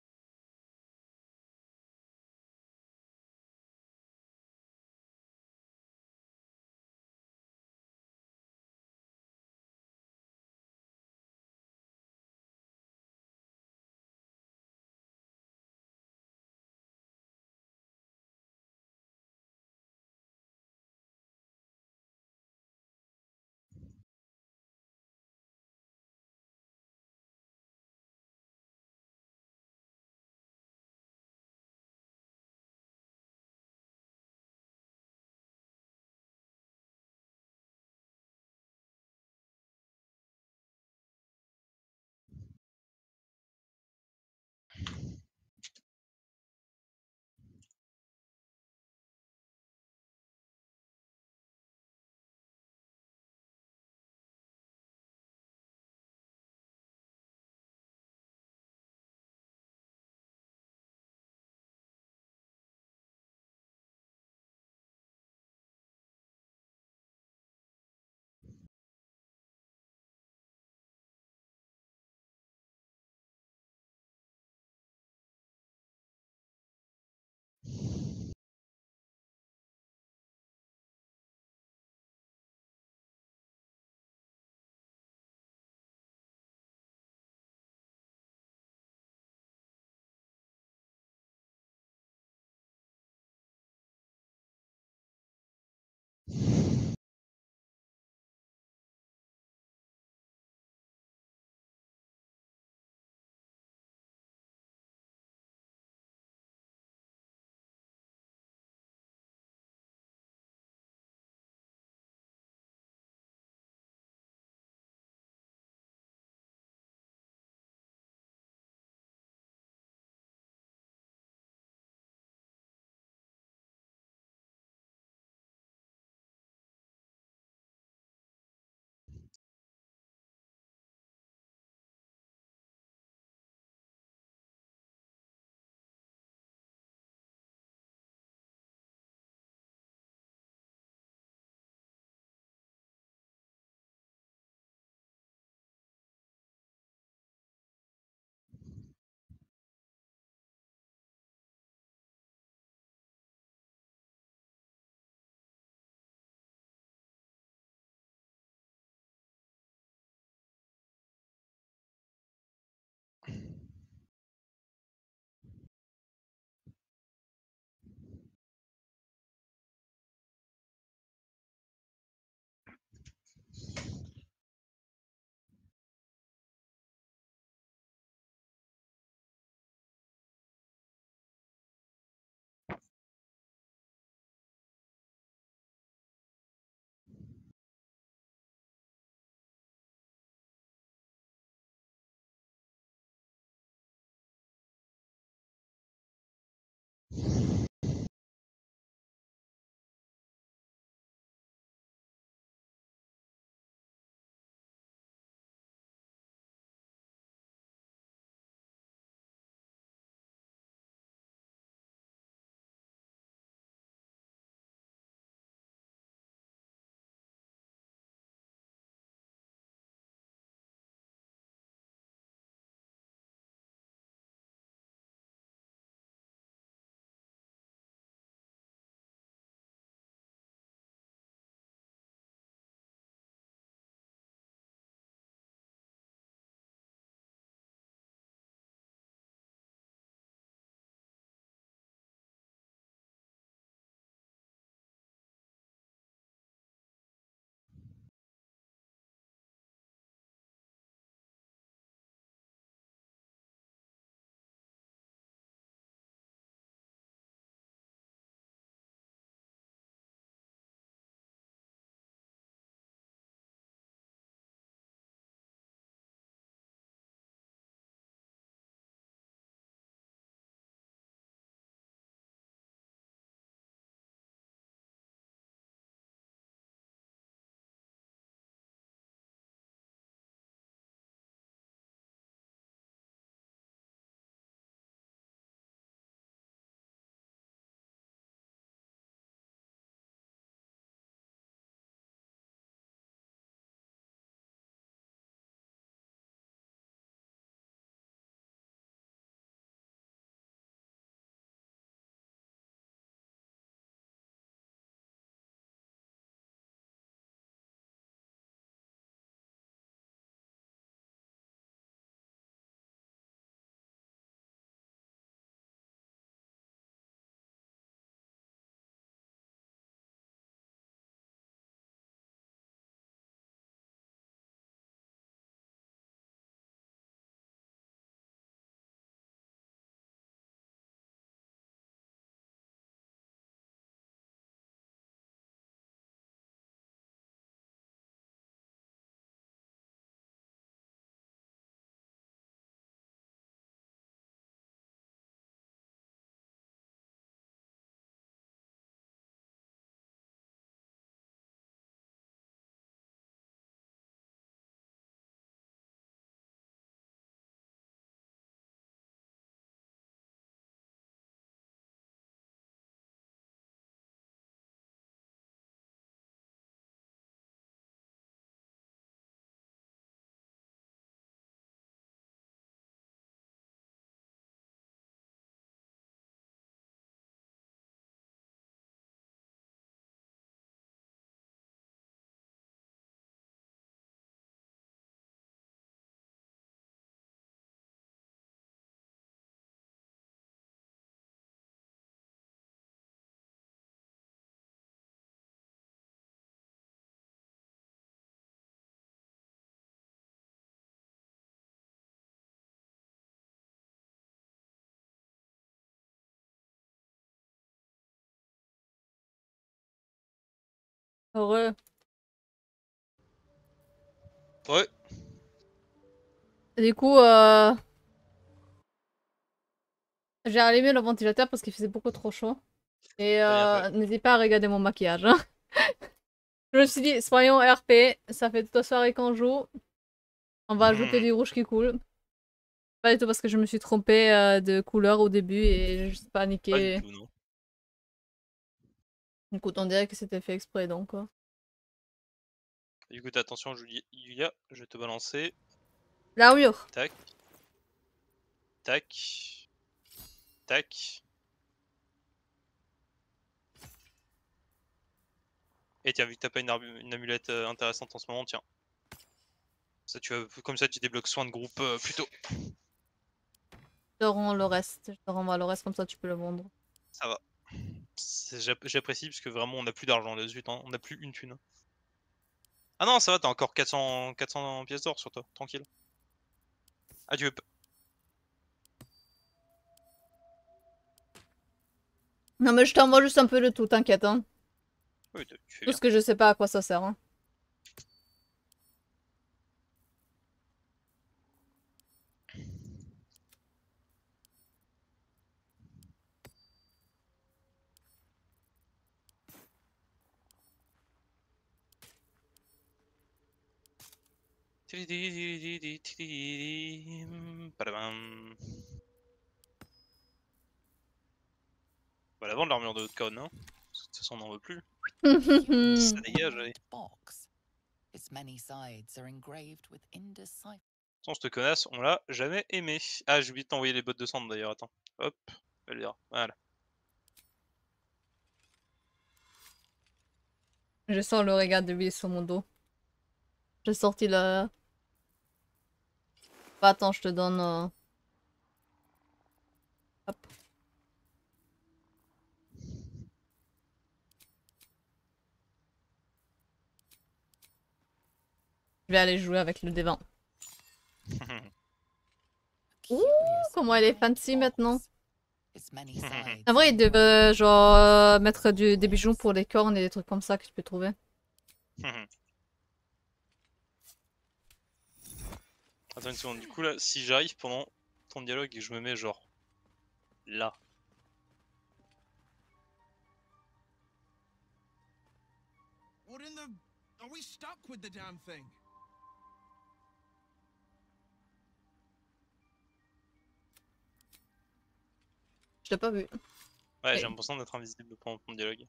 Heureux. Ouais. Du coup, euh... j'ai allumé le ventilateur parce qu'il faisait beaucoup trop chaud. Et euh, n'hésitez pas à regarder mon maquillage. hein. Je me suis dit, soyons RP, ça fait toute la soirée qu'on joue. On va ajouter Mhm. du rouge qui coule. Pas du tout parce que je me suis trompée euh, de couleur au début et j'ai juste Pas paniqué. du tout, non. Écoute, on dirait que c'était fait exprès donc. quoi. Du coup, attention, Julia, je vais te balancer. L'armure. Tac. Tac. Tac. Et tiens, vu que t'as pas une, amulette euh, intéressante en ce moment, tiens. Ça, tu vas- comme ça, tu débloques soin de groupe euh, plus tôt. Je te rends le reste. Je te renvoie le reste comme ça tu peux le vendre. Ça va. J'apprécie parce que vraiment, on n'a plus d'argent là-dessus. hein. On n'a plus une thune. Ah non, ça va, t'as encore 400, 400 pièces d'or sur toi. Tranquille. Ah, tu veux pas. Non mais je t'envoie juste un peu de tout, t'inquiète. Hein. Oui, tu fais Tout bien. ce que je sais pas à quoi ça sert. Hein. On va la vendre l'armure de Haute-Cône, hein. Parce que De toute façon, on n'en veut plus. Ça dégage, allez. Attention, cette connasse, on l'a jamais aimé. Ah, j'ai oublié de t'envoyer les bottes de cendre d'ailleurs, attends. Hop, elle verra. Voilà. Je sens le regard de lui sur mon dos. J'ai sorti le... Bah, attends, je te donne... euh, Hop. Je vais aller jouer avec le D20. Ouh, comment elle est fancy maintenant. En vrai, il devait genre euh, mettre du- des bijoux pour les cornes et des trucs comme ça que tu peux trouver. Attends une seconde, du coup là, si j'arrive pendant ton dialogue et que je me mets genre là. What in the... Are we stuck with the damn thing? Je l'ai pas vu. Ouais, j'ai l'impression d'être invisible pendant ton dialogue.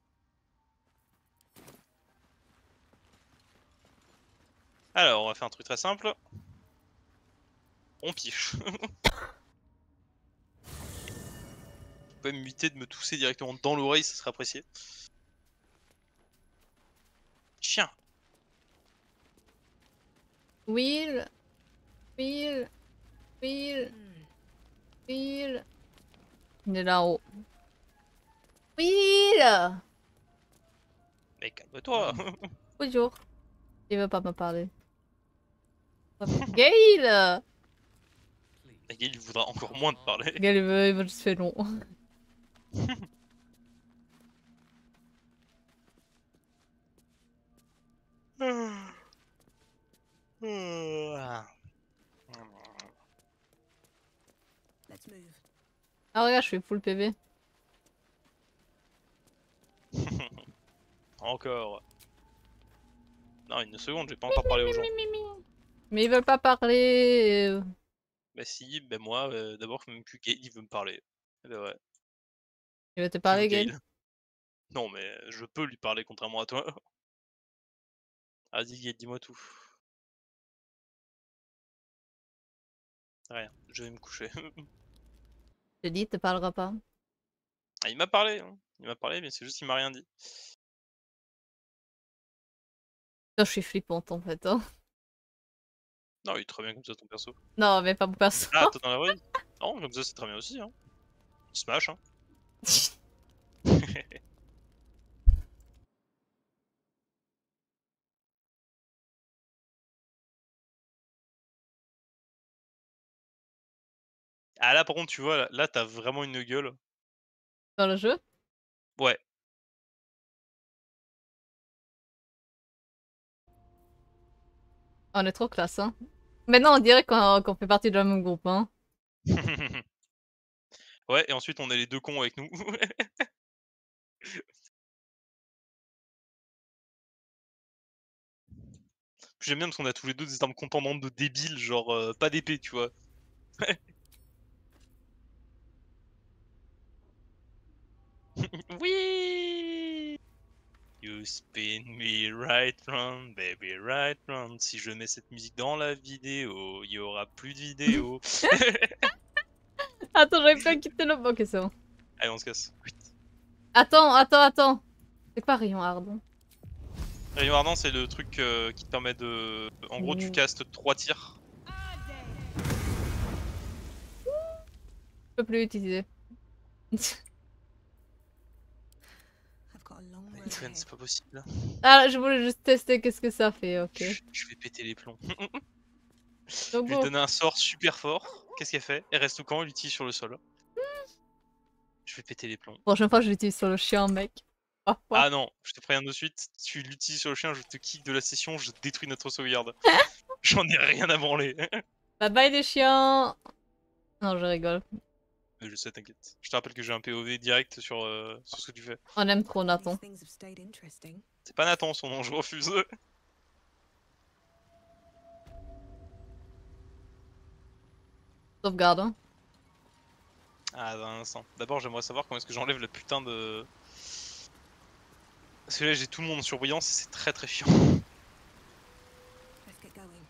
Alors, on va faire un truc très simple. On piche. Vous pouvez m'éviter de me tousser directement dans l'oreille, ça serait apprécié. Chien. Will. Will. Will. Will. Il est là-haut. Will Mais calme-toi. Bonjour. Il veut pas me parler. Gail Gaël, il voudra encore moins te parler. Gail, il veut, il veut juste faire long. Let's move. Ah regarde, je fais full PV. Encore. Non, une seconde, j'ai pas encore parlé aux gens. Mais ils veulent pas parler. Bah si, bah moi, euh, d'abord, même que Gaël, il veut me parler. Eh ben ouais. Il veut te parler, Gail? Non, mais je peux lui parler contrairement à toi. Vas-y, Gaël, dis-moi tout. Rien, je vais me coucher. Je te dis, il te parlera pas? Ah, il m'a parlé, hein. il m'a parlé, mais c'est juste qu'il m'a rien dit. Non, je suis flippante en fait. hein. Non, il est très bien comme ça ton perso. Non, mais pas mon perso. Ah, toi dans la vraie Non, comme ça c'est très bien aussi. Hein. Smash, hein. ah là par contre tu vois, là, là t'as vraiment une gueule. Dans le jeu? Ouais. On est trop classe, hein. Maintenant, on dirait qu'on fait partie d'un même groupe, hein. ouais, et ensuite on a les deux cons avec nous. J'aime bien parce qu'on a tous les deux des armes contendantes de débiles, genre euh, pas d'épée, tu vois. oui You spin me right round, baby, right round. Si je mets cette musique dans la vidéo, il y aura plus de vidéo. Attends, j'avais pas quitté le... Ok, c'est bon. Allez, on se casse. Attends, attends, attends. C'est quoi Rayon Ardent? Rayon ardent, c'est le truc euh, qui te permet de. En gros, tu Mm. castes 3 tirs. Je peux plus l'utiliser. C'est pas possible. ah, je voulais juste tester qu'est-ce que ça fait, ok. Je vais péter les plombs. Donc Je lui donné un sort super fort. Qu'est-ce qu'elle fait? Elle reste au camp, elle l'utilise sur le sol. Je vais péter les plombs. Prochaine fois, je l'utilise sur le chien, mec. Oh, ouais. Ah non, je te préviens de suite, tu l'utilises sur le chien, je te kick de la session, je détruis notre sauvegarde. J'en ai rien à branler. Bye bye les chiens Non, je rigole. Mais je sais, t'inquiète. Je te rappelle que j'ai un POV direct sur, euh, sur ce que tu fais. On aime trop Nathan. C'est pas Nathan son nom, je refuse. Sauvegarde, hein. Ah, dans un instant. D'abord, j'aimerais savoir comment est-ce que j'enlève le putain de. Parce que là, j'ai tout le monde en surbrillance et c'est très très chiant. Let's get going.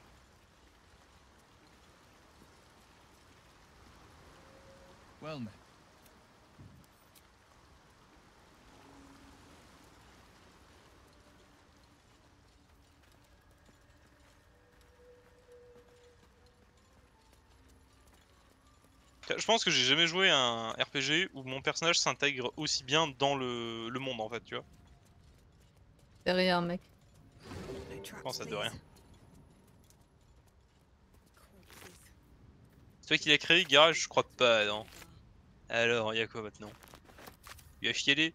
Je pense que j'ai jamais joué à un RPG où mon personnage s'intègre aussi bien dans le, le monde en fait, tu vois. C'est rien, mec. Je pense à de rien. C'est toi qui l'as créé, Garage Je crois pas, non. Alors, y'a quoi maintenant? Il a chialé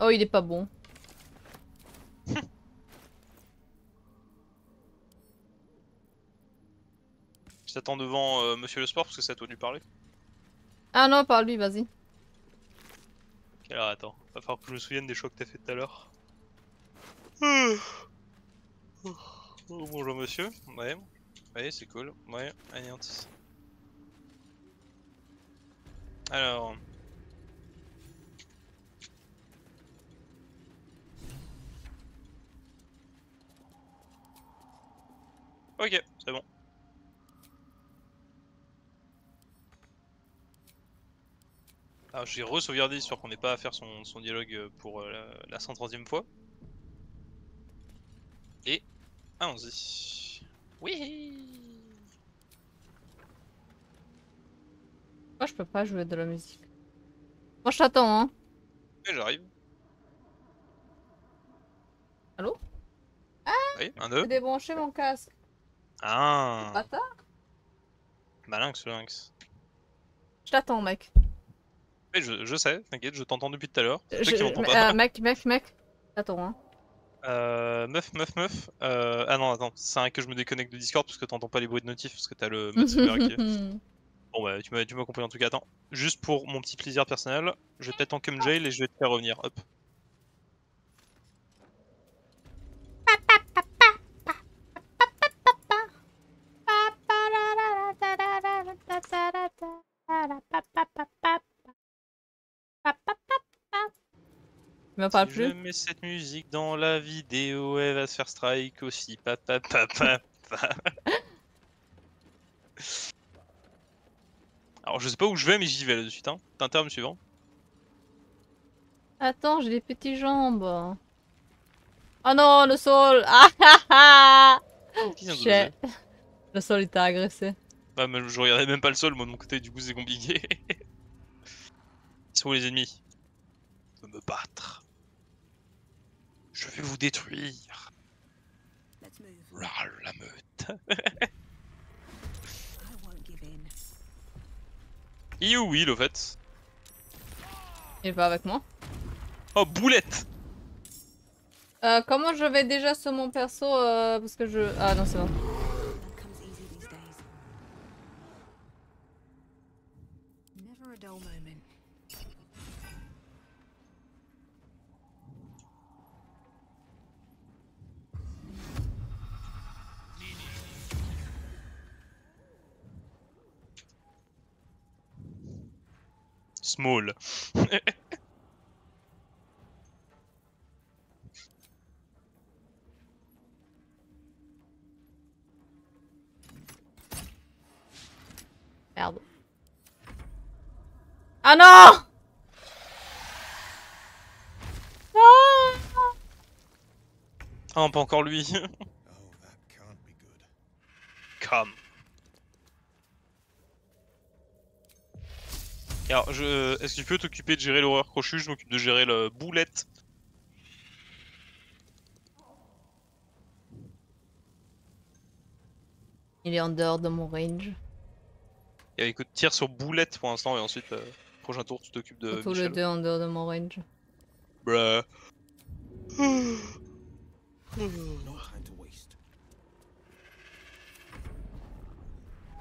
Oh, il est pas bon. Je t'attends devant euh, Monsieur le Sport parce que c'est à toi de lui parler. Ah non, par lui, vas-y. Ok, alors attends, va falloir que je me souvienne des choix que t'as fait tout à l'heure. Oh, bonjour monsieur, ouais, ouais c'est cool, ouais, anéanti. Alors... Ok, c'est bon. Alors j'ai re-sauvegardé histoire qu'on n'ait pas à faire son, son dialogue euh, pour euh, la, la 130ème fois. Et allons-y. Oui. Moi, je peux pas jouer de la musique. Moi, je t'attends, hein. J'arrive. Allô? Oui, un, J'ai deux. débranché mon casque. Ah. Bâtard. Malinx, le lynx. Je t'attends, mec. Mais je, je sais, t'inquiète, je t'entends depuis tout à l'heure. Je- qui pas. euh, mec, mec, mec. Attends, hein. Euh, meuf, meuf, meuf. Euh, ah non, attends, c'est un que je me déconnecte de Discord parce que t'entends pas les bruits de notif parce que t'as le mode serveur actif. Bon bah tu m'as tu m'as compris en tout cas. Attends, juste pour mon petit plaisir personnel, je vais peut-être en cum jail et je vais te faire revenir. Hop. Tu m'en parles si plus je mets cette musique dans la vidéo, elle va se faire strike aussi. Papa, papa, papa. Alors je sais pas où je vais, mais j'y vais là de suite. Hein. T'as intérêt à me suivre. hein. Attends, j'ai des petites jambes. Oh non, le sol Ah ah ah Shit. Le sol, il t'a agressé. Bah, mais je regardais même pas le sol, moi de mon côté, du coup c'est compliqué. Ils sont où les ennemis? Me battre. Je vais vous détruire. Let's move. Rar, la meute. Il est où Will au fait? Il est pas avec moi Oh, boulette Euh, comment je vais déjà sur mon perso euh, Parce que je... Ah non, c'est bon. Small. Merde. Ah non Ah non, pas encore lui. Come. Alors, je... est-ce que tu peux t'occuper de gérer l'horreur crochue? Je m'occupe de gérer la boulette. Il est en dehors de mon range. Et écoute, tire sur boulette pour l'instant et ensuite, euh, prochain tour, tu t'occupes de Tous les Michel. deux en dehors de mon range. Bruh.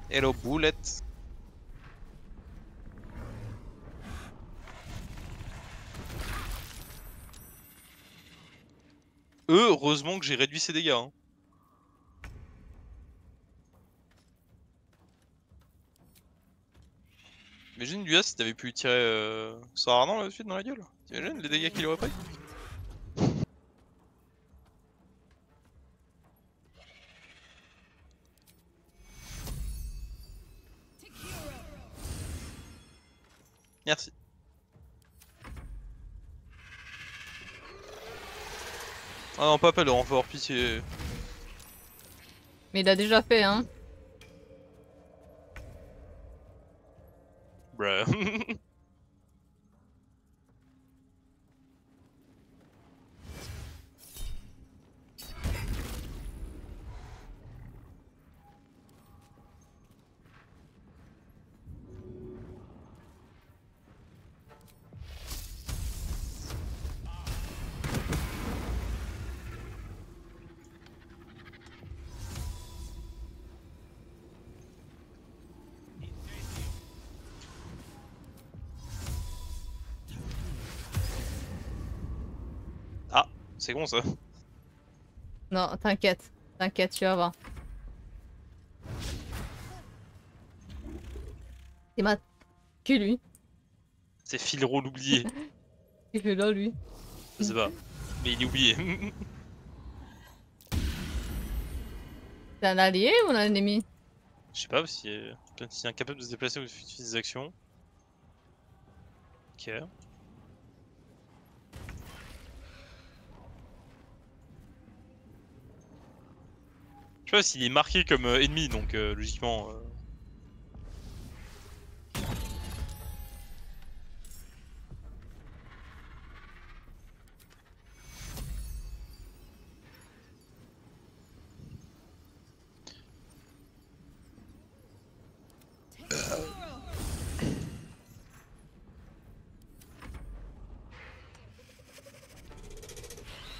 Hello boulette. Heureusement que j'ai réduit ses dégâts. Hein. Imagine Lua si t'avais pu lui tirer euh, Sararnan là suite dans la gueule. T'imagines les dégâts qu'il aurait pris? Merci. Ah non, pas appel de renfort, pitié. Mais il a déjà fait, hein. Bruh. C'est ça. Non, t'inquiète. T'inquiète, tu vas voir. Il m'a... Que lui C'est Filro l'oublié. Il fait là, lui. Je sais pas. Mais il est oublié. C'est un allié ou un ennemi? Je sais pas si s'il est incapable de se déplacer ou de faire des actions. Ok. S'il est marqué comme euh, ennemi, donc euh, logiquement. euh,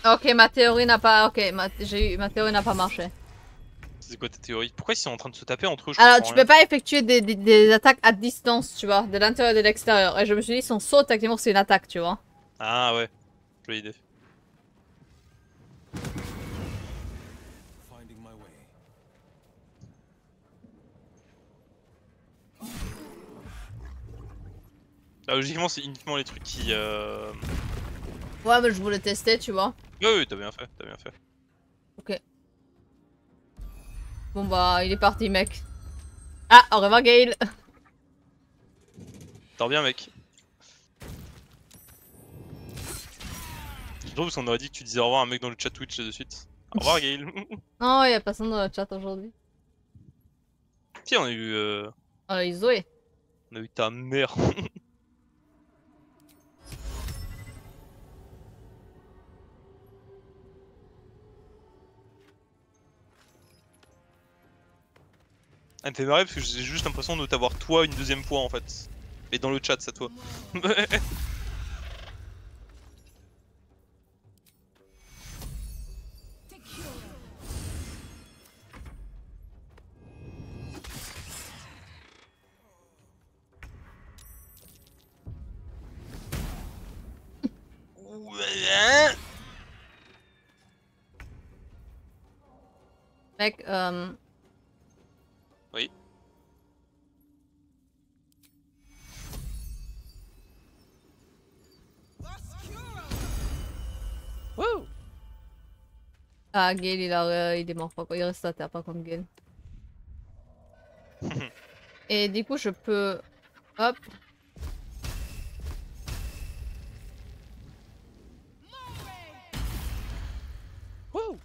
Ok, ma théorie n'a pas... Ok, ma, ma théorie n'a pas marché. C'est quoi ta théorie Pourquoi ils sont en train de se taper entre eux je Alors, tu rien. peux pas effectuer des, des- des attaques à distance, tu vois, de l'intérieur et de l'extérieur. Et je me suis dit, son saut, techniquement, c'est une attaque, tu vois. Ah ouais, jolie idée. Finding my way. Ah, logiquement, c'est uniquement les trucs qui. Euh... Ouais, mais je voulais tester, tu vois. Ouais, oui, t'as bien fait, t'as bien fait. Bon bah, il est parti, mec. Ah, au revoir, Gail. Dors bien, mec. Je trouve qu'on aurait dit que tu disais au revoir à un mec dans le chat Twitch de suite. Au revoir, Gail. Non, il y a personne dans le chat aujourd'hui. Tiens, on a eu. Euh... On a eu Zoé. On a eu ta mère. Elle me fait marrer parce que j'ai juste l'impression de t'avoir toi une deuxième fois en fait. Mais dans le chat, ça toi. Like, um, Wow. Ah, Gale, il, a, euh, il est mort, pas quoi. Il reste à terre, par contre, Gale. Et du coup, je peux... Hop. Wouh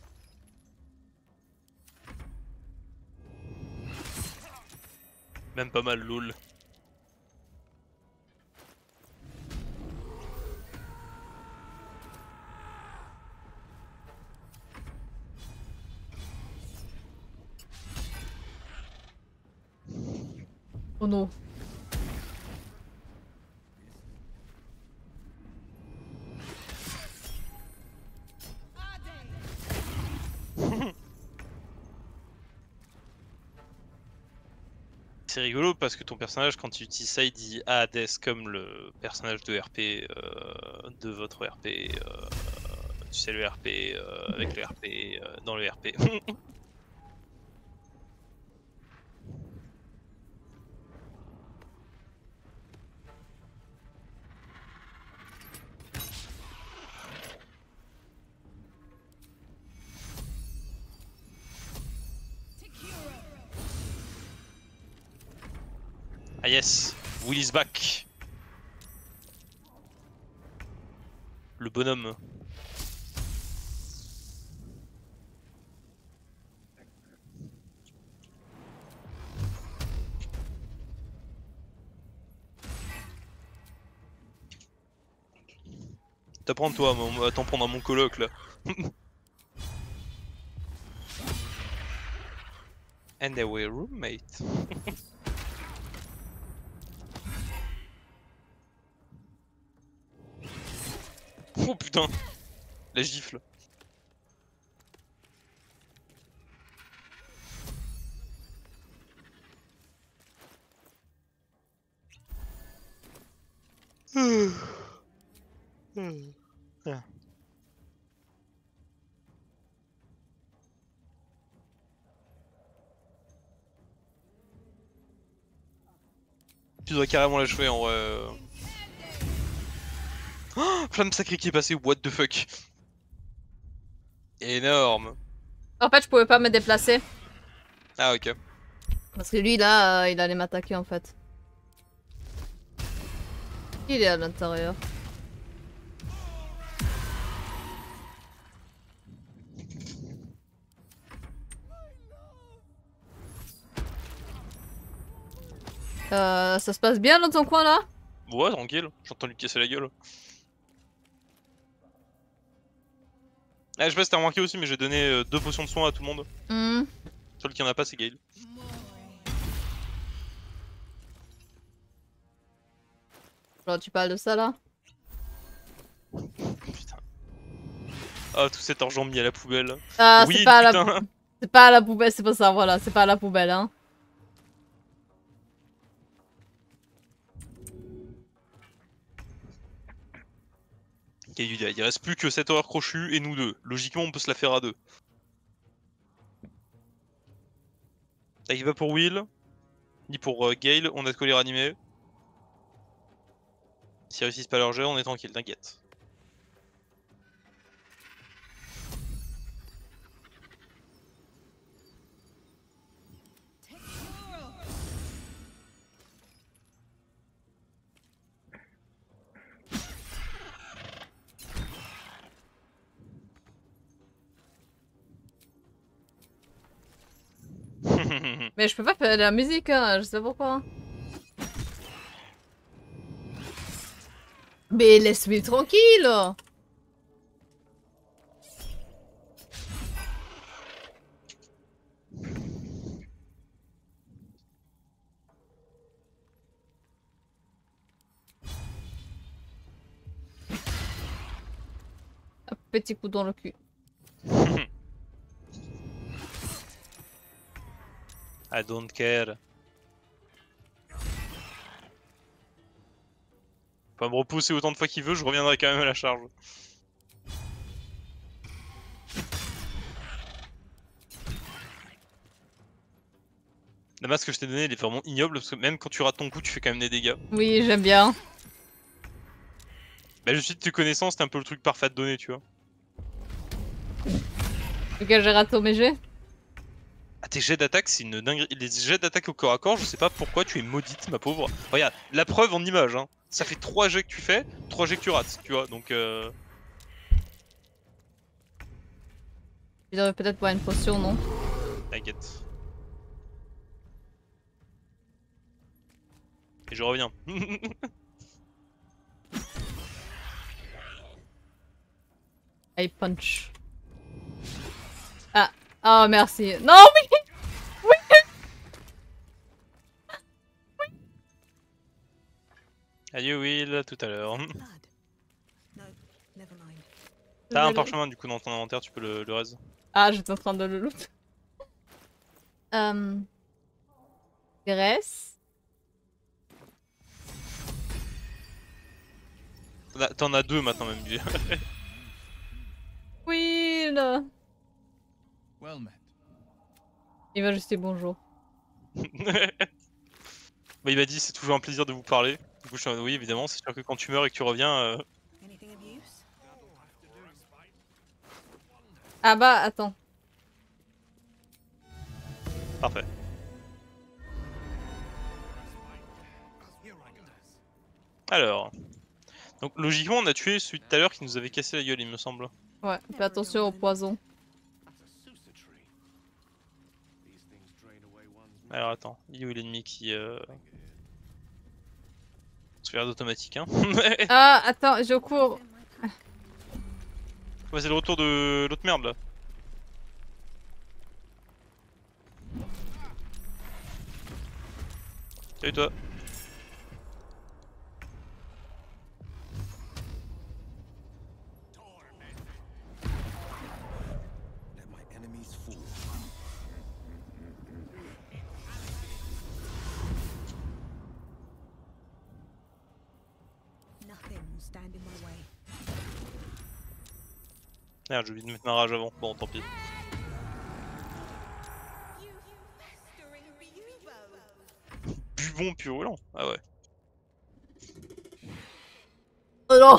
Même pas mal, lol. Oh non. C'est rigolo parce que ton personnage, quand tu utilises ça, il dit Hades comme le personnage de RP euh, de votre RP. euh, tu sais, le RP euh, avec le RP dans le RP. yes, back. Le bonhomme. T'apprends toi à à t'en prendre à mon coloc là. And they were roommates. putain La gifle. Tu dois carrément la jouer en vrai. Oh, Flamme sacrée qui est passée, what the fuck Énorme En fait, je pouvais pas me déplacer. Ah ok. Parce que lui, là, euh, il allait m'attaquer, en fait. Il est à l'intérieur. Euh, ça se passe bien dans ton coin, là? Ouais, tranquille, j'entends lui casser la gueule. Ah, je sais pas si t'as remarqué aussi, mais j'ai donné euh, deux potions de soin à tout le monde. Hmm. Seul qui en a pas, c'est Gale. Genre, tu parles de ça, là Ah, tout cet argent mis à la poubelle. Ah, oui, c'est pas, à la... putain. c'est pas à la poubelle, c'est pas ça, voilà, c'est pas à la poubelle, hein. Yulia, il reste plus que cette horreur crochue et nous deux. Logiquement, on peut se la faire à deux. T'arrives pas pour Will, ni pour euh, Gale, on a de quoi les ranimer. S'ils réussissent pas leur jeu, on est tranquille, t'inquiète. Mais je peux pas faire de la musique, hein, je sais pourquoi. Mais laisse-moi tranquille Un petit coup dans le cul. I don't care. Faut me repousser autant de fois qu'il veut, je reviendrai quand même à la charge. La masse que je t'ai donnée, elle est vraiment ignoble parce que même quand tu rates ton coup, tu fais quand même des dégâts. Oui, j'aime bien. Bah, je suis de tes connaissances, c'était un peu le truc parfait à te donner, tu vois. Ok, j'ai raté mes jets. Ah, tes jets d'attaque, c'est une dinguerie. Les jets d'attaque au corps à corps, je sais pas pourquoi tu es maudite, ma pauvre. Regarde, la preuve en image, hein. Ça fait 3 jets que tu fais, 3 jets que tu rates, tu vois, donc euh... Je devrais peut-être boire une potion, non? T'inquiète. Et je reviens. I punch. Ah, oh merci. Non, oui Adieu Will, à tout à l'heure. T'as un parchemin du coup dans ton inventaire, tu peux le, le raise. Ah, j'étais en train de le loot. Euh... Graisse. T'en as- deux maintenant même. Will Well met. Il va juste dire bonjour. bah, il m'a dit c'est toujours un plaisir de vous parler. Du coup je suis en mode, oui évidemment, c'est sûr que quand tu meurs et que tu reviens... euh? Ah bah, attends. Parfait. Alors. Donc logiquement on a tué celui de tout à l'heure qui nous avait cassé la gueule il me semble. Ouais, fais attention au poison. Alors attends, il est où l'ennemi qui... Euh... Sphère d'automatique hein. Ah, attends, je cours. Ouais, c'est le retour de l'autre merde là. Salut toi. Merde, j'ai oublié de mettre ma rage avant. Bon, tant pis. Buvon purulent. Ah ouais. Oh non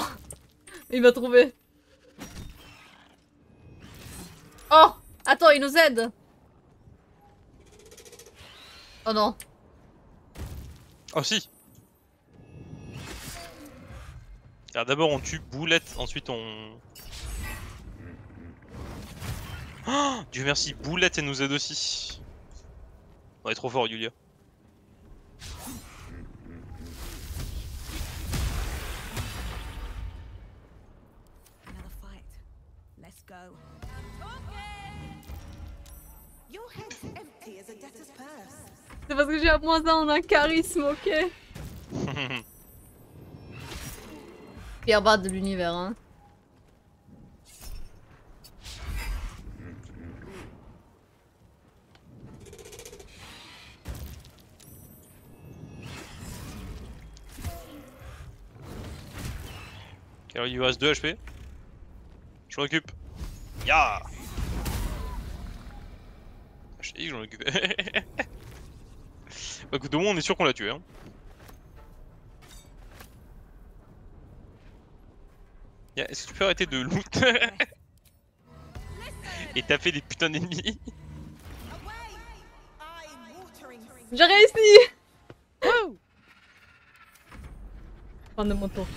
Il m'a trouvé. Oh Attends, il nous aide Oh non. Oh si d'abord on tue Boulette, ensuite on... Oh, Dieu merci, Boulette elle nous aide aussi. On est trop fort Yulia. C'est parce que j'ai à moins 1 en un charisme, ok Pire bas de l'univers, hein. Alors il lui reste 2 HP. Je m'en occupe. Ya Ah, Je dit que je m'en occupais. bah écoute, au moins on est sûr qu'on l'a tué. Hein. Est-ce que tu peux arrêter de loot Et taper des putains d'ennemis? J'ai réussi Fin de mon tour.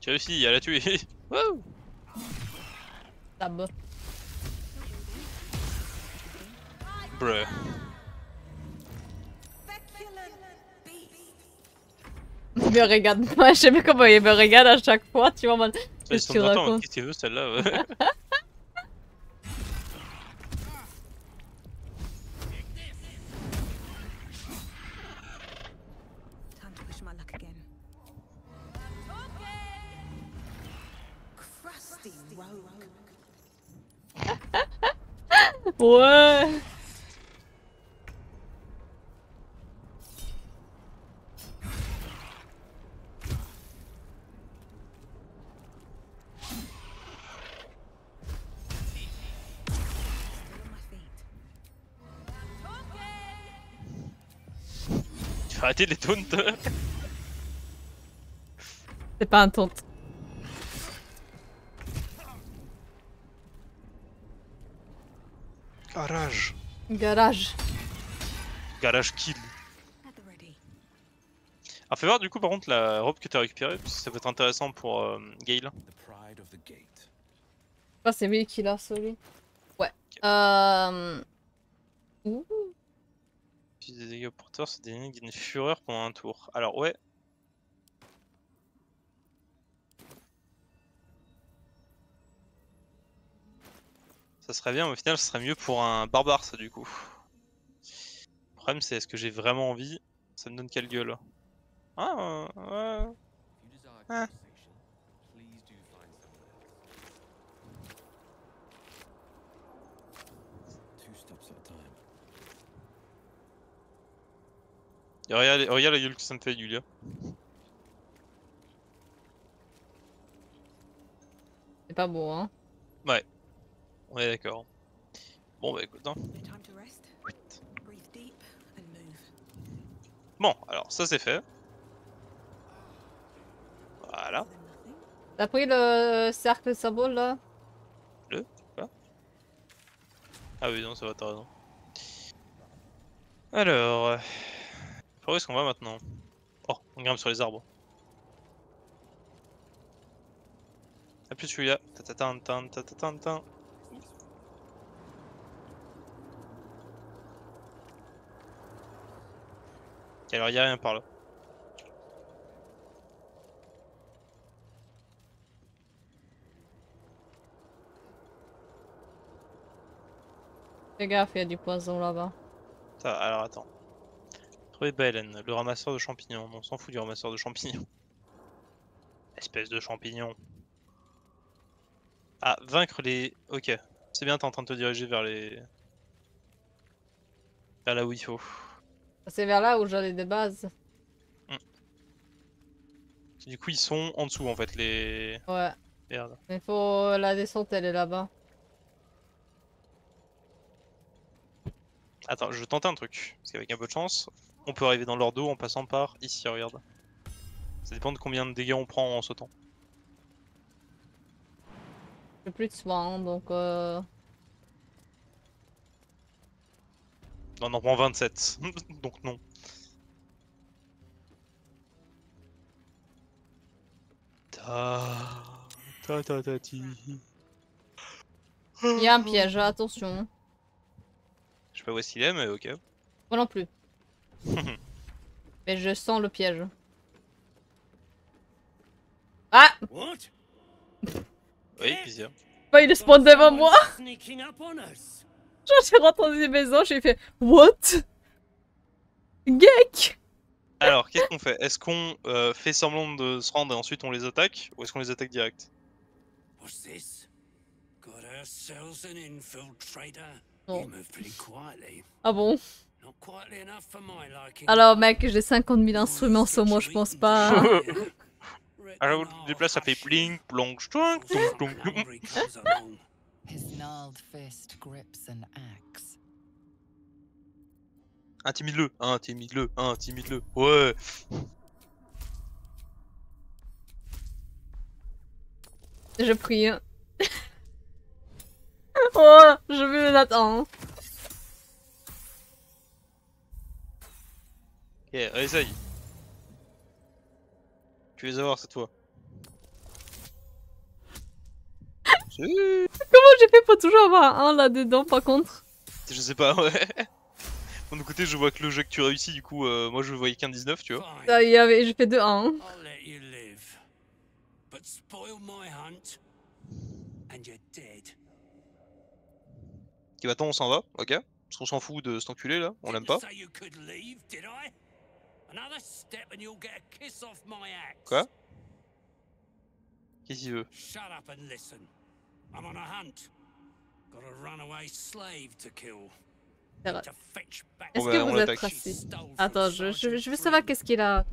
Tu as réussi à la tuer. Wouh Tab. Bruh. Il me regarde pas, je sais pas comment il me regarde à chaque fois, tu vois, mode, Ils Qu'est-ce que tu racontes? qu'est-ce que tu veux celle-là Ouais Tu vas arrêter les taunts C'est pas un taunt. Garage. Garage. Garage kill. Alors fais voir du coup par contre la robe que t'as récupérée, parce que ça peut être intéressant pour euh, Gale. Ah, c'est lui qui l'a, celui. Ouais. Euh... Ouh. Puis des dégâts porteurs, c'est des ennemis qui gagnent fureur pendant un tour. Alors ouais. Ça serait bien, mais au final, ce serait mieux pour un barbare, ça, du coup. Le problème, c'est est-ce que j'ai vraiment envie? Ça me donne quelle gueule Ah, ouais. Ah. Two steps at a time. Et regarde, regarde la gueule que ça me fait, Julia. C'est pas beau, hein. Ouais. On est d'accord. Bon, bah écoute, hein. Bon, alors ça c'est fait. Voilà. T'as pris le cercle symbole là? Le Quoi? Ah oui, non, ça va, t'as raison. Alors. euh, où est-ce qu'on va maintenant? Oh, on grimpe sur les arbres. A plus celui-là. Tatatin, tan, tatatin, tan. Ok, alors y'a rien par là. Fais gaffe, il y a du poison là-bas. Alors attends. Trouver Belen, le ramasseur de champignons. On s'en fout du ramasseur de champignons. Espèce de champignon. Ah, vaincre les... Ok. C'est bien, t'es en train de te diriger vers les... Vers là où il faut. C'est vers là où j'avais des bases. Du coup, ils sont en dessous en fait, les... Ouais. Merde. Mais faut... La descente, elle est là-bas. Attends, je vais tenter un truc. Parce qu'avec un peu de chance, on peut arriver dans leur dos en passant par ici, regarde. Ça dépend de combien de dégâts on prend en sautant. J'ai plus de soins, donc... Euh... Non, on en prend 27. Donc non. Ta... Ta ta ta ti. Il y a un piège, attention. Je sais pas où est-ce qu'il est, mais ok. Moi non plus. Mais je sens le piège. Ah What? Oui, plaisir. Bah, il est spawn devant moi j'ai rentré des maisons, j'ai fait What? Geek Alors, qu'est-ce qu'on fait? Est-ce qu'on euh, fait semblant de se rendre et ensuite on les attaque? Ou est-ce qu'on les attaque direct? What's this? Got ourselves an infiltrator? Oh. You move pretty quietly. Ah bon? Not quietly enough for my liking. Alors mec, j'ai 50 000 instruments sur moi, je pense pas. Alors, tu te déplaces, ça fait bling, plong, His gnarled fist grips an axe. Intimide-le, intimide-le, intimide-le. Ouais. Je prie. oh, je veux Nathan. Ok, essaye. Tu les avoir cette fois. Comment j'ai fait pour toujours avoir un là-dedans par contre Je sais pas, ouais. Bon, de côté, je vois que le jeu que tu réussis, du coup, euh, moi je voyais qu'un 19, tu vois. Y avait, j'ai fait 2 1. I'll let you live. But spoil my hunt, and you're dead. Ok, bah attends, on s'en va, ok Parce qu'on s'en fout de cet enculé là, on l'aime pas. Say you could leave, did I? Another step and you'll get a kiss off my axe. Quoi? Qu'est-ce qu'il veut? I'm on a hunt. Got a runaway slave to kill. C'est vrai. To fetch back Est-ce que vous êtes raciste Attends, je, je, je veux savoir qu'est-ce qu'il a.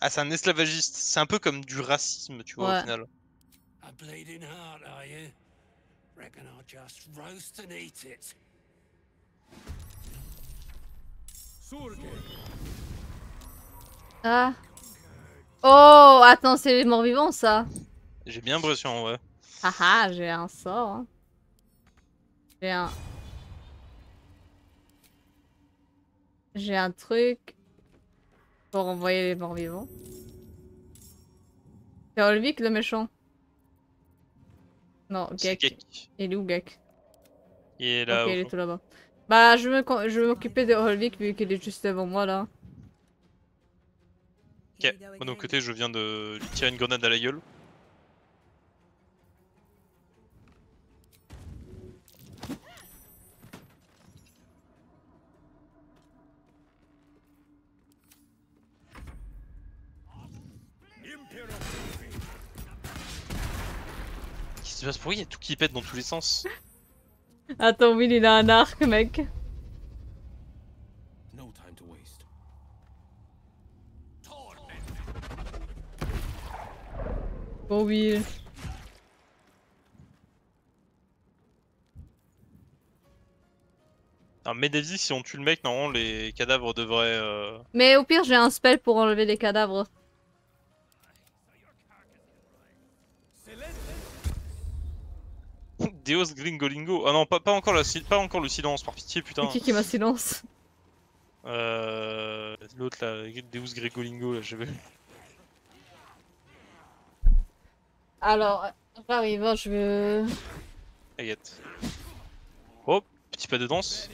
Ah, c'est un esclavagiste. C'est un peu comme du racisme, tu vois, Ouais. au final. A bleeding heart, are you? Reckon I'll just roast and eat it. Ah. Oh, attends, c'est les morts vivants ça. J'ai bien l'impression, ouais. Ah ah, j'ai un sort. hein. J'ai un. J'ai un truc pour envoyer les morts vivants. C'est Olvik le méchant. Non, Gek. Gek. Il est où Gek? Il est là. Ok, il est tout là-bas. Bah, je vais je m'occuper de Olvik vu qu'il est juste devant moi là. Ok, moi de mon côté, je viens de lui tirer une grenade à la gueule. Pourquoi il y a tout qui pète dans tous les sens Attends, Will, il a un arc, mec. No time to waste. Oh Will. Alors, Medevzi, si on tue le mec, normalement les cadavres devraient. euh, Mais au pire, j'ai un spell pour enlever les cadavres. Deus Gringolingo. Ah non, pas, pas, encore la pas encore le silence, par pitié, putain. C'est qui qui m'a silence Euh, L'autre là, Deus Gringolingo, là, pas. Alors, j'arrive, hein, je veux... Agathe. Oh, petit pas de danse.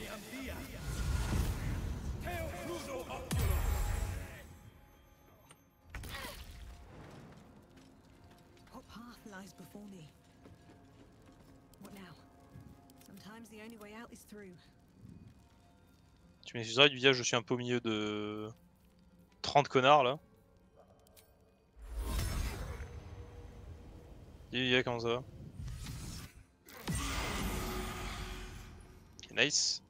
Tu m'excuseras, du je suis un peu au milieu de 30 connards là. Yuya, comment ça va? Nice.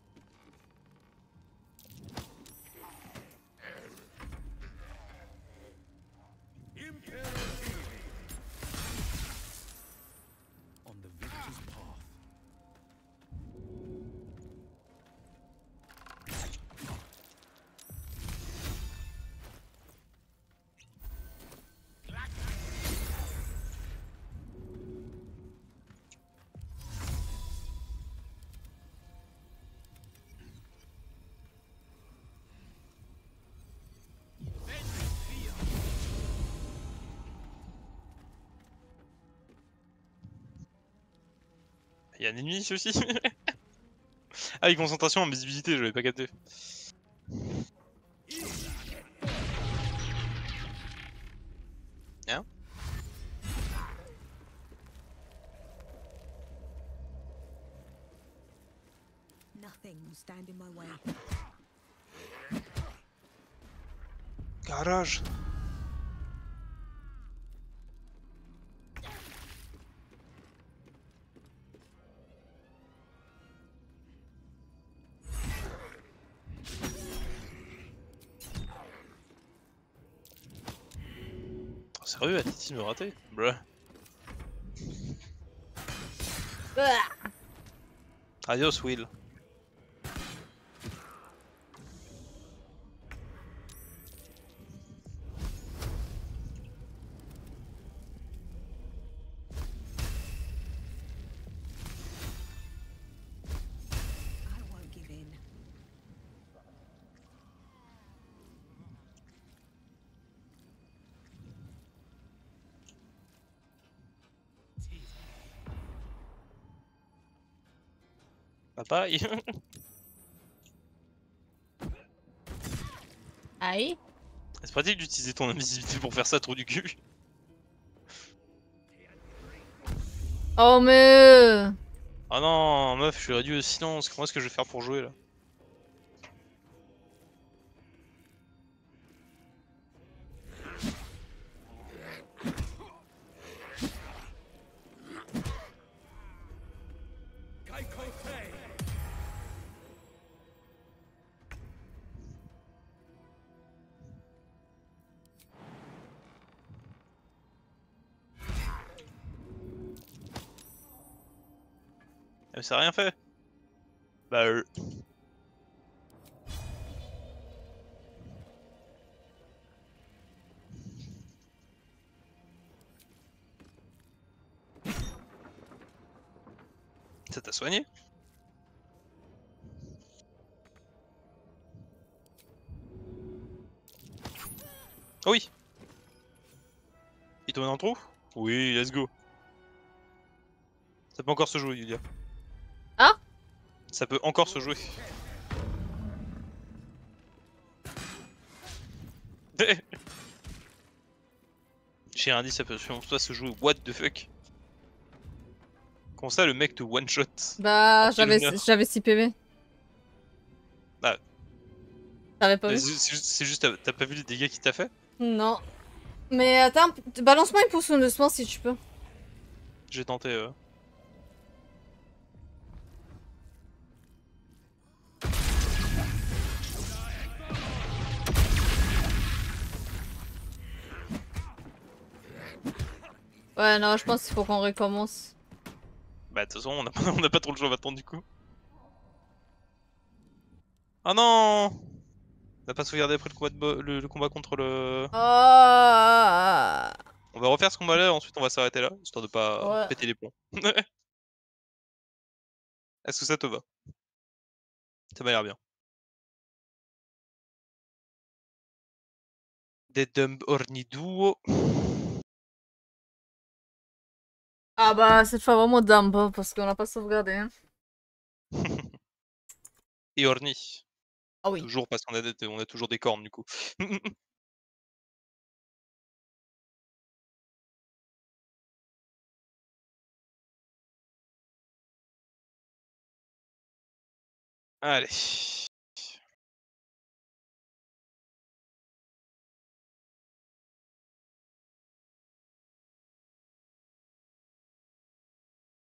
A un ennemi ici aussi Ah, avec concentration en visibilité, je l'avais pas capté. Hein. Garage Sérieux, Atiti me raté Bruh. Adios, Will. Bye Aïe. C'est pratique d'utiliser ton invisibilité pour faire ça, trou du cul. Oh mais... Ah non, meuf, je suis réduit au silence. Comment est-ce que je vais faire pour jouer là? ça a rien fait. Bah euh... Ça t'a soigné? Oh Oui Il tombe dans le trou? Oui, let's go. Ça peut encore se jouer, Yulia. Ça peut encore se jouer. J'ai rien dit, ça peut toi se jouer. What the fuck? Comment ça, le mec te one shot Bah, j'avais honneur j'avais 6 PV. Bah, T'avais pas mais vu? c'est juste, t'as- pas vu les dégâts qu'il t'a fait? Non. Mais attends, balance-moi une potion doucement si tu peux. J'ai tenté. Euh... Ouais, non, je pense qu'il faut qu'on recommence. Bah, de toute façon, on a, pas, on a pas trop le choix maintenant du coup. Oh non On a pas sauvegardé après le combat, de le, le combat contre le. Oh On va refaire ce combat là, ensuite on va s'arrêter là, histoire de pas Ouais. péter les plombs. Est-ce que ça te va? Ça m'a l'air bien. Des Dumb Orni Duo. Ah bah, cette fois vraiment Dumbo, parce qu'on l'a pas sauvegardé. Hein. Et Orni. Ah oui. Toujours parce qu'on a, on a toujours des cornes du coup. Allez.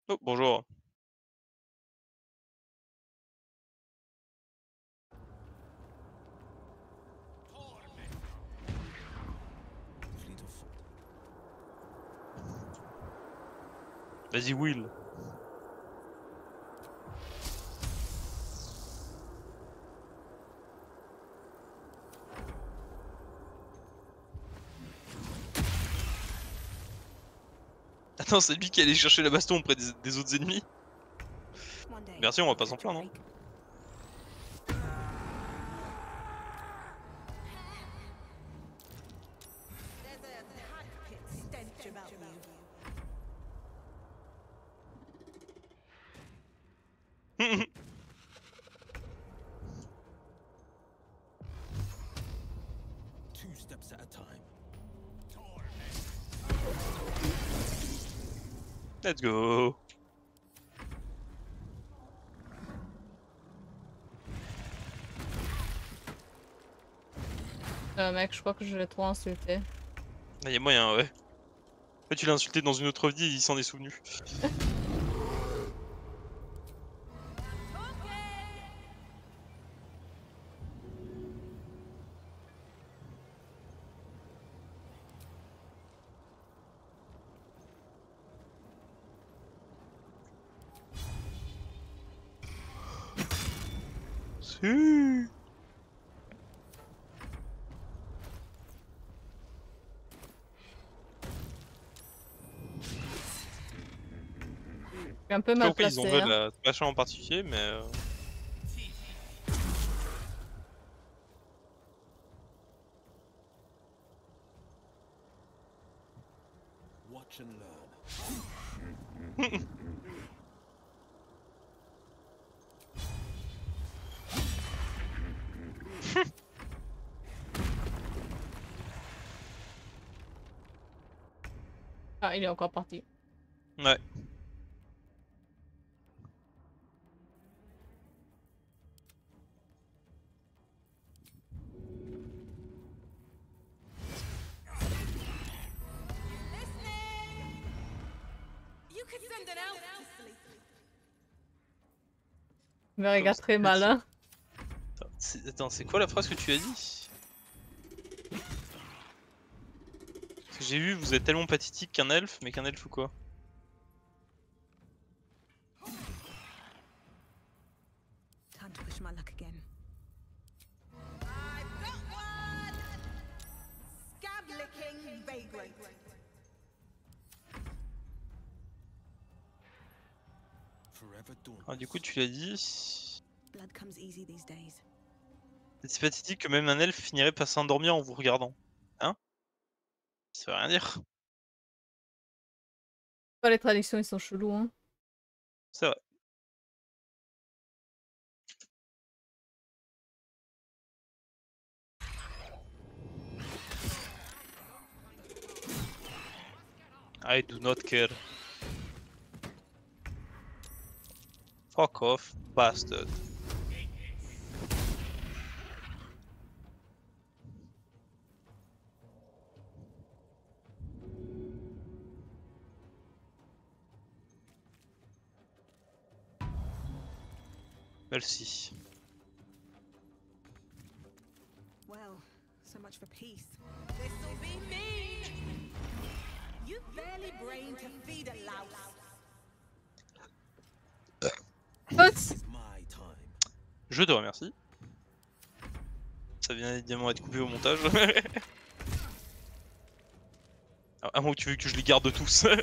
Oh, bonjour. Vas-y, Will. Attends, c'est lui qui allait chercher la baston auprès des, des autres ennemis. Merci, on va pas s'en plaindre, mec, je crois que je l'ai trop insulté. Ah, y a moyen, ouais. En fait, tu l'as insulté dans une autre vie et il s'en est souvenu. un peu mal pourquoi ils placé. veulent hein. à ce machin en particulier, mais. euh, Watch and learn. Ah, il est encore parti. Ouais. Me regarde très mal. Hein. Attends, c'est- quoi la phrase que tu as dit? J'ai vu, vous êtes tellement pathétique qu'un elfe, mais qu'un elfe ou quoi? Ah, du coup, tu l'as dit. Blood comes easy these days. C'est pathétique que même un elfe finirait par s'endormir en vous regardant. Hein? Ça veut rien dire. Les traductions, ils sont chelous, hein. C'est vrai. I do not care. Fuck off, bastard. Merci. Well, so much for peace. This'll be me. You barely brain to feed a louse. Je te remercie. Ça vient évidemment être coupé au montage. Ah, À moins que tu veux que je les garde tous.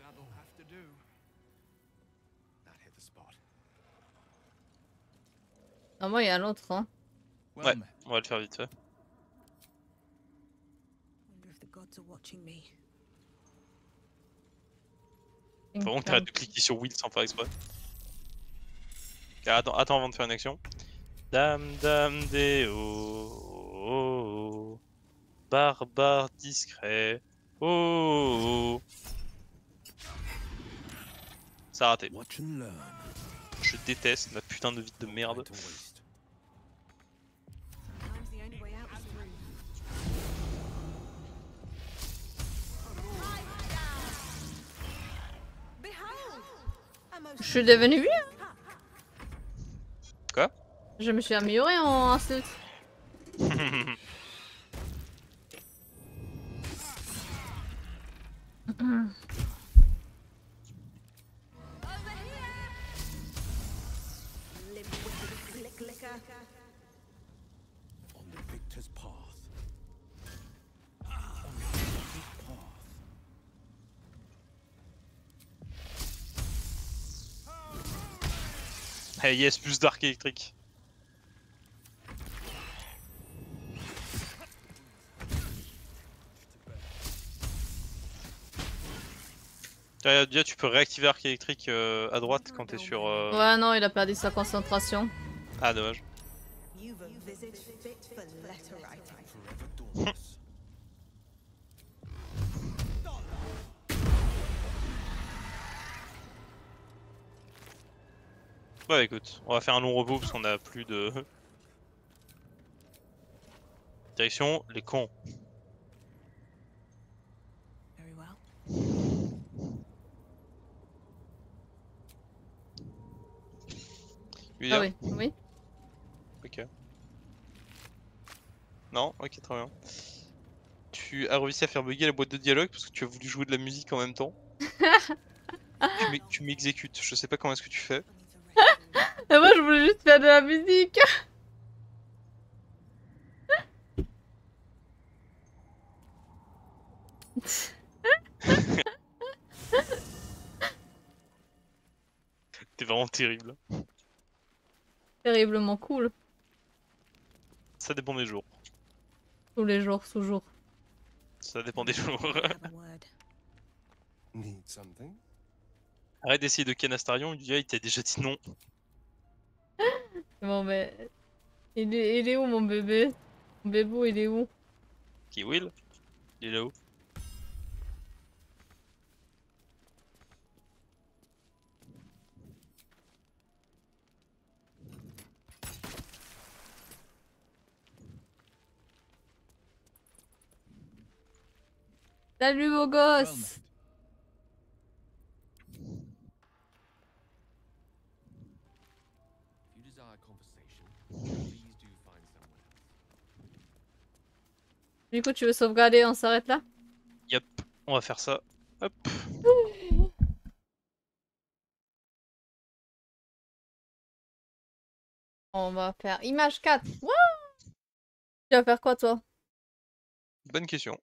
That'll have to do. That hit the spot. Ah, moi, il y a l'autre, hein. Ouais, on va le faire vite fait. Faut vraiment que t'arrêtes de cliquer sur Will sans faire exprès. Attends, attends avant de faire une action. Dame, dame, déo. Oh, oh. Barbare discret. Oh, oh. Ça a raté. Je déteste ma putain de vie de merde. Je suis devenu mieux. Quoi? Je me suis amélioré en insulte. Hey yes, plus d'arc électrique. Déjà, tu peux réactiver arc électrique euh, à droite quand t'es sur. euh, Ouais, non, il a perdu sa concentration. Ah, dommage. Bah écoute, on va faire un long repos parce qu'on a plus de. Direction, les cons. Very well. Lui Ah dire oui, oui. Ok. Non, ok, très bien. Tu as réussi à faire bugger la boîte de dialogue parce que tu as voulu jouer de la musique en même temps. tu m'exécutes, je sais pas comment est-ce que tu fais. Et moi, je voulais juste faire de la musique. T'es vraiment terrible. Terriblement cool. Ça dépend des jours. Tous les jours, toujours. Ça dépend des jours. Need something? Arrête d'essayer de Canastarion, il t'a déjà dit non. Bon, mais. Il est, il est où mon bébé? Mon bébou, il est où? Qui Will? Il est là-haut. Salut beau gosse If you desire conversation, please do find somewhere. Du coup, tu veux sauvegarder, on s'arrête là Yep, on va faire ça. Hop. On va faire image 4. Wouh Tu vas faire quoi toi Bonne question.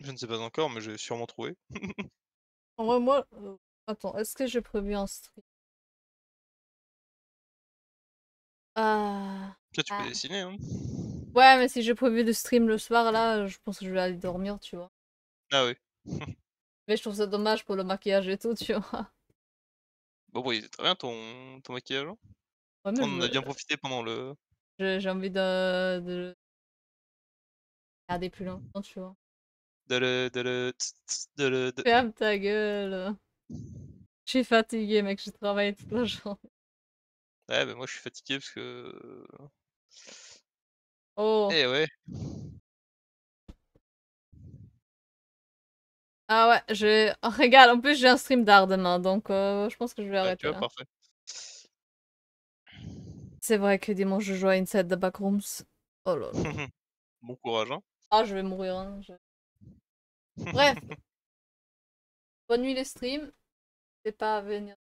Je ne sais pas encore, mais j'ai sûrement trouvé. En vrai, moi. euh, Attends, est-ce que j'ai prévu un stream Ah. Ça, tu peux Ah. dessiner, hein. Ouais, mais si j'ai prévu de stream le soir, là, je pense que je vais aller dormir, tu vois. Ah oui. Mais je trouve ça dommage pour le maquillage et tout, tu vois. Bon, bon, il était très bien ton, ton maquillage. hein. Ouais, On en a je- bien profité pendant le. J'ai envie de... de... garder plus longtemps, tu vois. de le, de le, de le, de- Ferme ta gueule. Je suis fatiguée, mec, j'ai travaillé toute la journée. Ouais, bah moi je suis fatigué parce que. Oh. Eh ouais. Ah ouais, je... oh, regarde, en plus j'ai un stream d'art demain, donc euh, je pense que je vais Ouais, arrêter tu vois, là. parfait. C'est vrai que dimanche je joue à Inside the Backrooms. Oh là là. bon courage, hein. Ah, je vais mourir. hein, je- Bref. Bonne nuit les streams. N'hésitez pas à venir